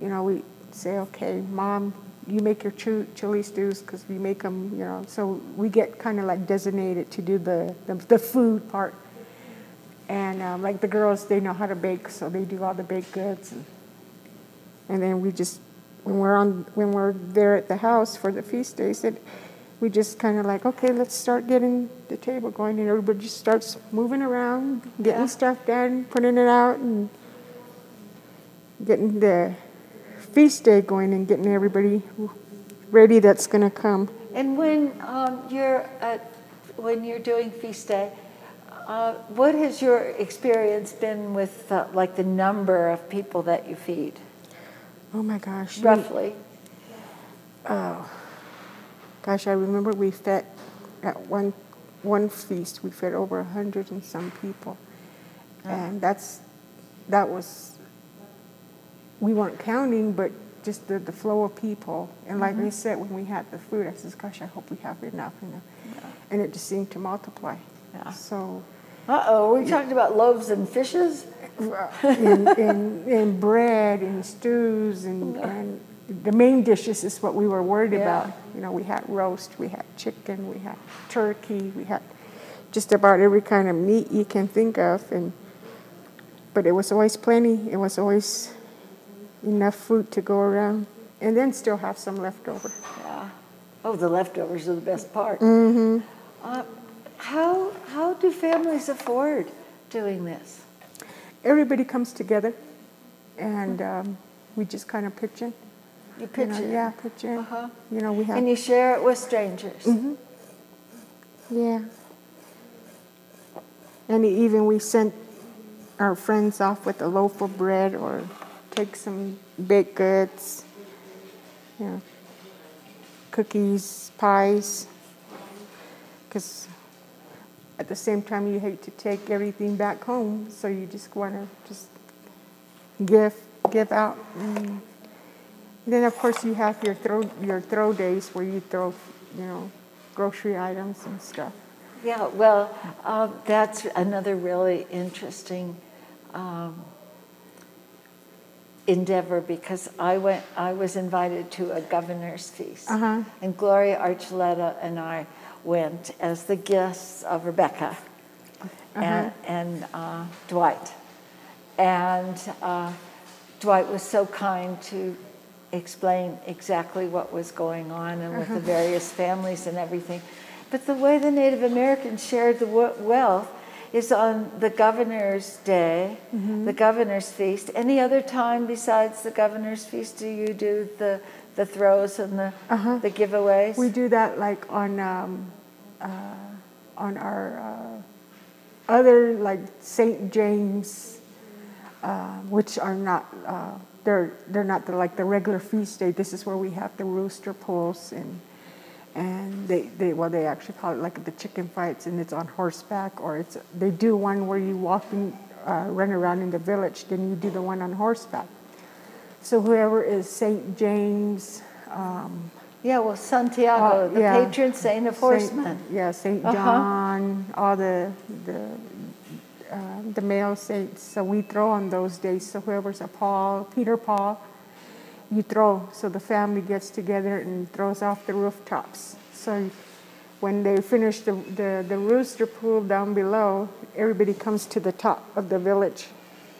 you know we say, okay, mom, you make your chu- chili stews because we make them. You know, so we get kind of like designated to do the the, the food part. And um, like the girls, they know how to bake, so they do all the baked goods. And, and then we just, when we're on, when we're there at the house for the feast days, it, we just kind of like, okay, let's start getting the table going, and everybody just starts moving around, getting Yeah. stuff done, putting it out, and getting the feast day going, and getting everybody ready that's gonna come. And when um, you're at, when you're doing feast day, uh, what has your experience been with uh, like the number of people that you feed, Oh my gosh! you- oh, Gosh, I remember we fed at one one feast. We fed over a hundred and some people, and that's that was we weren't counting, but just the, the flow of people. And like I said, when we had the food, I said, "Gosh, I hope we have enough," you know. And it just seemed to multiply. Yeah. So, Uh oh, we talked about loaves and fishes? in, in, in bread and stews and, and the main dishes is what we were worried Yeah. about. You know, we had roast, we had chicken, we had turkey, we had just about every kind of meat you can think of, and but it was always plenty. It was always enough food to go around, and then still have some left over. Yeah. Oh, the leftovers are the best part. Mm-hmm. Uh, how how do families afford doing this? Everybody comes together, and um, we just kind of pitch in. You You pitch know, it, yeah, pitch in. Uh-huh. You know, we have and you share it with strangers. Mm-hmm. Yeah. And even we sent our friends off with a loaf of bread or take some baked goods, you know, cookies, pies. Because at the same time, you hate to take everything back home, so you just want to just give, give out. And then, of course, you have your throw, your throw days where you throw, you know, grocery items and stuff. Yeah, well, um, that's another really interesting um, endeavor because I went. I was invited to a governor's feast, Uh-huh. and Gloria Archuleta and I went as the guests of Rebecca and, and uh, Dwight. And uh, Dwight was so kind to explain exactly what was going on and with the various families and everything. But the way the Native Americans shared the wealth is on the governor's day, the governor's feast. Any other time besides the governor's feast do you do the, the throws and the, the giveaways? We do that like on um, uh, on our uh, other like St. James, uh, which are not uh, they're they're not the, like the regular feast day. This is where we have the rooster pulls and and they, they well they actually call it like the chicken fights and it's on horseback or it's they do one where you walk and uh, run around in the village. Then you do the one on horseback. So whoever is St. James. Um, yeah, well, Santiago, Uh, the yeah. patron saint of Saint- horsemen. yeah, Saint Uh-huh. John, all the the uh, the male saints. So we throw on those days. So whoever's a Paul, Peter Paul, you throw. So the family gets together and throws off the rooftops. So when they finish the, the, the rooster pull down below, everybody comes to the top of the village.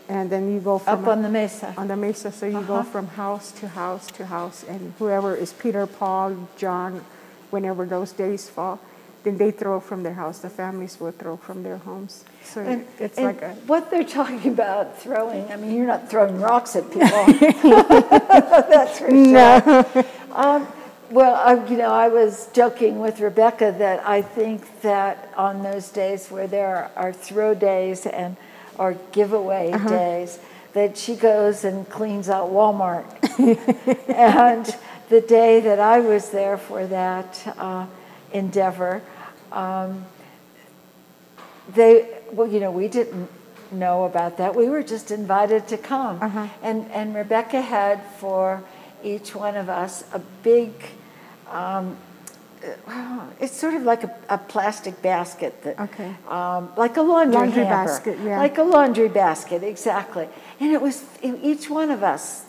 And then you go from Up on the mesa. on the mesa. So you go uh-huh. from house to house to house, and whoever is Peter, Paul, John, whenever those days fall, then they throw from their house. The families will throw from their homes. So And, it's and like a what they're talking about throwing. I mean, you're not throwing rocks at people. [LAUGHS] [LAUGHS] That's for sure. Um, well, I, you know, I was joking with Rebecca that I think that on those days where there are throw days and or giveaway Uh-huh. days, that she goes and cleans out Walmart. [LAUGHS] and the day that I was there for that uh, endeavor, um, they well you know we didn't know about that. We were just invited to come. Uh-huh. And, and Rebecca had for each one of us a big, um, uh, it's sort of like a, a plastic basket that, Okay. um, like a laundry, Laundry hamper. basket, yeah. Like a laundry basket, exactly. And it was each one of us.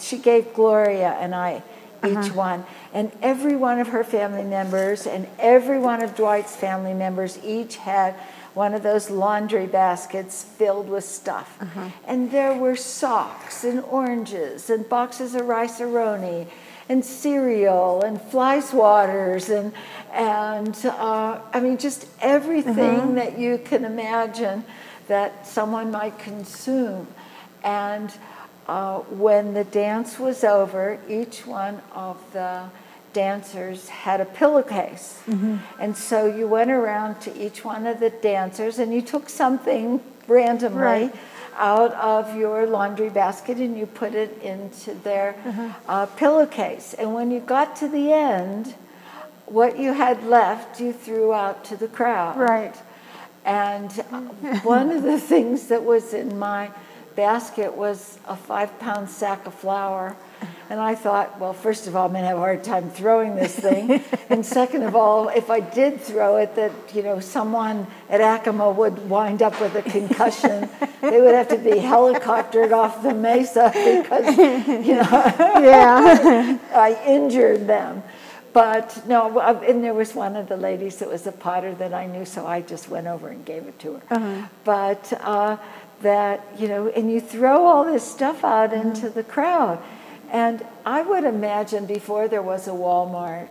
She gave Gloria and I each Uh-huh. one, and every one of her family members and every one of Dwight's family members each had one of those laundry baskets filled with stuff. Uh-huh. And there were socks and oranges and boxes of Rice-A-Roni and cereal and fly swatters and and uh, I mean just everything Uh-huh. that you can imagine that someone might consume. And uh, when the dance was over, each one of the dancers had a pillowcase. Mm-hmm. And so you went around to each one of the dancers and you took something randomly Right. out of your laundry basket and you put it into their Uh-huh. uh, pillowcase. And when you got to the end, what you had left you threw out to the crowd. Right. And uh, [LAUGHS] one of the things that was in my basket was a five pound sack of flour. And I thought, well, first of all, I'm going to have a hard time throwing this thing. [LAUGHS] and second of all, if I did throw it, that, you know, someone at Acoma would wind up with a concussion. [LAUGHS] they would have to be helicoptered off the mesa because, you know, [LAUGHS] Yeah. I injured them. But no, uh, and there was one of the ladies that was a potter that I knew, so I just went over and gave it to her. But uh, that, you know, and you throw all this stuff out into the crowd. And I would imagine before there was a Walmart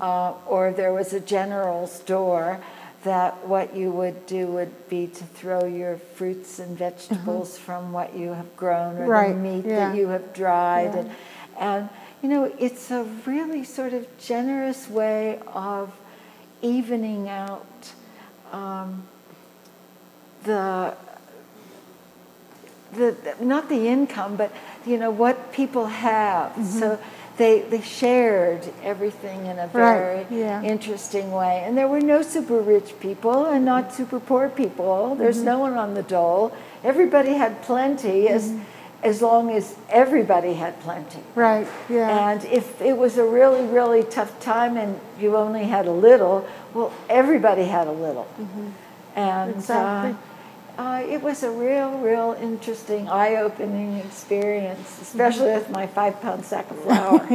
uh, or there was a general store, that what you would do would be to throw your fruits and vegetables from what you have grown or Right, the meat yeah. that you have dried. Yeah. And, and, you know, it's a really sort of generous way of evening out um, the, the, not the income, but, you know, what people have. Mm-hmm. So they, they shared everything in a Right, very yeah. interesting way. And there were no super rich people and not super poor people. There's Mm-hmm. no one on the dole. Everybody had plenty as, Mm-hmm. as long as everybody had plenty. Right. Yeah. And if it was a really, really tough time and you only had a little, well, everybody had a little. And Mm-hmm. Exactly. uh, uh, it was a real, real interesting, eye opening experience, especially with my five pound sack of flour.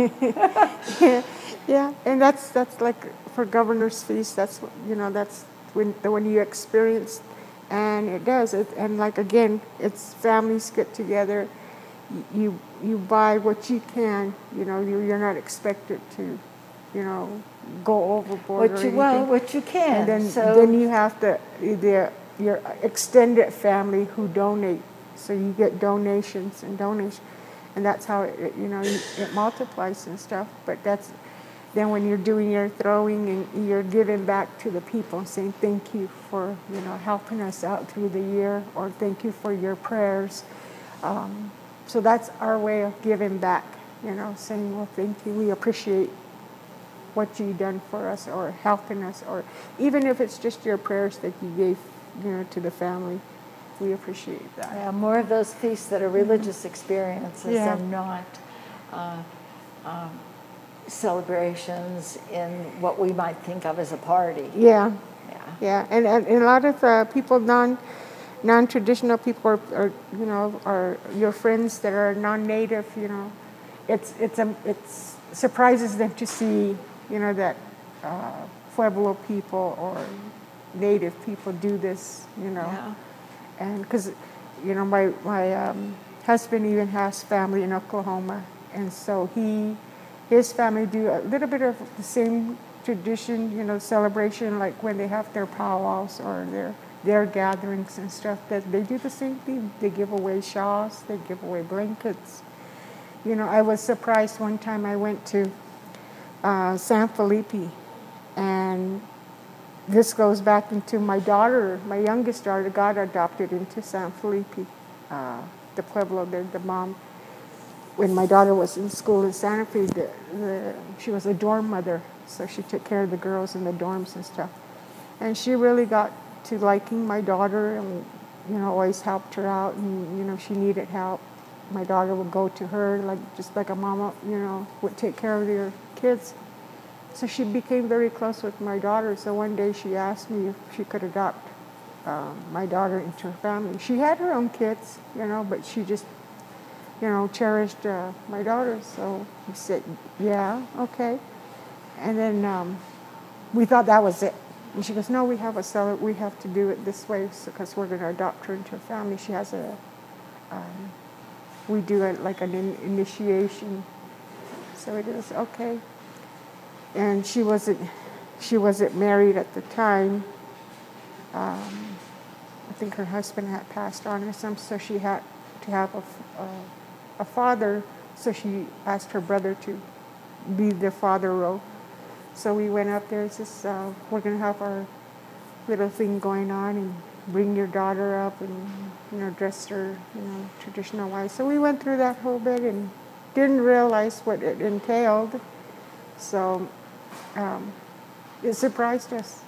yeah, [LAUGHS] [LAUGHS] yeah, and that's that's like for governor's feast. That's you know that's when the when you experience, and it does it. And like again, it's families get together. You you buy what you can. You know you you're not expected to, you know, go overboard what you well, what you can. and then so then you have to the your extended family who donate. So you get donations and donations, and that's how it, you know it multiplies and stuff. But that's then when you're doing your throwing and you're giving back to the people, saying thank you for you know helping us out through the year, or thank you for your prayers. Um, so that's our way of giving back. You know, saying well thank you, we appreciate what you've done for us or helping us or even if it's just your prayers that you gave you know to the family we appreciate that yeah, more of those feasts that are religious experiences Mm-hmm. Yeah. and not uh, um, celebrations in what we might think of as a party. yeah Yeah. yeah and, and, and a lot of uh, people non non-traditional people are, are you know are your friends that are non-native you know it's it's a it's surprises them to see you know that uh, pueblo people or native people do this you know Yeah. and because you know my my um, husband even has family in Oklahoma, and so he his family do a little bit of the same tradition, you know, celebration like when they have their powwows or their their gatherings and stuff. That they do the same thing. They give away shawls, they give away blankets. You know, I was surprised one time I went to uh, San Felipe, and this goes back into my daughter, my youngest daughter, got adopted into San Felipe, uh, the pueblo there, the mom. When my daughter was in school in Santa Fe, the, the, she was a dorm mother, so she took care of the girls in the dorms and stuff. And she really got to liking my daughter, and you know, always helped her out, and you know, she needed help. My daughter would go to her, like just like a mama, you know, would take care of their kids. So she became very close with my daughter. So one day she asked me if she could adopt um, my daughter into her family. She had her own kids, you know, but she just, you know, cherished uh, my daughter. So we said, yeah, okay. And then um, we thought that was it. And she goes, no, we have a seller. We have to do it this way because we're going to adopt her into a family. She has a, um, we do it like an in- initiation. So it is okay. And she wasn't, she wasn't married at the time. Um, I think her husband had passed on or something, so she had to have a, a, a father. So she asked her brother to be the father role. So we went up there and says, uh, we're going to have our little thing going on and bring your daughter up and, you know, dress her, you know, traditional wise. So we went through that whole bit and didn't realize what it entailed. So um, it surprised us.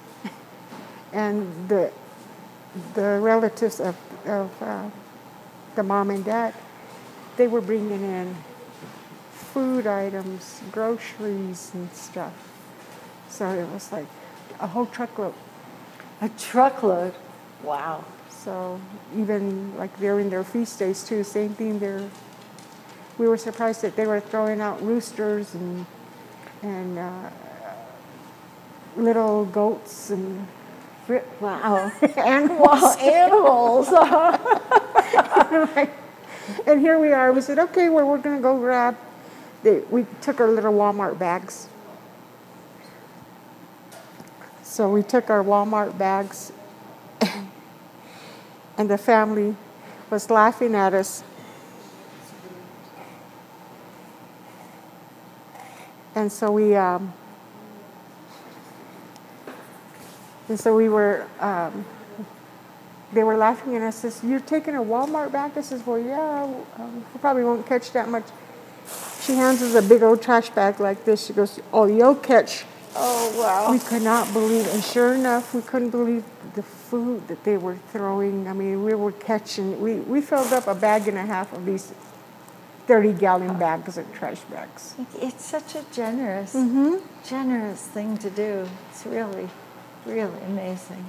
and the, the relatives of, of uh, the mom and dad, they were bringing in food items, groceries and stuff. So it was like a whole truckload. A truckload. Wow. So even like during their feast days too, same thing. There, we were surprised that they were throwing out roosters and and uh, little goats and [LAUGHS] Wow. animals. Animals. [LAUGHS] and here we are. We said, okay, well, we're going to go grab. The, we took our little Walmart bags. So we took our Walmart bags, [COUGHS] and the family was laughing at us. And so we, um, and so we were, um, they were laughing at us. Says, "You're taking a Walmart bag?" I says, "Well, yeah, um, we probably won't catch that much." She hands us a big old trash bag like this. She goes, "Oh, you'll catch." oh, wow. We could not believe, and sure enough, we couldn't believe the food that they were throwing. I mean, we were catching. We we filled up a bag and a half of these thirty-gallon bags of trash bags. It's such a generous, generous thing to do. It's really, really amazing.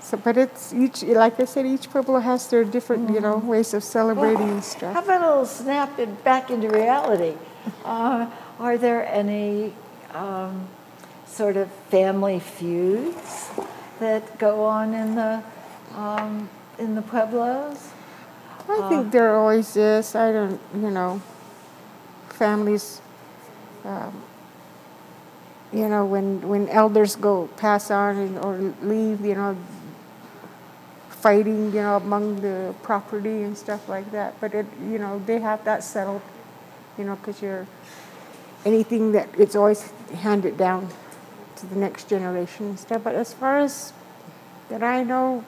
So, but it's each, like I said, each Pueblo has their different, you know, ways of celebrating and stuff. How about a little snap it back into reality? Uh, are there any um, sort of family feuds that go on in the um, in the pueblos? I think there always is. I don't, you know, families, um, you know, when when elders go pass on and, or leave, you know, fighting, you know, among the property and stuff like that. But it, you know, they have that settled, you know, because you're anything that it's always handed down to the next generation and stuff. But as far as that I know,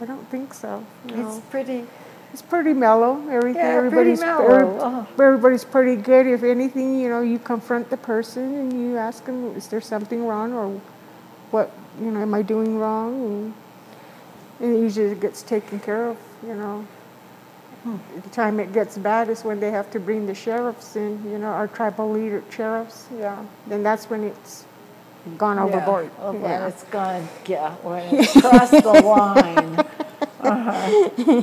I don't think so. Know. It's pretty. It's pretty mellow. Everything. Yeah, pretty everybody's mellow. every- Oh. everybody's pretty good. If anything, you know, you confront the person and you ask them, "Is there something wrong, or what? You know, am I doing wrong?" And, and it usually gets taken care of. You know. Hmm. The time it gets bad is when they have to bring the sheriffs in. You know, our tribal leader sheriffs. Yeah. Then that's when it's gone overboard. Yeah, oh, when yeah. it's gone, yeah, when it's [LAUGHS] crossed the line. Uh-huh.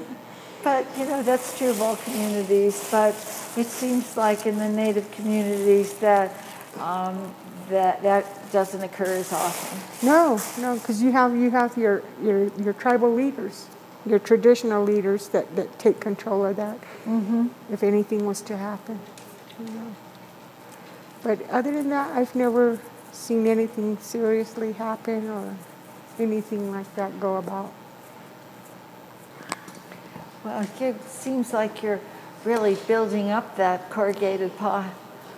But, you know, that's true of all communities, but it seems like in the native communities that um, that, that doesn't occur as often. No, no, because you have you have your, your your tribal leaders, your traditional leaders that, that take control of that. Mm-hmm. If anything was to happen, you know. But other than that, I've never seen anything seriously happen or anything like that go about. Well, it seems like you're really building up that corrugated pot.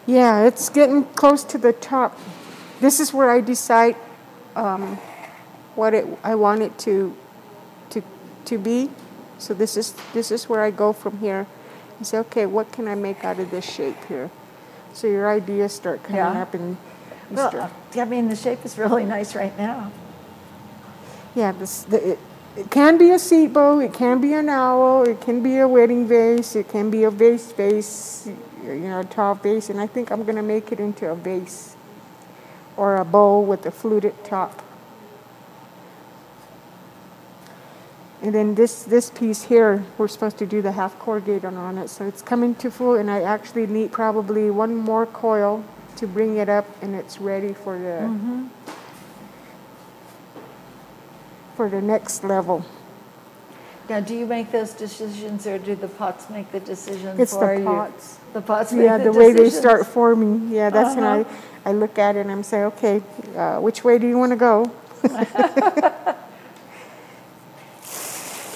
Yeah, it's getting close to the top. This is where I decide um, what it, I want it to, to, to be. So this is this is where I go from here. and say, okay, what can I make out of this shape here? So your ideas start coming Yeah. up, and Well, start- I mean, the shape is really [LAUGHS] nice right now. yeah, this, the, it, It can be a seed bowl, it can be an owl, it can be a wedding vase, it can be a vase vase, you know, a tall vase, and I think I'm gonna make it into a vase or a bowl with a fluted top. And then this, this piece here, we're supposed to do the half corrugated on it, so it's coming to full, and I actually need probably one more coil to bring it up, and it's ready for the mm-hmm. For the next level. Now, do you make those decisions or do the pots make the decisions It's for the you? pots. The pots make Yeah, the the way they start forming. Yeah, that's when Uh-huh. I, I look at it and I'm saying, okay, uh, which way do you want to go? [LAUGHS]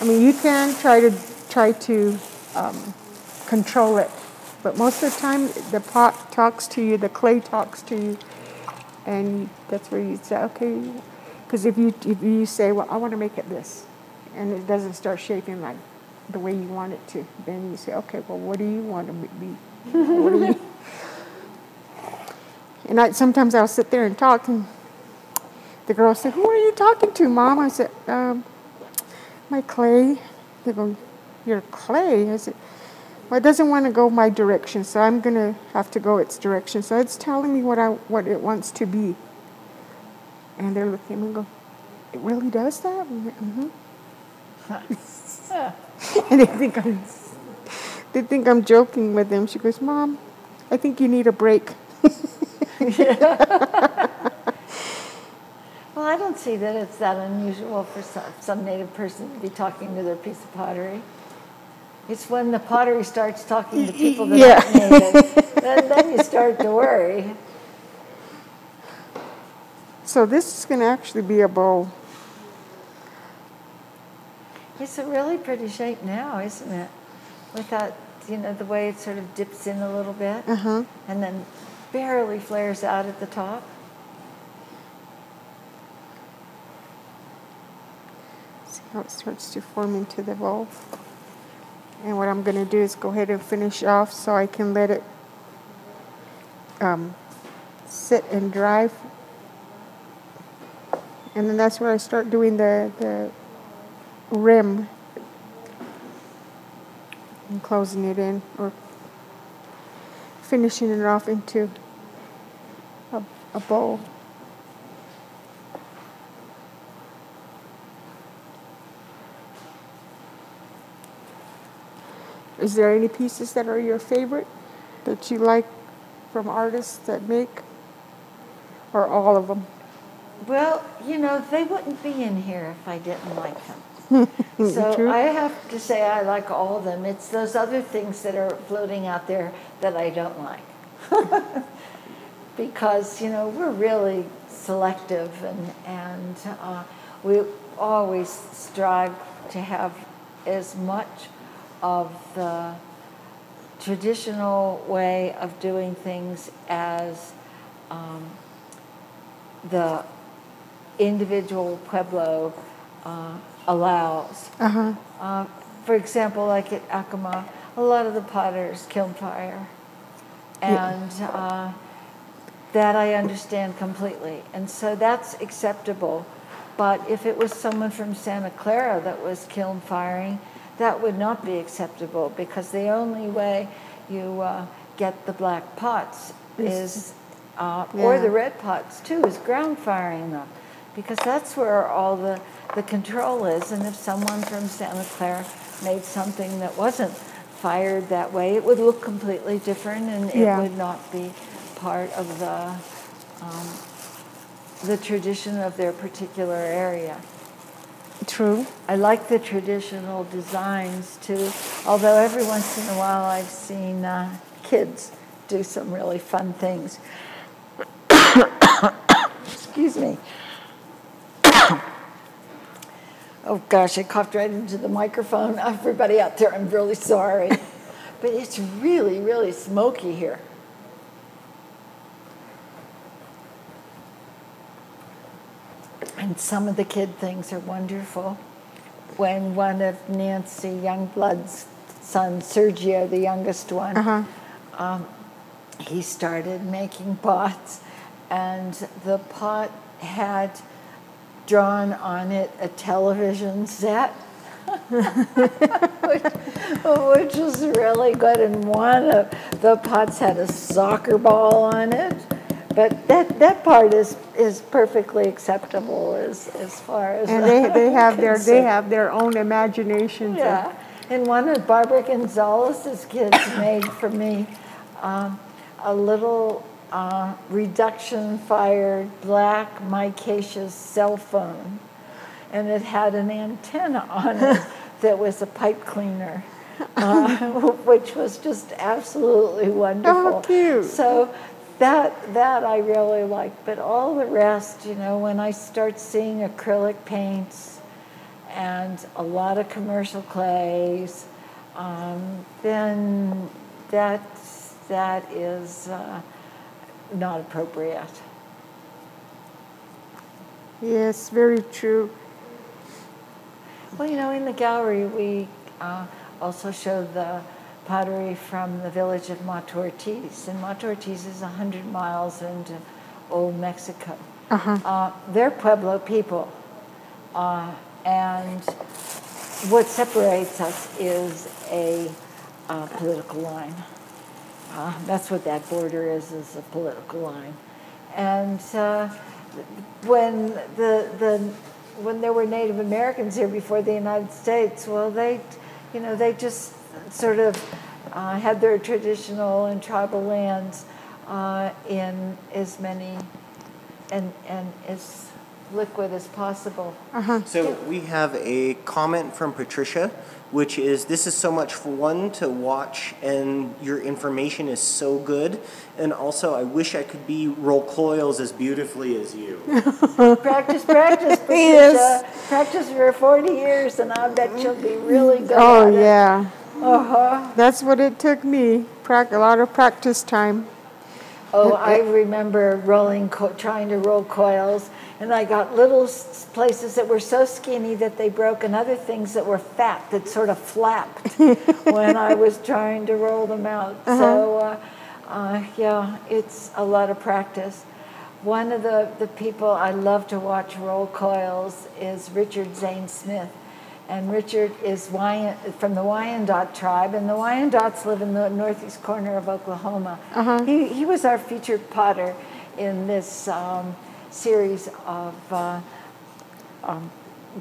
I mean, you can try to try to um, control it, but most of the time the pot talks to you, the clay talks to you, and that's where you say, okay, because if you if you say, well, I want to make it this, and it doesn't start shaping like the way you want it to, then you say, okay, well, what do you want to be? You? [LAUGHS] And I, sometimes I'll sit there and talk, and the girl said, "Who are you talking to, Mom?" I said, um, "My clay." They go, "Your clay?" I said, "Well, it doesn't want to go my direction, so I'm gonna have to go its direction. So it's telling me what I what it wants to be." And they're looking at me and go, "It really does that?" Mm-hmm. [LAUGHS] and they think I'm they think I'm joking with them. She goes, "Mom, I think you need a break." [LAUGHS] Well, I don't see that it's that unusual for some, some native person to be talking to their piece of pottery. It's when the pottery starts talking to people that Yeah. aren't native, then, then you start to worry. So this is going to actually be a bowl. It's a really pretty shape now, isn't it? With that, you know, the way it sort of dips in a little bit Uh huh. and then barely flares out at the top. See how it starts to form into the bowl. And what I'm going to do is go ahead and finish off so I can let it um, sit and dry. And then that's where I start doing the, the rim and closing it in or finishing it off into a, a bowl. Is there any pieces that are your favorite that you like from artists that make? Or all of them? Well, you know, they wouldn't be in here if I didn't like them. [LAUGHS] so True. I have to say I like all of them. It's those other things that are floating out there that I don't like. [LAUGHS] because, you know, we're really selective and, and uh, we always strive to have as much of the traditional way of doing things as um, the individual pueblo uh, allows. Uh-huh. Uh, for example, like at Acoma, a lot of the potters kiln fire. And uh, that I understand completely. And so that's acceptable. But if it was someone from Santa Clara that was kiln firing, that would not be acceptable because the only way you uh, get the black pots is, uh, or the red pots too, is ground firing them because that's where all the, the control is. And if someone from Santa Clara made something that wasn't fired that way, it would look completely different and it Yeah. would not be part of the, um, the tradition of their particular area. True. I like the traditional designs too, although every once in a while I've seen uh, kids do some really fun things. [COUGHS] Excuse me. Oh gosh, I coughed right into the microphone. [LAUGHS] Everybody out there, I'm really sorry. [LAUGHS] but it's really, really smoky here. And some of the kid things are wonderful. When one of Nancy Youngblood's sons, Sergio, the youngest one, Uh-huh. um, he started making pots, and the pot had drawn on it a television set. [LAUGHS] which, which was really good, and one of the pots had a soccer ball on it. But that, that part is, is perfectly acceptable as, as far as And they, they have their, they have their own imaginations. of- Yeah, and one of Barbara Gonzales's kids made for me um, a little uh, reduction fired black micaceous cell phone, and it had an antenna on it [LAUGHS] that was a pipe cleaner. Uh, [LAUGHS] which was just absolutely wonderful. Oh, cute. So that that I really like, but all the rest, you know, when I start seeing acrylic paints and a lot of commercial clays, um, then that that is uh, not appropriate. Yes, very true. Well, you know, in the gallery we uh, also show the pottery from the village of Mata Ortiz, and Mata Ortiz is hundred miles into old Mexico. Uh-huh. Uh, they're Pueblo people, uh, and what separates us is a uh, political line. Uh, that's what that border is, is a political line. And uh, when the, the when there were Native Americans here before the United States, well, they, you know, they just sort of uh, had their traditional and tribal lands uh, in as many and and as liquid as possible. Uh-huh. So we have a comment from Patricia, which is this is so much fun to watch, and your information is so good. And also, I wish I could be roll coils as beautifully as you. [LAUGHS] practice, practice, [LAUGHS] Patricia. Yes. Practice for 40 years, and I bet you'll be really good Oh, at it. yeah. Uh-huh. That's what it took me. Prac- a lot of practice time. Oh, I remember rolling, co- trying to roll coils, and I got little places that were so skinny that they broke, and other things that were fat that sort of flapped [LAUGHS] when I was trying to roll them out. So, uh, uh, yeah, it's a lot of practice. One of the, the people I love to watch roll coils is Richard Zane Smith. And Richard is Wyan, from the Wyandotte tribe, and the Wyandottes live in the northeast corner of Oklahoma. He, he was our featured potter in this um, series of uh, um,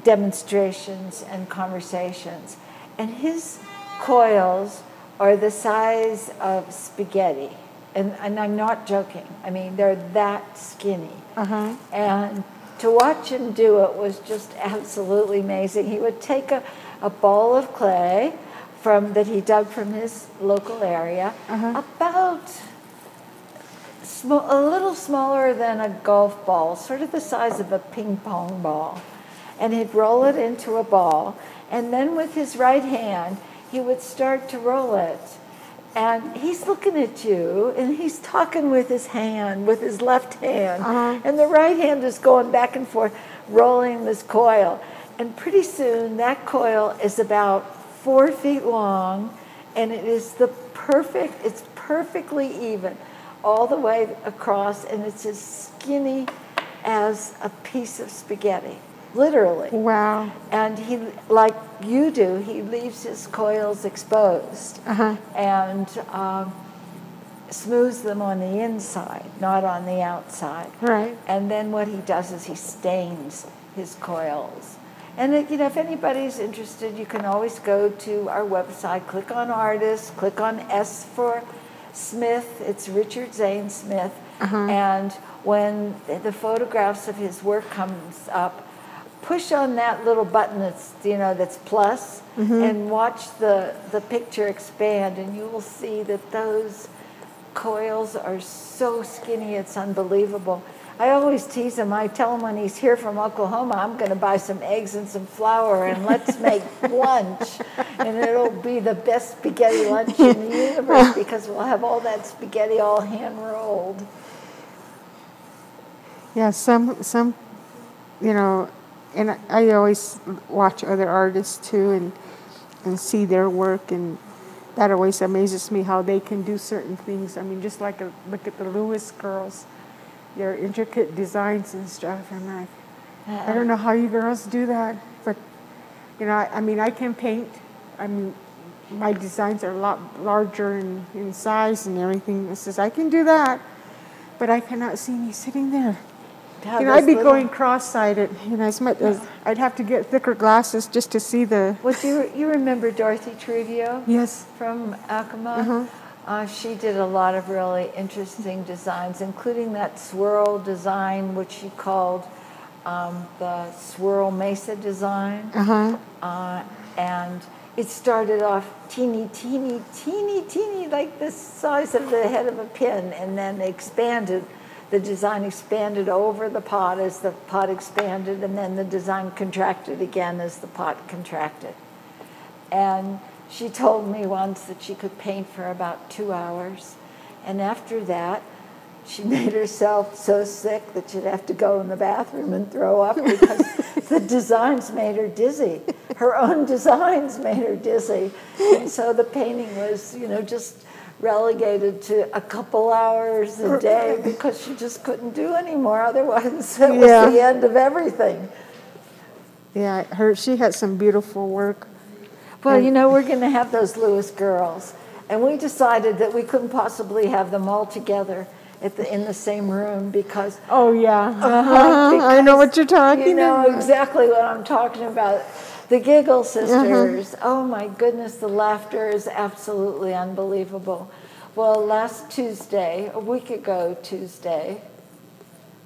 demonstrations and conversations. And his coils are the size of spaghetti. And, and I'm not joking. I mean, they're that skinny. Uh-huh. And to watch him do it was just absolutely amazing. He would take a, a ball of clay from that he dug from his local area, about sm- a little smaller than a golf ball, sort of the size of a ping pong ball. And he'd roll it into a ball, and then with his right hand, he would start to roll it. And he's looking at you, and he's talking with his hand, with his left hand, uh-huh. and the right hand is going back and forth, rolling this coil. And pretty soon, that coil is about four feet long, and it is the perfect, it's perfectly even all the way across, and it's as skinny as a piece of spaghetti, literally. Wow. And he, like you do, he leaves his coils exposed Uh-huh. and um, smooths them on the inside, not on the outside. Right. And then what he does is he stains his coils. And uh, you know, if anybody's interested, you can always go to our website, click on artist, click on S for Smith. It's Richard Zane Smith. Uh-huh. And when the photographs of his work comes up, push on that little button that's you know that's plus mm-hmm. and watch the the picture expand and you will see that those coils are so skinny it's unbelievable i always tease him. I tell him when he's here from oklahoma i'm going to buy some eggs and some flour and let's make [LAUGHS] lunch. And it'll be the best spaghetti lunch in the universe because we'll have all that spaghetti all hand rolled. Yeah, some some, you know, and I, always watch other artists too, and and see their work, and that always amazes me how they can do certain things. I mean, just like a, look at the Lewis girls, their intricate designs and stuff. I'm like, I don't know how you girls do that, but you know, I, I mean, I can paint. I mean, my designs are a lot larger in, in size and everything. It says I can do that, but I cannot see me sitting there. You know, I'd be little- going cross-sided. You know, as much as I'd have to get thicker glasses just to see the. Well, do you, you remember Dorothy Torivio? Yes. from Acoma. Uh, she did a lot of really interesting designs, including that swirl design, which she called um, the swirl mesa design. Uh-huh. Uh, and it started off teeny, teeny, teeny, teeny, like the size of the head of a pin, and then expanded. The design expanded over the pot as the pot expanded, and then the design contracted again as the pot contracted. And she told me once that she could paint for about two hours. And after that, she [LAUGHS] made herself so sick that she'd have to go in the bathroom and throw up because [LAUGHS] the designs made her dizzy. Her own designs made her dizzy. And so the painting was, you know, just relegated to a couple hours a day [LAUGHS] because she just couldn't do anymore. Otherwise, it was Yeah. the end of everything. Yeah, her. She had some beautiful work. Well, you know, we're going to have those Lewis girls, and we decided that we couldn't possibly have them all together at the, in the same room because Oh yeah. Uh-huh, I know what you're talking you know about. exactly what I'm talking about. The Giggle Uh-huh. Sisters. Oh my goodness, the laughter is absolutely unbelievable. Well, last Tuesday, a week ago Tuesday,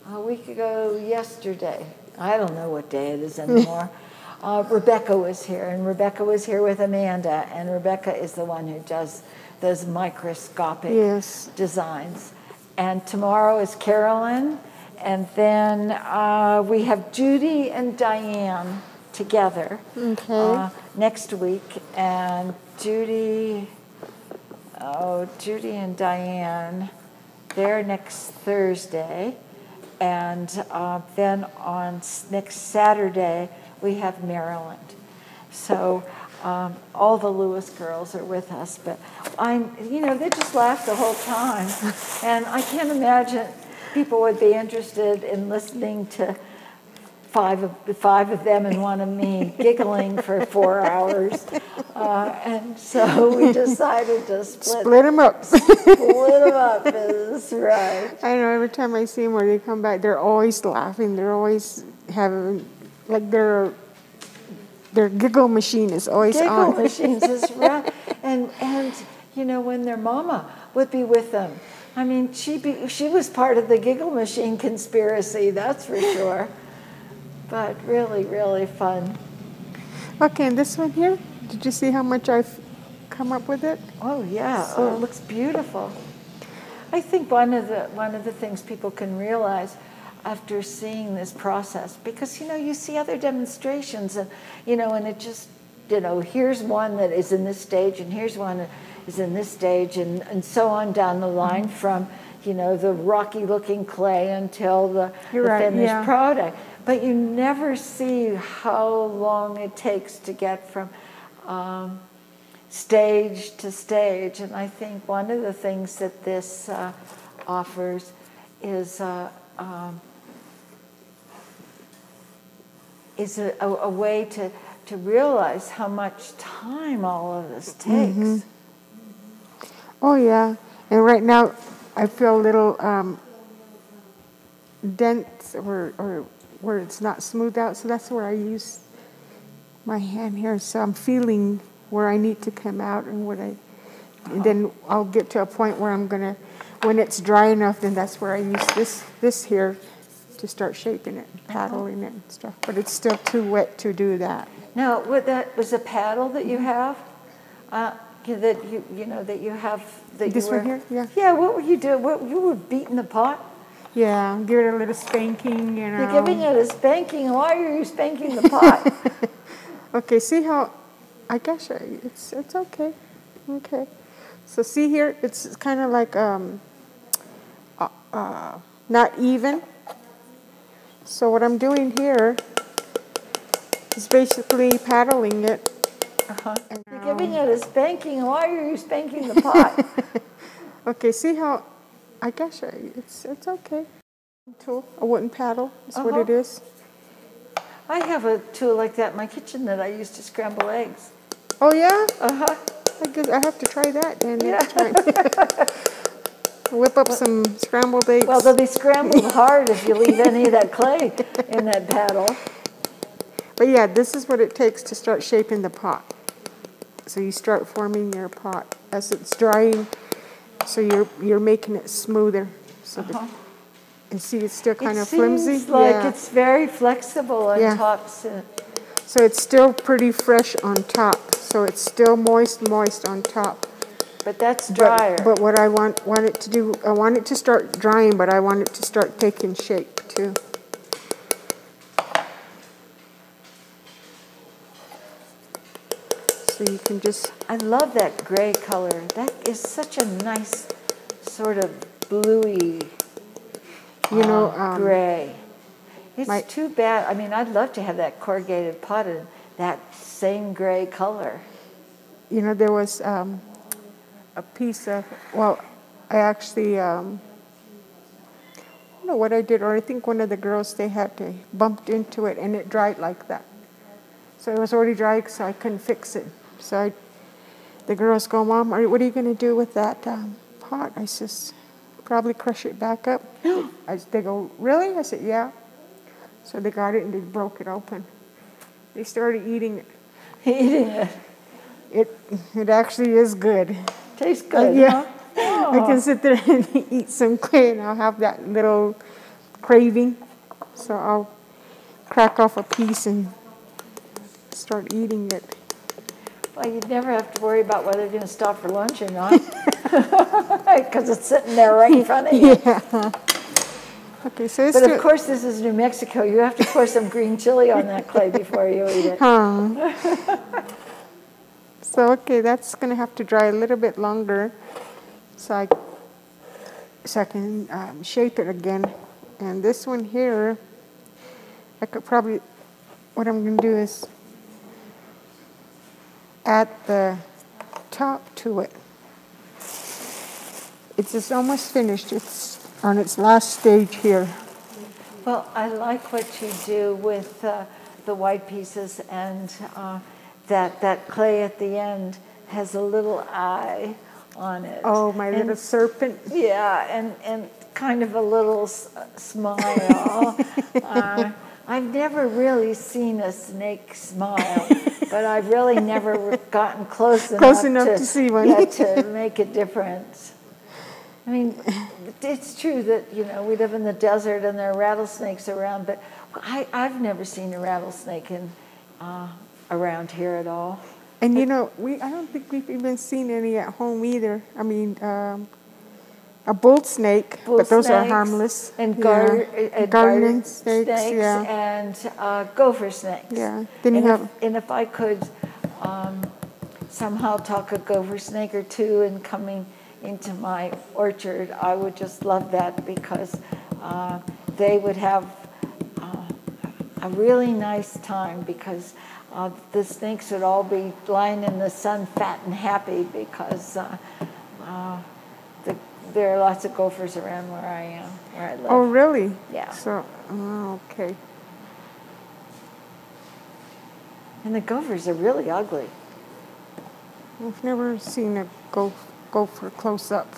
a week ago yesterday, I don't know what day it is anymore. [LAUGHS] uh, Rebecca was here, and Rebecca was here with Amanda, and Rebecca is the one who does those microscopic Yes. designs. And tomorrow is Carolyn, and then uh, we have Judy and Diane together Okay. uh, next week. And Judy, oh, Judy and Diane, they're next Thursday. And uh, then on next Saturday, we have Maryland. So um, all the Lewis girls are with us, but I'm, you know, they just laugh the whole time. And I can't imagine people would be interested in listening to five of, five of them and one of me giggling for four hours. Uh, and so we decided to split, Split them up. split them up. [LAUGHS] That's right. I know every time I see them when they come back, they're always laughing. They're always having, like their their giggle machine is always Giggle on. machines is [LAUGHS] right. And, and, you know, when their mama would be with them, I mean, she, be, she was part of the giggle machine conspiracy, that's for sure. But really, really fun. Okay, and this one here, did you see how much I've come up with it? Oh yeah, oh, it looks beautiful. I think one of the one of the things people can realize after seeing this process, because you know you see other demonstrations, and you know, and it just you know here's one that is in this stage, and here's one that is in this stage, and and so on down the line from you know the rocky looking clay until the, the right, finished yeah. product. But you never see how long it takes to get from. Um, stage to stage. And I think one of the things that this uh, offers is uh, um, is a, a, a way to, to realize how much time all of this takes. Mm-hmm. Oh yeah, and right now I feel a little um, dents or or where it's not smoothed out, so that's where I use my hand here. So I'm feeling where I need to come out and what I, and then I'll get to a point where I'm gonna, when it's dry enough, then that's where I use this this here to start shaping it, paddling it and stuff. But it's still too wet to do that. Now, what that was a paddle that you have, uh, that you you know that you have that This you were, one here? Yeah. Yeah. What were you doing? What you were beating the pot? Yeah, give it a little spanking, you know. You're giving it a spanking. Why are you spanking the pot? [LAUGHS] Okay, see how, I guess it's, it's okay. Okay. So see here, it's kind of like um, uh, uh, not even. So what I'm doing here is basically paddling it. Uh-huh. You're giving it a spanking. Why are you spanking the pot? [LAUGHS] Okay, see how, I guess I- it's, it's okay. Tool, a wooden paddle is what it Uh-huh. is. I have a tool like that in my kitchen that I use to scramble eggs. Oh yeah, Uh huh. I guess I have to try that then Yeah. next time. [LAUGHS] Whip up some scrambled eggs. Well, they'll be scrambled hard if you leave any of that clay in that paddle. But yeah, this is what it takes to start shaping the pot. So you start forming your pot as it's drying. So you're you're making it smoother. So the, and see, it's still kind it of flimsy. seems like yeah. it's very flexible on Yeah. tops. uh, So it's still pretty fresh on top. So it's still moist, moist on top. But that's drier. But, what I want want it to do, I want it to start drying, but I want it to start taking shape too. So you can just I love that gray color. That is such a nice sort of bluey you know uh, um, gray. It's my- too bad. I mean, I'd love to have that corrugated pot in that same gray color. you know there was um, a piece of well i actually um, I don't know what i did or i think one of the girls they had to bumped into it and it dried like that. So it was already dry so i couldn't fix it. So I, the girls go mom are, what are you going to do with that um, pot? I says probably crush it back up. [GASPS] I, they go really? I said yeah. So they got it and they broke it open. They started eating it. [LAUGHS] Eating it. It it actually is good. Tastes Uh, good. yeah, huh? [LAUGHS] I can sit there [LAUGHS] and eat some clay, and I'll have that little craving. So I'll crack off a piece and start eating it. Well, you'd never have to worry about whether you're going to stop for lunch or not, [LAUGHS] because it's sitting there right in front of you. Yeah. Okay, so But of course, this is New Mexico. You have to pour some green chili on that clay before you eat it. Huh. So okay, that's gonna have to dry a little bit longer, so I so I can um, shape it again. And this one here, I could probably what I'm gonna do is add the top to it. It's just almost finished. It's on its last stage here. Well, I like what you do with uh, the white pieces and uh, that that clay at the end has a little eye on it. Oh, my And- little serpent. Yeah, and, and kind of a little s- smile. [LAUGHS] uh, I've never really seen a snake smile, but I've really never gotten close enough, Close enough to see one. yeah, to [LAUGHS] make a difference. I mean, it's true that you know we live in the desert and there are rattlesnakes around, but I, I've never seen a rattlesnake in uh, around here at all. And you know, we I don't think we've even seen any at home either. I mean, um, a bull snake, Bull but those are harmless. And Yeah. gar- uh, garden garden snakes, yeah. and uh, gopher snakes. Yeah. Then you and, have- if, and if I could um, somehow talk a gopher snake or two in coming into my orchard, I would just love that because uh, they would have uh, a really nice time because uh, the snakes would all be lying in the sun fat and happy because uh, uh, the, there are lots of gophers around where I am, where I live. Oh, really? Yeah. So, oh, okay. And the gophers are really ugly. I've never seen a go gopher close up.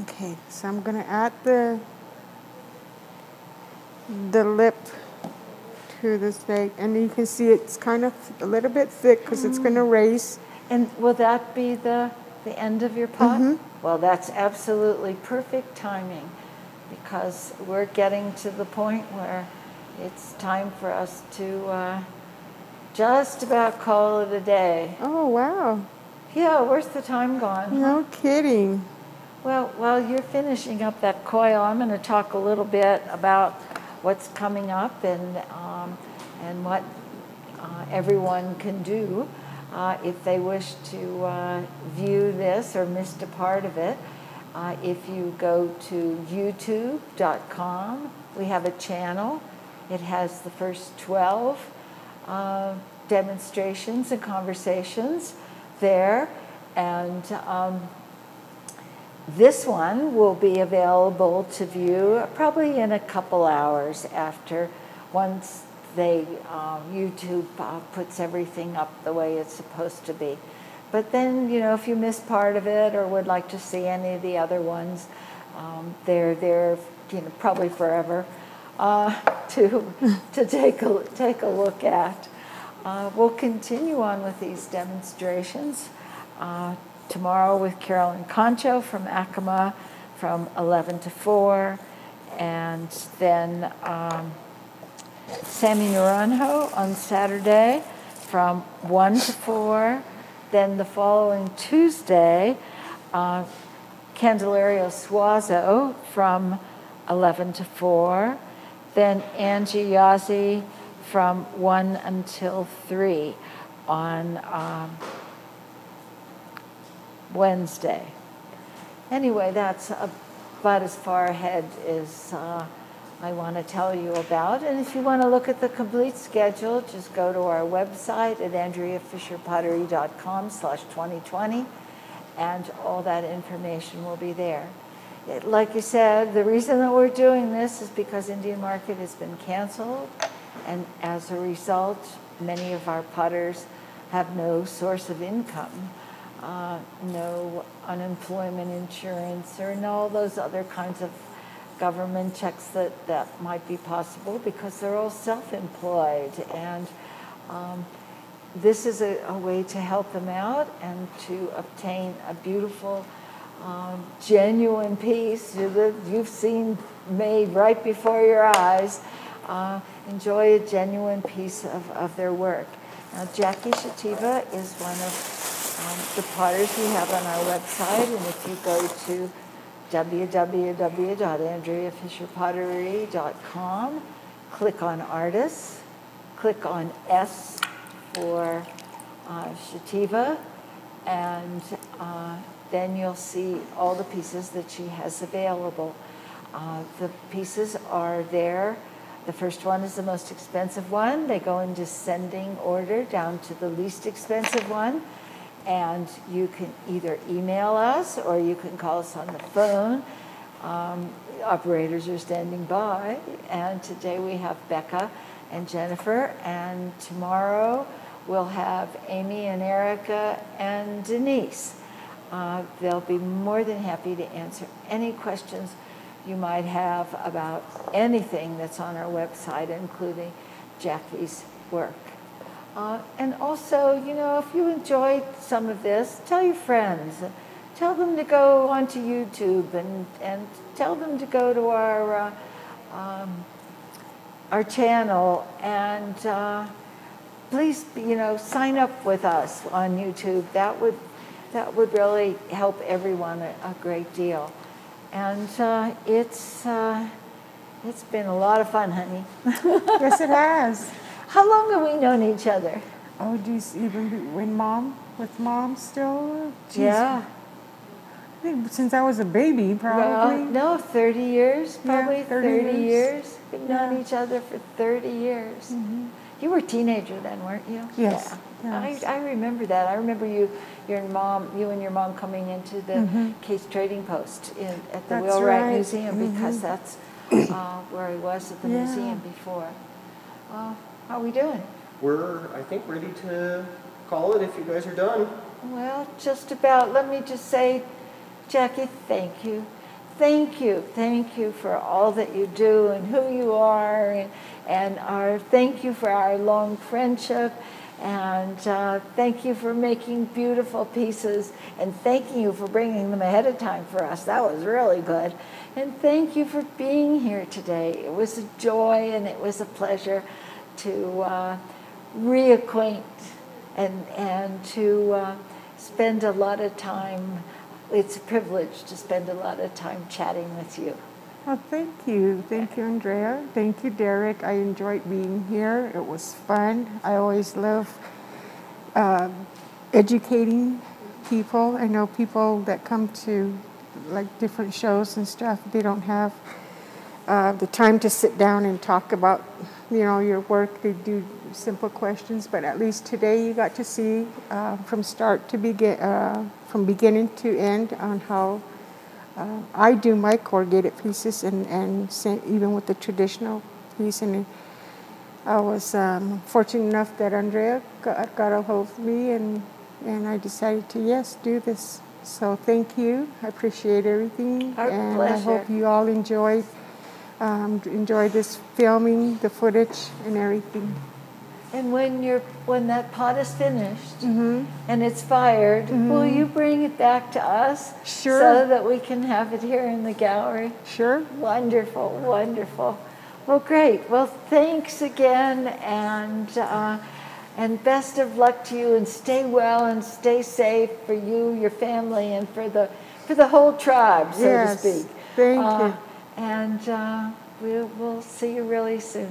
Okay, so I'm gonna add the the lip to the snake, and you can see it's kind of a little bit thick because it's gonna raise. And will that be the, the end of your pot? Well, that's absolutely perfect timing because we're getting to the point where it's time for us to uh, just about call it a day. Oh wow! Yeah, where's the time gone? No kidding. Well, while you're finishing up that coil, I'm going to talk a little bit about what's coming up and and what uh, everyone can do uh, if they wish to uh, view this or missed a part of it. Uh, if you go to YouTube.com, we have a channel. It has the first 12 uh, demonstrations and conversations there, and um, this one will be available to view probably in a couple hours after once they um, YouTube uh, puts everything up the way it's supposed to be. But then, you know, if you miss part of it or would like to see any of the other ones, um, they're there, you know, probably forever uh, [LAUGHS] to to take a take a look at. Uh, we'll continue on with these demonstrations uh, tomorrow with Carolyn Concho from Acoma from 11 to 4, and then um, Sammy Naranjo on Saturday from 1 to 4. Then the following Tuesday, uh, Candelaria Suazo from 11 to 4. Then Angie Yazzie from 1 until 3 on um, Wednesday. Anyway, that's about as far ahead as uh, I want to tell you about. And if you want to look at the complete schedule, just go to our website at andreafisherpottery.com slash 2020 and all that information will be there. It, like you said, the reason that we're doing this is because Indian Market has been canceled and as a result, many of our potters have no source of income, uh, no unemployment insurance, or no all those other kinds of government checks that, that might be possible because they're all self-employed. And um, this is a, a, way to help them out and to obtain a beautiful, um, genuine piece that you've seen made right before your eyes. Uh, enjoy a genuine piece of, of their work. Now, Jackie Shutiva is one of um, the potters we have on our website, and if you go to www.andreafisherpottery.com, click on artists, click on S for uh, Shutiva, and uh, then you'll see all the pieces that she has available. Uh, the pieces are there the first one is the most expensive one. They go in descending order down to the least expensive one. And you can either email us or you can call us on the phone. Um, operators are standing by. And today we have Becca and Jennifer. And tomorrow we'll have Amy and Erica and Denise. Uh, they'll be more than happy to answer any questions you might have about anything that's on our website, including Jackie's work. Uh, and also, you know, if you enjoyed some of this, tell your friends. Tell them to go onto YouTube and, and tell them to go to our, uh, um, our channel and uh, please, you know, sign up with us on YouTube. That would, that would really help everyone a, a great deal. And uh, it's, uh, it's been a lot of fun, honey. [LAUGHS] yes, it has. How long have we known each other? Oh, do geez, even when mom, with mom still? Geez. Yeah. I think since I was a baby, probably. Well, no, 30 years, probably yeah, 30, 30 years. years. We've yeah. known each other for 30 years. Mm-hmm. You were a teenager then, weren't you? Yes. Yeah. yes. I, I remember that. I remember you your mom, you and your mom coming into the mm-hmm. Case Trading Post in, at the Wheelwright right. Museum mm-hmm. because that's uh, where I was at the yeah. museum before. Uh, how are we doing? We're, I think, ready to call it if you guys are done. Well, just about. Let me just say, Jackie, thank you. Thank you. Thank you for all that you do and who you are, and, and our thank you for our long friendship and uh, thank you for making beautiful pieces and thanking you for bringing them ahead of time for us. That was really good. And thank you for being here today. It was a joy and it was a pleasure to uh, reacquaint and, and to uh, spend a lot of time. It's a privilege to spend a lot of time chatting with you. Well, thank you. Thank you, Andrea. Thank you, Derek. I enjoyed being here. It was fun. I always love uh, educating people. I know people that come to like different shows and stuff, they don't have uh, the time to sit down and talk about, you know, your work. They do simple questions, but at least today you got to see uh, from start to begin, uh, from beginning to end on how uh, I do my corrugated pieces and, and even with the traditional piece. And I was um, fortunate enough that Andrea got, got a hold of me and, and I decided to, yes, do this. So thank you. I appreciate everything. Our and I hope you all enjoyed, um, enjoyed this filming, the footage, and everything. And when you're when that pot is finished Mm-hmm. and it's fired, will you bring it back to us Sure. so that we can have it here in the gallery? Sure. Wonderful, wonderful. Well, great. Well, thanks again, and uh, and best of luck to you, and stay well and stay safe for you, your family, and for the for the whole tribe, so Yes. to speak. Thank Uh, you. And uh, we will see you really soon.